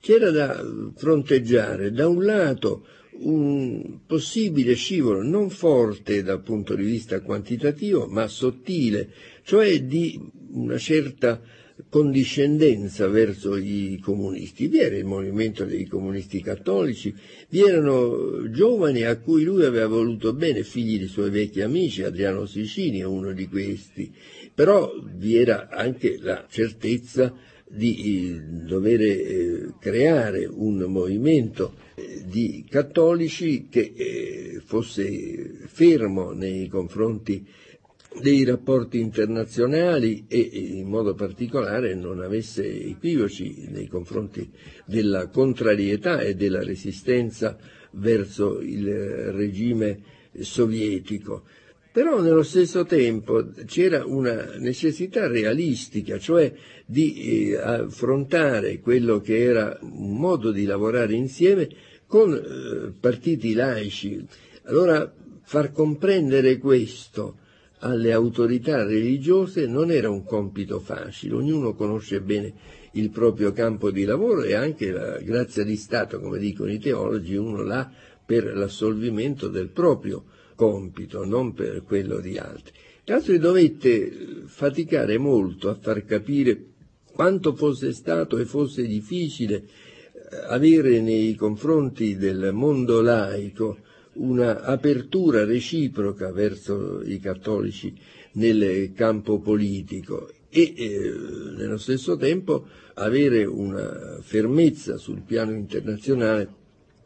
C'era da fronteggiare da un lato un possibile scivolo non forte dal punto di vista quantitativo, ma sottile, cioè di una certa condiscendenza verso i comunisti. Vi era il movimento dei comunisti cattolici, vi erano giovani a cui lui aveva voluto bene, figli dei suoi vecchi amici, Adriano Sicini è uno di questi, però vi era anche la certezza di eh, dover eh, creare un movimento eh, di cattolici che fosse fermo nei confronti dei rapporti internazionali e in modo particolare non avesse equivoci nei confronti della contrarietà e della resistenza verso il regime sovietico. Però nello stesso tempo c'era una necessità realistica, cioè di eh, affrontare quello che era un modo di lavorare insieme con eh, partiti laici. Allora far comprendere questo alle autorità religiose non era un compito facile, ognuno conosce bene il proprio campo di lavoro e anche la grazia di Stato, come dicono i teologi, uno l'ha per l'assolvimento del proprio compito, non per quello di altri. Altri dovette faticare molto a far capire quanto fosse stato e fosse difficile eh, avere nei confronti del mondo laico una apertura reciproca verso i cattolici nel campo politico e eh, nello stesso tempo avere una fermezza sul piano internazionale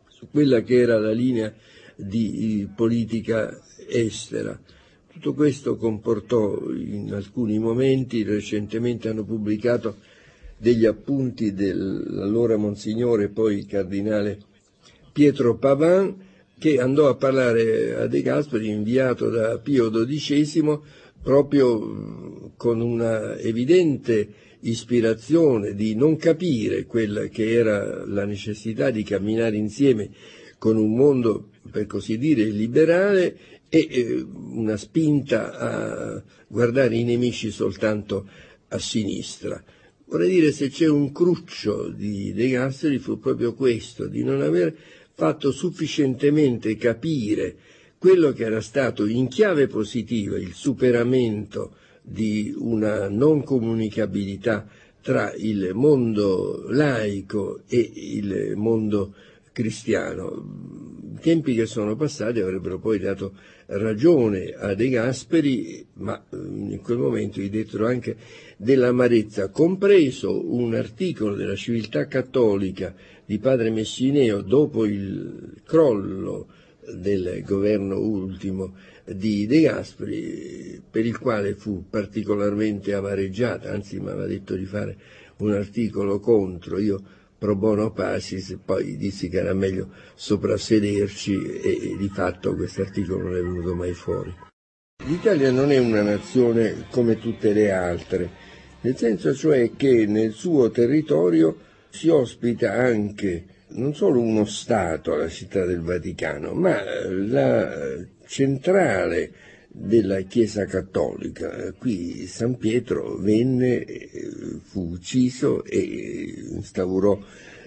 su quella che era la linea di politica estera. Tutto questo comportò in alcuni momenti, recentemente hanno pubblicato degli appunti dell'allora Monsignore, poi Cardinale Pietro Pavan, che andò a parlare a De Gasperi, inviato da Pio XII, proprio con una evidente ispirazione di non capire quella che era la necessità di camminare insieme con un mondo, per così dire, liberale e una spinta a guardare i nemici soltanto a sinistra. Vorrei dire, se c'è un cruccio di De Gasperi fu proprio questo, di non aver fatto sufficientemente capire quello che era stato in chiave positiva il superamento di una non comunicabilità tra il mondo laico e il mondo cristiano. I tempi che sono passati avrebbero poi dato ragione a De Gasperi, ma eh, in quel momento gli dettero anche dell'amarezza, compreso un articolo della civiltà cattolica di padre Messineo dopo il crollo del governo ultimo di De Gasperi, per il quale fu particolarmente amareggiata, anzi mi aveva detto di fare un articolo contro, io pro bono passis, poi dissi che era meglio soprassederci e di fatto questo articolo non è venuto mai fuori. L'Italia non è una nazione come tutte le altre, nel senso cioè che nel suo territorio si ospita anche non solo uno Stato, la città del Vaticano, ma la centrale della Chiesa Cattolica. Qui San Pietro venne, fu ucciso e instaurò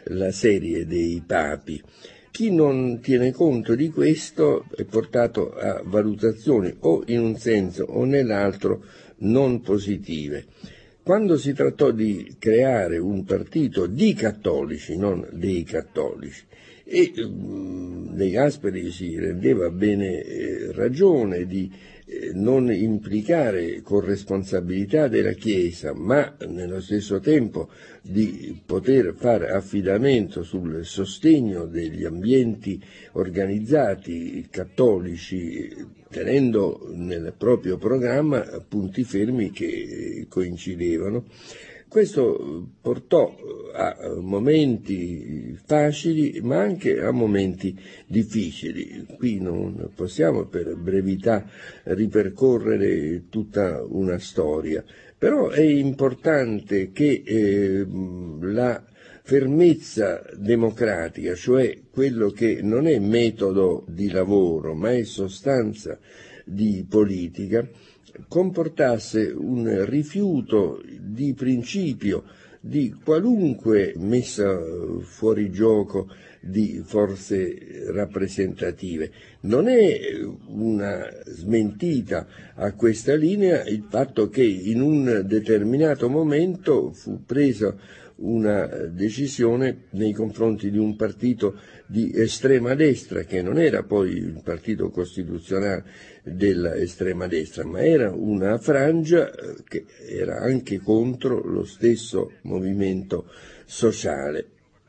la serie dei papi. Chi non tiene conto di questo è portato a valutazioni o in un senso o nell'altro non positive. quando si trattò di creare un partito di cattolici, non dei cattolici, e mh, De Gasperi si rendeva bene eh, ragione di non implicare corresponsabilità della Chiesa, ma nello stesso tempo di poter fare affidamento sul sostegno degli ambienti organizzati cattolici, tenendo nel proprio programma punti fermi che coincidevano. Questo portò a momenti facili ma anche a momenti difficili. Qui non possiamo per brevità ripercorrere tutta una storia, però è importante che eh, la fermezza democratica, cioè quello che non è metodo di lavoro ma è sostanza di politica, comportasse un rifiuto di principio di qualunque messa fuori gioco di forze rappresentative. Non è una smentita a questa linea il fatto che in un determinato momento fu presa una decisione nei confronti di un partito di estrema destra, che non era poi il partito costituzionale dell'estrema destra, ma era una frangia eh, che era anche contro lo stesso movimento sociale.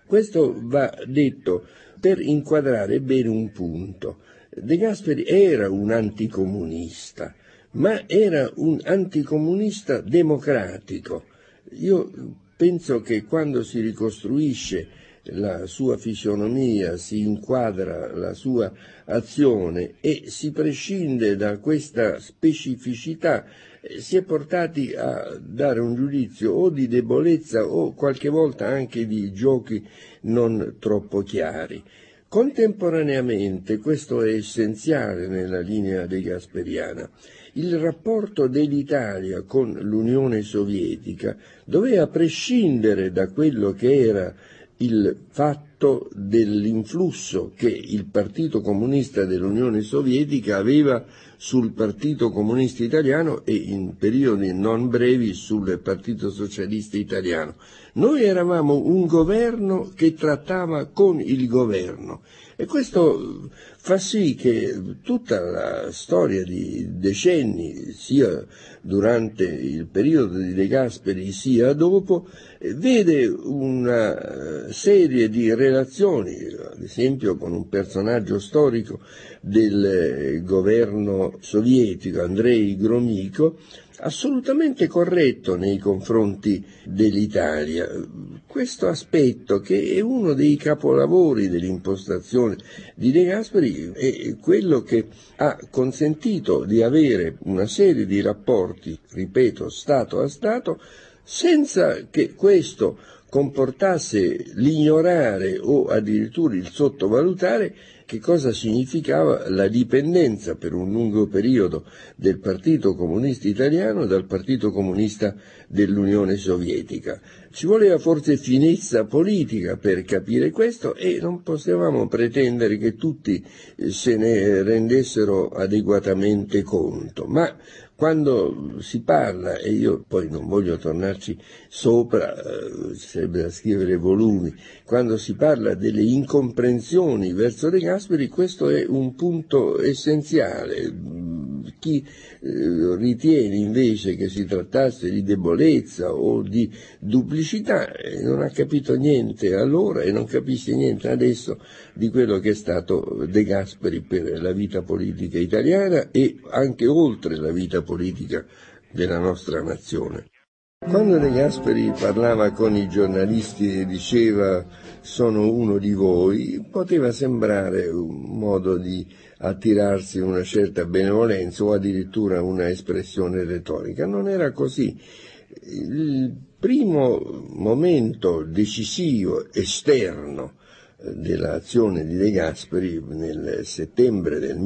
Questo va detto per inquadrare bene un punto. De Gasperi era un anticomunista, ma era un anticomunista democratico. Io penso che quando si ricostruisce la sua fisionomia, si inquadra la sua azione e si prescinde da questa specificità, eh, si è portati a dare un giudizio o di debolezza o qualche volta anche di giochi non troppo chiari. Contemporaneamente, questo è essenziale nella linea de Gasperiana, il rapporto dell'Italia con l'Unione Sovietica doveva prescindere da quello che era il fatto dell'influsso che il Partito Comunista dell'Unione Sovietica aveva sul Partito Comunista Italiano e in periodi non brevi sul Partito Socialista Italiano. Noi eravamo un governo che trattava con il governo e questo fa sì che tutta la storia di decenni, sia durante il periodo di De Gasperi sia dopo, vede una eh, serie di relazioni, ad esempio con un personaggio storico del governo sovietico, Andrei Gromyko, assolutamente corretto nei confronti dell'Italia. Questo aspetto, che è uno dei capolavori dell'impostazione di De Gasperi, è quello che ha consentito di avere una serie di rapporti, ripeto, Stato a Stato, senza che questo comportasse l'ignorare o addirittura il sottovalutare che cosa significava la dipendenza per un lungo periodo del Partito Comunista Italiano dal Partito Comunista dell'Unione Sovietica. Ci voleva forse finezza politica per capire questo e non potevamo pretendere che tutti eh, se ne rendessero adeguatamente conto, ma quando si parla, e io poi non voglio tornarci sopra, eh, sarebbe da scrivere volumi, quando si parla delle incomprensioni verso De Gasperi, questo è un punto essenziale chi eh, ritiene invece che si trattasse di debolezza o di duplicità eh, non ha capito niente allora e non capisce niente adesso di quello che è stato De Gasperi per la vita politica italiana e anche oltre la vita politica della nostra nazione. Quando De Gasperi parlava con i giornalisti e diceva sono uno di voi, poteva sembrare un modo di attirarsi una certa benevolenza o addirittura una espressione retorica. Non era così. Il primo momento decisivo esterno eh, dell'azione di De Gasperi nel settembre del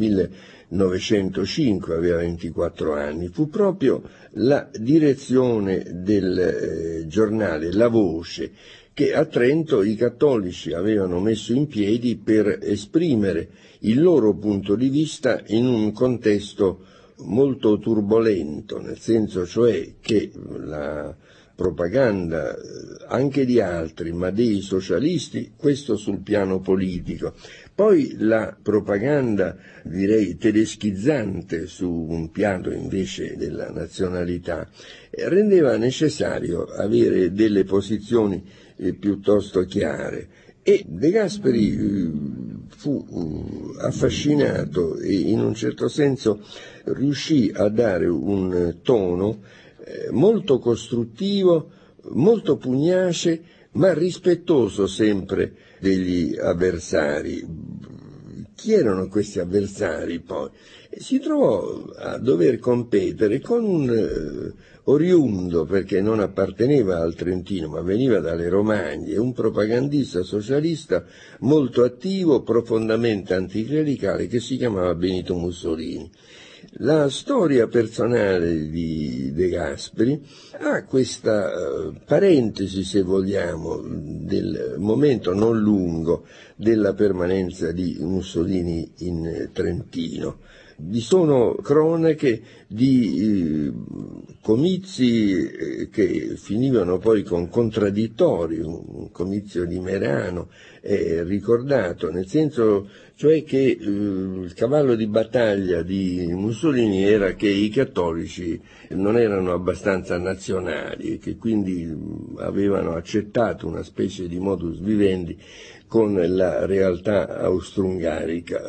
1905, aveva 24 anni, fu proprio la direzione del eh, giornale La Voce che a Trento i cattolici avevano messo in piedi per esprimere il loro punto di vista in un contesto molto turbolento, nel senso cioè che la propaganda eh, anche di altri, ma dei socialisti, questo sul piano politico. Poi la propaganda, direi, tedeschizzante su un piano invece della nazionalità eh, rendeva necessario avere delle posizioni eh, piuttosto chiare. E De Gasperi eh, fu affascinato e in un certo senso riuscì a dare un tono molto costruttivo, molto pugnace, ma rispettoso sempre degli avversari. Chi erano questi avversari poi? Si trovò a dover competere con un eh, oriundo, perché non apparteneva al Trentino, ma veniva dalle Romagne, un propagandista socialista molto attivo, profondamente anticlericale, che si chiamava Benito Mussolini. La storia personale di De Gasperi ha questa eh, parentesi, se vogliamo, del momento non lungo della permanenza di Mussolini in Trentino. Vi sono cronache di eh, comizi eh, che finivano poi con contraddittori, un comizio di Merano è ricordato, nel senso cioè che eh, il cavallo di battaglia di Mussolini era che i cattolici non erano abbastanza nazionali e che quindi avevano accettato una specie di modus vivendi con la realtà austro-ungarica.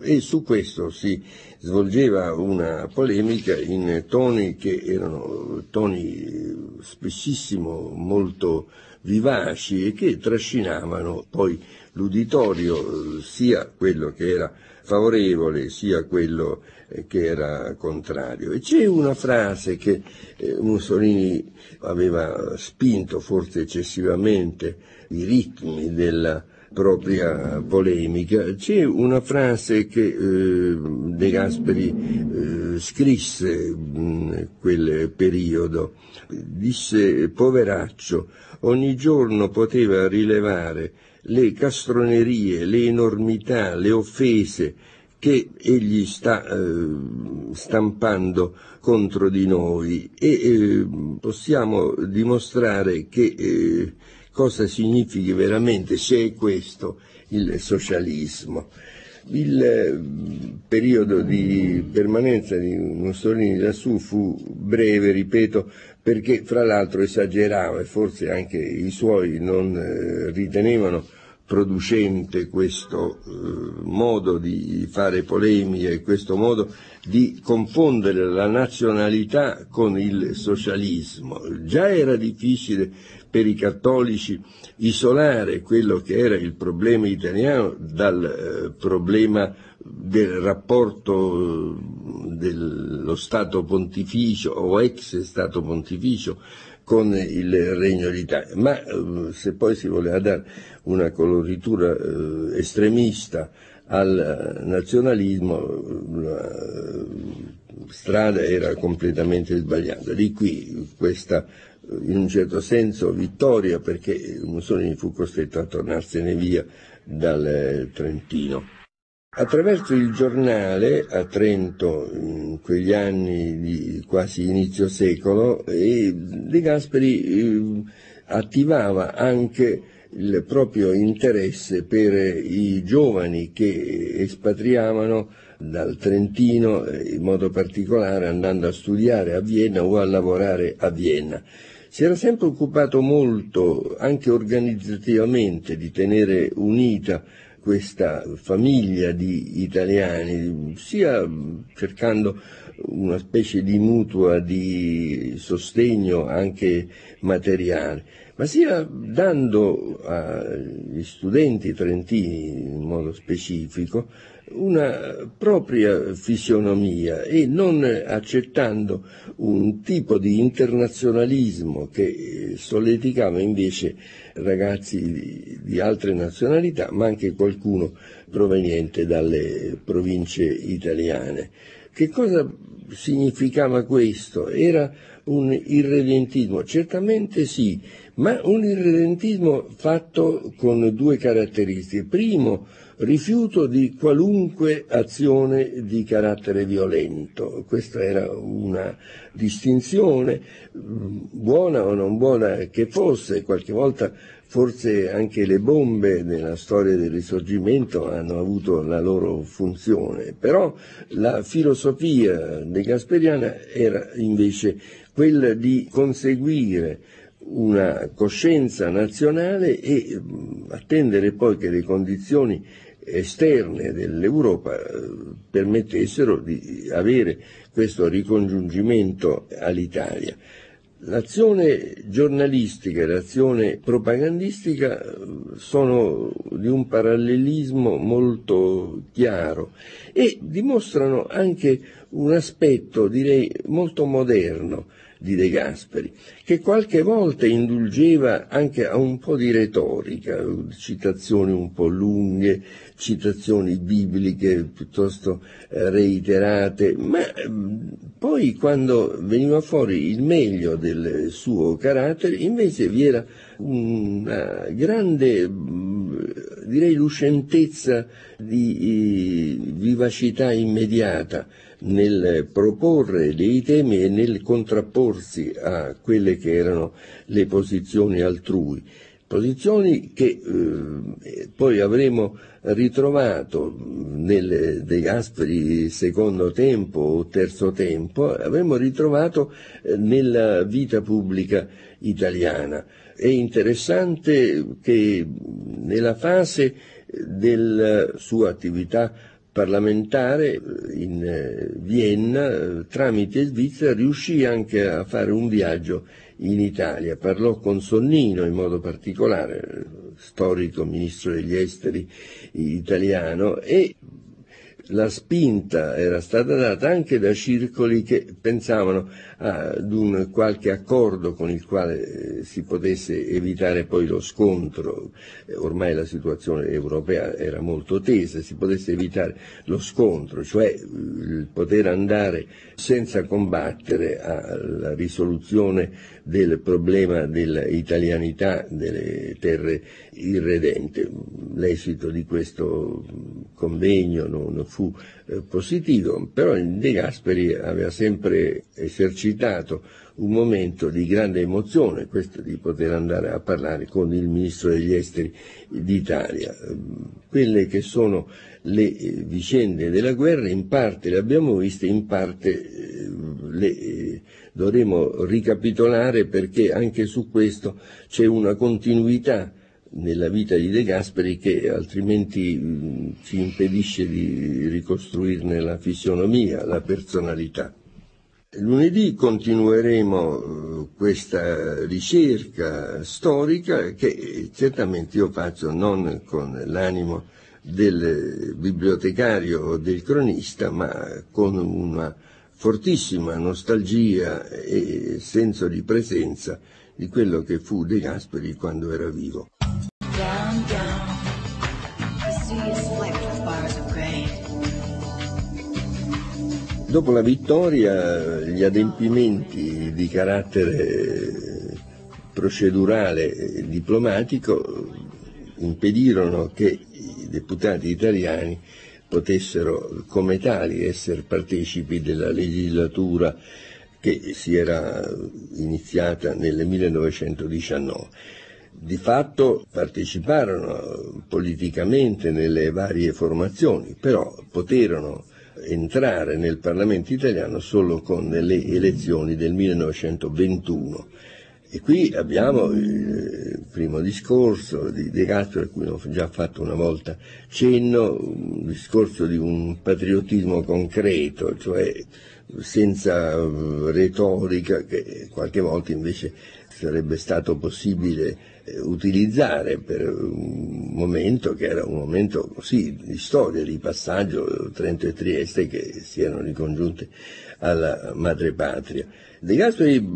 E su questo si svolgeva una polemica in toni che erano toni spessissimo molto vivaci e che trascinavano poi l'uditorio, sia quello che era favorevole sia quello eh, che era contrario. E c'è una frase che eh, Mussolini aveva spinto forse eccessivamente i ritmi della propria polemica, c'è una frase che eh, De Gasperi eh, scrisse in quel periodo, disse poveraccio, ogni giorno poteva rilevare le castronerie, le enormità, le offese che egli sta eh, stampando contro di noi e eh, possiamo dimostrare che eh, cosa significhi veramente, se è questo, il socialismo. Il eh, periodo di permanenza di Mussolini lassù fu breve, ripeto, perché fra l'altro esagerava e forse anche i suoi non eh, ritenevano producente questo eh, modo di fare polemiche questo modo di confondere la nazionalità con il socialismo. Già era difficile per i cattolici isolare quello che era il problema italiano dal eh, problema del rapporto dello Stato pontificio o ex Stato pontificio con il Regno d'Italia. Ma eh, se poi si voleva dare una coloritura eh, estremista al nazionalismo, la eh, strada era completamente sbagliata. Di qui questa, in un certo senso, vittoria perché Mussolini fu costretto a tornarsene via dal Trentino. Attraverso il giornale a Trento, in quegli anni di quasi inizio secolo, De Gasperi eh, attivava anche il proprio interesse per i giovani che espatriavano dal Trentino, in modo particolare andando a studiare a Vienna o a lavorare a Vienna. Si era sempre occupato molto, anche organizzativamente, di tenere unita questa famiglia di italiani, sia cercando una specie di mutua di sostegno anche materiale, ma sia dando agli studenti trentini in modo specifico una propria fisionomia e non accettando un tipo di internazionalismo che solleticava invece ragazzi di, di altre nazionalità, ma anche qualcuno proveniente dalle province italiane. Che cosa significava questo? Era un irredentismo? Certamente sì, ma un irredentismo fatto con due caratteristiche. Primo, rifiuto di qualunque azione di carattere violento. Questa era una distinzione, buona o non buona che fosse, qualche volta forse anche le bombe nella storia del risorgimento hanno avuto la loro funzione, però la filosofia de Gasperiana era invece quella di conseguire una coscienza nazionale e attendere poi che le condizioni esterne dell'Europa eh, permettessero di avere questo ricongiungimento all'Italia. L'azione giornalistica e l'azione propagandistica eh, sono di un parallelismo molto chiaro e dimostrano anche un aspetto, direi, molto moderno di De Gasperi, che qualche volta indulgeva anche a un po' di retorica, citazioni un po' lunghe, citazioni bibliche piuttosto eh, reiterate, ma mm, poi quando veniva fuori il meglio del suo carattere, invece vi era una grande, direi, lucentezza di vivacità immediata nel proporre dei temi e nel contrapporsi a quelle che erano le posizioni altrui, posizioni che eh, poi avremo ritrovato nel De Gasperi secondo tempo o terzo tempo, avremo ritrovato eh, nella vita pubblica italiana. È interessante che nella fase della sua attività parlamentare in eh, Vienna, eh, tramite Svizzera, riuscì anche a fare un viaggio in Italia. Parlò con Sonnino in modo particolare, storico ministro degli esteri italiano, e la spinta era stata data anche da circoli che pensavano ad un qualche accordo con il quale eh, si potesse evitare poi lo scontro, eh, ormai la situazione europea era molto tesa, si potesse evitare lo scontro, cioè il poter andare senza combattere alla risoluzione del problema dell'italianità delle terre irredente. L'esito di questo convegno non fu eh, positivo, però De Gasperi aveva sempre esercitato un momento di grande emozione, questo di poter andare a parlare con il ministro degli esteri d'Italia. Quelle che sono le eh, vicende della guerra in parte le abbiamo viste, in parte eh, le dovremo ricapitolare perché anche su questo c'è una continuità nella vita di De Gasperi che altrimenti ci impedisce di ricostruirne la fisionomia, la personalità. Lunedì continueremo eh, questa ricerca storica che certamente io faccio non con l'animo del bibliotecario o del cronista, ma con una fortissima nostalgia e senso di presenza di quello che fu De Gasperi quando era vivo. Dopo la vittoria gli adempimenti di carattere procedurale e diplomatico impedirono che i deputati italiani potessero come tali essere partecipi della legislatura che si era iniziata nel 1919. Di fatto parteciparono politicamente nelle varie formazioni, però poterono entrare nel Parlamento italiano solo con le elezioni del 1921 e qui abbiamo il primo discorso di De Castro, a cui ho già fatto una volta cenno, un discorso di un patriottismo concreto, cioè senza eh, retorica che qualche volta invece sarebbe stato possibile eh, utilizzare per un momento che era un momento così di storia, di passaggio, Trento e Trieste che si erano ricongiunte alla madrepatria. De Gasperi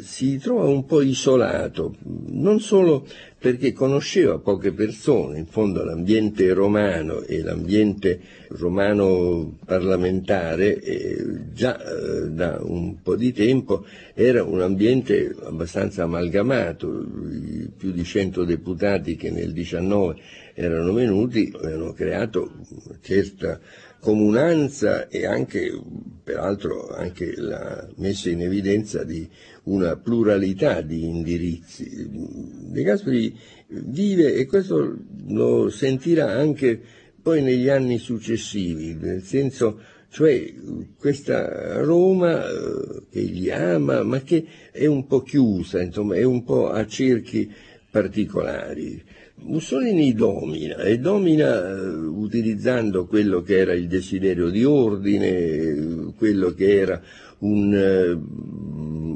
si trova un po' isolato, non solo perché conosceva poche persone, in fondo l'ambiente romano e l'ambiente romano parlamentare eh, già eh, da un po' di tempo era un ambiente abbastanza amalgamato, i più di 100 deputati che nel 19 erano venuti avevano creato una certa comunanza e anche, peraltro, anche la messa in evidenza di una pluralità di indirizzi. De Gasperi vive, e questo lo sentirà anche poi negli anni successivi, nel senso, cioè questa Roma eh, che gli ama, ma che è un po' chiusa, insomma, è un po' a cerchi particolari. Mussolini domina e domina eh, utilizzando quello che era il desiderio di ordine, quello che era un eh,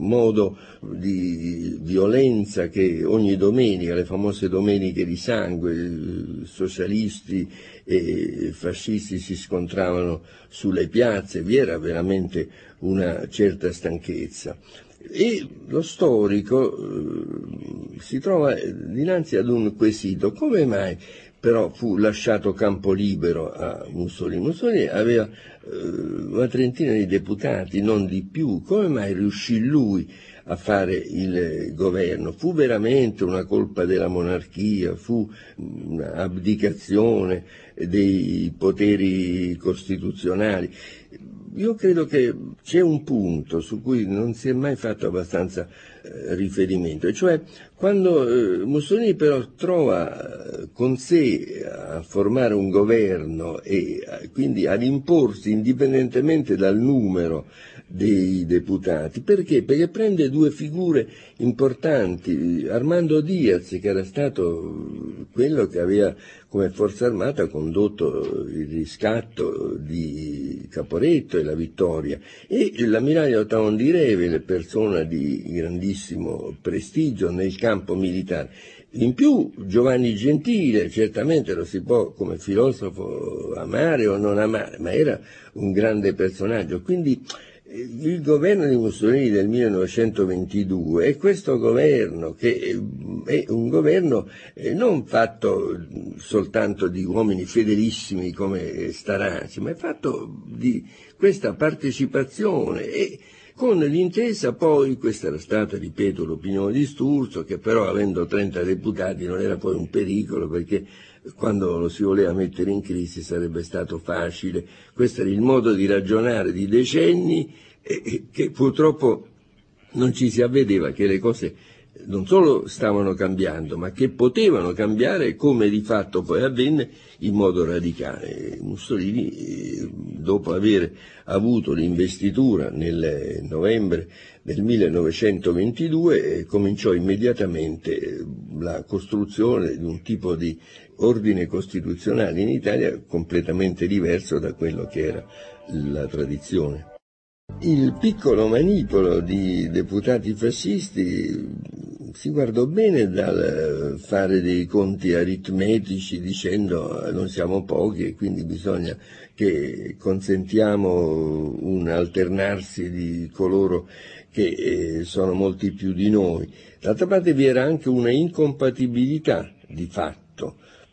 modo di violenza che ogni domenica, le famose domeniche di sangue, socialisti e fascisti si scontravano sulle piazze, vi era veramente una certa stanchezza. E lo storico eh, si trova dinanzi ad un quesito, come mai però fu lasciato campo libero a Mussolini? Mussolini aveva eh, una trentina di deputati, non di più, come mai riuscì lui a fare il governo? Fu veramente una colpa della monarchia, fu un'abdicazione dei poteri costituzionali? Io credo che c'è un punto su cui non si è mai fatto abbastanza eh, riferimento, e cioè quando eh, Mussolini però trova eh, con sé a formare un governo e eh, quindi ad imporsi indipendentemente dal numero dei deputati, perché? Perché prende due figure importanti, Armando Diaz che era stato quello che aveva come forza armata condotto il riscatto di Caporetto e la vittoria e l'ammiraglio Taon di Revele, persona di grandissimo prestigio nel campo militare. In più Giovanni Gentile, certamente lo si può come filosofo amare o non amare, ma era un grande personaggio, quindi il governo di Mussolini del 1922 è questo governo che è un governo eh, non fatto soltanto di uomini fedelissimi come Staraci, ma è fatto di questa partecipazione e con l'intesa poi, questa era stata, ripeto, l'opinione di Sturzo, che però avendo 30 deputati non era poi un pericolo perché quando lo si voleva mettere in crisi sarebbe stato facile. Questo era il modo di ragionare di decenni che purtroppo non ci si avvedeva che le cose non solo stavano cambiando, ma che potevano cambiare come di fatto poi avvenne in modo radicale. Mussolini, eh, dopo aver avuto l'investitura nel novembre del 1922, eh, cominciò immediatamente eh, la costruzione di un tipo di ordine costituzionale in Italia completamente diverso da quello che era la tradizione. Il piccolo manipolo di deputati fascisti si guardò bene dal fare dei conti aritmetici dicendo non siamo pochi e quindi bisogna che consentiamo un alternarsi di coloro che eh, sono molti più di noi. D'altra parte vi era anche una incompatibilità di fatto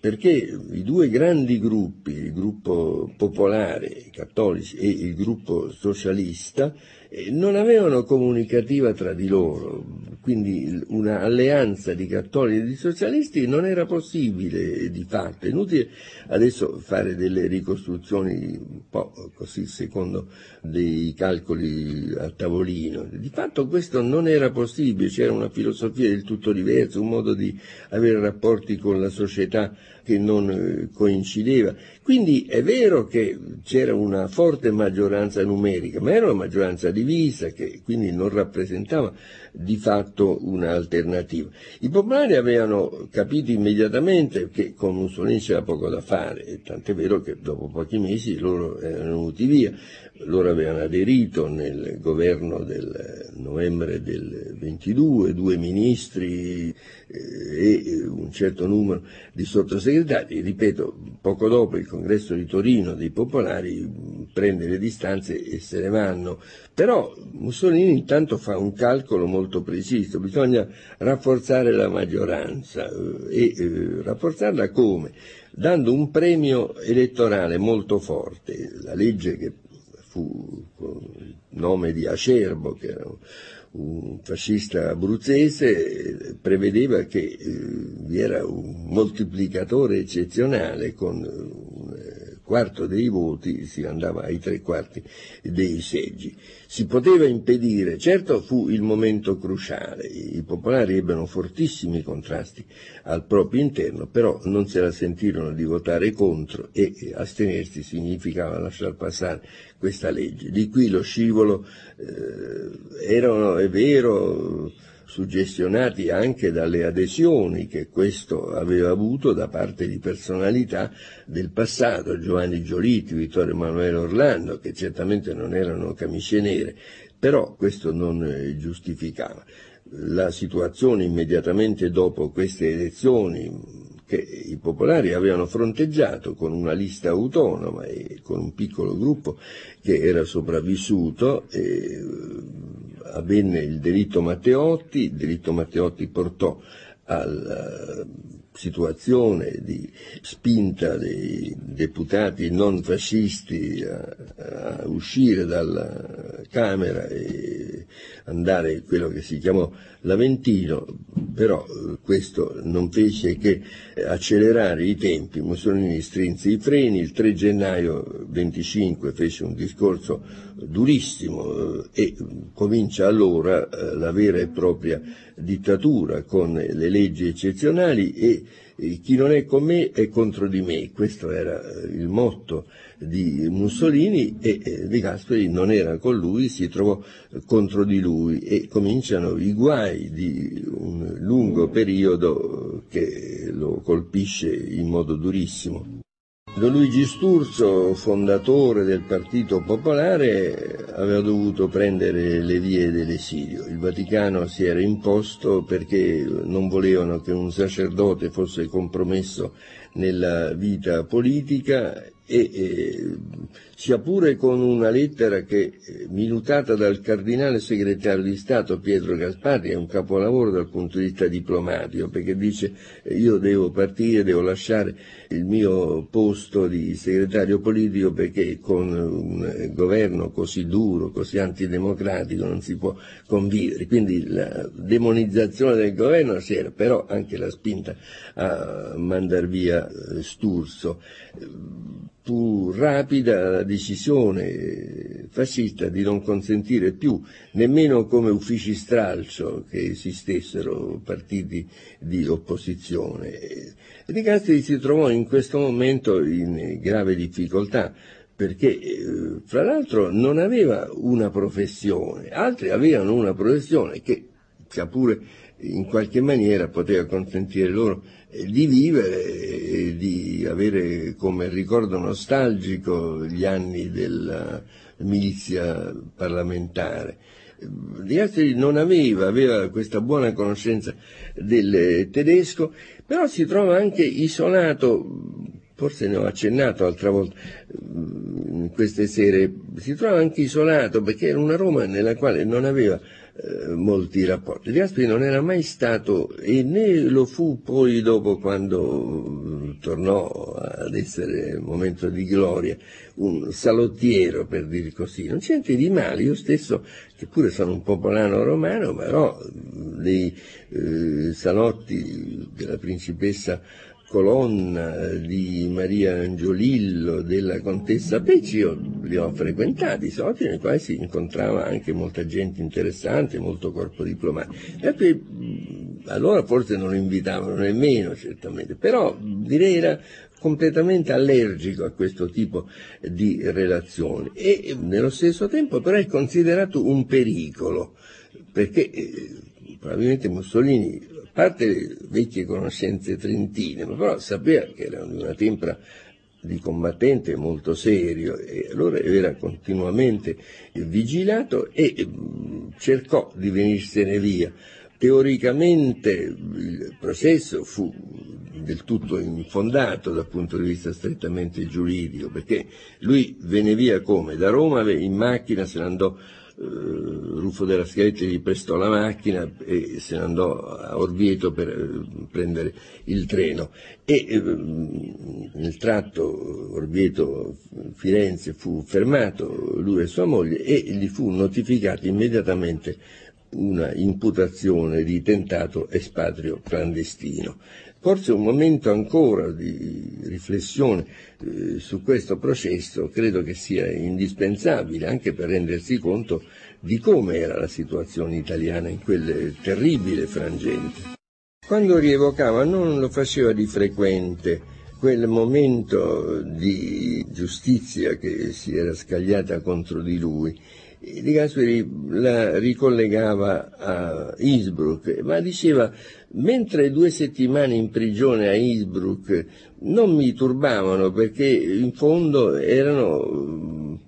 perché i due grandi gruppi, il gruppo popolare, i cattolici e il gruppo socialista, eh, non avevano comunicativa tra di loro, quindi un'alleanza di cattolici e di socialisti non era possibile di fatto. È inutile adesso fare delle ricostruzioni un po' così secondo dei calcoli a tavolino. Di fatto questo non era possibile, c'era una filosofia del tutto diversa, un modo di avere rapporti con la società che non eh, coincideva. Quindi è vero che c'era una forte maggioranza numerica, ma era una maggioranza divisa che quindi non rappresentava di fatto un'alternativa. I popolari avevano capito immediatamente che con Mussolini c'era poco da fare, tant'è vero che dopo pochi mesi loro erano venuti via. Loro avevano aderito nel governo del novembre del 22, due ministri eh, e un certo numero di sottosegretari. Ripeto, poco dopo il congresso di Torino dei Popolari prende le distanze e se ne vanno. Però Mussolini intanto fa un calcolo molto preciso, bisogna rafforzare la maggioranza eh, e eh, rafforzarla come? Dando un premio elettorale molto forte, la legge che fu il nome di Acerbo, che era un fascista abruzzese, prevedeva che eh, vi era un moltiplicatore eccezionale con un eh, quarto dei voti, si andava ai tre quarti dei seggi. Si poteva impedire, certo fu il momento cruciale, i popolari ebbero fortissimi contrasti al proprio interno, però non se la sentirono di votare contro e astenersi significava lasciar passare questa legge. Di qui lo scivolo eh, erano, è vero, suggestionati anche dalle adesioni che questo aveva avuto da parte di personalità del passato, Giovanni Giolitti, Vittorio Emanuele Orlando, che certamente non erano camicie nere, però questo non eh, giustificava. La situazione immediatamente dopo queste elezioni che i popolari avevano fronteggiato con una lista autonoma e con un piccolo gruppo che era sopravvissuto, e avvenne il delitto Matteotti, il delitto Matteotti portò alla situazione di spinta dei deputati non fascisti a, a uscire dalla Camera e andare quello che si chiamò l'Aventino, però questo non fece che accelerare i tempi, Mussolini strinse i freni, il 3 gennaio 25 fece un discorso durissimo e comincia allora la vera e propria dittatura con le leggi eccezionali e chi non è con me è contro di me, questo era il motto di Mussolini e De Gasperi non era con lui, si trovò contro di lui e cominciano i guai di un lungo periodo che lo colpisce in modo durissimo. Don Luigi Sturzo, fondatore del Partito Popolare, aveva dovuto prendere le vie dell'esilio. Il Vaticano si era imposto perché non volevano che un sacerdote fosse compromesso nella vita politica e, e sia pure con una lettera che, eh, minutata dal cardinale segretario di Stato Pietro Gasparri, è un capolavoro dal punto di vista diplomatico, perché dice eh, io devo partire, devo lasciare il mio posto di segretario politico perché con un eh, governo così duro, così antidemocratico non si può convivere. Quindi la demonizzazione del governo c'era, però anche la spinta a mandar via Sturzo fu rapida la decisione fascista di non consentire più nemmeno come uffici stralcio che esistessero partiti di opposizione. De Castri si trovò in questo momento in grave difficoltà perché eh, fra l'altro non aveva una professione, altri avevano una professione che sia pure in qualche maniera poteva consentire loro di vivere e di avere come ricordo nostalgico gli anni della milizia parlamentare. Di altri non aveva, aveva questa buona conoscenza del tedesco, però si trova anche isolato, forse ne ho accennato altra volta in queste sere, si trova anche isolato perché era una Roma nella quale non aveva eh, molti rapporti. De Gasperi non era mai stato, e né lo fu poi dopo quando eh, tornò ad essere momento di gloria, un salottiero per dire così. Non c'è niente di male, io stesso, che pure sono un popolano romano, però dei eh, salotti della principessa colonna di Maria Angiolillo, della contessa Pecci, io li ho frequentati, soci nei quali si incontrava anche molta gente interessante, molto corpo diplomatico. E poi, allora forse non lo invitavano nemmeno, certamente, però direi era completamente allergico a questo tipo di relazioni e nello stesso tempo però è considerato un pericolo perché eh, probabilmente Mussolini parte vecchie conoscenze trentine, ma però sapeva che era di una tempra di combattente molto serio e allora era continuamente vigilato e mh, cercò di venirsene via. Teoricamente il processo fu del tutto infondato dal punto di vista strettamente giuridico, perché lui venne via come? Da Roma in macchina se ne andò Ruffo della Scaletta gli prestò la macchina e se ne andò a Orvieto per eh, prendere il treno e eh, nel tratto Orvieto-Firenze fu fermato lui e sua moglie e gli fu notificata immediatamente una imputazione di tentato espatrio clandestino. Forse un momento ancora di riflessione eh, su questo processo credo che sia indispensabile anche per rendersi conto di come era la situazione italiana in quel terribile frangente. Quando rievocava non lo faceva di frequente quel momento di giustizia che si era scagliata contro di lui di Gasperi la ricollegava a Innsbruck, ma diceva mentre due settimane in prigione a Innsbruck non mi turbavano perché in fondo erano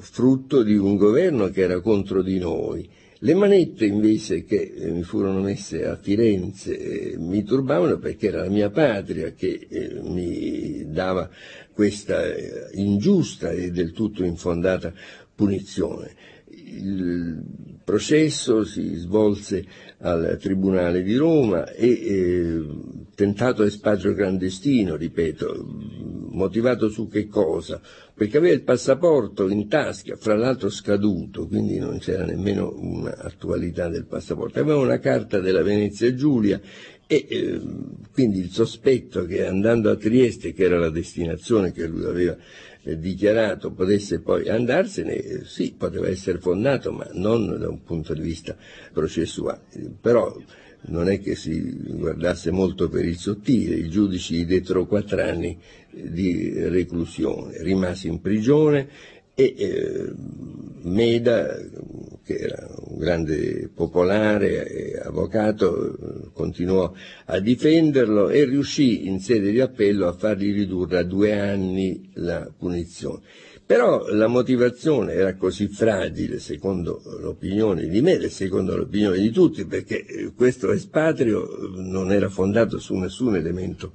frutto di un governo che era contro di noi. Le manette invece che mi furono messe a Firenze eh, mi turbavano perché era la mia patria che eh, mi dava questa eh, ingiusta e del tutto infondata punizione. Il processo si svolse al Tribunale di Roma e eh, tentato espatrio clandestino, ripeto, motivato su che cosa? Perché aveva il passaporto in tasca, fra l'altro scaduto, quindi non c'era nemmeno un'attualità del passaporto, aveva una carta della Venezia Giulia e eh, quindi il sospetto che andando a Trieste, che era la destinazione che lui aveva dichiarato potesse poi andarsene, eh, sì, poteva essere fondato, ma non da un punto di vista processuale. Però non è che si guardasse molto per il sottile, i giudici dettero quattro anni di reclusione, rimase in prigione e eh, Meda, che era un grande popolare e avvocato, continuò a difenderlo e riuscì in sede di appello a fargli ridurre a due anni la punizione. Però la motivazione era così fragile, secondo l'opinione di me e secondo l'opinione di tutti, perché questo espatrio non era fondato su nessun elemento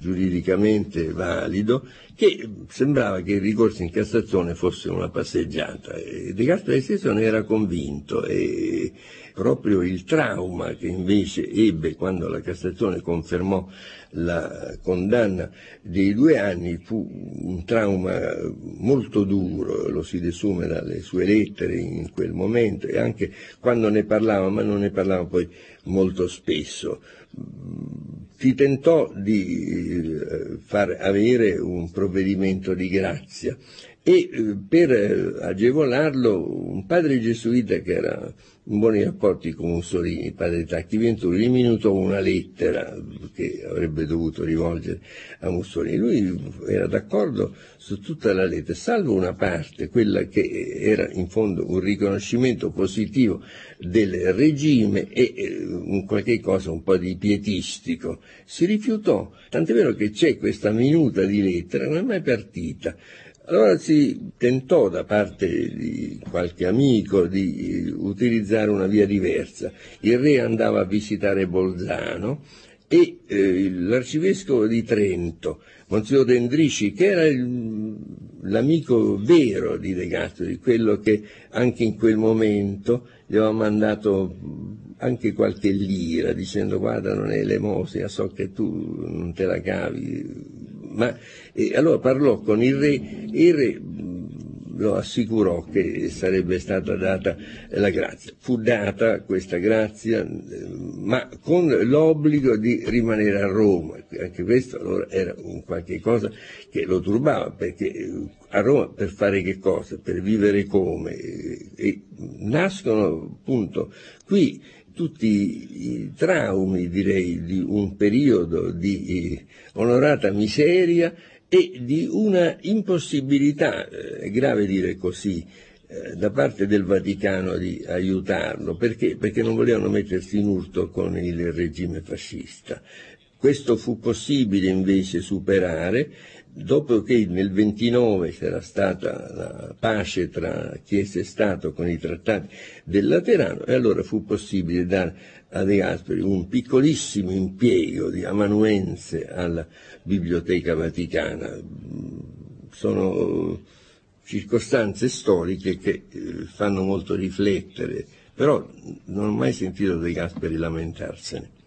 giuridicamente valido, che sembrava che il ricorso in Cassazione fosse una passeggiata. De Gasperi stesso ne era convinto e proprio il trauma che invece ebbe quando la Cassazione confermò la condanna dei due anni fu un trauma molto duro, lo si desume dalle sue lettere in quel momento e anche quando ne parlava, ma non ne parlava poi molto spesso. Si tentò di eh, far avere un provvedimento di grazia e eh, per eh, agevolarlo un padre gesuita che era buoni rapporti con Mussolini, padre Tacchi Venturi, gli minutò una lettera che avrebbe dovuto rivolgere a Mussolini. Lui era d'accordo su tutta la lettera, salvo una parte, quella che era in fondo un riconoscimento positivo del regime e eh, un qualche cosa un po' di pietistico. Si rifiutò, tant'è vero che c'è questa minuta di lettera, non è mai partita. Allora si tentò da parte di qualche amico di utilizzare una via diversa. Il re andava a visitare Bolzano e eh, l'arcivescovo di Trento, Monsignor Dendrici, che era il, l'amico vero di De Gasperi, quello che anche in quel momento gli aveva mandato anche qualche lira dicendo guarda non è elemosina, so che tu non te la cavi, ma e allora parlò con il re e il re lo assicurò che sarebbe stata data la grazia. Fu data questa grazia, ma con l'obbligo di rimanere a Roma. Anche questo allora era un qualche cosa che lo turbava, perché a Roma per fare che cosa? Per vivere come? E nascono appunto qui tutti i traumi, direi, di un periodo di onorata miseria e di una impossibilità, è grave dire così, da parte del Vaticano di aiutarlo, perché? Perché non volevano mettersi in urto con il regime fascista. Questo fu possibile invece superare dopo che nel 29 c'era stata la pace tra Chiesa e Stato con i trattati del Laterano, e allora fu possibile dare a De Gasperi un piccolissimo impiego di amanuense alla Biblioteca Vaticana. Sono circostanze storiche che eh, fanno molto riflettere, però non ho mai sentito De Gasperi lamentarsene.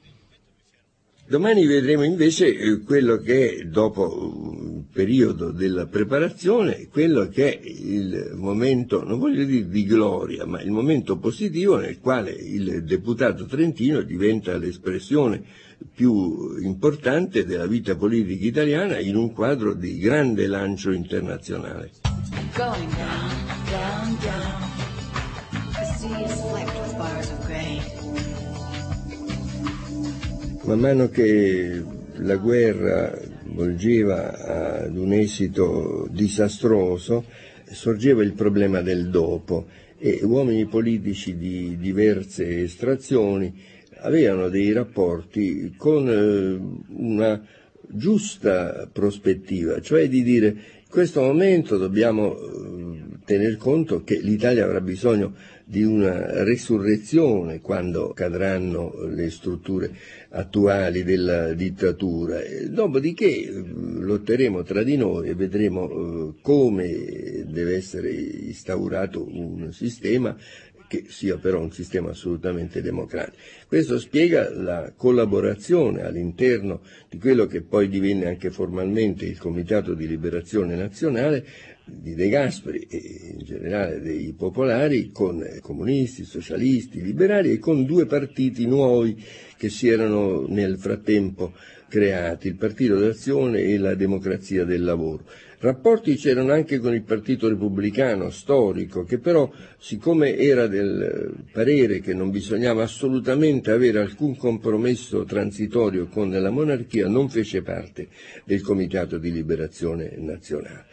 Domani vedremo invece eh, quello che è, dopo il periodo della preparazione, quello che è il momento, non voglio dire di gloria, ma il momento positivo nel quale il deputato trentino diventa l'espressione più importante della vita politica italiana in un quadro di grande lancio internazionale. Man mano che la guerra volgeva ad un esito disastroso, sorgeva il problema del dopo e uomini politici di diverse estrazioni avevano dei rapporti con eh, una giusta prospettiva, cioè di dire in questo momento dobbiamo eh, tener conto che l'Italia avrà bisogno di una resurrezione quando cadranno le strutture attuali della dittatura. Dopodiché eh, lotteremo tra di noi e vedremo eh, come deve essere instaurato un sistema che sia però un sistema assolutamente democratico. Questo spiega la collaborazione all'interno di quello che poi divenne anche formalmente il Comitato di Liberazione Nazionale di De Gasperi e in generale dei popolari con comunisti, socialisti, liberali e con due partiti nuovi che si erano nel frattempo creati, il Partito d'Azione e la Democrazia del Lavoro. Rapporti c'erano anche con il Partito Repubblicano storico, che però, siccome era del parere che non bisognava assolutamente avere alcun compromesso transitorio con la monarchia, non fece parte del Comitato di Liberazione Nazionale.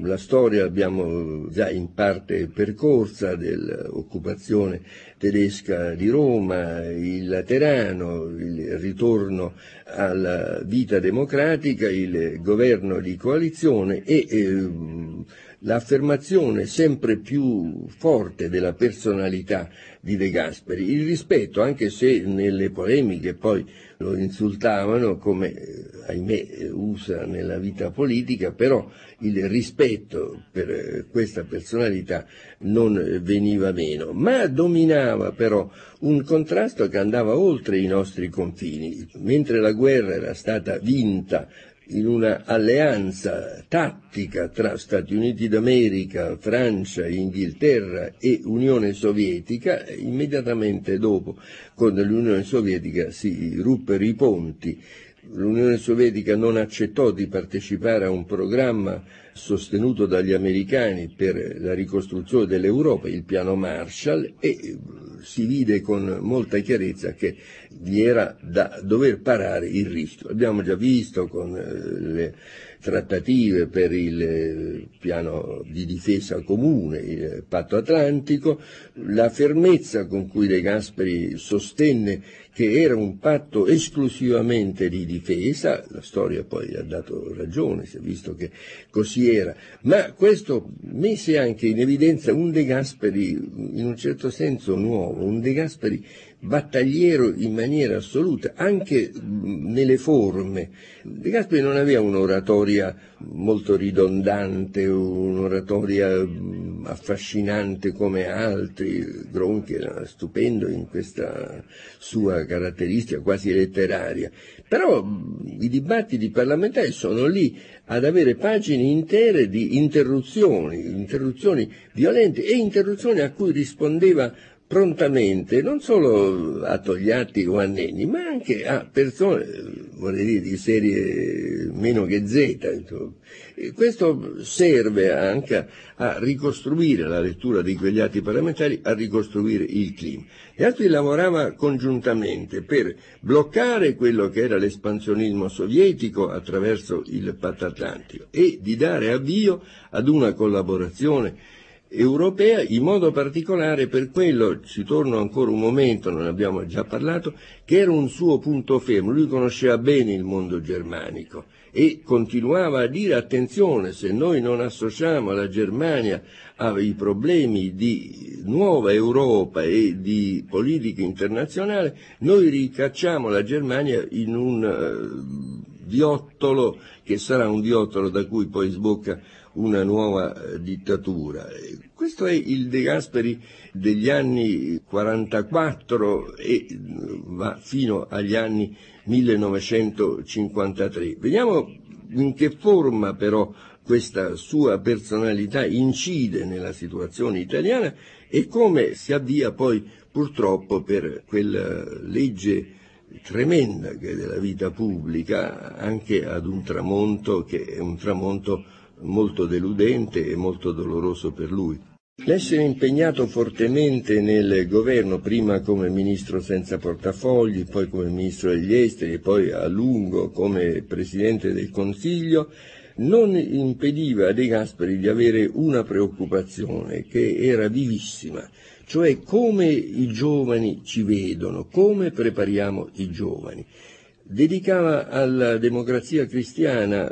La storia abbiamo già in parte percorsa dell'occupazione tedesca di Roma, il Laterano, il ritorno alla vita democratica, il governo di coalizione e eh, l'affermazione sempre più forte della personalità di De Gasperi, il rispetto, anche se nelle polemiche poi lo insultavano come, eh, ahimè, usa nella vita politica, però il rispetto per eh, questa personalità non veniva meno, ma dominava però un contrasto che andava oltre i nostri confini, mentre la guerra era stata vinta in una alleanza tattica tra Stati Uniti d'America, Francia, Inghilterra e Unione Sovietica, immediatamente dopo con l'Unione Sovietica si ruppero i ponti l'Unione Sovietica non accettò di partecipare a un programma sostenuto dagli americani per la ricostruzione dell'Europa, il piano Marshall, e si vide con molta chiarezza che vi era da dover parare il rischio. Abbiamo già visto con eh, le trattative per il eh, piano di difesa comune, il patto atlantico, la fermezza con cui De Gasperi sostenne che era un patto esclusivamente di difesa, la storia poi ha dato ragione, si è visto che così era, ma questo mise anche in evidenza un De Gasperi in un certo senso nuovo, un De Gasperi battagliero in maniera assoluta, anche nelle forme. De Gasperi non aveva un'oratoria molto ridondante, un'oratoria affascinante come altri, Gronchi era stupendo in questa sua caratteristica quasi letteraria, però i dibattiti parlamentari sono lì ad avere pagine intere di interruzioni, interruzioni violente e interruzioni a cui rispondeva prontamente non solo a Togliatti o a Nenni, ma anche a persone, vorrei dire, di serie meno che Z. E questo serve anche a ricostruire la lettura di quegli atti parlamentari, a ricostruire il clima. Gli altri lavoravano congiuntamente per bloccare quello che era l'espansionismo sovietico attraverso il patto atlantico e di dare avvio ad una collaborazione europea, in modo particolare per quello, ci torno ancora un momento, non abbiamo già parlato, che era un suo punto fermo. Lui conosceva bene il mondo germanico e continuava a dire attenzione, se noi non associamo la Germania ai problemi di nuova Europa e di politica internazionale, noi ricacciamo la Germania in un uh, viottolo che sarà un viottolo da cui poi sbocca una nuova eh, dittatura. Questo è il De Gasperi degli anni 44 e mm, va fino agli anni 1953. Vediamo in che forma però questa sua personalità incide nella situazione italiana e come si avvia poi purtroppo per quella legge tremenda che è della vita pubblica anche ad un tramonto che è un tramonto molto deludente e molto doloroso per lui. L'essere impegnato fortemente nel governo, prima come ministro senza portafogli, poi come ministro degli esteri e poi a lungo come presidente del Consiglio, non impediva a De Gasperi di avere una preoccupazione che era vivissima, cioè come i giovani ci vedono, come prepariamo i giovani. Dedicava alla democrazia cristiana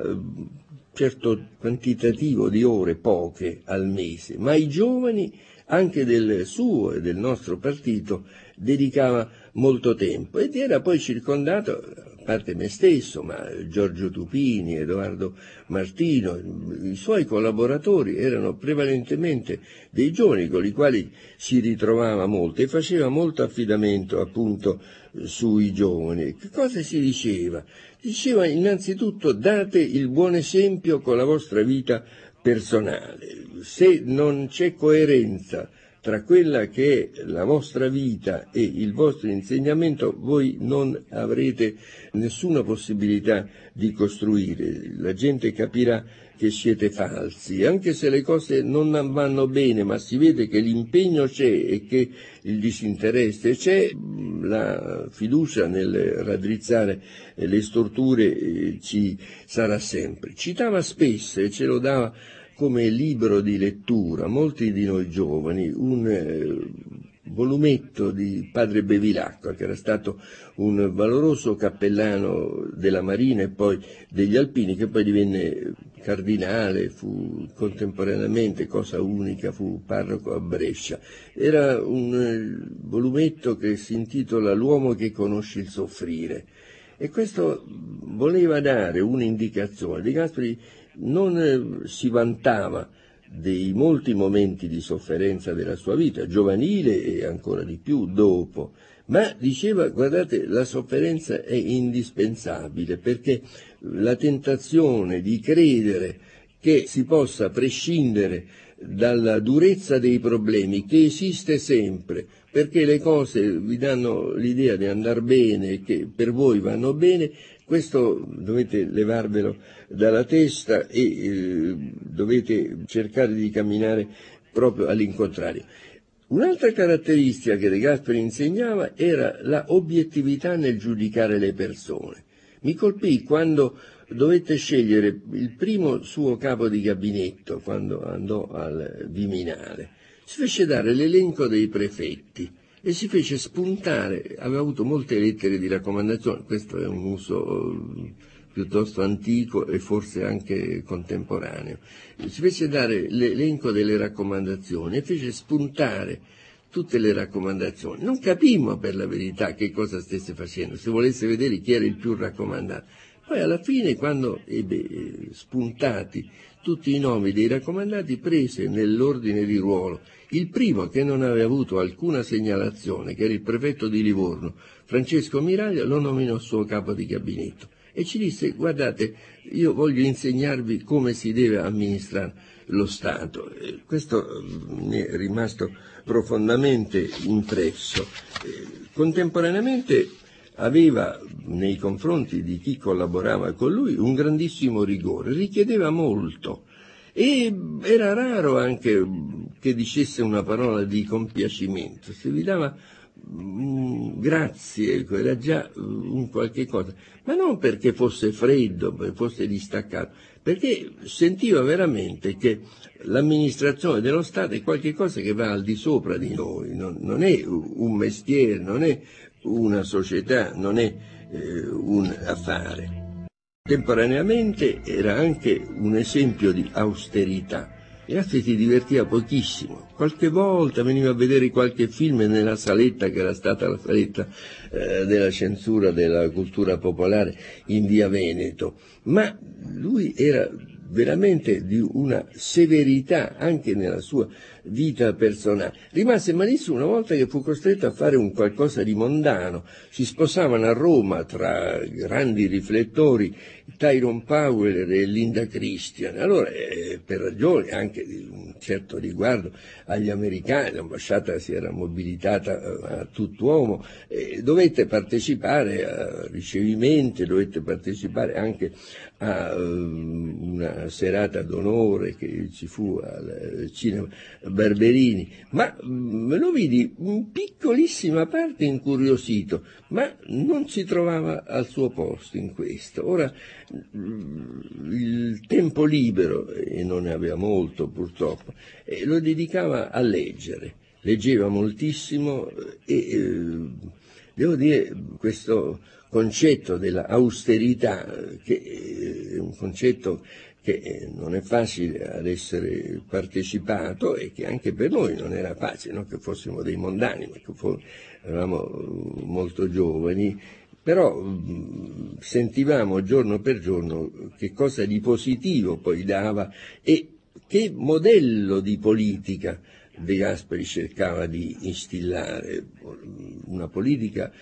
certo quantitativo di ore, poche al mese, ma i giovani, anche del suo e del nostro partito, dedicava molto tempo. Ed era poi circondato, a parte me stesso, ma Giorgio Tupini, Edoardo Martino, i suoi collaboratori erano prevalentemente dei giovani con i quali si ritrovava molto e faceva molto affidamento appunto sui giovani. Che cosa si diceva? Diceva innanzitutto date il buon esempio con la vostra vita personale. Se non c'è coerenza tra quella che è la vostra vita e il vostro insegnamento, voi non avrete nessuna possibilità di costruire. La gente capirà che siete falsi, anche se le cose non vanno bene, ma si vede che l'impegno c'è e che il disinteresse c'è, la fiducia nel raddrizzare le storture eh, ci sarà sempre. Citava spesso e ce lo dava come libro di lettura, molti di noi giovani, un eh, volumetto di padre Bevilacqua, che era stato un valoroso cappellano della Marina e poi degli Alpini, che poi divenne cardinale, fu contemporaneamente, cosa unica, fu parroco a Brescia. Era un eh, volumetto che si intitola L'uomo che conosce il soffrire. E questo voleva dare un'indicazione. Di Gasperi non eh, si vantava dei molti momenti di sofferenza della sua vita, giovanile e ancora di più dopo, ma diceva guardate la sofferenza è indispensabile perché la tentazione di credere che si possa prescindere dalla durezza dei problemi che esiste sempre, perché le cose vi danno l'idea di andare bene che per voi vanno bene, questo dovete levarvelo dalla testa e eh, dovete cercare di camminare proprio all'incontrario. Un'altra caratteristica che De Gasperi insegnava era la obiettività nel giudicare le persone. Mi colpì quando dovette scegliere il primo suo capo di gabinetto, quando andò al Viminale. Si fece dare l'elenco dei prefetti e si fece spuntare, aveva avuto molte lettere di raccomandazione, questo è un uso eh, piuttosto antico e forse anche contemporaneo, si fece dare l'elenco delle raccomandazioni e fece spuntare tutte le raccomandazioni. Non capimmo per la verità che cosa stesse facendo, se volesse vedere chi era il più raccomandato. Poi alla fine, quando ebbe eh, spuntati tutti i nomi dei raccomandati, prese nell'ordine di ruolo il primo che non aveva avuto alcuna segnalazione, che era il prefetto di Livorno, Francesco Miraglia, lo nominò suo capo di gabinetto e ci disse guardate, io voglio insegnarvi come si deve amministrare lo Stato. E questo mm, mi è rimasto profondamente impresso. Contemporaneamente aveva nei confronti di chi collaborava con lui un grandissimo rigore, richiedeva molto. E era raro anche che dicesse una parola di compiacimento, si vi dava mm, grazie, ecco, era già mm, un qualche cosa, ma non perché fosse freddo, fosse distaccato, perché sentiva veramente che l'amministrazione dello Stato è qualcosa che va al di sopra di noi, non, non è un mestiere, non è una società, non è eh, un affare. Temporaneamente era anche un esempio di austerità. Grazia si divertiva pochissimo, qualche volta veniva a vedere qualche film nella saletta che era stata la saletta eh, della censura della cultura popolare in via Veneto, ma lui era veramente di una severità anche nella sua vita personale. Rimase malissimo una volta che fu costretto a fare un qualcosa di mondano. Si sposavano a Roma tra grandi riflettori Tyrone Powell e Linda Christian. Allora, eh, per ragioni anche di un certo riguardo agli americani, l'ambasciata si era mobilitata eh, a tutt'uomo, eh, dovette partecipare a ricevimenti, dovette partecipare anche a uh, una serata d'onore che ci fu al cinema Barberini, ma me lo vidi in piccolissima parte incuriosito, ma non si trovava al suo posto in questo. Ora il tempo libero, e non ne aveva molto purtroppo, lo dedicava a leggere, leggeva moltissimo e eh, devo dire questo concetto dell'austerità, che è un concetto che non è facile ad essere partecipato e che anche per noi non era facile, non che fossimo dei mondani, ma che eravamo molto giovani, però sentivamo giorno per giorno che cosa di positivo poi dava e che modello di politica De Gasperi cercava di instillare, una politica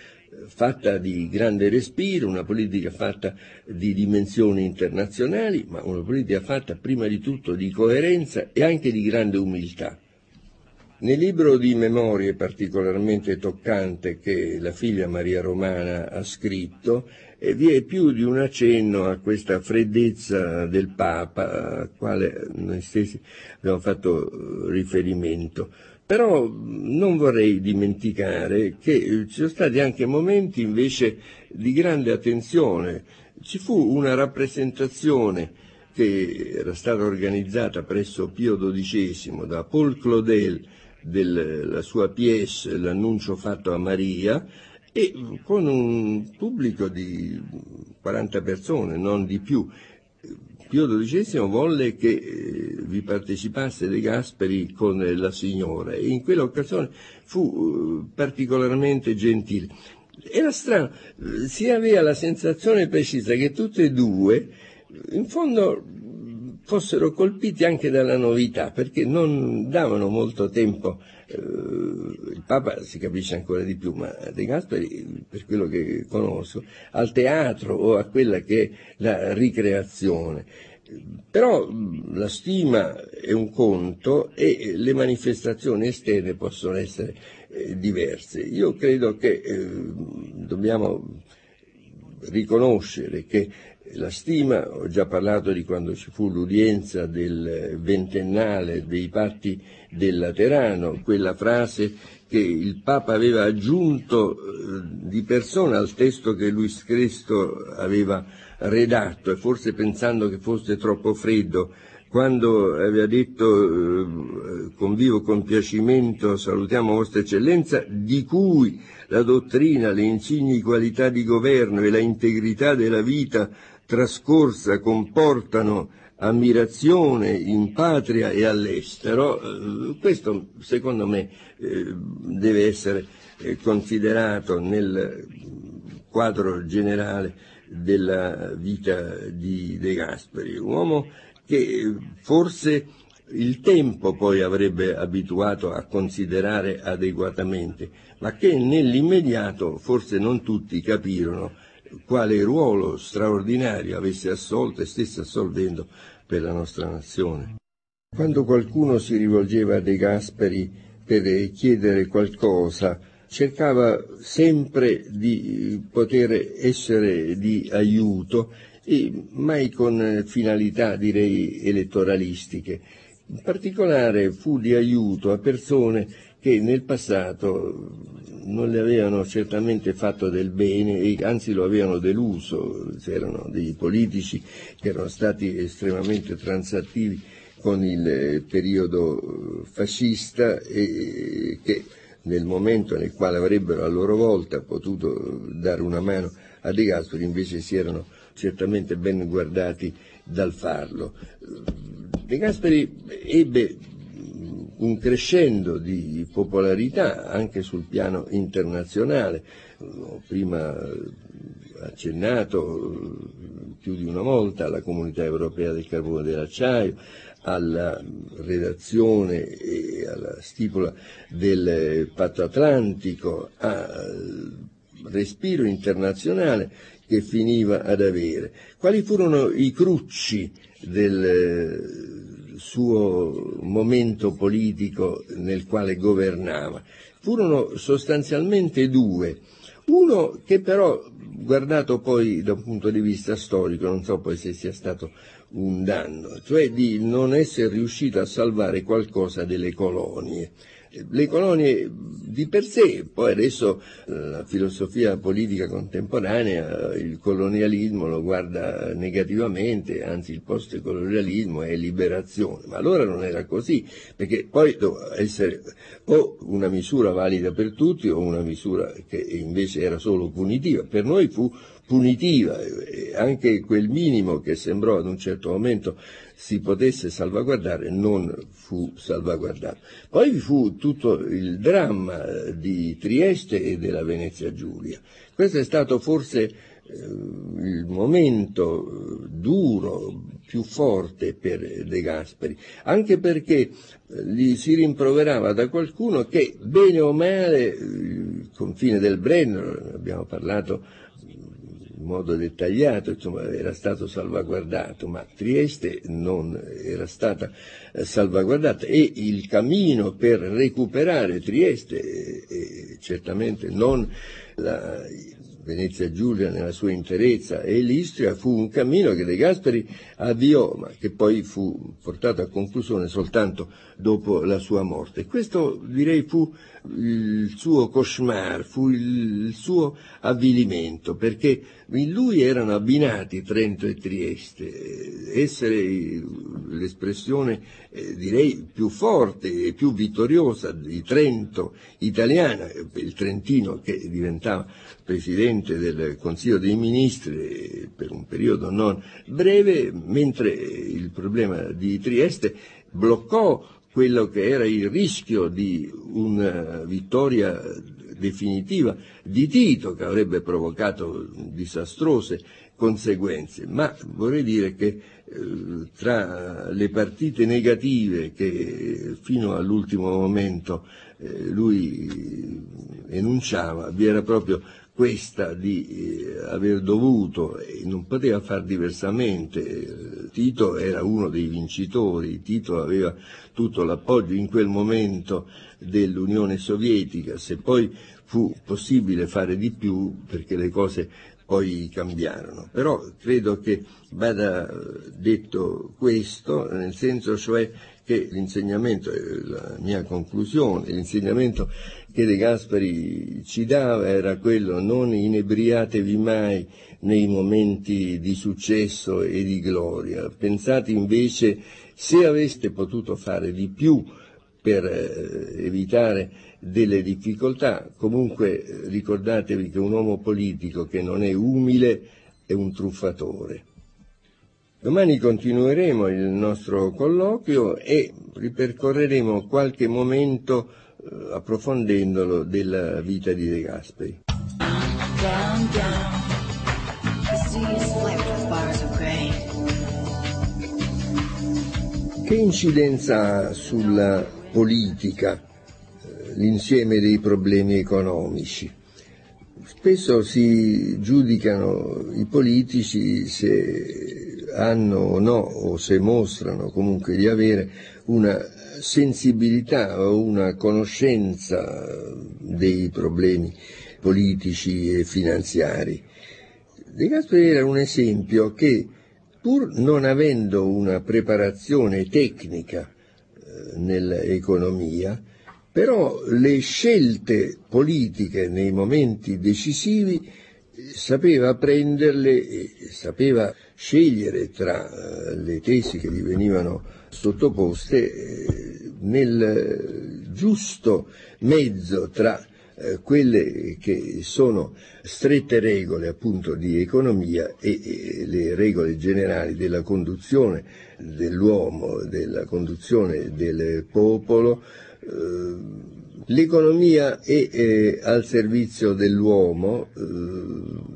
fatta di grande respiro, una politica fatta di dimensioni internazionali, ma una politica fatta prima di tutto di coerenza e anche di grande umiltà. Nel libro di memorie particolarmente toccante che la figlia Maria Romana ha scritto, eh, vi è più di un accenno a questa freddezza del Papa, al quale noi stessi abbiamo fatto eh, riferimento. Però non vorrei dimenticare che ci sono stati anche momenti invece di grande attenzione. Ci fu una rappresentazione che era stata organizzata presso Pio XII da Paul Claudel della sua pièce L'annuncio fatto a Maria e con un pubblico di 40 persone, non di più, Pio XII volle che eh, vi partecipasse De Gasperi con la signora e in quell'occasione fu eh, particolarmente gentile. Era strano, eh, si aveva la sensazione precisa che tutti e due, in fondo, fossero colpiti anche dalla novità, perché non davano molto tempo, il Papa si capisce ancora di più, ma De Gasperi, per quello che conosco, al teatro o a quella che è la ricreazione. Però la stima è un conto e le manifestazioni esterne possono essere eh, diverse. Io credo che eh, dobbiamo riconoscere che la stima, ho già parlato di quando ci fu l'udienza del ventennale dei patti del Laterano, quella frase che il Papa aveva aggiunto eh, di persona al testo che Luis Cresto aveva redatto e forse pensando che fosse troppo freddo, quando aveva detto eh, con vivo compiacimento salutiamo Vostra Eccellenza, di cui la dottrina, le insigni qualità di governo e la integrità della vita trascorsa comportano ammirazione in patria e all'estero, eh, questo secondo me eh, deve essere eh, considerato nel quadro generale della vita di De Gasperi, un uomo che forse il tempo poi avrebbe abituato a considerare adeguatamente, ma che nell'immediato forse non tutti capirono quale ruolo straordinario avesse assolto e stesse assolvendo per la nostra nazione. Quando qualcuno si rivolgeva a De Gasperi per chiedere qualcosa, cercava sempre di poter essere di aiuto e mai con finalità direi elettoralistiche. In particolare fu di aiuto a persone che nel passato non le avevano certamente fatto del bene anzi lo avevano deluso, c'erano dei politici che erano stati estremamente transattivi con il periodo fascista e che nel momento nel quale avrebbero a loro volta potuto dare una mano a De Gasperi invece si erano certamente ben guardati dal farlo. De Gasperi ebbe un crescendo di popolarità anche sul piano internazionale. Ho prima accennato più di una volta alla comunità europea del carbone e dell'acciaio, alla redazione e alla stipula del patto atlantico, al respiro internazionale che finiva ad avere. Quali furono i crucci del suo momento politico nel quale governava? Furono sostanzialmente due. Uno che però, guardato poi da un punto di vista storico, non so poi se sia stato un danno, cioè di non essere riuscito a salvare qualcosa delle colonie. Le colonie di per sé, poi adesso la filosofia politica contemporanea, il colonialismo lo guarda negativamente, anzi il post-colonialismo è liberazione, ma allora non era così, perché poi doveva essere o una misura valida per tutti o una misura che invece era solo punitiva. Per noi fu punitiva, anche quel minimo che sembrò ad un certo momento si potesse salvaguardare non fu salvaguardato. Poi vi fu tutto il dramma di Trieste e della Venezia Giulia. Questo è stato forse eh, il momento duro, più forte per De Gasperi, anche perché gli si rimproverava da qualcuno che, bene o male, il confine del Brennero, abbiamo parlato in modo dettagliato, insomma, era stato salvaguardato, ma Trieste non era stata eh, salvaguardata e il cammino per recuperare Trieste, e, e certamente non la Venezia Giulia nella sua interezza e l'Istria fu un cammino che De Gasperi avviò, ma che poi fu portato a conclusione soltanto dopo la sua morte. Questo direi fu il suo cauchemar, fu il suo avvilimento, perché in lui erano abbinati Trento e Trieste, essere l'espressione eh, direi più forte e più vittoriosa di Trento italiana, il Trentino che diventava presidente del Consiglio dei Ministri per un periodo non breve, mentre il problema di Trieste bloccò quello che era il rischio di una vittoria definitiva di Tito che avrebbe provocato disastrose conseguenze, ma vorrei dire che eh, tra le partite negative che fino all'ultimo momento eh, lui enunciava vi era proprio questa di eh, aver dovuto e non poteva far diversamente. Tito era uno dei vincitori, Tito aveva tutto l'appoggio in quel momento dell'Unione Sovietica, se poi fu possibile fare di più perché le cose poi cambiarono. Però credo che vada detto questo, nel senso cioè che l'insegnamento, la mia conclusione, l'insegnamento che De Gasperi ci dava era quello non inebriatevi mai nei momenti di successo e di gloria, pensate invece se aveste potuto fare di più per eh, evitare delle difficoltà, comunque eh, ricordatevi che un uomo politico che non è umile è un truffatore. Domani continueremo il nostro colloquio e ripercorreremo qualche momento eh, approfondendolo della vita di De Gasperi. Down, down. Che incidenza ha sulla politica l'insieme dei problemi economici? Spesso si giudicano i politici se hanno o no, o se mostrano comunque di avere una sensibilità o una conoscenza dei problemi politici e finanziari. De Gasperi era un esempio che, pur non avendo una preparazione tecnica eh, nell'economia, però le scelte politiche nei momenti decisivi sapeva prenderle e sapeva scegliere tra eh, le tesi che gli venivano sottoposte eh, nel giusto mezzo tra eh, quelle che sono strette regole appunto di economia e le regole generali della conduzione dell'uomo, della conduzione del popolo, L'economia è eh, al servizio dell'uomo, eh,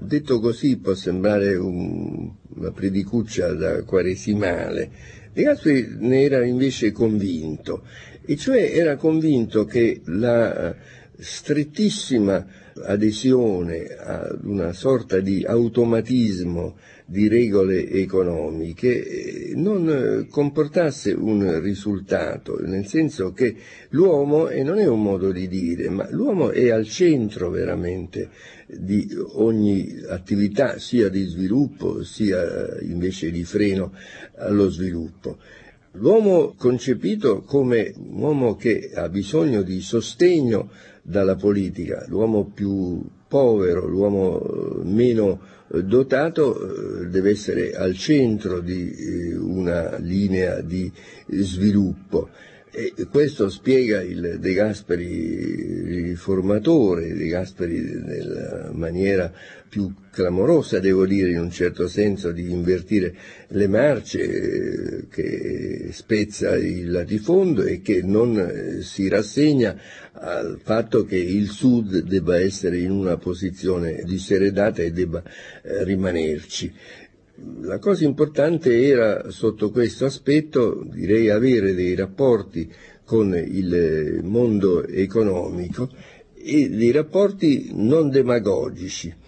detto così può sembrare un, una predicuccia da quaresimale, De Gasperi ne era invece convinto, e cioè era convinto che la strettissima adesione ad una sorta di automatismo di regole economiche eh, non comportasse un risultato, nel senso che l'uomo, e non è un modo di dire, ma l'uomo è al centro veramente di ogni attività, sia di sviluppo, sia invece di freno allo sviluppo. L'uomo concepito come un uomo che ha bisogno di sostegno dalla politica, l'uomo più povero, l'uomo meno dotato eh, deve essere al centro di eh, una linea di sviluppo. E questo spiega il De Gasperi riformatore, De Gasperi nella maniera più clamorosa, devo dire, in un certo senso, di invertire le marce, eh, che spezza il latifondo e che non si rassegna al fatto che il Sud debba essere in una posizione diseredata e debba eh, rimanerci. La cosa importante era sotto questo aspetto, direi, avere dei rapporti con il mondo economico e dei rapporti non demagogici.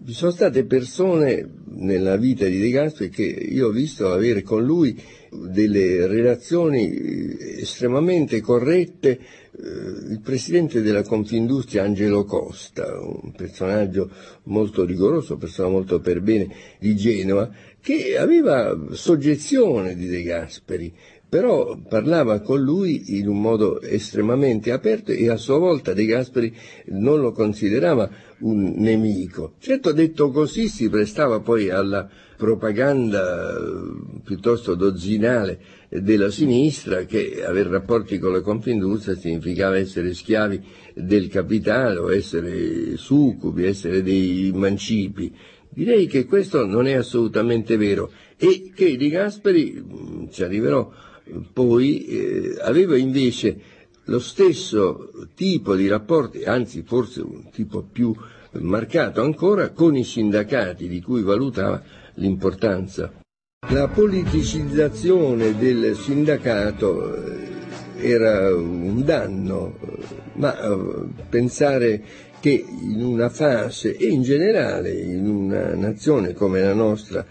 Vi sono state persone nella vita di De Gasperi che io ho visto avere con lui delle relazioni estremamente corrette. Eh, il presidente della Confindustria Angelo Costa, un personaggio molto rigoroso, persona molto per bene di Genova, che aveva soggezione di De Gasperi, però parlava con lui in un modo estremamente aperto e a sua volta De Gasperi non lo considerava un nemico. Certo detto così si prestava poi alla propaganda eh, piuttosto dozzinale della sinistra che avere rapporti con la Confindustria significava essere schiavi del capitale o essere succubi, essere dei mancipi. Direi che questo non è assolutamente vero e che Di Gasperi, mm, ci arriverò poi, eh, aveva invece lo stesso tipo di rapporti, anzi forse un tipo più marcato ancora, con i sindacati di cui valutava l'importanza. La politicizzazione del sindacato eh, era un danno, ma eh, pensare che in una fase e in generale in una nazione come la nostra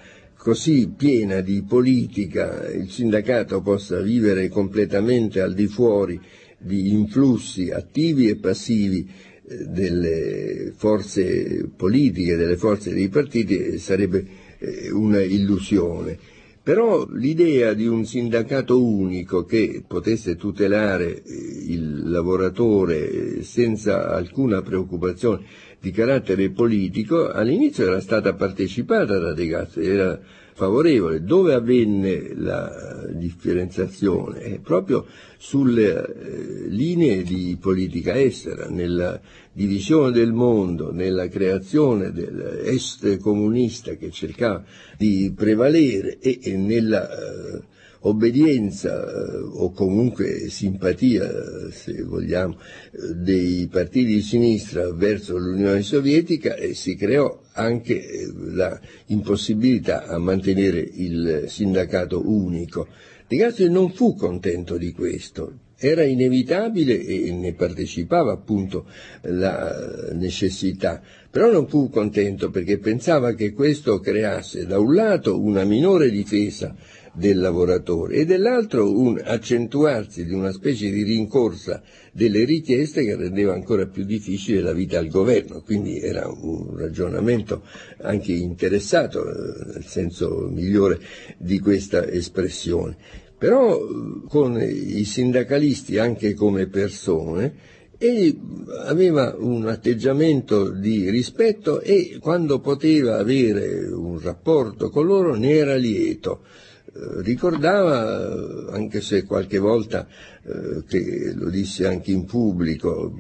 così piena di politica il sindacato possa vivere completamente al di fuori di influssi attivi e passivi eh, delle forze politiche, delle forze dei partiti sarebbe eh, una illusione. Però l'idea di un sindacato unico che potesse tutelare eh, il lavoratore eh, senza alcuna preoccupazione di carattere politico all'inizio era stata partecipata da De Gasperi, era favorevole. Dove avvenne la differenziazione? È proprio sulle eh, linee di politica estera, nella divisione del mondo, nella creazione dell'est comunista che cercava di prevalere e, e nella eh, obbedienza eh, o comunque simpatia, se vogliamo, eh, dei partiti di sinistra verso l'Unione Sovietica e si creò anche eh, la impossibilità a mantenere il sindacato unico. De Gasperi non fu contento di questo, era inevitabile e ne partecipava appunto la necessità, però non fu contento perché pensava che questo creasse da un lato una minore difesa del lavoratore e dall'altro un accentuarsi di una specie di rincorsa delle richieste che rendeva ancora più difficile la vita al governo, quindi era un ragionamento anche interessato, eh, nel senso migliore di questa espressione. però con i sindacalisti anche come persone egli aveva un atteggiamento di rispetto e quando poteva avere un rapporto con loro ne era lieto. Ricordava, anche se qualche volta eh, che lo disse anche in pubblico,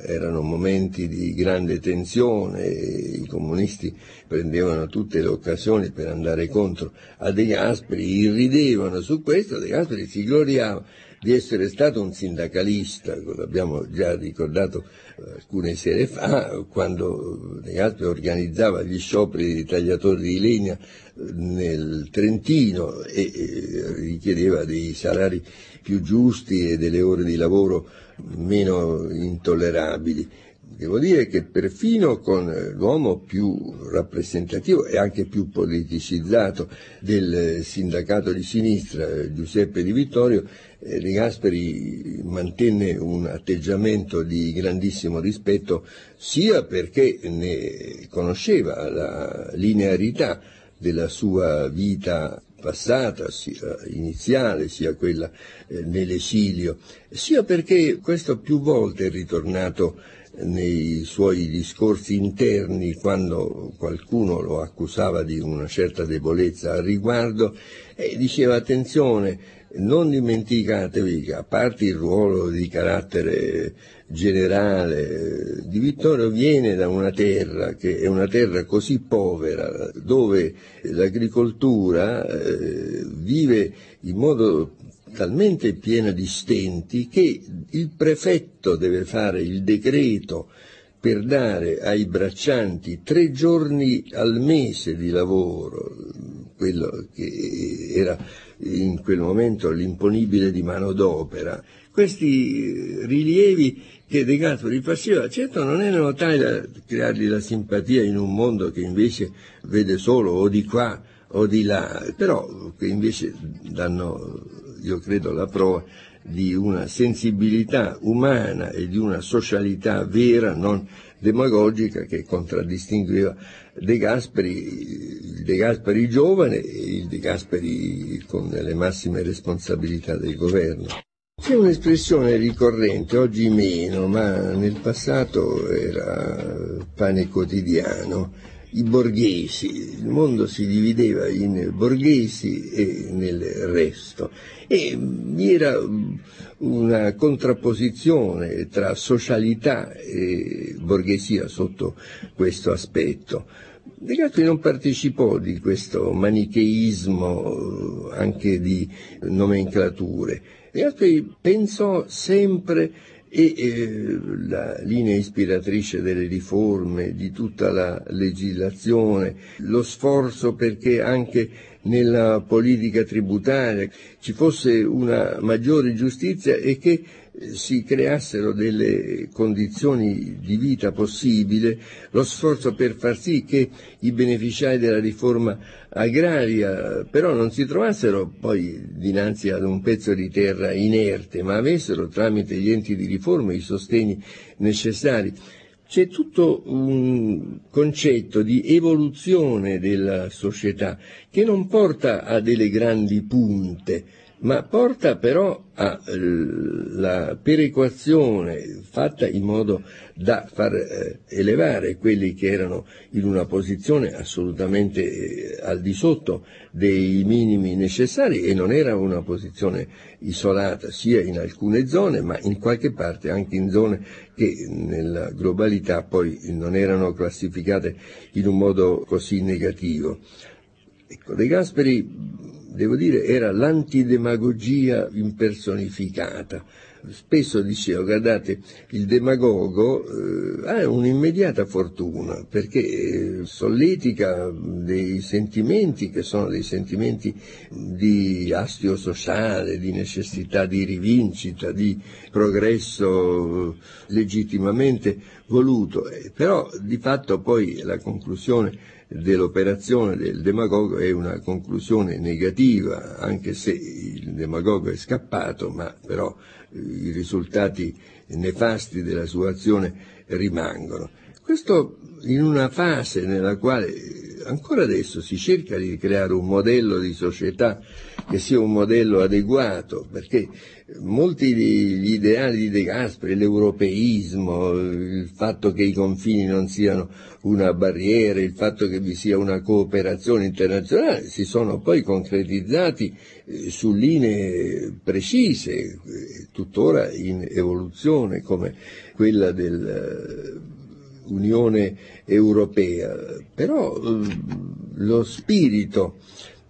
erano momenti di grande tensione, i comunisti prendevano tutte le occasioni per andare contro. A De Gasperi, irridevano su questo, De Gasperi si gloriava di essere stato un sindacalista, l'abbiamo già ricordato eh, alcune sere fa, quando De Gasperi organizzava gli scioperi di tagliatori di legna eh, nel Trentino e richiedeva dei salari più giusti e delle ore di lavoro meno intollerabili. Devo dire che perfino con l'uomo più rappresentativo e anche più politicizzato del sindacato di sinistra, Giuseppe Di Vittorio, eh, De Gasperi mantenne un atteggiamento di grandissimo rispetto sia perché ne conosceva la linearità della sua vita passata, sia iniziale, sia quella eh, nell'esilio, sia perché questo più volte è ritornato nei suoi discorsi interni quando qualcuno lo accusava di una certa debolezza al riguardo e diceva attenzione non dimenticatevi che a parte il ruolo di carattere generale di Vittorio viene da una terra che è una terra così povera dove l'agricoltura eh, vive in modo talmente piena di stenti che il prefetto deve fare il decreto per dare ai braccianti tre giorni al mese di lavoro, quello che era in quel momento l'imponibile di manodopera. Questi rilievi che De Gasperi faceva, certo non erano tali da creargli la simpatia in un mondo che invece vede solo o di qua o di là, però che invece danno io credo, la prova di una sensibilità umana e di una socialità vera, non demagogica, che contraddistingueva De Gasperi, il De Gasperi giovane e il De Gasperi con le massime responsabilità del governo. C'è un'espressione ricorrente, oggi meno, ma nel passato era pane quotidiano, i borghesi, il mondo si divideva in borghesi e nel resto e vi era una contrapposizione tra socialità e borghesia sotto questo aspetto. De Gasperi non partecipò di questo manicheismo anche di nomenclature. De Gasperi pensò sempre e eh, la linea ispiratrice delle riforme, di tutta la legislazione, lo sforzo perché anche nella politica tributaria ci fosse una maggiore giustizia e che si creassero delle condizioni di vita possibile, lo sforzo per far sì che i beneficiari della riforma agraria però non si trovassero poi dinanzi ad un pezzo di terra inerte, ma avessero tramite gli enti di riforma i sostegni necessari. C'è tutto un concetto di evoluzione della società che non porta a delle grandi punte, ma porta però alla perequazione fatta in modo da far eh, elevare quelli che erano in una posizione assolutamente eh, al di sotto dei minimi necessari e non era una posizione isolata sia in alcune zone ma in qualche parte anche in zone che nella globalità poi non erano classificate in un modo così negativo. Ecco, De Gasperi devo dire, era l'antidemagogia impersonificata. Spesso dicevo, guardate, il demagogo eh, ha un'immediata fortuna perché eh, solletica dei sentimenti che sono dei sentimenti di astio sociale, di necessità di rivincita, di progresso legittimamente voluto, eh, però di fatto poi la conclusione dell'operazione del demagogo è una conclusione negativa, anche se il demagogo è scappato, ma però eh, i risultati nefasti della sua azione rimangono. Questo in una fase nella quale ancora adesso si cerca di creare un modello di società che sia un modello adeguato, perché molti degli ideali di De Gasperi, l'europeismo, il fatto che i confini non siano una barriera, il fatto che vi sia una cooperazione internazionale, si sono poi concretizzati eh, su linee precise, eh, tuttora in evoluzione, come quella dell'Unione Europea. Però eh, lo spirito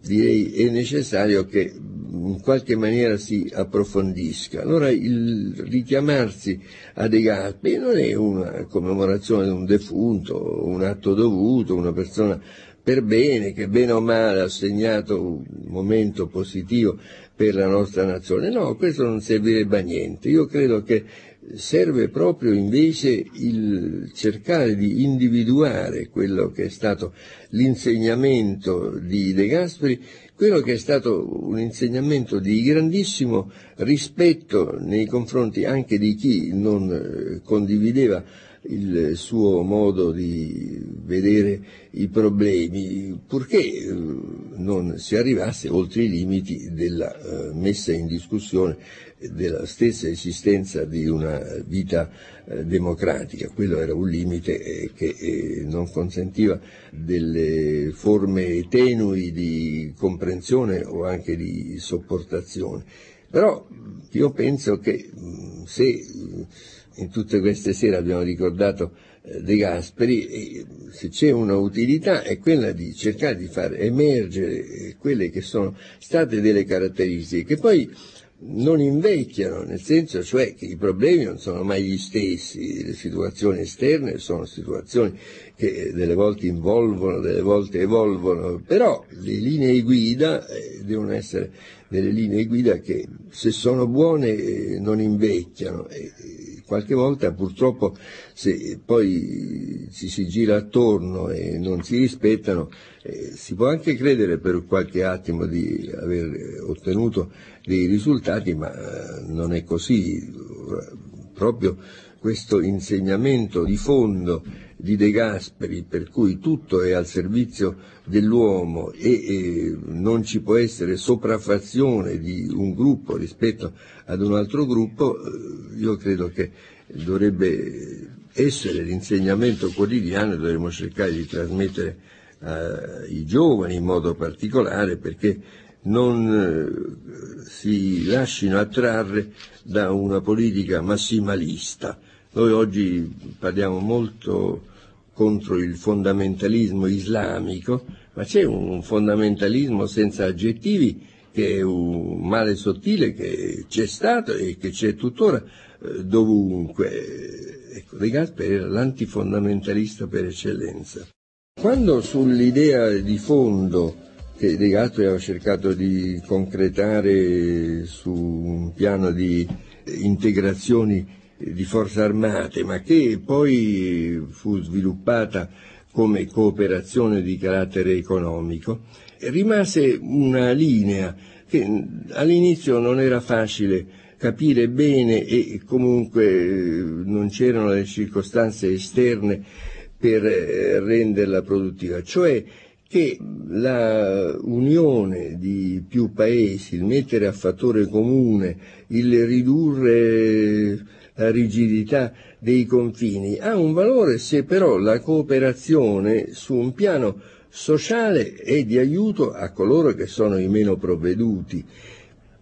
direi è necessario che in qualche maniera si approfondisca. Allora il richiamarsi a De Gasperi non è una commemorazione di un defunto, un atto dovuto, una persona per bene, che bene o male ha segnato un momento positivo per la nostra nazione. No, questo non servirebbe a niente. Io credo che serve proprio invece il cercare di individuare quello che è stato l'insegnamento di De Gasperi, quello che è stato un insegnamento di grandissimo rispetto nei confronti anche di chi non eh, condivideva il suo modo di vedere i problemi, purché eh, non si arrivasse oltre i limiti della eh, messa in discussione della stessa esistenza di una vita eh, democratica. Quello era un limite che non consentiva delle forme tenui di comprensione o anche di sopportazione. Però io penso che se in tutte queste sere abbiamo ricordato eh, De Gasperi, se c'è una utilità è quella di cercare di far emergere eh, quelle che sono state delle caratteristiche che poi non invecchiano, nel senso cioè che i problemi non sono mai gli stessi, le situazioni esterne sono situazioni che delle volte involvono, delle volte evolvono, però le linee guida eh, devono essere delle linee guida che se sono buone eh, non invecchiano. Qualche volta purtroppo se poi ci si gira attorno e non si rispettano, eh, si può anche credere per qualche attimo di aver ottenuto dei risultati, ma eh, non è così. Proprio questo insegnamento di fondo di De Gasperi, per cui tutto è al servizio dell'uomo e, e, non ci può essere sopraffazione di un gruppo rispetto ad un altro gruppo, eh, io credo che dovrebbe essere l'insegnamento quotidiano, dovremmo cercare di trasmettere ai giovani in modo particolare perché non eh, si lasciino attrarre da una politica massimalista. Noi oggi parliamo molto contro il fondamentalismo islamico, ma c'è un fondamentalismo senza aggettivi che è un male sottile che c'è stato e che c'è tuttora eh, dovunque. Ecco, De Gasperi era l'antifondamentalista per eccellenza. Quando sull'idea di fondo che De Gasperi aveva cercato di concretare su un piano di integrazioni di forze armate, ma che poi fu sviluppata come cooperazione di carattere economico, rimase una linea che all'inizio non era facile capire bene e comunque eh, non c'erano le circostanze esterne per eh, renderla produttiva, cioè che la unione di più paesi, il mettere a fattore comune, il ridurre rigidità dei confini ha un valore se però la cooperazione su un piano sociale è di aiuto a coloro che sono i meno provveduti.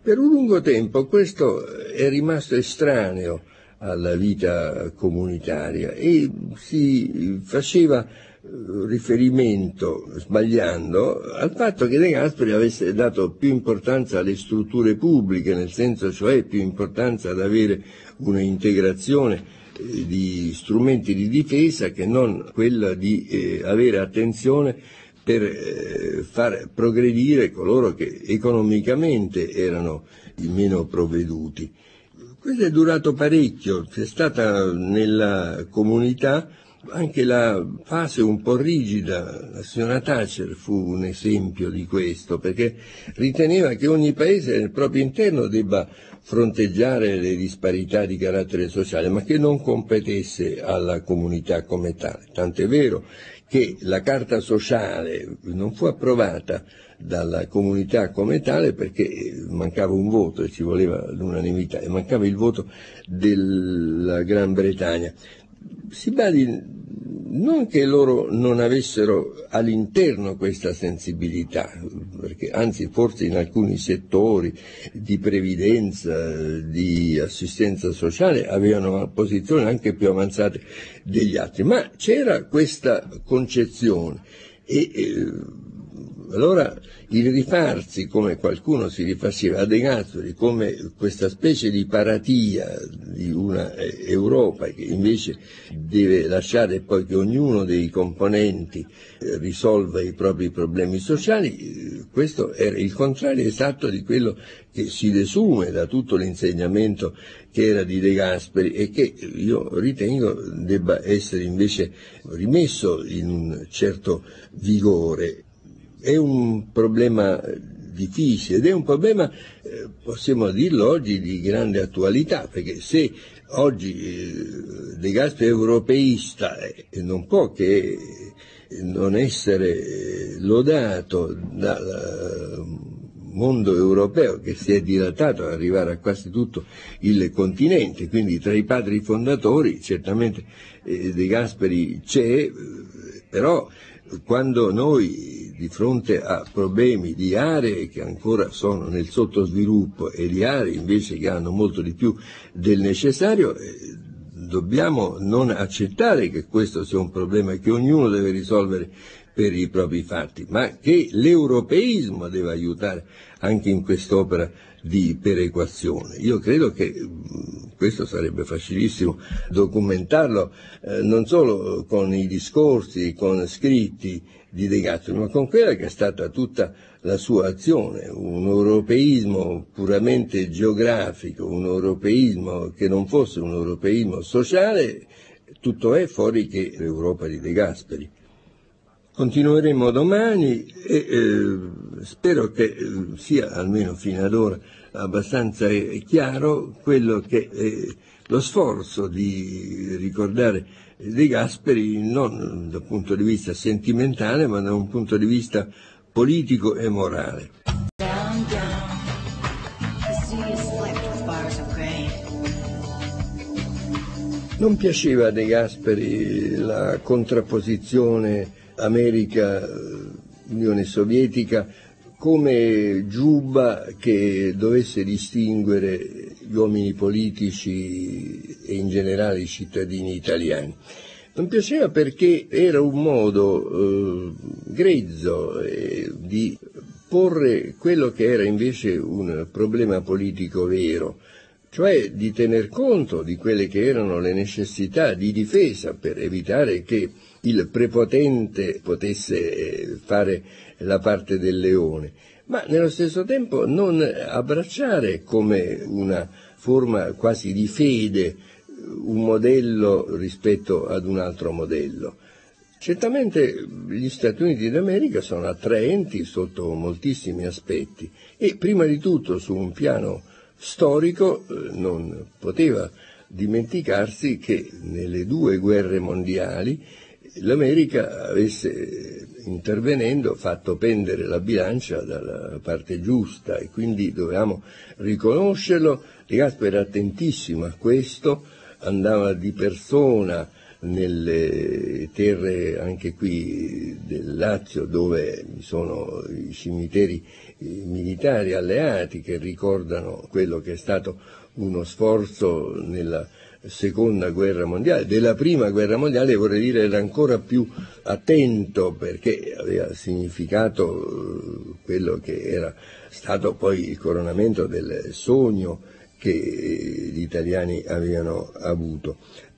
Per un lungo tempo questo è rimasto estraneo alla vita comunitaria e si faceva eh, riferimento, sbagliando, al fatto che De Gasperi avesse dato più importanza alle strutture pubbliche, nel senso cioè più importanza ad avere una integrazione eh, di strumenti di difesa che non quella di eh, avere attenzione per eh, far progredire coloro che economicamente erano i meno provveduti. Questo è durato parecchio, c'è stata nella comunità Anche la fase un po' rigida, la signora Thatcher fu un esempio di questo, perché riteneva che ogni paese nel proprio interno debba fronteggiare le disparità di carattere sociale, ma che non competesse alla comunità come tale. Tant'è vero che la carta sociale non fu approvata dalla comunità come tale perché mancava un voto e ci voleva l'unanimità e mancava il voto della Gran Bretagna. Si badi non che loro non avessero all'interno questa sensibilità, perché anzi forse in alcuni settori di previdenza, di assistenza sociale avevano posizioni anche più avanzate degli altri, ma c'era questa concezione e, e allora il rifarsi, come qualcuno si rifaceva a De Gasperi, come questa specie di paratia di una eh, Europa che invece deve lasciare poi che ognuno dei componenti eh, risolva i propri problemi sociali, eh, questo era il contrario esatto di quello che si desume da tutto l'insegnamento che era di De Gasperi e che io ritengo debba essere invece rimesso in un certo vigore è un problema difficile ed è un problema, eh, possiamo dirlo oggi, di grande attualità, perché se oggi eh, De Gasperi è europeista eh, non può che non essere lodato dal mondo europeo che si è dilatato ad arrivare a quasi tutto il continente, quindi tra i padri fondatori certamente De Gasperi c'è, però quando noi di fronte a problemi di aree che ancora sono nel sottosviluppo e di aree invece che hanno molto di più del necessario, eh, dobbiamo non accettare che questo sia un problema che ognuno deve risolvere per i propri fatti, ma che l'europeismo deve aiutare anche in quest'opera di perequazione. Io credo che mm, questo sarebbe facilissimo documentarlo eh, non solo con i discorsi, con scritti di De Gasperi, ma con quella che è stata tutta la sua azione, un europeismo puramente geografico, un europeismo che non fosse un europeismo sociale, tutto è fuori che l'Europa di De Gasperi. Continueremo domani e eh, spero che eh, sia, almeno fino ad ora, abbastanza eh, chiaro quello che è lo sforzo di ricordare De Gasperi non dal punto di vista sentimentale ma da un punto di vista politico e morale. Non piaceva a De Gasperi la contrapposizione America-Unione Sovietica come giubba che dovesse distinguere gli uomini politici e in generale i cittadini italiani. Non piaceva perché era un modo eh, grezzo eh, di porre quello che era invece un problema politico vero, cioè di tener conto di quelle che erano le necessità di difesa per evitare che il prepotente potesse eh, fare la parte del leone, ma nello stesso tempo non abbracciare come una forma quasi di fede un modello rispetto ad un altro modello. Certamente gli Stati Uniti d'America sono attraenti sotto moltissimi aspetti e prima di tutto su un piano storico eh, non poteva dimenticarsi che nelle due guerre mondiali l'America avesse intervenendo fatto pendere la bilancia dalla parte giusta e quindi dovevamo riconoscerlo. De Gasperi era attentissimo a questo, andava di persona nelle terre anche qui del Lazio dove vi sono i cimiteri militari alleati che ricordano quello che è stato uno sforzo nella seconda guerra mondiale, della prima guerra mondiale vorrei dire era ancora più attento perché aveva significato eh, quello che era stato poi il coronamento del sogno che gli italiani avevano avuto.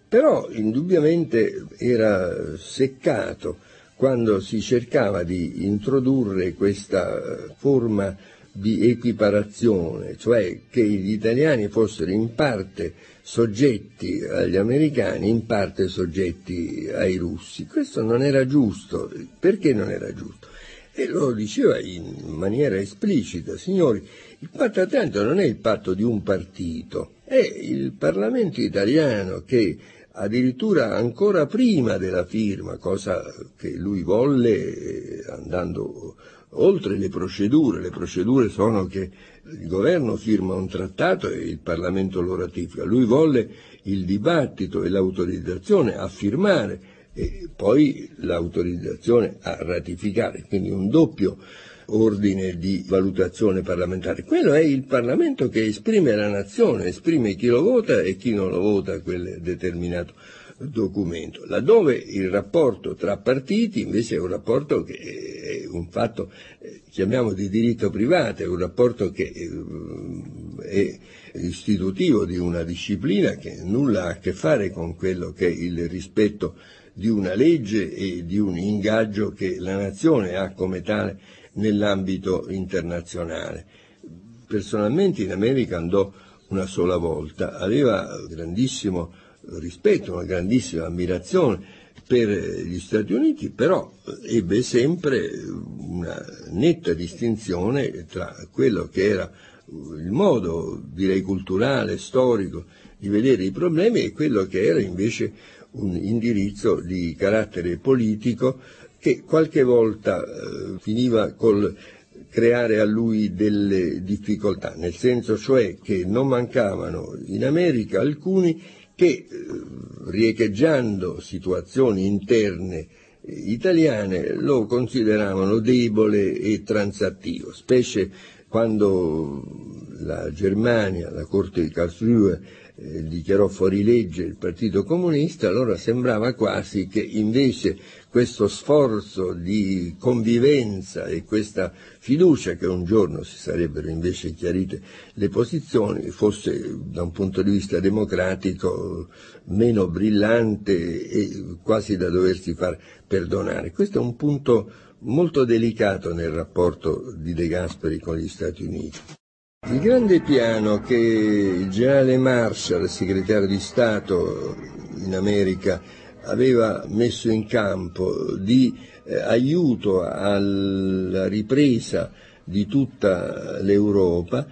Però indubbiamente era seccato quando si cercava di introdurre questa forma di equiparazione, cioè che gli italiani fossero in parte soggetti agli americani, in parte soggetti ai russi. Questo non era giusto. Perché non era giusto? E lo diceva in maniera esplicita, signori, il patto Atlantico non è il patto di un partito, è il Parlamento italiano che addirittura ancora prima della firma, cosa che lui volle andando oltre le procedure, le procedure sono che il governo firma un trattato e il Parlamento lo ratifica, lui volle il dibattito e l'autorizzazione a firmare e poi l'autorizzazione a ratificare, quindi un doppio ordine di valutazione parlamentare. Quello è il Parlamento che esprime la nazione, esprime chi lo vota e chi non lo vota quel determinato documento, laddove il rapporto tra partiti invece è un rapporto che è un fatto, eh, chiamiamo di diritto privato, è un rapporto che eh, è istitutivo di una disciplina che nulla ha a che fare con quello che è il rispetto di una legge e di un ingaggio che la nazione ha come tale nell'ambito internazionale. Personalmente in America andò una sola volta, aveva grandissimo rispetto, una grandissima ammirazione per gli Stati Uniti, però ebbe sempre una netta distinzione tra quello che era il modo, direi, culturale, storico di vedere i problemi e quello che era invece un indirizzo di carattere politico che qualche volta eh, finiva col creare a lui delle difficoltà, nel senso cioè che non mancavano in America alcuni che, eh, riecheggiando situazioni interne eh, italiane, lo consideravano debole e transattivo, specie quando la Germania, la Corte di Karlsruhe, eh, dichiarò fuori legge il Partito Comunista, allora sembrava quasi che invece questo sforzo di convivenza e questa fiducia che un giorno si sarebbero invece chiarite le posizioni fosse da un punto di vista democratico meno brillante e quasi da doversi far perdonare. Questo è un punto molto delicato nel rapporto di De Gasperi con gli Stati Uniti. Il grande piano che il generale Marshall, segretario di Stato in America, aveva messo in campo di eh, aiuto alla ripresa di tutta l'Europa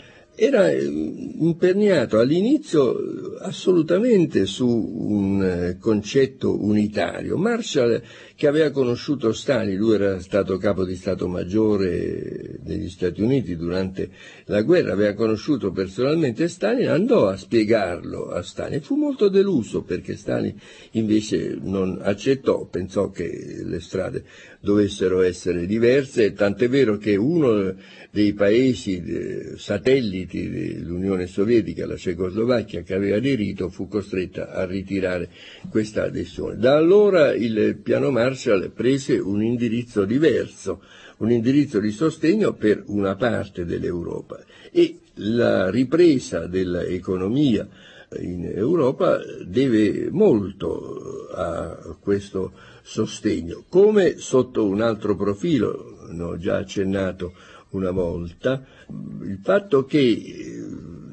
era eh, imperniato all'inizio assolutamente su un eh, concetto unitario. Marshall, che aveva conosciuto Stalin, lui era stato capo di Stato Maggiore degli Stati Uniti durante la guerra, aveva conosciuto personalmente Stalin, andò a spiegarlo a Stalin. Fu molto deluso perché Stalin invece non accettò, pensò che le strade dovessero essere diverse, tant'è vero che uno dei paesi eh, satelliti dell'Unione Sovietica, la Cecoslovacchia, che aveva aderito, fu costretta a ritirare questa adesione. Da allora il piano Marshall prese un indirizzo diverso, un indirizzo di sostegno per una parte dell'Europa e la ripresa dell'economia in Europa deve molto a questo sostegno, come sotto un altro profilo, ne ho già accennato una volta, il fatto che eh,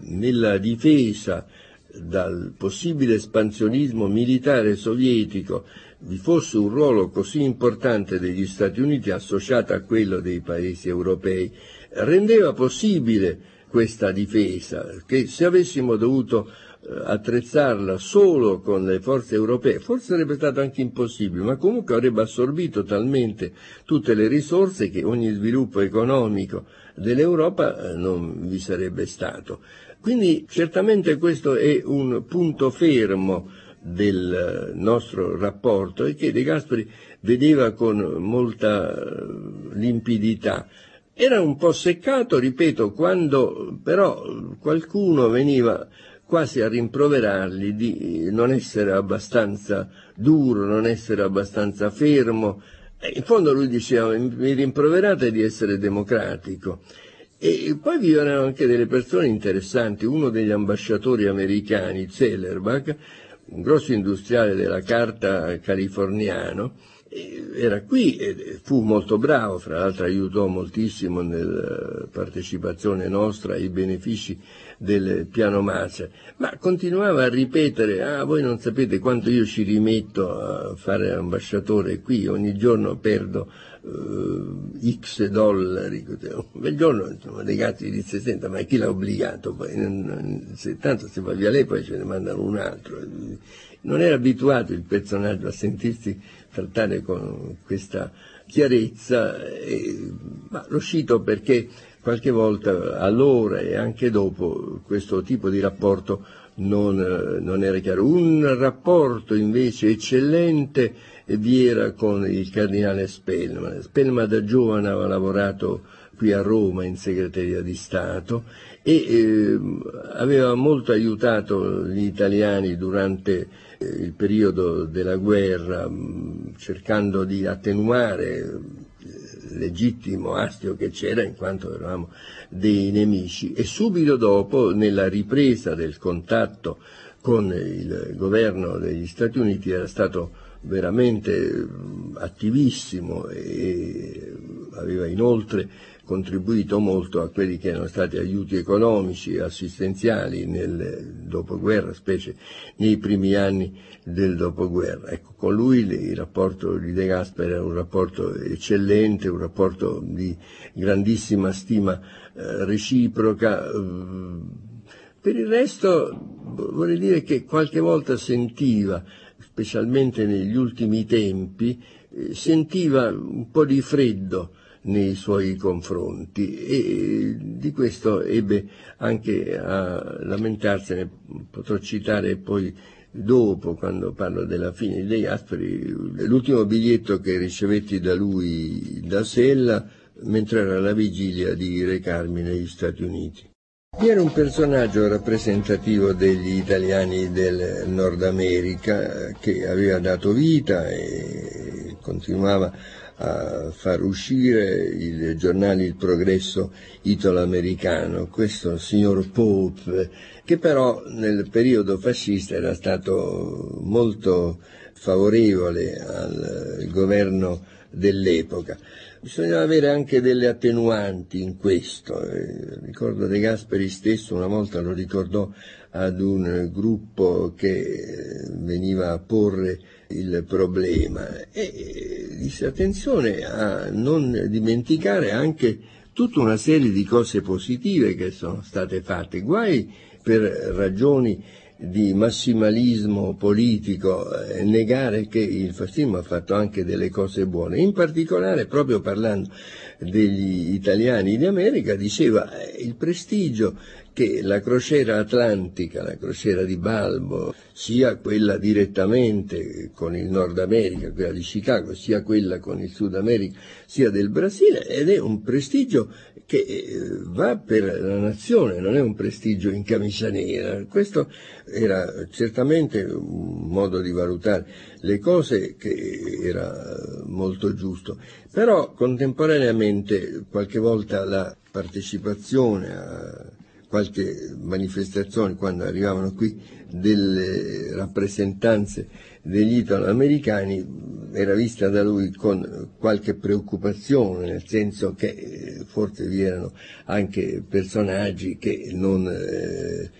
nella difesa dal possibile espansionismo militare sovietico vi fosse un ruolo così importante degli Stati Uniti associato a quello dei paesi europei, rendeva possibile questa difesa, che se avessimo dovuto attrezzarla solo con le forze europee, forse sarebbe stato anche impossibile, ma comunque avrebbe assorbito talmente tutte le risorse che ogni sviluppo economico dell'Europa eh, non vi sarebbe stato. Quindi certamente questo è un punto fermo del nostro rapporto e che De Gasperi vedeva con molta eh, limpidità. Era un po' seccato, ripeto, quando però qualcuno veniva quasi a rimproverargli di non essere abbastanza duro, non essere abbastanza fermo. E in fondo lui diceva mi rimproverate di essere democratico. E poi vi erano anche delle persone interessanti, uno degli ambasciatori americani, Zellerbach, un grosso industriale della carta californiano, era qui e fu molto bravo, fra l'altro aiutò moltissimo nella partecipazione nostra ai benefici del piano Marshall, ma continuava a ripetere, ah voi non sapete quanto io ci rimetto a fare ambasciatore qui, ogni giorno perdo uh, x dollari, un bel giorno insomma, dei gatti di 60, ma chi l'ha obbligato? Poi, se, tanto se va via lei poi ce ne mandano un altro. Non era abituato il personaggio a sentirsi trattare con questa chiarezza, e, ma lo cito perché qualche volta allora e anche dopo questo tipo di rapporto non, non era chiaro. Un rapporto invece eccellente vi era con il cardinale Spellman. Spellman da giovane aveva lavorato qui a Roma in segreteria di Stato e eh, aveva molto aiutato gli italiani durante eh, il periodo della guerra, mh, cercando di attenuare legittimo astio che c'era in quanto eravamo dei nemici. E subito dopo nella ripresa del contatto con il governo degli Stati Uniti era stato veramente attivissimo e aveva inoltre contribuito molto a quelli che erano stati aiuti economici e assistenziali nel dopoguerra, specie nei primi anni del dopoguerra. Ecco, con lui il rapporto di De Gasperi era un rapporto eccellente, un rapporto di grandissima stima eh, reciproca. Per il resto vorrei dire che qualche volta sentiva, specialmente negli ultimi tempi, eh, sentiva un po' di freddo nei suoi confronti e di questo ebbe anche a lamentarsene, potrò citare poi dopo, quando parlo della fine dei Gasperi, l'ultimo biglietto che ricevetti da lui da Sella mentre era alla vigilia di recarmi negli Stati Uniti. Era un personaggio rappresentativo degli italiani del Nord America che aveva dato vita e continuava a far uscire il giornale Il Progresso italo-americano, questo signor Pope, che però nel periodo fascista era stato molto favorevole al governo dell'epoca. Bisognava avere anche delle attenuanti in questo. Eh, ricordo De Gasperi stesso una volta lo ricordò ad un gruppo che veniva a porre il problema. E disse attenzione a non dimenticare anche tutta una serie di cose positive che sono state fatte, guai per ragioni di massimalismo politico eh, negare che il fascismo ha fatto anche delle cose buone, in particolare proprio parlando degli italiani di America diceva eh, il prestigio che la crociera atlantica, la crociera di Balbo, sia quella direttamente con il Nord America, quella di Chicago, sia quella con il Sud America, sia del Brasile, ed è un prestigio che eh, va per la nazione, non è un prestigio in camicia nera. Questo era certamente un modo di valutare le cose che era molto giusto, però contemporaneamente qualche volta la partecipazione a qualche manifestazione quando arrivavano qui delle rappresentanze degli italo-americani era vista da lui con qualche preoccupazione, nel senso che eh, forse vi erano anche personaggi che non eh,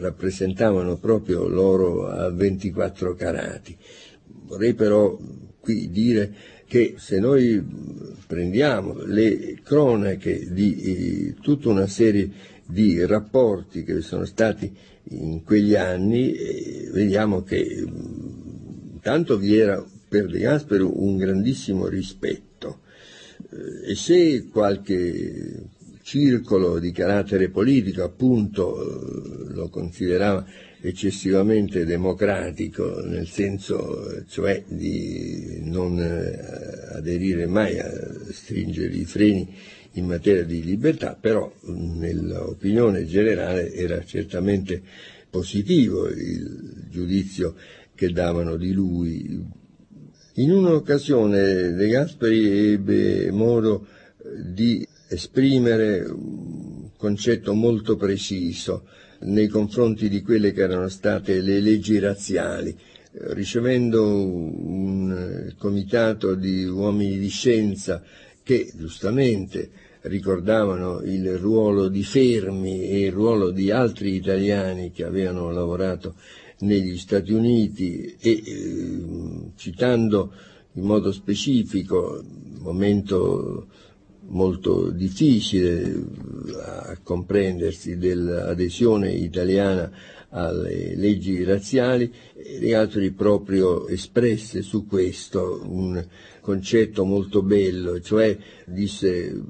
rappresentavano proprio l'oro a 24 carati. Vorrei però qui dire che se noi prendiamo le cronache di eh, tutta una serie di rapporti che sono stati in quegli anni, eh, vediamo che mh, tanto vi era per De Gasperi un grandissimo rispetto. Eh, e se qualche circolo di carattere politico appunto eh, lo considerava eccessivamente democratico, nel senso cioè di non aderire mai a stringere i freni in materia di libertà, però nell'opinione generale era certamente positivo il giudizio che davano di lui. In un'occasione De Gasperi ebbe modo di esprimere un concetto molto preciso nei confronti di quelle che erano state le leggi razziali ricevendo un comitato di uomini di scienza che giustamente ricordavano il ruolo di Fermi e il ruolo di altri italiani che avevano lavorato negli Stati Uniti e eh, citando in modo specifico un momento molto difficile a comprendersi dell'adesione italiana alle leggi razziali e altri proprio espresse su questo un concetto molto bello, cioè disse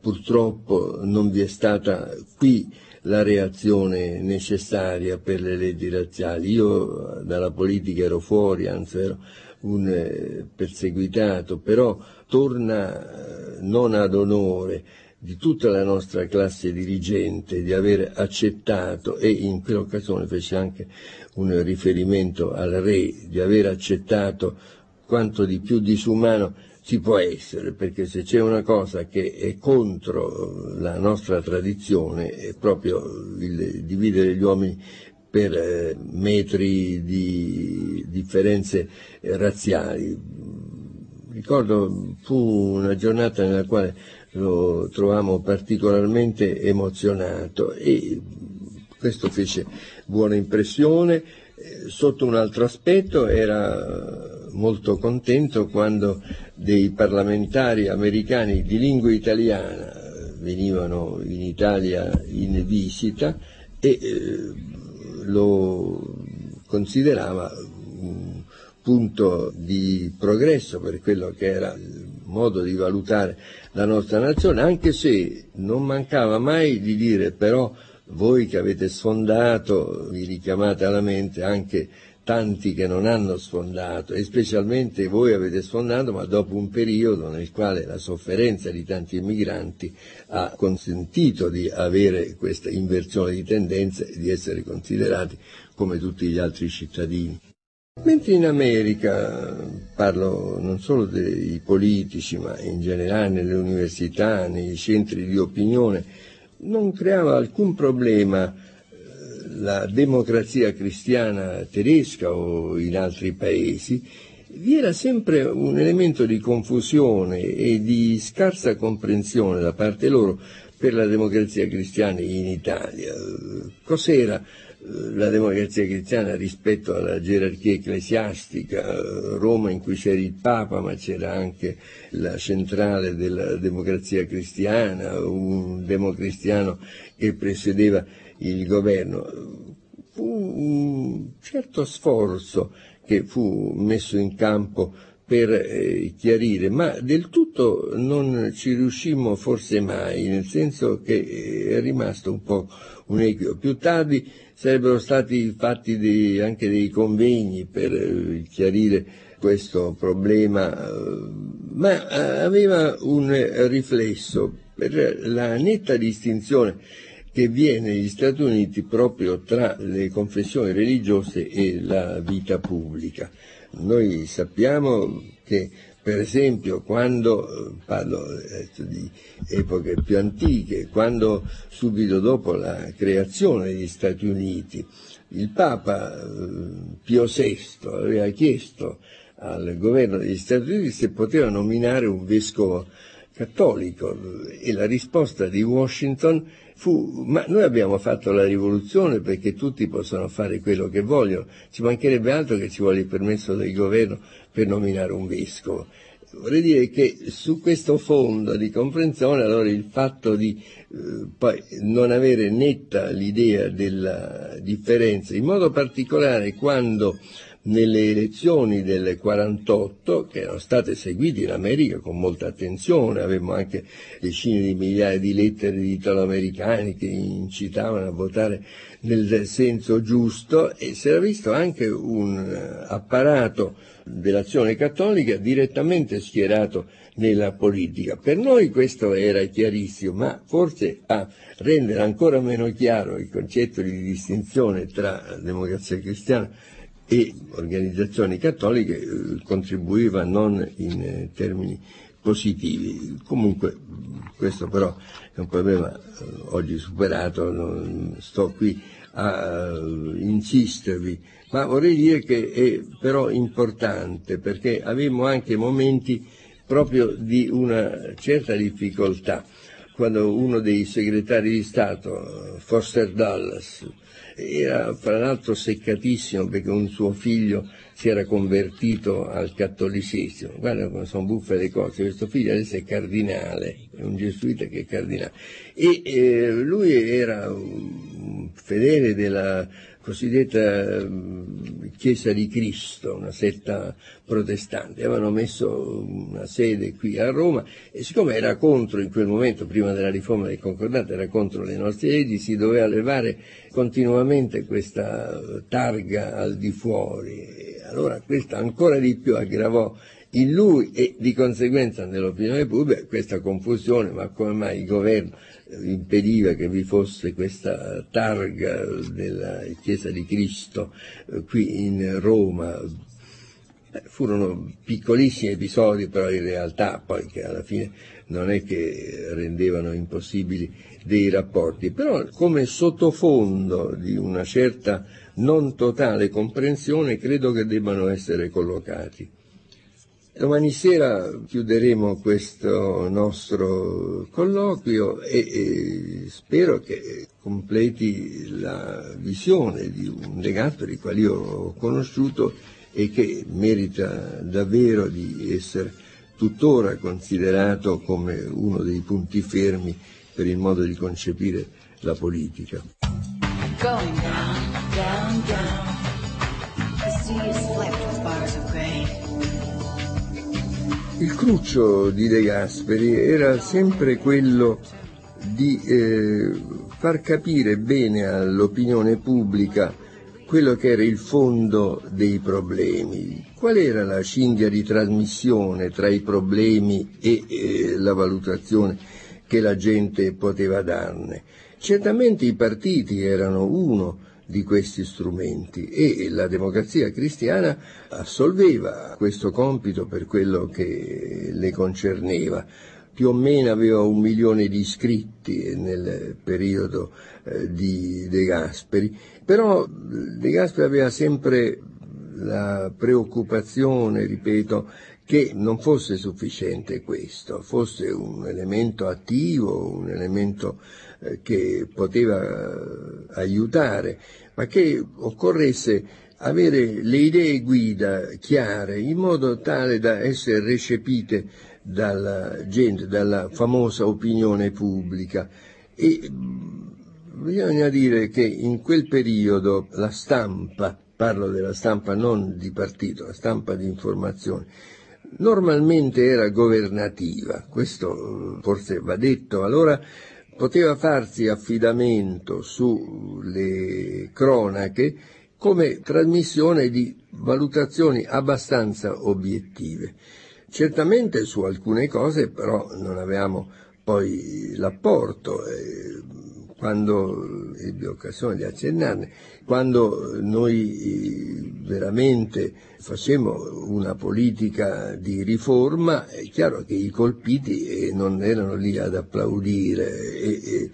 purtroppo non vi è stata qui la reazione necessaria per le leggi razziali. Io dalla politica ero fuori, anzi ero un eh, perseguitato, però torna eh, non ad onore di tutta la nostra classe dirigente di aver accettato e in quell'occasione fece anche un riferimento al re di aver accettato quanto di più disumano ci può essere, perché se c'è una cosa che è contro la nostra tradizione è proprio il dividere gli uomini per eh, metri di differenze razziali. Ricordo fu una giornata nella quale lo trovammo particolarmente emozionato e questo fece buona impressione. Eh, sotto un altro aspetto era molto contento quando dei parlamentari americani di lingua italiana venivano in Italia in visita e eh, lo considerava un punto di progresso per quello che era il modo di valutare la nostra nazione, anche se non mancava mai di dire però voi che avete sfondato vi richiamate alla mente anche tanti che non hanno sfondato e specialmente voi avete sfondato ma dopo un periodo nel quale la sofferenza di tanti immigranti ha consentito di avere questa inversione di tendenze e di essere considerati come tutti gli altri cittadini. Mentre in America, parlo non solo dei politici, ma in generale nelle università, nei centri di opinione, non creava alcun problema la democrazia cristiana tedesca o in altri paesi, vi era sempre un elemento di confusione e di scarsa comprensione da parte loro per la democrazia cristiana in Italia. Cos'era eh, la democrazia cristiana rispetto alla gerarchia ecclesiastica, Roma in cui c'era il Papa ma c'era anche la centrale della democrazia cristiana, un democristiano che presiedeva il governo. Fu un certo sforzo che fu messo in campo per eh, chiarire, ma del tutto non ci riuscimmo forse mai, nel senso che eh, è rimasto un po' un equio. Più tardi sarebbero stati fatti dei, anche dei convegni per eh, chiarire questo problema, eh, ma aveva un riflesso per la netta distinzione che viene negli Stati Uniti proprio tra le confessioni religiose e la vita pubblica. Noi sappiamo che per esempio quando, parlo di epoche più antiche, quando subito dopo la creazione degli Stati Uniti il Papa eh, Pio VI aveva chiesto al governo degli Stati Uniti se poteva nominare un vescovo cattolico e la risposta di Washington fu ma noi abbiamo fatto la rivoluzione perché tutti possono fare quello che vogliono, ci mancherebbe altro che ci vuole il permesso del governo per nominare un vescovo. Vorrei dire che su questo fondo di comprensione allora il fatto di eh, poi non avere netta l'idea della differenza, in modo particolare quando nelle elezioni del 48 che erano state seguite in America con molta attenzione, avevamo anche decine di migliaia di lettere di italoamericani che incitavano a votare nel senso giusto e si era visto anche un eh, apparato dell'azione cattolica direttamente schierato nella politica. Per noi questo era chiarissimo, ma forse a rendere ancora meno chiaro il concetto di distinzione tra democrazia cristiana e organizzazioni cattoliche eh, contribuiva non in eh, termini positivi. Comunque questo però è un problema eh, oggi superato, non sto qui a insistervi, ma vorrei dire che è però importante perché avevamo anche momenti proprio di una certa difficoltà quando uno dei segretari di Stato, Foster Dulles, era fra l'altro seccatissimo perché un suo figlio si era convertito al cattolicesimo. Guarda come sono buffe le cose, questo figlio adesso è cardinale, è un gesuita che è cardinale. E eh, lui era un fedele della cosiddetta mm, Chiesa di Cristo, una setta protestante. Avevano messo una sede qui a Roma e siccome era contro in quel momento, prima della riforma del concordato, era contro le nostre leggi, si doveva levare continuamente questa targa al di fuori. Allora questo ancora di più aggravò in lui e di conseguenza nell'opinione pubblica questa confusione, ma come mai il governo impediva che vi fosse questa targa della Chiesa di Cristo eh, qui in Roma. Eh, furono piccolissimi episodi, però in realtà poi che alla fine non è che rendevano impossibili dei rapporti, però come sottofondo di una certa non totale comprensione credo che debbano essere collocati. Domani sera chiuderemo questo nostro colloquio e, e, spero che completi la visione di un legato di quale io ho conosciuto e che merita davvero di essere tuttora considerato come uno dei punti fermi per il modo di concepire la politica. Going down, down, down. Il cruccio di De Gasperi era sempre quello di eh, far capire bene all'opinione pubblica quello che era il fondo dei problemi, qual era la cinghia di trasmissione tra i problemi e eh, la valutazione che la gente poteva darne. Certamente i partiti erano uno di questi strumenti e la democrazia cristiana assolveva questo compito per quello che le concerneva. Più o meno aveva un milione di iscritti nel periodo eh, di De Gasperi, però De Gasperi aveva sempre la preoccupazione, ripeto, che non fosse sufficiente questo, fosse un elemento attivo, un elemento eh, che poteva eh, aiutare, ma che occorresse avere le idee guida chiare in modo tale da essere recepite dalla gente, dalla famosa opinione pubblica. E mm, bisogna dire che in quel periodo la stampa, parlo della stampa non di partito, la stampa di informazione, normalmente era governativa, questo forse va detto, allora poteva farsi affidamento sulle cronache come trasmissione di valutazioni abbastanza obiettive. Certamente su alcune cose però non avevamo poi l'apporto. Eh, quando ebbi occasione di accennarne, quando noi veramente facemmo una politica di riforma, è chiaro che i colpiti eh, non erano lì ad applaudire e, e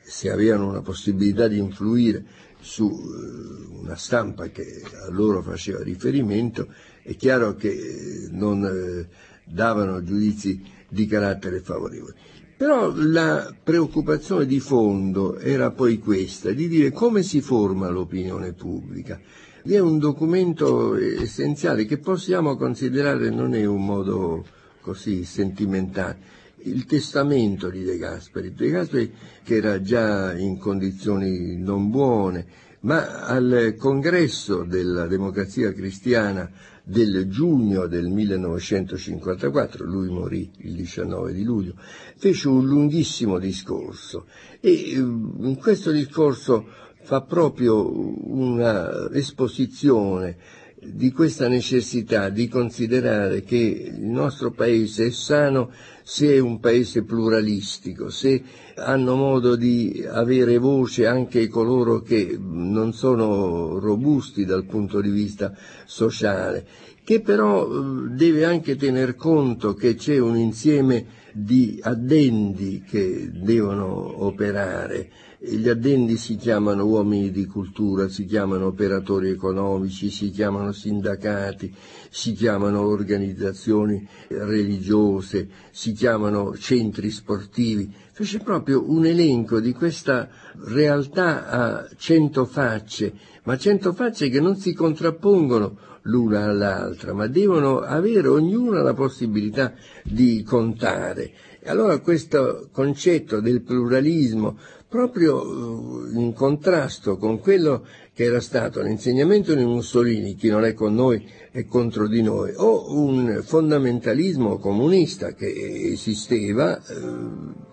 se avevano una possibilità di influire su eh, una stampa che a loro faceva riferimento, è chiaro che non eh, davano giudizi di carattere favorevole. Però la preoccupazione di fondo era poi questa, di dire come si forma l'opinione pubblica. Vi è un documento essenziale che possiamo considerare non è un modo così sentimentale, il testamento di De Gasperi. De Gasperi che era già in condizioni non buone, ma al congresso della democrazia cristiana del giugno del 1954, lui morì il 19 di luglio, fece un lunghissimo discorso e eh, in questo discorso fa proprio una esposizione di questa necessità di considerare che il nostro paese è sano se è un paese pluralistico, se hanno modo di avere voce anche coloro che non sono robusti dal punto di vista sociale, che però eh, deve anche tener conto che c'è un insieme di addendi che devono operare gli addendi si chiamano uomini di cultura, si chiamano operatori economici, si chiamano sindacati, si chiamano organizzazioni religiose, si chiamano centri sportivi. Fece proprio un elenco di questa realtà a cento facce, ma cento facce che non si contrappongono l'una all'altra, ma devono avere ognuna la possibilità di contare. Allora questo concetto del pluralismo proprio eh, in contrasto con quello che era stato l'insegnamento di Mussolini, chi non è con noi è contro di noi, o un fondamentalismo comunista che esisteva, eh,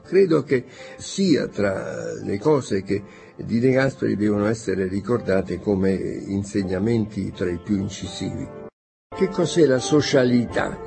credo che sia tra le cose che di De Gasperi devono essere ricordate come insegnamenti tra i più incisivi. Che cos'è la socialità?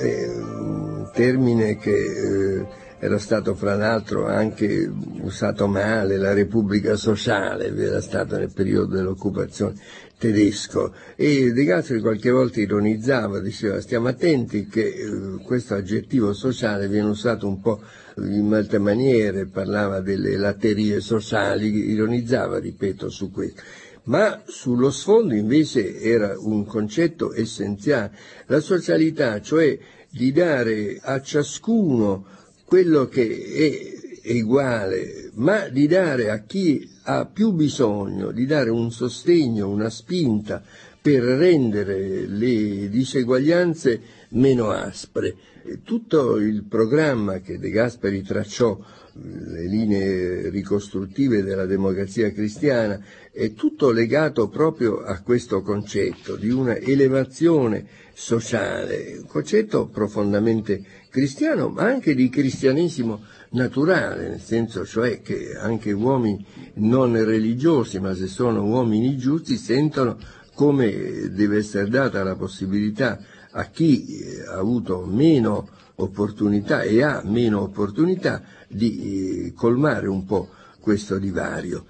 Eh, è un termine che era stato fra l'altro anche usato male, la Repubblica Sociale era stata nel periodo dell'occupazione tedesco. E De Gasperi qualche volta ironizzava, diceva stiamo attenti che eh, questo aggettivo sociale viene usato un po' in molte maniere, parlava delle latterie sociali, ironizzava, ripeto, su questo. Ma sullo sfondo invece era un concetto essenziale, la socialità, cioè di dare a ciascuno quello che è, uguale, ma di dare a chi ha più bisogno, di dare un sostegno, una spinta per rendere le diseguaglianze meno aspre. Tutto il programma che De Gasperi tracciò, le linee ricostruttive della democrazia cristiana, è tutto legato proprio a questo concetto di una elevazione sociale, un concetto profondamente cristiano, ma anche di cristianesimo naturale, nel senso cioè che anche uomini non religiosi, ma se sono uomini giusti, sentono come deve essere data la possibilità a chi eh, ha avuto meno opportunità e ha meno opportunità di eh, colmare un po' questo divario.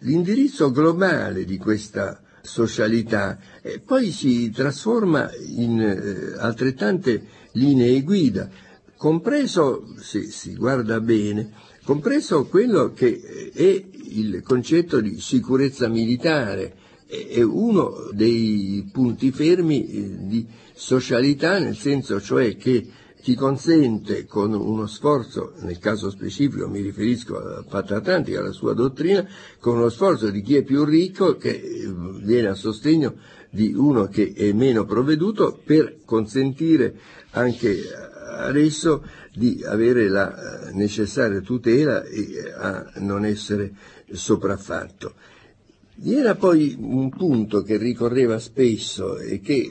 L'indirizzo globale di questa socialità e poi si trasforma in eh, altrettante linee guida, compreso, se si guarda bene, compreso quello che è il concetto di sicurezza militare, è uno dei punti fermi eh, di socialità, nel senso cioè che ti consente con uno sforzo, nel caso specifico mi riferisco a Patria Atlantica, alla sua dottrina, con uno sforzo di chi è più ricco che eh, viene a sostegno di uno che è meno provveduto per consentire anche adesso di avere la eh, necessaria tutela e a non essere sopraffatto. Vi era poi un punto che ricorreva spesso e che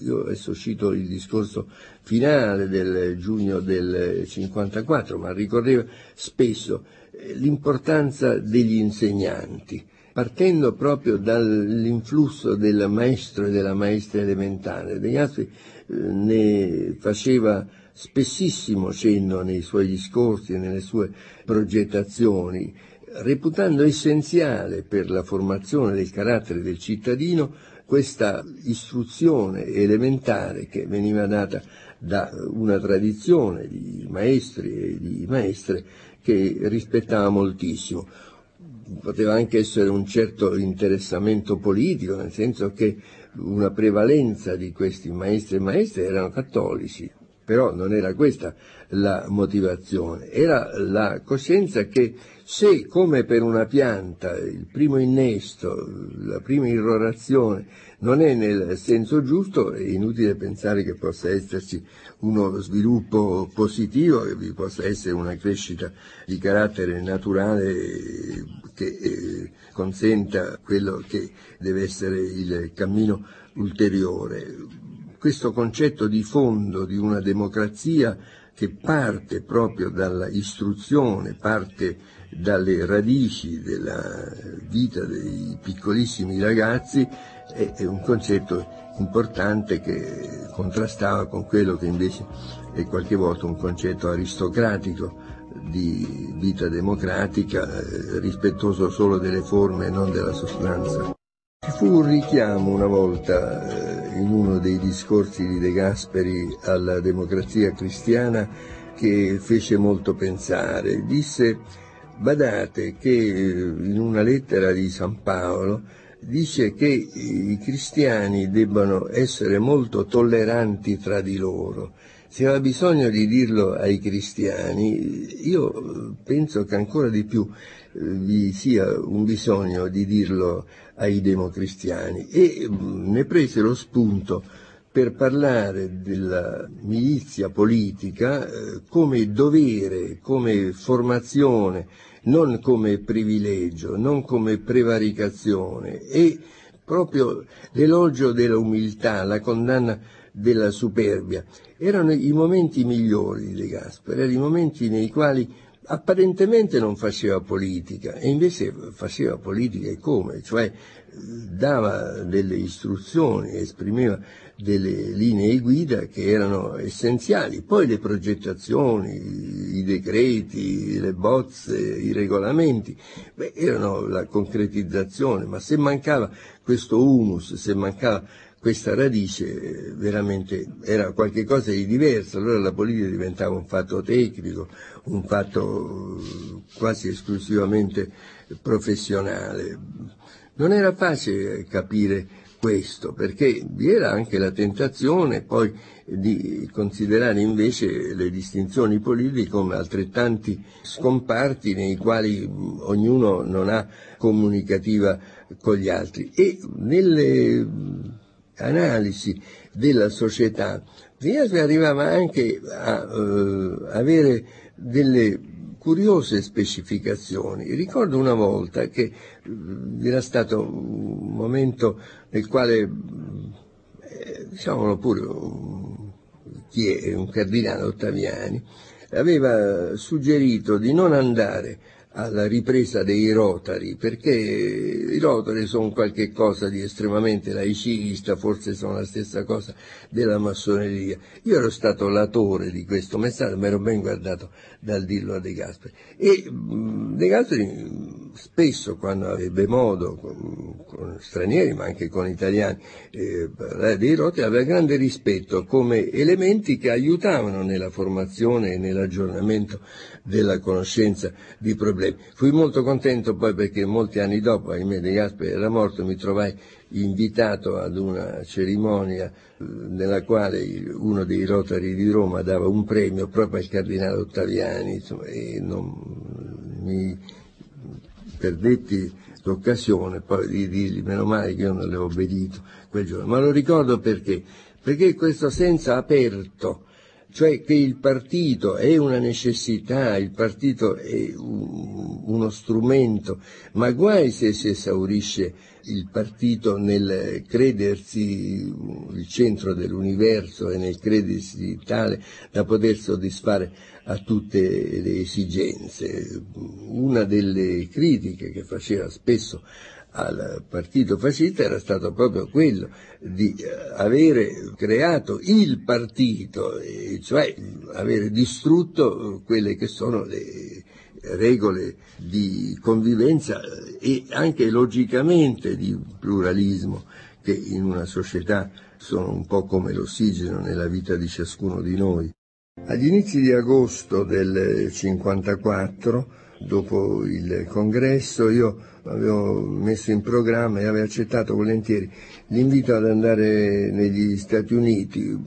io adesso cito il discorso finale del giugno del 54, ma ricorreva spesso eh, l'importanza degli insegnanti, partendo proprio dall'influsso del maestro e della maestra elementare. De Gasperi eh, ne faceva spessissimo cenno nei suoi discorsi e nelle sue progettazioni, reputando essenziale per la formazione del carattere del cittadino questa istruzione elementare che veniva data da una tradizione di maestri e di maestre che rispettava moltissimo. Poteva anche essere un certo interessamento politico, nel senso che una prevalenza di questi maestri e maestre erano cattolici, però non era questa la motivazione, era la coscienza che se come per una pianta il primo innesto, la prima irrorazione non è nel senso giusto, è inutile pensare che possa esserci uno sviluppo positivo, che vi possa essere una crescita di carattere naturale che eh, consenta quello che deve essere il cammino ulteriore. Questo concetto di fondo di una democrazia che parte proprio dalla istruzione, parte dalle radici della vita dei piccolissimi ragazzi, è, è un concetto importante che contrastava con quello che invece è qualche volta un concetto aristocratico di vita democratica, eh, rispettoso solo delle forme e non della sostanza. Ci fu un richiamo una volta eh, in uno dei discorsi di De Gasperi alla democrazia cristiana che fece molto pensare. Disse, badate che eh, in una lettera di San Paolo dice che i cristiani debbano essere molto tolleranti tra di loro. Se aveva bisogno di dirlo ai cristiani, io penso che ancora di più eh, vi sia un bisogno di dirlo ai democristiani e mm, ne prese lo spunto per parlare della milizia politica eh, come dovere, come formazione, non come privilegio, non come prevaricazione e proprio l'elogio dell'umiltà, la condanna della superbia. Erano i momenti migliori di Gasperi, erano i momenti nei quali apparentemente non faceva politica e invece faceva politica e come? Cioè dava delle istruzioni, esprimeva delle linee guida che erano essenziali, poi le progettazioni, i decreti, le bozze, i regolamenti, beh, erano la concretizzazione, ma se mancava questo humus, se mancava questa radice veramente era qualcosa di diverso, allora la politica diventava un fatto tecnico, un fatto quasi esclusivamente professionale. Non era facile capire questo, perché vi era anche la tentazione poi di considerare invece le distinzioni politiche come altrettanti scomparti nei quali ognuno non ha comunicativa con gli altri. E nelle analisi della società, Vias arrivava anche a uh, avere delle curiose specificazioni. Ricordo una volta che uh, era stato un momento nel quale, eh, diciamolo pure, chi è un cardinale Ottaviani, aveva suggerito di non andare alla ripresa dei rotari, perché i rotari sono qualche cosa di estremamente laicista, forse sono la stessa cosa della massoneria. Io ero stato latore di questo messaggio, mi ero ben guardato dal dirlo a De Gasperi. E De Gasperi spesso, quando avrebbe modo, con, con stranieri ma anche con italiani, eh, dei rotari, aveva grande rispetto come elementi che aiutavano nella formazione e nell'aggiornamento della conoscenza di problemi. Fui molto contento poi perché molti anni dopo, ahimè De Gasperi era morto, mi trovai invitato ad una cerimonia nella quale uno dei Rotari di Roma dava un premio proprio al cardinale Ottaviani insomma, e non mi perdetti l'occasione poi di dirgli meno male che io non le obbedito quel giorno, ma lo ricordo perché? Perché questo senso aperto cioè che il partito è una necessità, il partito è un, uno strumento, ma guai se si esaurisce il partito nel credersi il centro dell'universo e nel credersi tale da poter soddisfare a tutte le esigenze. Una delle critiche che faceva spesso al partito fascista era stato proprio quello di eh, avere creato il partito, cioè avere distrutto quelle che sono le regole di convivenza e anche logicamente di pluralismo che in una società sono un po' come l'ossigeno nella vita di ciascuno di noi. Agli inizi di agosto del 54 dopo il congresso, io avevo messo in programma e avevo accettato volentieri l'invito ad andare negli Stati Uniti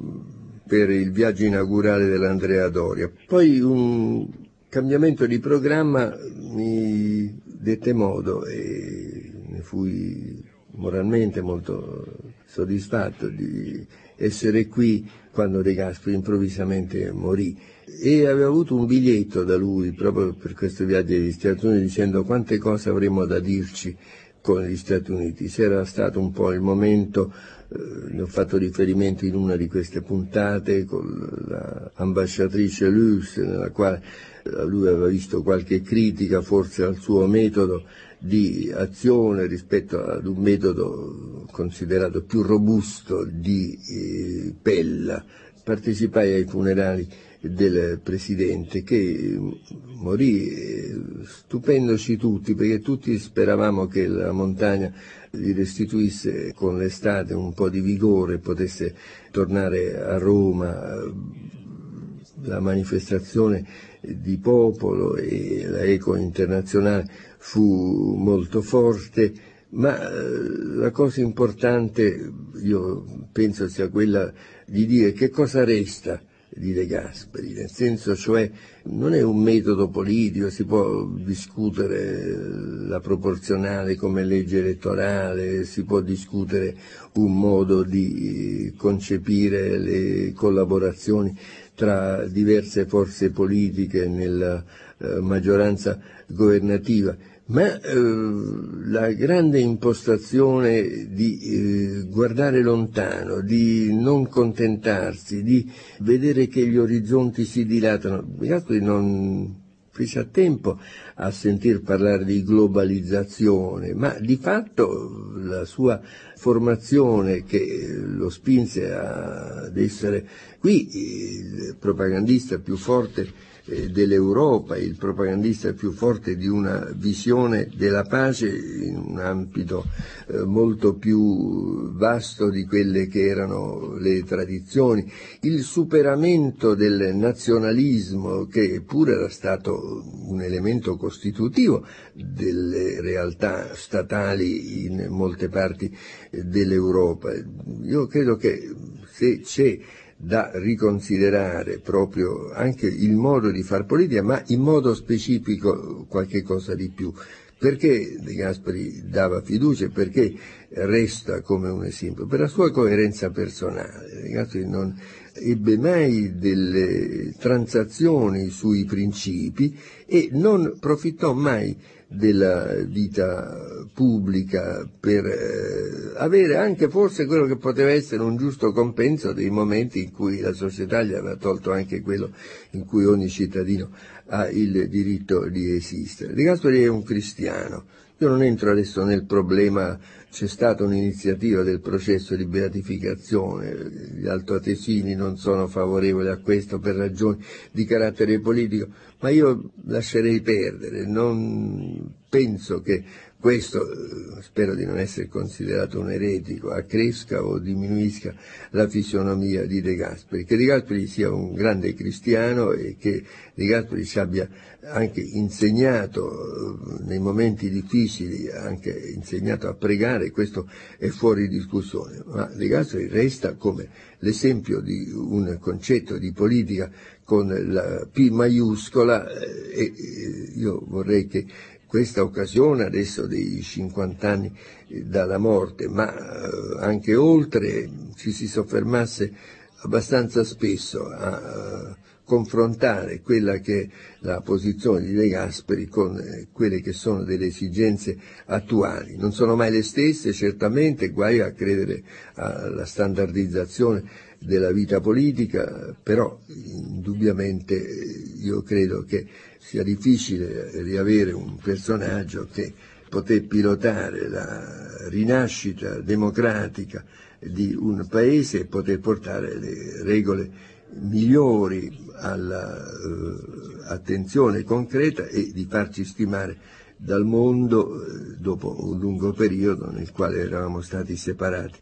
per il viaggio inaugurale dell'Andrea Doria. Poi un cambiamento di programma mi dette modo e ne fui moralmente molto soddisfatto di essere qui quando De Gasperi improvvisamente morì e aveva avuto un biglietto da lui proprio per questo viaggio agli Stati Uniti dicendo quante cose avremmo da dirci con gli Stati Uniti. Se era stato un po' il momento, eh, ne ho fatto riferimento in una di queste puntate con l'ambasciatrice Luce, nella quale eh, lui aveva visto qualche critica forse al suo metodo di azione rispetto ad un metodo considerato più robusto di eh, Pella. Partecipai ai funerali del Presidente che morì eh, stupendoci tutti perché tutti speravamo che la montagna gli restituisse con l'estate un po' di vigore, potesse tornare a Roma. La manifestazione di popolo e la eco internazionale fu molto forte, ma eh, la cosa importante io penso sia quella di dire che cosa resta di De Gasperi, nel senso cioè non è un metodo politico, si può discutere la proporzionale come legge elettorale, si può discutere un modo di concepire le collaborazioni tra diverse forze politiche nella eh, maggioranza governativa, ma eh, la grande impostazione di eh, guardare lontano, di non contentarsi, di vedere che gli orizzonti si dilatano, Gasperi non fece a tempo a sentir parlare di globalizzazione, ma di fatto la sua formazione che lo spinse ad essere qui il propagandista più forte eh, dell'Europa, il propagandista più forte di una visione della pace in un ambito eh, molto più vasto di quelle che erano le tradizioni, il superamento del nazionalismo che pure era stato un elemento costitutivo delle realtà statali in molte parti dell'Europa. Io credo che se c'è da riconsiderare proprio anche il modo di far politica, ma in modo specifico qualche cosa di più. Perché De Gasperi dava fiducia e perché resta come un esempio? Per la sua coerenza personale. De Gasperi non ebbe mai delle transazioni sui principi e non profittò mai della vita pubblica per eh, avere anche forse quello che poteva essere un giusto compenso dei momenti in cui la società gli aveva tolto anche quello in cui ogni cittadino ha il diritto di esistere. De Gasperi è un cristiano. Io non entro adesso nel problema, c'è stata un'iniziativa del processo di beatificazione, gli altoatesini non sono favorevoli a questo per ragioni di carattere politico, ma io lascerei perdere, non penso che questo, spero di non essere considerato un eretico, accresca o diminuisca la fisionomia di De Gasperi, che De Gasperi sia un grande cristiano e che De Gasperi ci abbia anche insegnato eh, nei momenti difficili, anche insegnato a pregare, questo è fuori discussione, ma De resta come l'esempio di un concetto di politica con la P maiuscola eh, e io vorrei che questa occasione adesso dei 50 anni eh, dalla morte, ma eh, anche oltre ci si soffermasse abbastanza spesso a confrontare quella che è la posizione di De Gasperi con eh, quelle che sono delle esigenze attuali. Non sono mai le stesse, certamente, guai a credere alla standardizzazione della vita politica, però indubbiamente io credo che sia difficile riavere un personaggio che poté pilotare la rinascita democratica di un paese e poter portare le regole migliori all'attenzione uh, concreta e di farci stimare dal mondo uh, dopo un lungo periodo nel quale eravamo stati separati.